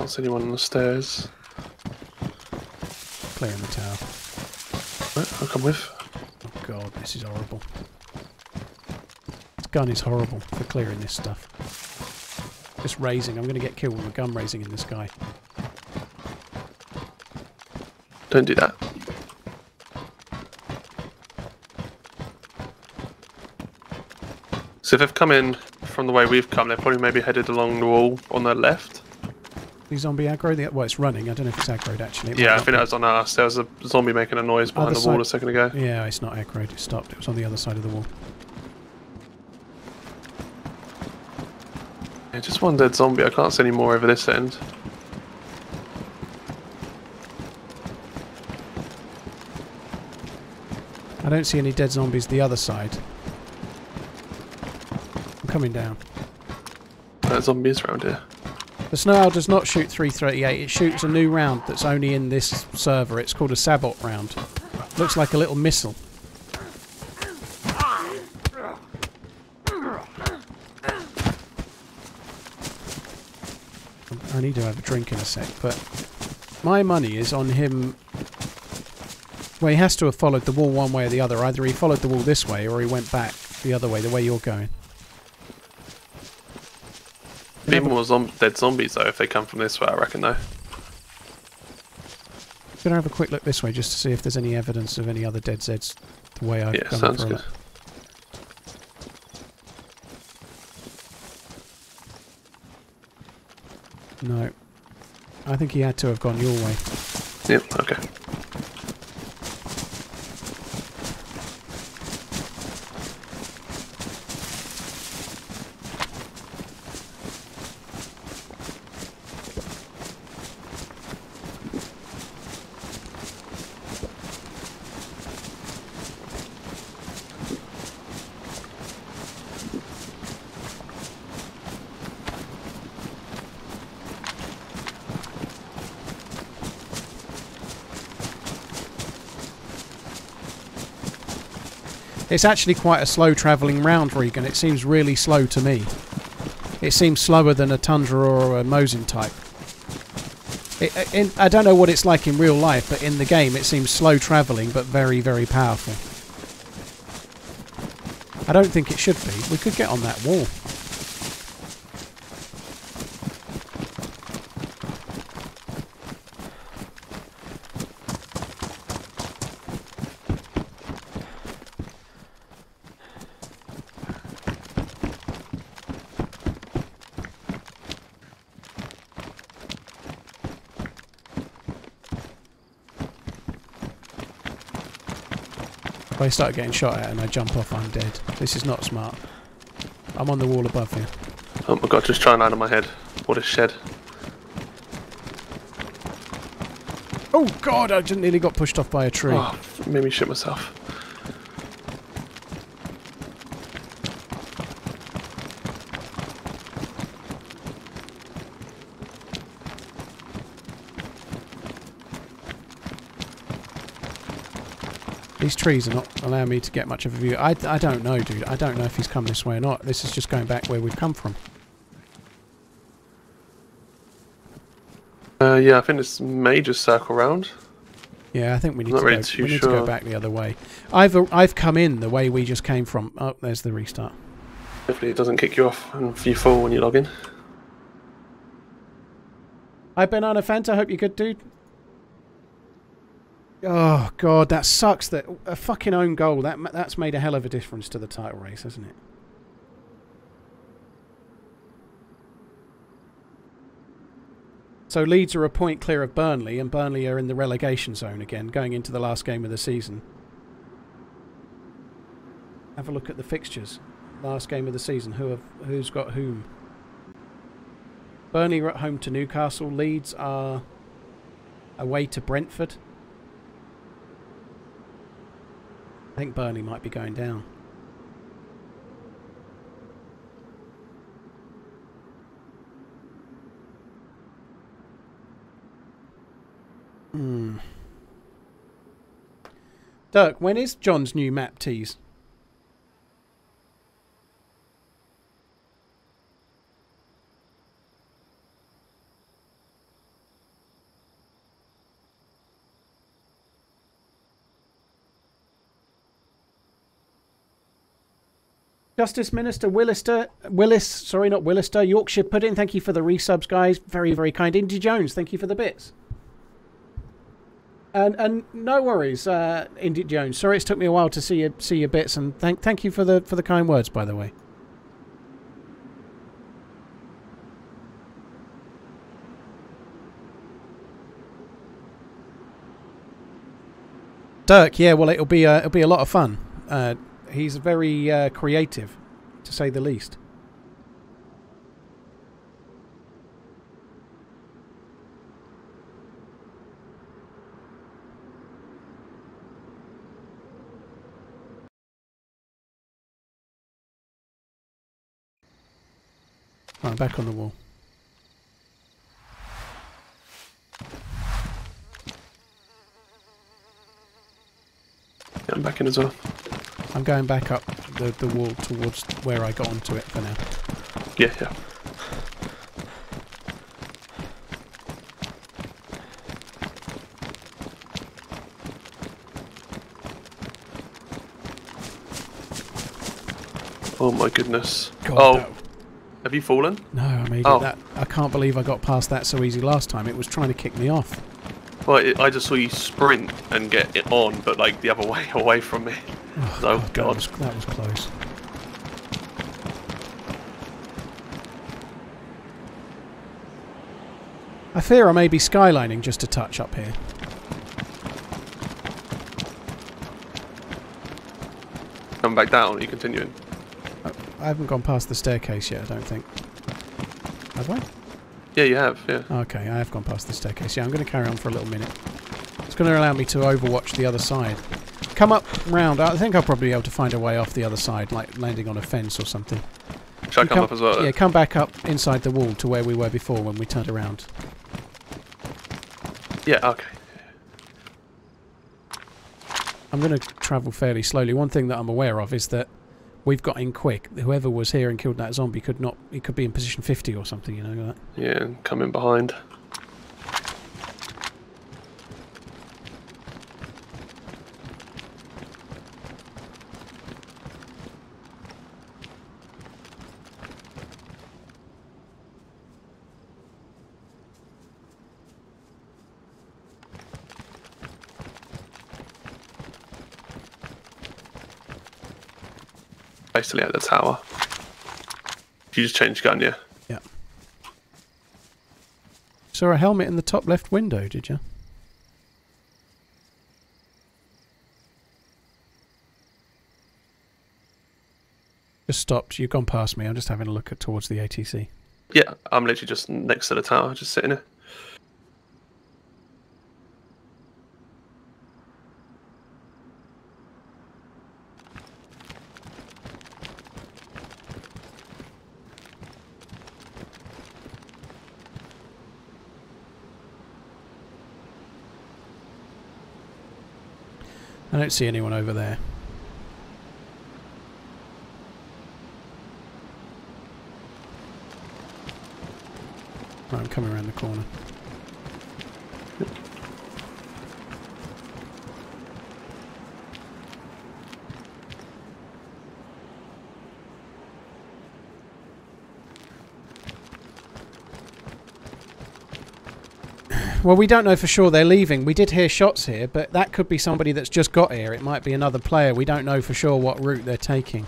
Can't see anyone on the stairs. Clearing the tower. Right, I'll come with. Oh god, this is horrible. This gun is horrible for clearing this stuff. Just raising. I'm going to get killed with a gun raising in this guy. Don't do that. So if they've come in from the way we've come, they're probably maybe headed along the wall on their left. The zombie aggro? The, well, it's running. I don't know if it's aggroed actually. It Yeah, I think that was on us. There was a zombie making a noise behind Other the wall side. a second ago. Yeah, it's not aggroed. It stopped. It was on the other side of the wall. Yeah, just one dead zombie. I can't see any more over this end. I don't see any dead zombies the other side. I'm coming down. Uh, zombies around here. The Snow Owl does not shoot 338. It shoots a new round that's only in this server. It's called a Sabot round. Looks like a little missile. I need to have a drink in a sec, but my money is on him. Well, he has to have followed the wall one way or the other. Either he followed the wall this way or he went back the other way, the way you're going. Be more zom- dead zombies though if they come from this way. I reckon though. Gonna have a quick look this way just to see if there's any evidence of any other dead Zeds the way I've Yeah, gone sounds good. look. No. I think he had to have gone your way. Yep. Okay. It's actually quite a slow travelling round, Regan. It seems really slow to me. It seems slower than a Tundra or a Mosin type. It, uh, in, I don't know what it's like in real life, but in the game it seems slow travelling, but very, very powerful. I don't think it should be. We could get on that wall. I start getting shot at and I jump off, I'm dead. This is not smart. I'm on the wall above you. Oh my god! Just try and land on my head. What a shed. Oh god, I just nearly got pushed off by a tree. Oh, made me shit myself. These trees are not allowing me to get much of a view. I, I don't know, dude. I don't know if he's come this way or not. This is just going back where we've come from. Uh, yeah, I think this may just circle round. Yeah, I think we need, to, really go, too we need to go back the other way. I've I've come in the way we just came from. Oh, there's the restart. Hopefully it doesn't kick you off and you fall when you log in. Hi, Banana Fanta. Hope you're good, dude. Oh god, that sucks. That a fucking own goal. That that's made a hell of a difference to the title race, hasn't it? So Leeds are a point clear of Burnley, and Burnley are in the relegation zone again, going into the last game of the season. Have a look at the fixtures. Last game of the season. Who have who's got whom? Burnley are at home to Newcastle. Leeds are away to Brentford. I think Burnley might be going down. Hmm. Dirk, when is John's new map tease? Justice Minister Willister, Willis, sorry, not Willister, Yorkshire Pudding, thank you for the resubs, guys. Very, very kind. Indy Jones, thank you for the bits. And and no worries, uh, Indy Jones. Sorry, it's took me a while to see your see your bits, and thank thank you for the for the kind words, by the way. Dirk, yeah, well, it'll be uh, it'll be a lot of fun. Uh, he's very uh, creative, to say the least. Right, back on the wall. Yeah, I'm back in as well. I'm going back up the, the wall towards where I got onto it for now. Yeah, yeah. Oh my goodness. God, oh, that- have you fallen? no, I made Oh. it. That I can't believe I got past that so easy last time. It was trying to kick me off. Well, it, I just saw you sprint and get it on, but like the other [laughs] way away from me. Oh, Oh, that God. was that was close. I fear I may be skylining just a touch up here. Come back down. Are you continuing? Uh, I haven't gone past the staircase yet, I don't think. Have I? Yeah, you have. Yeah. Okay, I have gone past the staircase. Yeah, I'm going to carry on for a little minute. It's going to allow me to overwatch the other side. Come up round. I think I'll probably be able to find a way off the other side, like landing on a fence or something. Shall I You come, up as well? then? Yeah, come back up inside the wall to where we were before when we turned around. Yeah. Okay. I'm going to travel fairly slowly. One thing that I'm aware of is that we've got in quick. Whoever was here and killed that zombie could not. He could be in position 50 or something. You know that. Yeah, come in behind. At the tower. You just changed gun, yeah? Yeah. Saw a helmet in the top left window, did you? Just stopped. You've gone past me. I'm just having a look at towards the ATC. Yeah, I'm literally just next to the tower, just sitting there. Don't see anyone over there. Right, I'm coming around the corner. Well, we don't know for sure they're leaving. We did hear shots here, but that could be somebody that's just got here. It might be another player. We don't know for sure what route they're taking.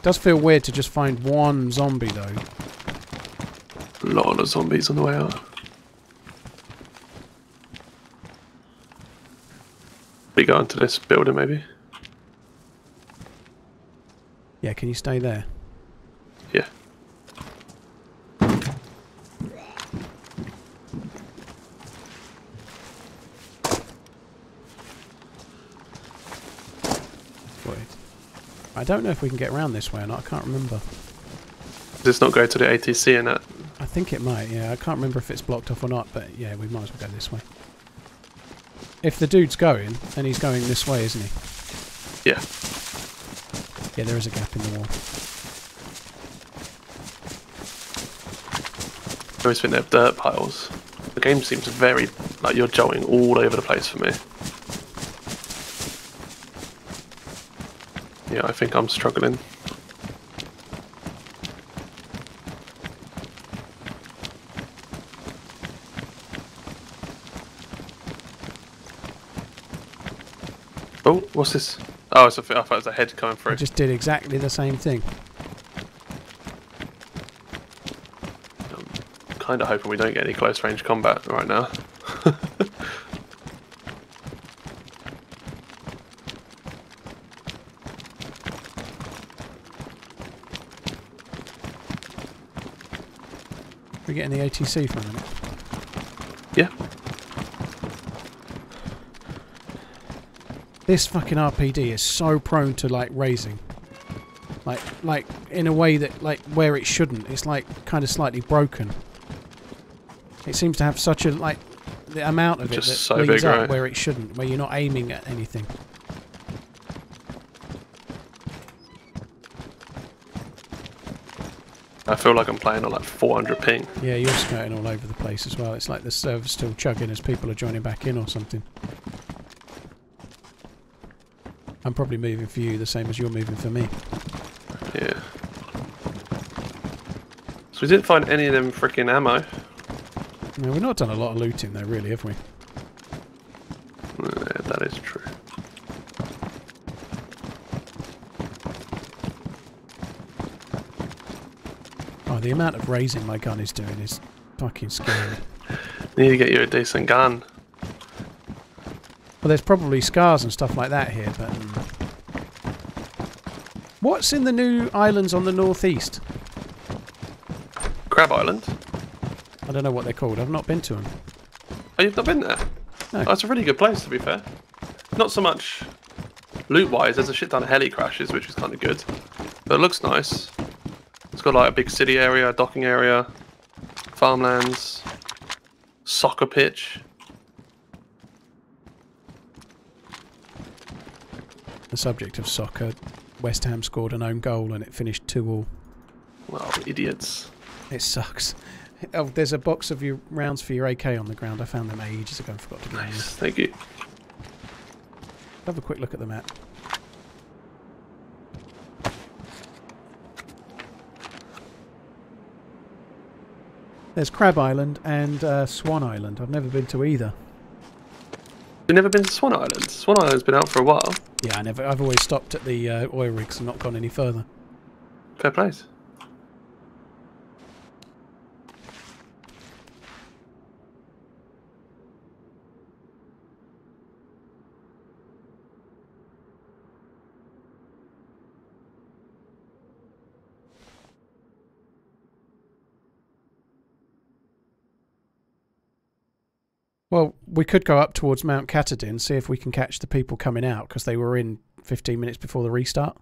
does feel weird to just find one zombie, though. A lot of zombies on the way out. We go into this building, maybe? Yeah, can you stay there? Yeah. I don't know if we can get around this way or not. I can't remember. Does this not go to the ATC in it? I think it might, yeah. I can't remember if it's blocked off or not, but yeah, we might as well go this way. If the dude's going, then he's going this way, isn't he? Yeah. Yeah, there is a gap in the wall. I always think they have dirt piles. The game seems very like you're jolting all over the place for me. Yeah, I think I'm struggling. Oh, what's this? Oh, it's a, I thought it was a head coming I through. just did exactly the same thing. I'm kind of hoping we don't get any close range combat right now. We're getting the ATC for a minute. Yeah. This fucking RPD is so prone to like raising. Like, like in a way that, like, where it shouldn't. It's like kind of slightly broken. It seems to have such a like the amount of it Just that so bleeds big, up right? where it shouldn't, where you're not aiming at anything. I feel like I'm playing on like 400 ping. Yeah, you're skirting all over the place as well. It's like the server's still chugging as people are joining back in or something. I'm probably moving for you the same as you're moving for me. Yeah. So we didn't find any of them freaking ammo. No, we've not done a lot of looting though, really, have we? Yeah, that is true. Oh, the amount of raising my gun is doing is fucking scary. [laughs] Need to get you a decent gun. Well, there's probably scars and stuff like that here, but... Um, what's in the new islands on the northeast? Crab Island. I don't know what they're called. I've not been to them. Oh, you've not been there? No. Oh, it's a really good place, to be fair. Not so much loot-wise. There's a shit ton of heli crashes, which is kind of good. But it looks nice. Got like a big city area, docking area, farmlands, soccer pitch. The subject of soccer, West Ham scored an own goal and it finished 2 all. Well, idiots. It sucks. Oh, there's a box of your rounds for your AK on the ground. I found them ages ago and forgot to get them. Nice, thank you. Have a quick look at the map. There's Crab Island and uh, Swan Island. I've never been to either. You've never been to Swan Island? Swan Island's been out for a while. Yeah, I never. I've always stopped at the uh, oil rigs and not gone any further. Fair place. Well, we could go up towards Mount Katahdin, see if we can catch the people coming out because they were in 15 minutes before the restart.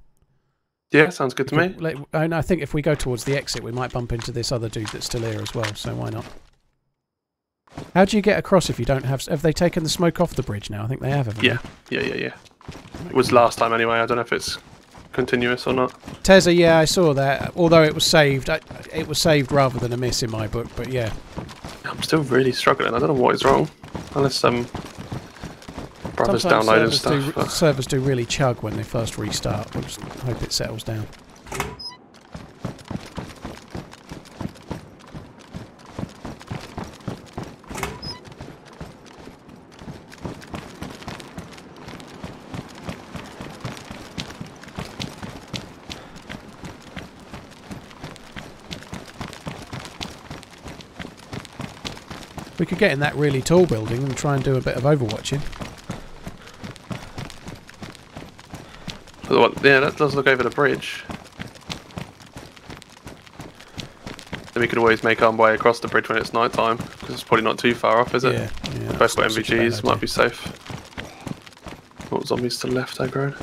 Yeah, sounds good to me. And I think if we go towards the exit, we might bump into this other dude that's still here as well. So why not? How do you get across if you don't have? Have they taken the smoke off the bridge now? I think they have. Haven't Yeah, yeah, yeah, yeah. It was last time anyway. I don't know if it's continuous or not. They? Tezza, yeah, I saw that. Although it was saved, I, it was saved rather than a miss in my book. But yeah, I'm still really struggling. I don't know what is wrong. Unless um, brothers sometimes downloading servers stuff. do, servers do really chug when they first restart. I just hope it settles down. We could get in that really tall building and try and do a bit of overwatching. Yeah, that does look over the bridge. Then we could always make our way across the bridge when it's night time, because it's probably not too far off, is it? yeah, yeah. Both that's got not such a bad NVGs, might be safe. What zombies to the left, aggro?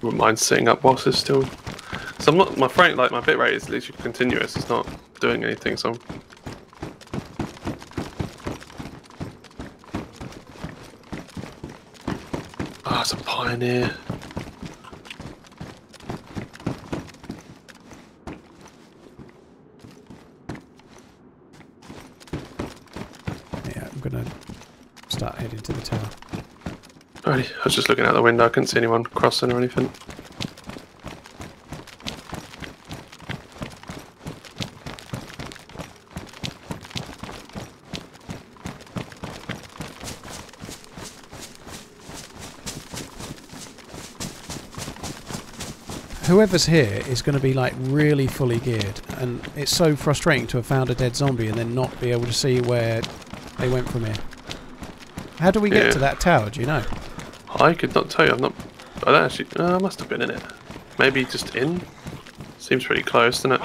wouldn't mind sitting up whilst it's still. So I'm not. My frame, like my bit rate, is literally continuous. It's not doing anything. So. I'm... Ah, it's a pioneer. Yeah, I'm gonna start heading to the tower. Alrighty, I was just looking out the window. I couldn't see anyone crossing or anything. Whoever's here is going to be like really fully geared, and it's so frustrating to have found a dead zombie and then not be able to see where they went from here. How do we get Yeah. to that tower? Do you know? I could not tell you. I'm not. I don't actually. Uh, I must have been in it. Maybe just in. Seems pretty close, doesn't it?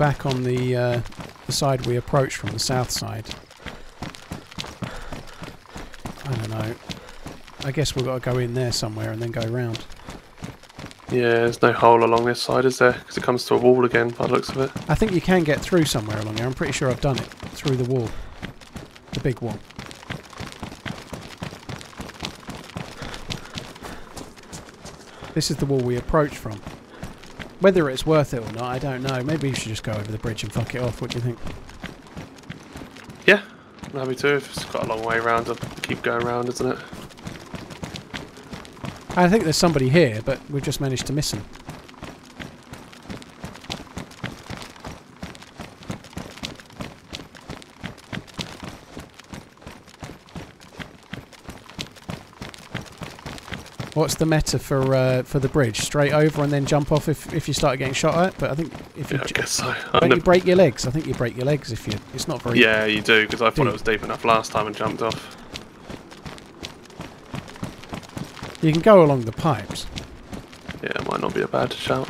Back on the uh, the side we approached from the south side. I don't know. I guess we've got to go in there somewhere and then go round. Yeah, there's no hole along this side, is there? Because it comes to a wall again by the looks of it. I think you can get through somewhere along here. I'm pretty sure I've done it through the wall, the big wall. This is the wall we approached from. Whether it's worth it or not, I don't know. Maybe you should just go over the bridge and fuck it off. What do you think? Yeah, I'm happy to. It's got a long way around, I'll keep going around, isn't it? I think there's somebody here, but we've just managed to miss him. What's the meta for uh, for the bridge? Straight over and then jump off if, if you start getting shot at. But I think if you Yeah, I guess so. don't you break your legs? I think you break your legs if you. It's not very. yeah, you do, because I thought it was deep enough last time and jumped off. You can go along the pipes. Yeah, it might not be a bad shout.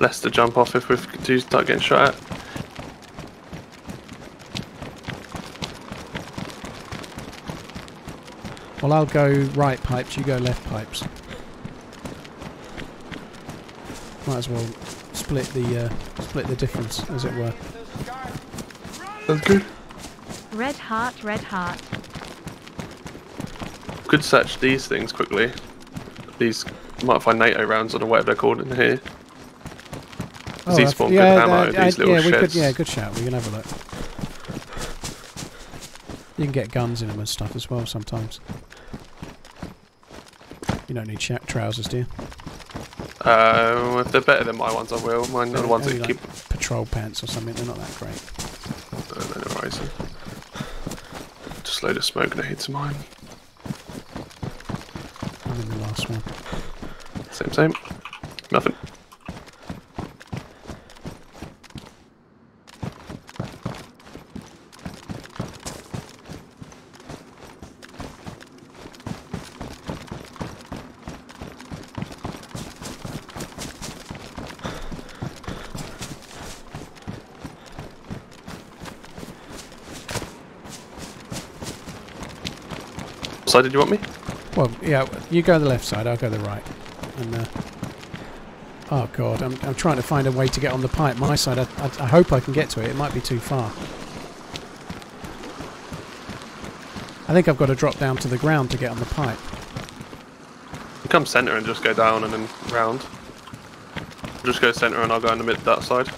Less to jump off if we do start getting shot at. Well, I'll go right pipes. You go left pipes. Might as well split the uh, split the difference, as it were. That's good. Red heart, red heart. Could search these things quickly. These might find NATO rounds or whatever they're called in here. Oh, these I- spawn good yeah, ammo, uh, these uh, little yeah, we could, yeah, good shout. We can have a look. You can get guns in them and stuff as well sometimes. You don't need trousers, do you? Uh, if they're better than my ones, I will. Mine are the ones that like keep. patrol pants or something. They're not that great. Uh, rising. Just load of smoke grenades to mine. And then the last one. Same, same. Nothing. Side did you want me? Well, yeah, you go the left side. I'll go the right. And uh, oh god, I'm I'm trying to find a way to get on the pipe. My side. I, I, I hope I can get to it. It might be too far. I think I've got to drop down to the ground to get on the pipe. You come centre and just go down and then round. Just go centre and I'll go in the mid that side.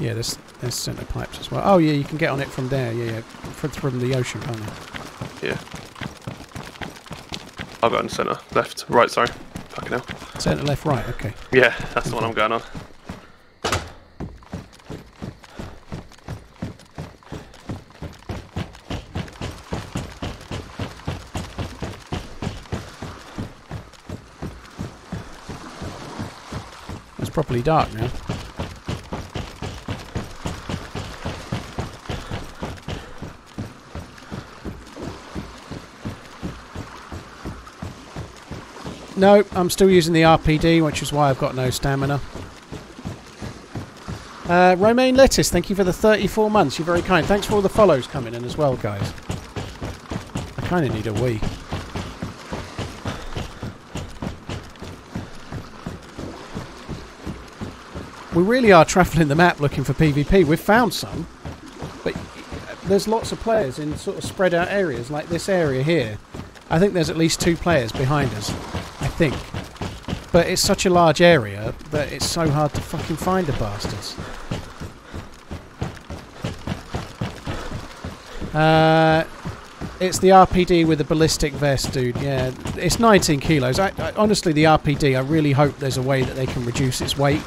Yeah, there's there's centre pipes as well. Oh yeah, you can get on it from there. Yeah, yeah, from, from the ocean, can't you? Yeah. I'll go in centre. Left. Right, sorry. Fucking hell. Centre, left, right. Okay. Yeah, that's the one I'm going on. It's properly dark now. No, I'm still using the RPD, which is why I've got no stamina. Uh, Romaine Lettuce, thank you for the 34 months. You're very kind. Thanks for all the follows coming in as well, guys. I kind of need a wee. We really are travelling the map looking for PvP. We've found some, but there's lots of players in sort of spread out areas, like this area here. I think there's at least two players behind us. Think. But it's such a large area that it's so hard to fucking find the bastards. Uh, it's the RPD with the ballistic vest, dude. Yeah, it's 19 kilos. I, I, honestly, the RPD, I really hope there's a way that they can reduce its weight.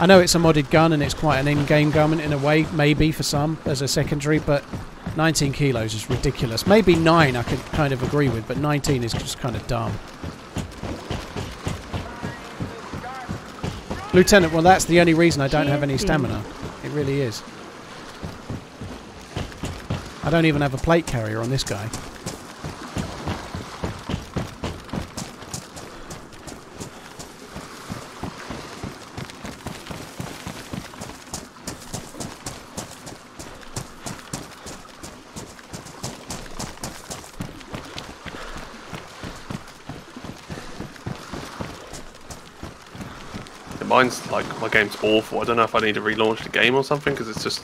I know it's a modded gun and it's quite an in-game gun in a way, maybe for some as a secondary, but 19 kilos is ridiculous. Maybe 9 I could kind of agree with, but 19 is just kind of dumb. Lieutenant, well that's the only reason I don't have any stamina. It really is. I don't even have a plate carrier on this guy. Mine's like my game's awful. I don't know if I need to relaunch the game or something because it's just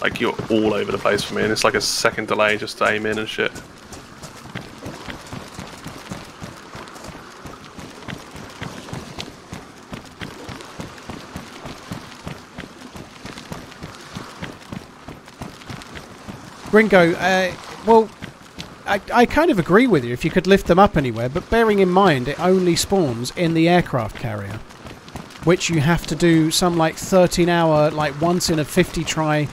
like you're all over the place for me, and it's like a second delay just to aim in and shit. Gringo, uh, well, I, I kind of agree with you if you could lift them up anywhere, but bearing in mind it only spawns in the aircraft carrier, which you have to do some like 13 hour, like once in a 50 try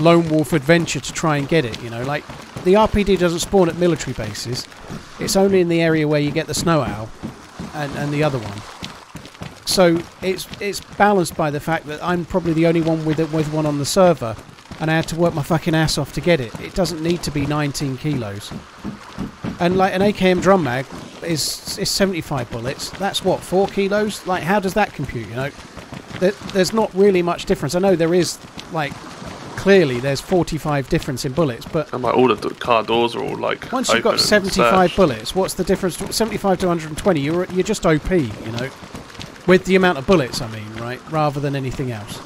lone wolf adventure to try and get it, you know, like the RPD doesn't spawn at military bases, it's only in the area where you get the snow owl and, and the other one. So it's it's balanced by the fact that I'm probably the only one with it with one on the server, and I had to work my fucking ass off to get it. It doesn't need to be 19 kilos. And like an AKM drum mag is is 75 bullets. That's what four kilos. Like how does that compute? You know, there, there's not really much difference. I know there is like clearly there's 45 difference in bullets, but And like all the car doors are all like. once you've got 75 bullets, what's the difference? 75 to 120, you're you're just OP, you know, with the amount of bullets. I mean, right, rather than anything else.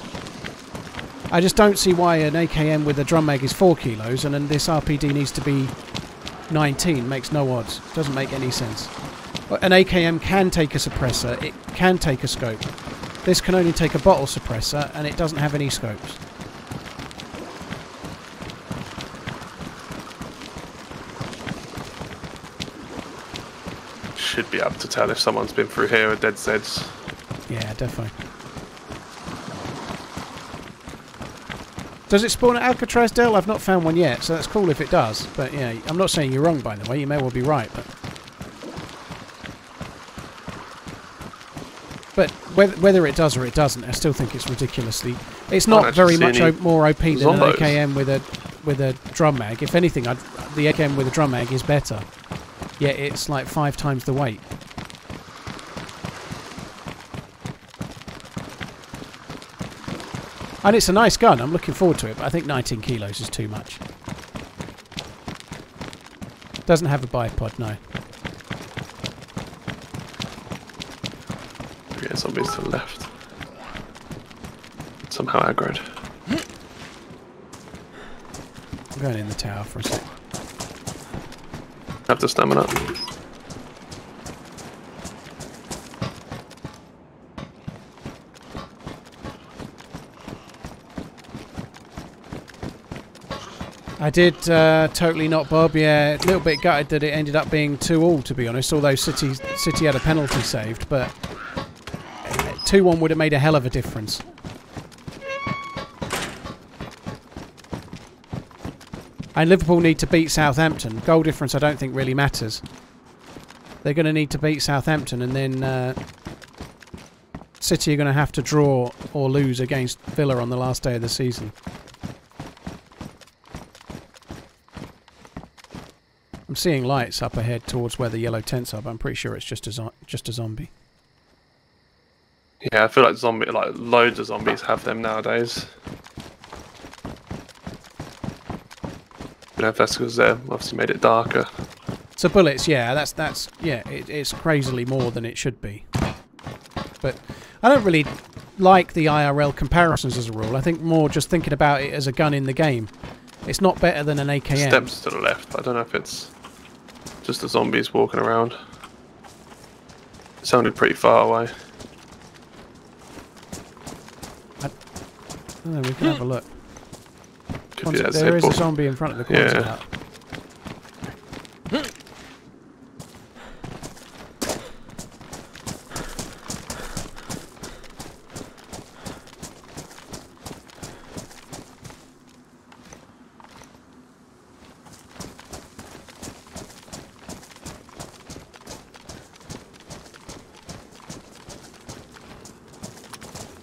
I just don't see why an AKM with a drum mag is four kilos and then this RPD needs to be 19. Makes no odds. Doesn't make any sense. An AKM can take a suppressor. It can take a scope. This can only take a bottle suppressor, and it doesn't have any scopes. Should be able to tell if someone's been through here with dead Zeds. Yeah, definitely. Does it spawn at Alcatraz Dell? I've not found one yet, so that's cool if it does. But yeah, I'm not saying you're wrong, by the way. You may well be right, but but whether, whether it does or it doesn't, I still think it's ridiculously. It's not very much o- more OP than an. AKM with a with a drum mag. If anything, I'd, the AKM with a drum mag is better. Yet it's like five times the weight. And it's a nice gun. I'm looking forward to it, but I think 19 kilos is too much. Doesn't have a bipod, no. Yeah, zombies to the left. Somehow aggroed. I'm going in the tower for a sec. Have the stamina. I did uh, totally not Bob. Yeah, a little bit gutted that it ended up being two all. To be honest, although City City had a penalty saved, but two one would have made a hell of a difference. And Liverpool need to beat Southampton. Goal difference, I don't think really matters. They're going to need to beat Southampton, and then uh, City are going to have to draw or lose against Villa on the last day of the season. I'm seeing lights up ahead towards where the yellow tents are, but I'm pretty sure it's just a just a zombie. Yeah, I feel like zombie, like loads of zombies have them nowadays. But if that's because they've obviously made it darker. So bullets, yeah, that's that's yeah, it, it's crazily more than it should be. But I don't really like the IRL comparisons as a rule. I think more just thinking about it as a gun in the game. It's not better than an AKM. Steps to the left. I don't know if it's just the zombies walking around. It sounded pretty far away. Oh, we can have a look. Could One be that there is a zombie in front of the corner. Yeah.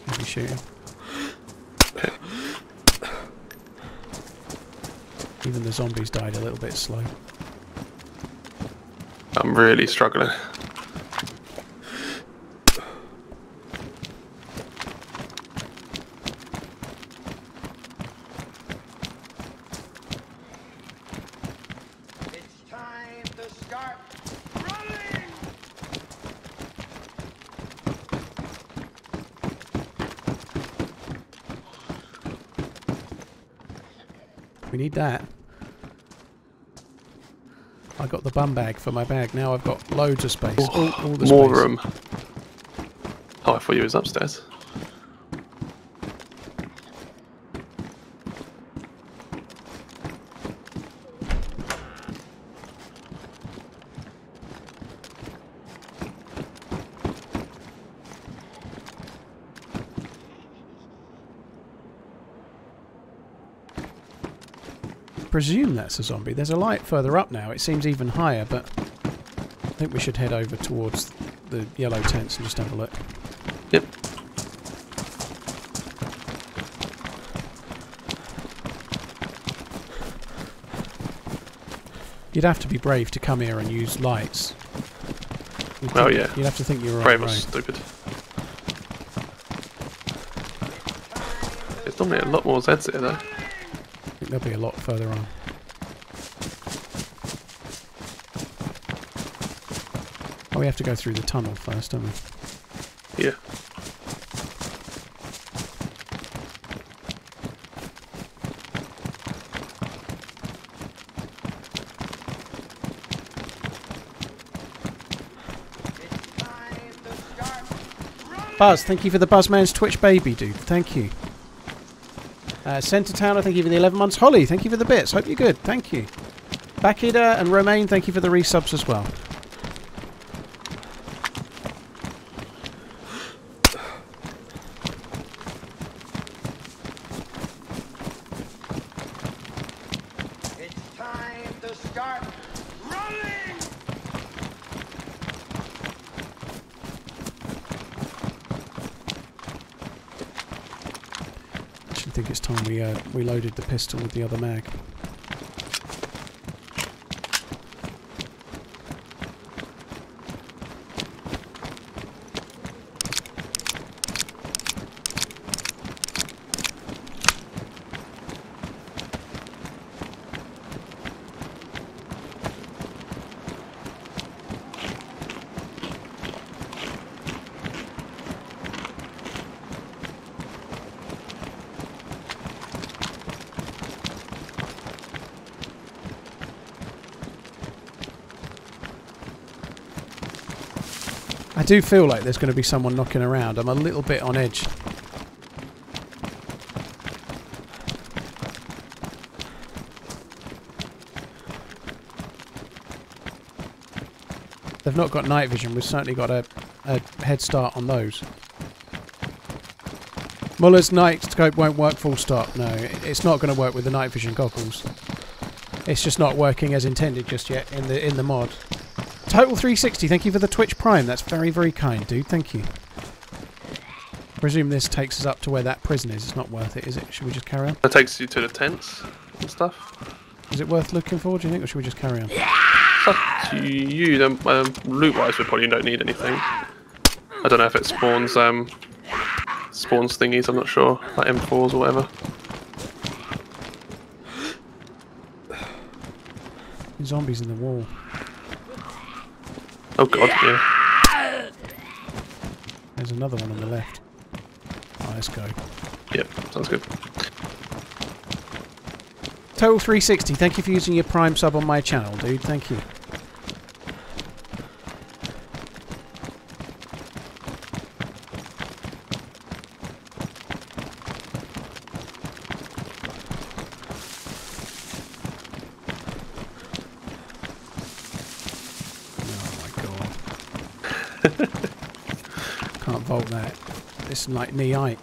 Maybe shooting. Even the zombies died a little bit slow. I'm really struggling. It's time to start running! We need that. I got the bum bag for my bag. Now I've got loads of space. all, all the More space. room. Oh, I thought you was upstairs. Presume that's a zombie. There's a light further up now. It seems even higher, but I think we should head over towards the yellow tents and just have a look. Yep. You'd have to be brave to come here and use lights. You'd oh, Well, yeah. You'd have to think you were Brave or stupid. There's normally a lot more Zeds here though. I think there'll be a lot further on. Oh, we have to go through the tunnel first, don't we? Yeah. It's time to start! Buzz, thank you for the Buzzman's Twitch baby, dude. Thank you. Uh, Centre Town, I think, even the 11 months. Holly, thank you for the bits. Hope you're good. Thank you. Bakida and Romain, thank you for the resubs as well. It's time to start running! Actually, think it's time we loaded the pistol with the other mag. Do feel like there's going to be someone knocking around. I'm a little bit on edge. They've not got night vision. We've certainly got a, a head start on those. Muller's night scope won't work full stop. No, it's not going to work with the night vision goggles. It's just not working as intended just yet in the in the mod. Total 360, thank you for the Twitch Prime. That's very, very kind, dude. Thank you. I Presume this takes us up to where that prison is. It's not worth it, is it? Should we just carry on? That takes you to the tents and stuff. Is it worth looking for, do you think, or should we just carry on? up to you. Then, um, loot-wise, we probably don't need anything. I don't know if it spawns um spawns thingies. I'm not sure, like M4s or whatever. Zombies in the wall. Oh god, yeah. There's another one on the left. Oh, let's go. Yep, sounds good. Total 360, thank you for using your Prime sub on my channel, dude. Thank you. Oh my god. Can't vault that. It's like knee.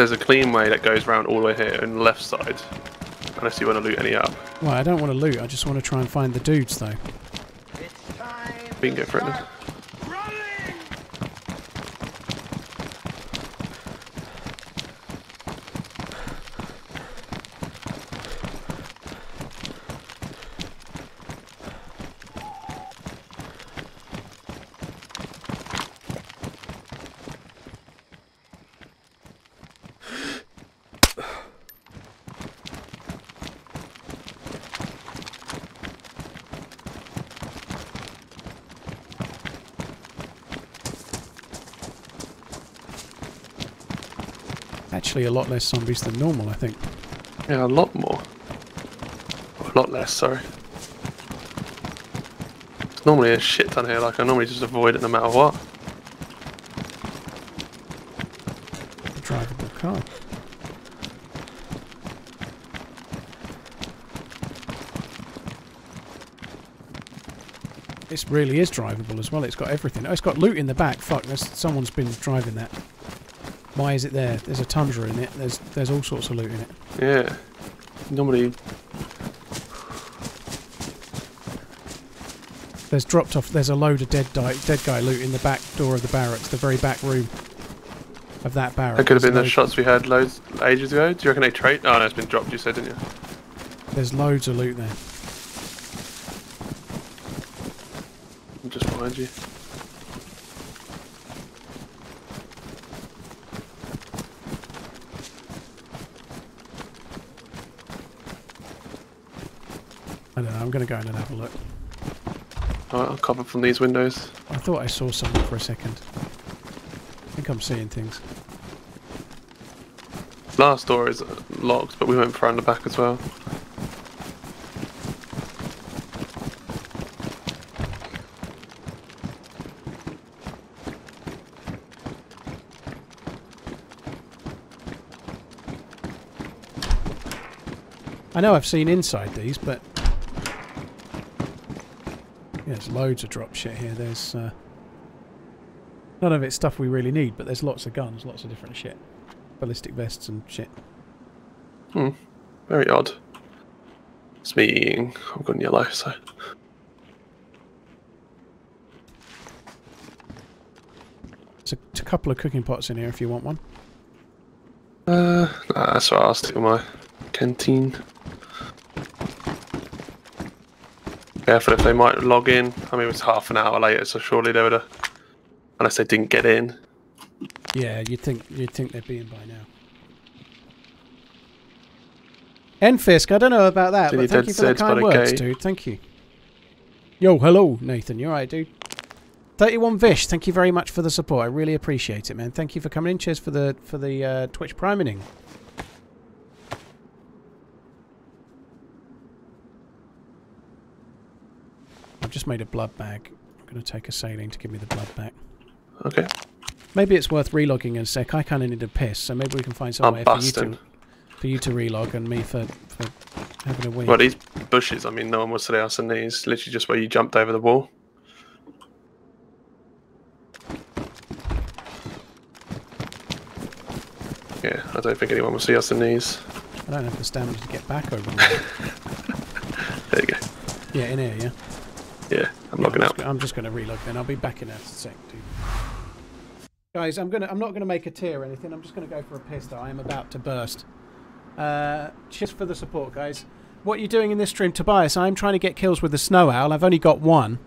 There's a clean way that goes around all the way here on the left side. Unless you want to loot any up. Well, I don't want to loot, I just want to try and find the dudes though. It's time We can go for it then. start running. Actually, a lot less zombies than normal, I think. Yeah, a lot more. A lot less, sorry. It's normally a shit ton here, like I normally just avoid it no matter what. A drivable car. This really is drivable as well. It's got everything. Oh, it's got loot in the back. Fuck, someone's been driving that. Why is it there? There's a tundra in it. There's there's all sorts of loot in it. Yeah. Normally, There's dropped off. There's a load of dead di- dead guy loot in the back door of the barracks, the very back room of that barrack. that could have been the shots we had loads ages ago. Do you reckon they trade? Oh no, it's been dropped. You said, didn't you? There's loads of loot there. I'm just behind you. I'm going to go in and have a look. Alright, I'll cover from these windows. I thought I saw someone for a second. I think I'm seeing things. Last door is locked, but we went around the back as well. I know I've seen inside these, but yeah, there's loads of drop shit here. There's uh, none of it's stuff we really need, but there's lots of guns, lots of different shit, ballistic vests and shit. Hmm. Very odd. It's me. I've gone yellow, so. There's a, a couple of cooking pots in here if you want one. Uh, nah, that's what I'll stick with my canteen. Careful if they might log in. I mean, it was half an hour later, so surely they would have. Unless they didn't get in. Yeah, you'd think you'd think they'd be in by now. Enfisk, I don't know about that, Did but thank you for the kind words, dude. Thank you. Yo, hello, Nathan. You alright, dude? 31 Vish, thank you very much for the support. I really appreciate it, man. Thank you for coming in. Cheers for the for the uh, Twitch priming. just made a blood bag. I'm going to take a saline to give me the blood back. Okay. Maybe it's worth relogging and sec. I kind of need a piss, so maybe we can find some way for you to for you to relog and me for, for having a wee. Well, these bushes, I mean, no one was say us in these. Literally just where you jumped over the wall. Yeah, I don't think anyone will see us in these. I don't have the stamina to get back over [laughs] there. there you go. Yeah, in here, yeah. Yeah, I'm logging out. I'm just going to relog then. I'll be back in a sec, dude. Guys, I'm gonna. I'm not gonna make a tear or anything. I'm just gonna go for a piss. I am about to burst. Uh, for the support, guys. What are you doing in this stream, Tobias? I'm trying to get kills with the snow owl. I've only got one.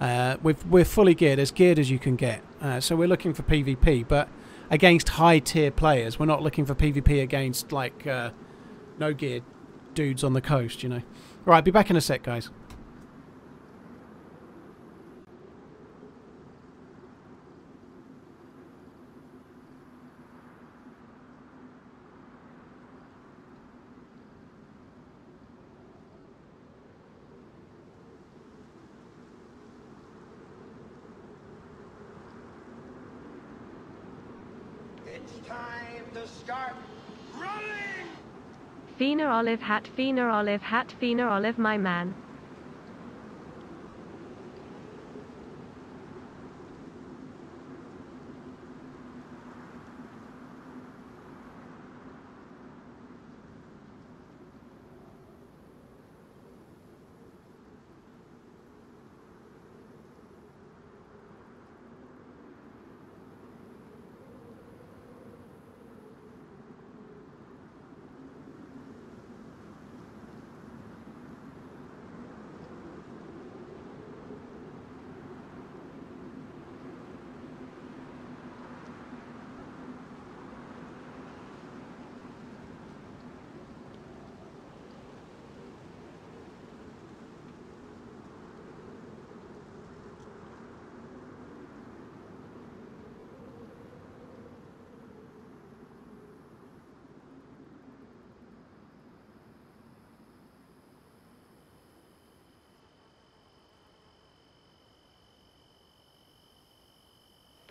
Uh, we've, we're fully geared, as geared as you can get. Uh, so we're looking for PvP, but against high tier players. We're not looking for PvP against like uh, no geared dudes on the coast. You know. Right, be back in a sec, guys. Fina olive hat, Fina olive hat, Fina olive, my man.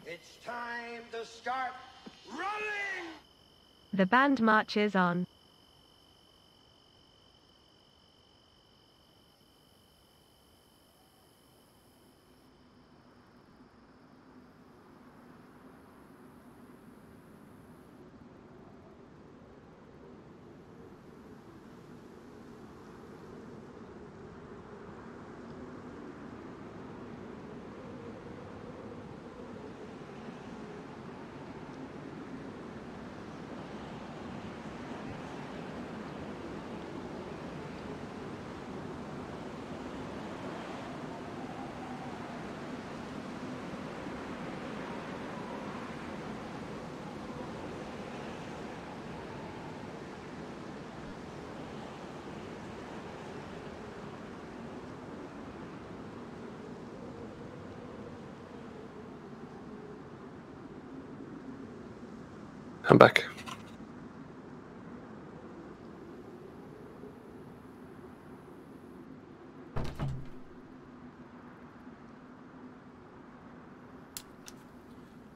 It's time to start running! The band marches on. I'm back.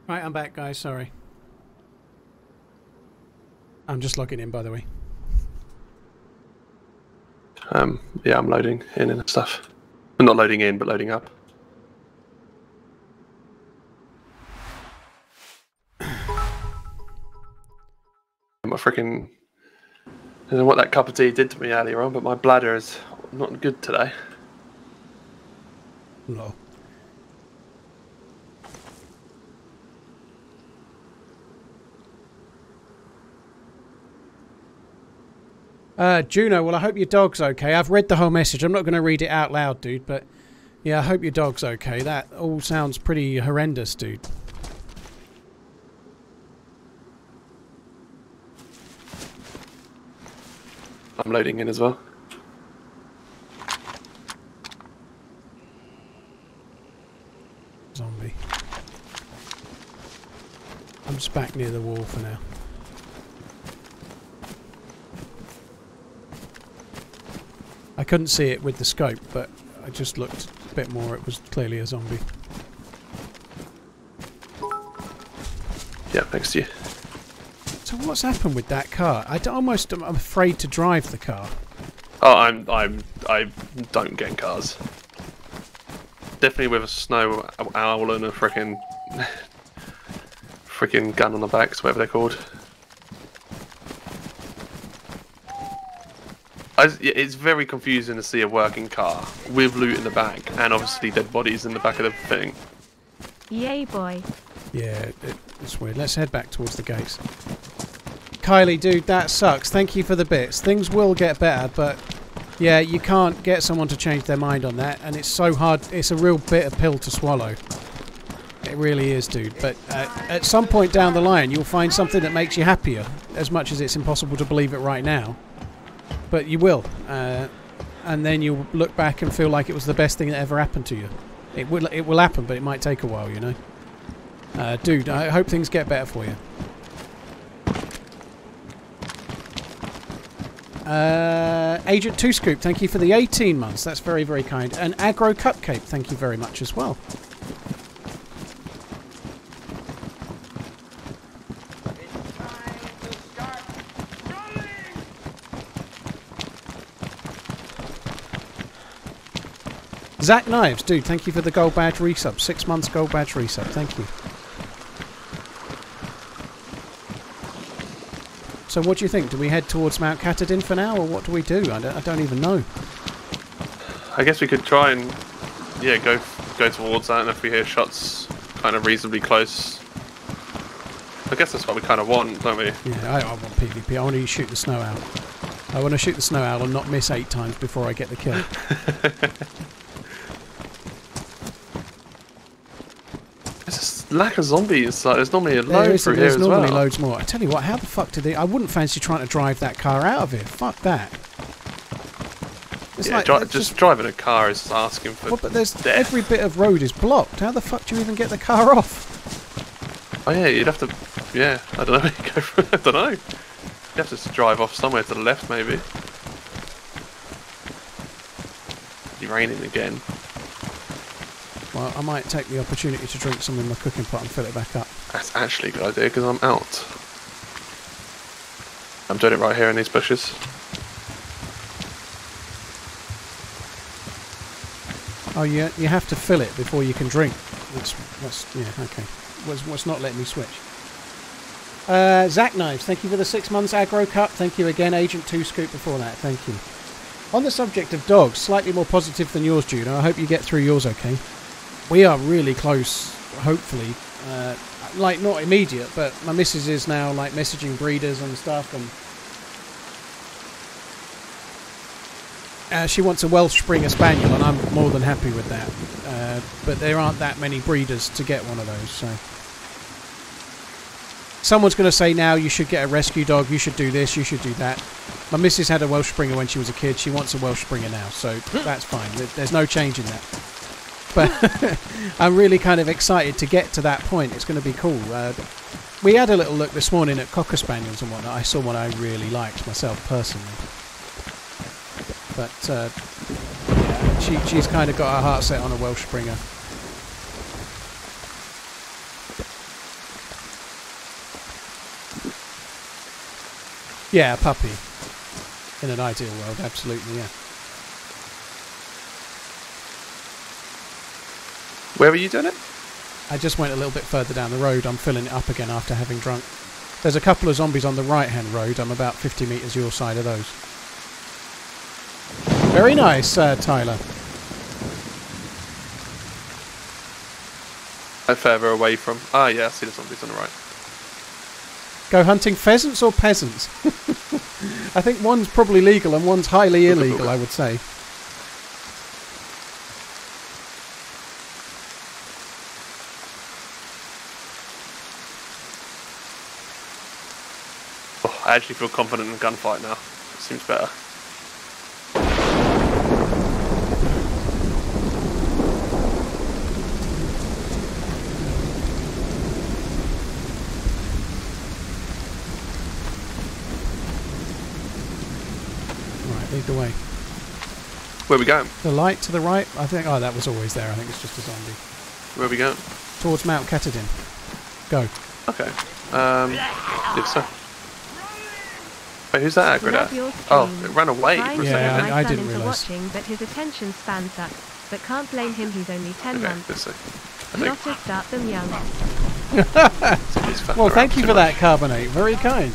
Right, I'm back, guys. Sorry. I'm just logging in, by the way. Um, yeah, I'm loading in and stuff. I'm not loading in, but loading up. My freaking. I don't know what that cup of tea did to me earlier on, but my bladder is not good today. No. Uh, Juno, well, I hope your dog's okay. I've read the whole message. I'm not going to read it out loud, dude, but yeah, I hope your dog's okay. That all sounds pretty horrendous, dude. I'm loading in as well. Zombie. I'm just back near the wall for now. I couldn't see it with the scope, but I just looked a bit more. It was clearly a zombie. Yeah, thanks to you. What's happened with that car? I almost am afraid to drive the car. Oh, I'm I'm I don't get in cars. Definitely with a snow owl and a freaking freaking gun on the back, whatever they're called. I, it's very confusing to see a working car with loot in the back and obviously dead bodies in the back of the thing. Yay, boy. Yeah, it, it's weird. Let's head back towards the gates. Kylie, dude, that sucks. Thank you for the bits. Things will get better, but yeah, you can't get someone to change their mind on that, and it's so hard. It's a real bitter pill to swallow. It really is, dude. But uh, at some point down the line, you'll find something that makes you happier, as much as it's impossible to believe it right now. But you will, uh, and then you'll look back and feel like it was the best thing that ever happened to you. It will, it will happen, but it might take a while, you know. Uh, dude, I hope things get better for you. Uh, Agent 2 Scoop, thank you for the 18 months. That's very, very kind. And Agro Cupcake, thank you very much as well. Zach Knives, dude, thank you for the gold badge resub. Six months gold badge resub. Thank you. So, what do you think? Do we head towards Mount Katahdin for now, or what do we do? I don't, I don't even know. I guess we could try and yeah go go towards that, and if we hear shots kind of reasonably close, I guess that's what we kind of want, don't we? Yeah, I, I want PvP. I want to shoot the snow owl. I want to shoot the snow owl and not miss eight times before I get the kill. [laughs] Lack of zombies. Like, there's normally a load is, through here there's normally loads more. I tell you what, how the fuck did they? I wouldn't fancy trying to drive that car out of here. Fuck that. It's yeah, like dri- it's just, driving a car is asking for. Well, but there's death. every bit of road is blocked. How the fuck do you even get the car [laughs] off? Oh yeah, you'd have to. Yeah, I don't know. [laughs] I don't know. You have to drive off somewhere to the left, maybe. It's raining again. Well, I might take the opportunity to drink some in my cooking pot and fill it back up. That's actually a good idea because I'm out. I'm doing it right here in these bushes. Oh, yeah, you have to fill it before you can drink. That's, that's yeah, okay. What's, what's not letting me switch? Uh, Zach Knives, thank you for the six months aggro cup. Thank you again, Agent 2 Scoop before that. Thank you. On the subject of dogs, slightly more positive than yours, Juno. I hope you get through yours okay. We are really close, hopefully. Uh, like, not immediate, but my missus is now, like, messaging breeders and stuff, and Uh, she wants a Welsh Springer Spaniel, and I'm more than happy with that. Uh, but there aren't that many breeders to get one of those, so. Someone's going to say now you should get a rescue dog, you should do this, you should do that. My missus had a Welsh Springer when she was a kid, she wants a Welsh Springer now, so that's fine. There's no change in that. But [laughs] I'm really kind of excited to get to that point. It's going to be cool. Uh, we had a little look this morning at Cocker Spaniels and whatnot. I saw one I really liked myself personally but uh, she, she's kind of got her heart set on a Welsh Springer. Yeah, a puppy. In an ideal world, absolutely, yeah. Where were you doing it? I just went a little bit further down the road. I'm filling it up again after having drunk. There's a couple of zombies on the right hand road. I'm about 50 metres your side of those. Very nice, uh, Tyler. Further away from. Ah, yeah, I see the zombies on the right. Go hunting pheasants or peasants? [laughs] I think one's probably legal and one's highly [laughs] illegal, I would say. I actually feel confident in the gunfight now. It seems better. Right, lead the way. Where we going? The light to the right, I think. Oh, that was always there. I think it's just a zombie. Where are we going? Towards Mount Katahdin. Go. Okay. Um, if so. Wait, who's that aggro Love Oh, stream. it ran away for a Yeah, get second. my I didn't into realise. watching, but his attention span sucks. But can't blame him. He's only 10 Okay, months. let's see. I Not to start them young. Well, thank you for much. that, Carbonate. Very kind.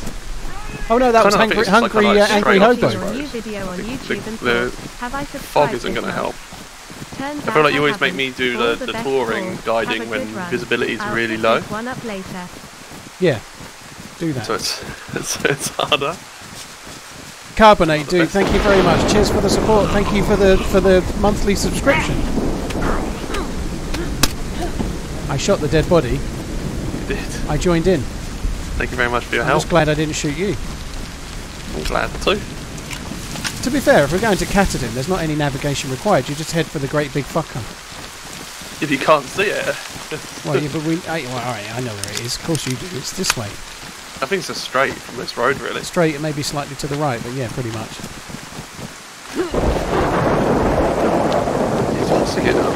Oh no, that was Kinda, I hungry, think it's just like hungry, uh, angry straight off Watching the hobo. new video on The- YouTube and the have I Fog subscribed isn't going to help. Turns I feel like you always make me do All the, the touring thoughts. guiding when run. visibility is I'll really low. one up later. Yeah, do that. So it's, [laughs] it's, it's harder. Carbonate, dude. Thank you very much. Cheers for the support. Thank you for the for the monthly subscription. I shot the dead body. You did. I joined in. Thank you very much for your I'm help. just glad I didn't shoot you. I'm glad too. To be fair, if we're going to Katahdin, there's not any navigation required. You just head for the great big fucker. If you can't see it, Well, yeah, [laughs] but we. I, well, all right, I know where it is. Of course you do. It's this way. I think it's just straight from this road, really. Straight and maybe slightly to the right, but yeah, pretty much. He's it now.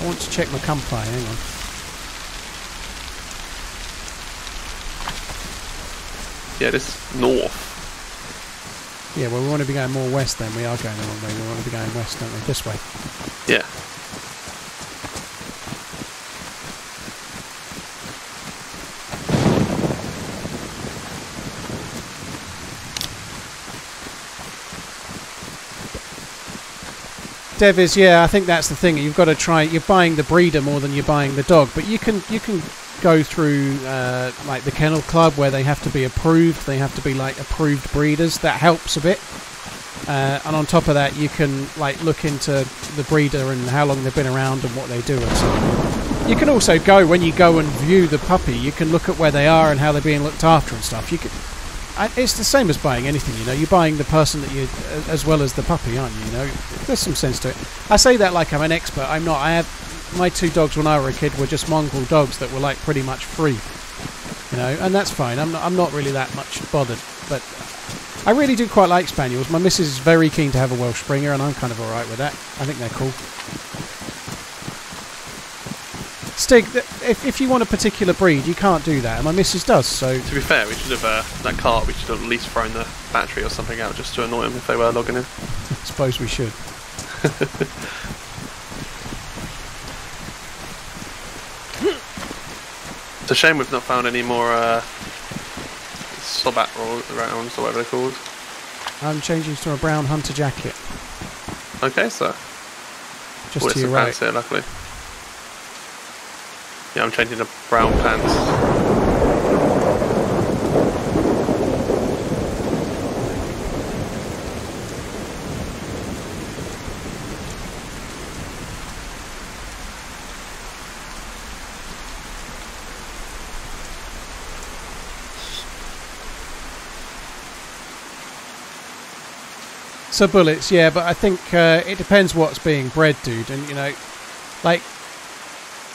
I want to check my comply. Hang on. Yeah, this north. Yeah, well, we want to be going more west then. We are going the wrong way. We want to be going west, don't we? This way. Yeah. Devis, yeah, I think that's the thing. You've got to try. You're buying the breeder more than you're buying the dog, but you can you can go through uh, like the kennel club where they have to be approved. They have to be like approved breeders. That helps a bit. Uh, and on top of that, you can like look into the breeder and how long they've been around and what they do and. You can also go when you go and view the puppy. You can look at where they are and how they're being looked after and stuff. You can. It's the same as buying anything, you know. You're buying the person that you, as well as the puppy, aren't you? You know, there's some sense to it. I say that like I'm an expert. I'm not. I have my two dogs when I were a kid were just mongrel dogs that were like pretty much free, you know, and that's fine. I'm not. I'm not really that much bothered, but I really do quite like spaniels. My missus is very keen to have a Welsh Springer, and I'm kind of all right with that. I think they're cool. Stig, if, if you want a particular breed, you can't do that, and my missus does. So To be fair, we should have uh, that cart. We should have at least thrown the battery or something out just to annoy them if they were logging in. I suppose we should. It's a shame we've not found any more uh, sabot rounds or whatever they're called. I'm changing to a brown hunter jacket, Okay, so just well, to it's your right. here, luckily. Yeah, I'm changing to brown pants. So bullets, yeah, but I think uh, it depends what's being bred, dude. And you know, like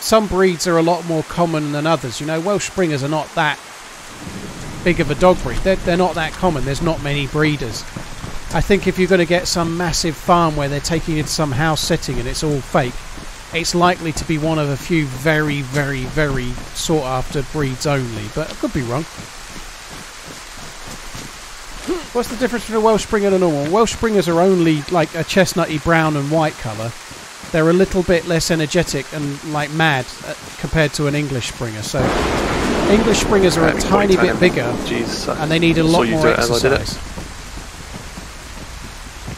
some breeds are a lot more common than others. You know, Welsh Springers are not that big of a dog breed. They're, they're not that common. There's not many breeders. I think if you're going to get some massive farm where they're taking it to some house setting and it's all fake, it's likely to be one of a few very, very, very sought after breeds only. But I could be wrong. What's the difference between a Welsh Springer and a normal? Welsh Springers are only like a chestnutty brown and white colour. They're a little bit less energetic and like mad uh, compared to an English Springer. So English Springers are a tiny bit time. bigger Jesus. and they need a lot more do it as I did it. exercise.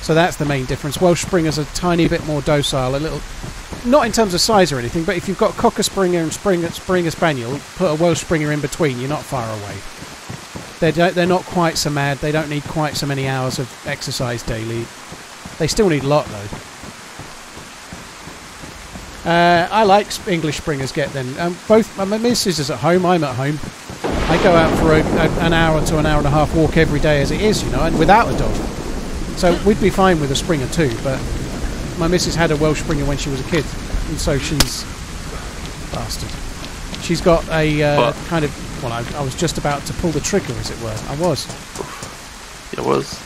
So that's the main difference. Welsh Springers are a tiny bit more docile, a little, not in terms of size or anything, but if you've got Cocker Springer and Springer, Springer Spaniel, put a Welsh Springer in between, you're not far away. They're, do- they're not quite so mad, they don't need quite so many hours of exercise daily. They still need a lot though. Uh, I like English Springers get then. Um, both my missus is at home, I'm at home. I go out for a, a, an hour to an hour and a half walk every day as it is, you know, and without a dog. So we'd be fine with a Springer too, but my missus had a Welsh Springer when she was a kid, and so she's bastard. She's got a uh, kind of. Well, I, I was just about to pull the trigger, as it were. I was. It was.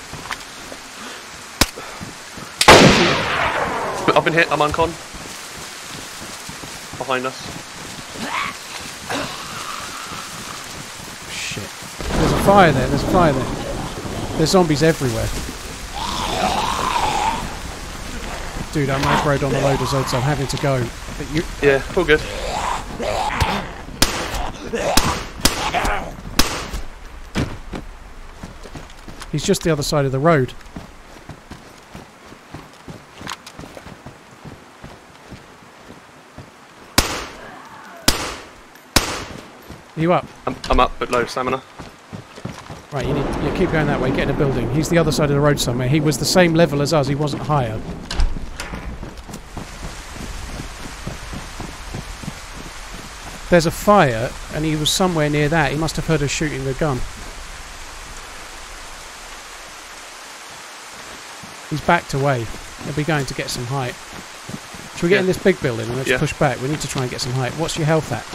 I've been hit. I'm uncon behind us. Shit. There's a fire there, there's a fire there. There's zombies everywhere. Dude, I'm aggroed on the load of so I'm having to go. But you yeah, all good. He's just the other side of the road. Are you up? I'm, I'm up but low stamina. Right, you need you keep going that way, get in a building. He's the other side of the road somewhere. He was the same level as us, he wasn't higher. There's a fire, and he was somewhere near that. He must have heard us shooting the gun. He's backed away. He'll be going to get some height. Should we get Yeah. in this big building and let's Yeah. push back? We need to try and get some height. What's your health at?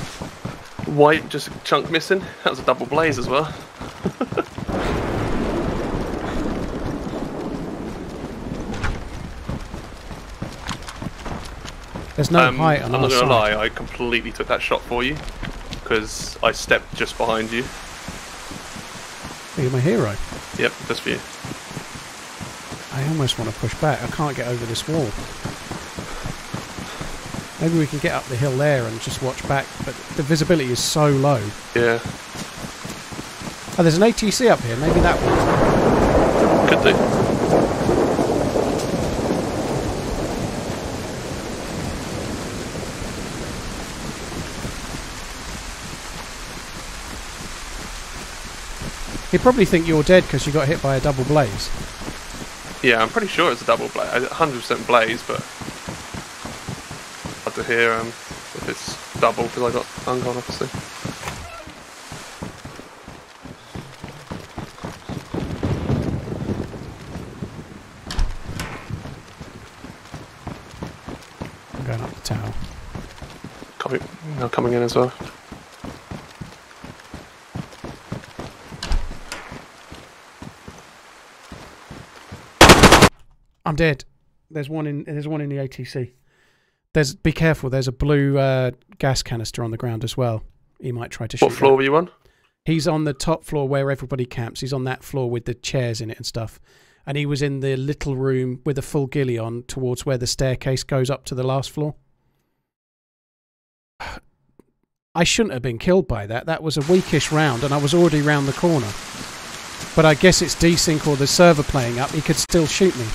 White, just a chunk missing. That was a double blaze as well. [laughs] There's no Um, height on I'm not gonna lie, I completely took that shot for you because I stepped just behind you. You're my hero. Yep, just for you. I almost want to push back. I can't get over this wall. Maybe we can get up the hill there and just watch back, but the visibility is so low. Yeah, Oh, there's an ATC up here. Maybe that one. could do. He'd probably think you're dead because you got hit by a double blaze. Yeah, I'm pretty sure it's a double blaze, 100% blaze, but to hear um, if it's double because I got ungun obviously. I'm going up the tower. Coming, now coming in as well. I'm dead. There's one in. There's one in the ATC. There's. Be careful. There's a blue uh, gas canister on the ground as well. He might try to shoot. What floor that. were you on? He's on the top floor where everybody camps. He's on that floor with the chairs in it and stuff. And he was in the little room with a full ghillie on towards where the staircase goes up to the last floor. [sighs] I shouldn't have been killed by that. That was a weakish round, and I was already round the corner. But I guess it's desync or the server playing up. He could still shoot me.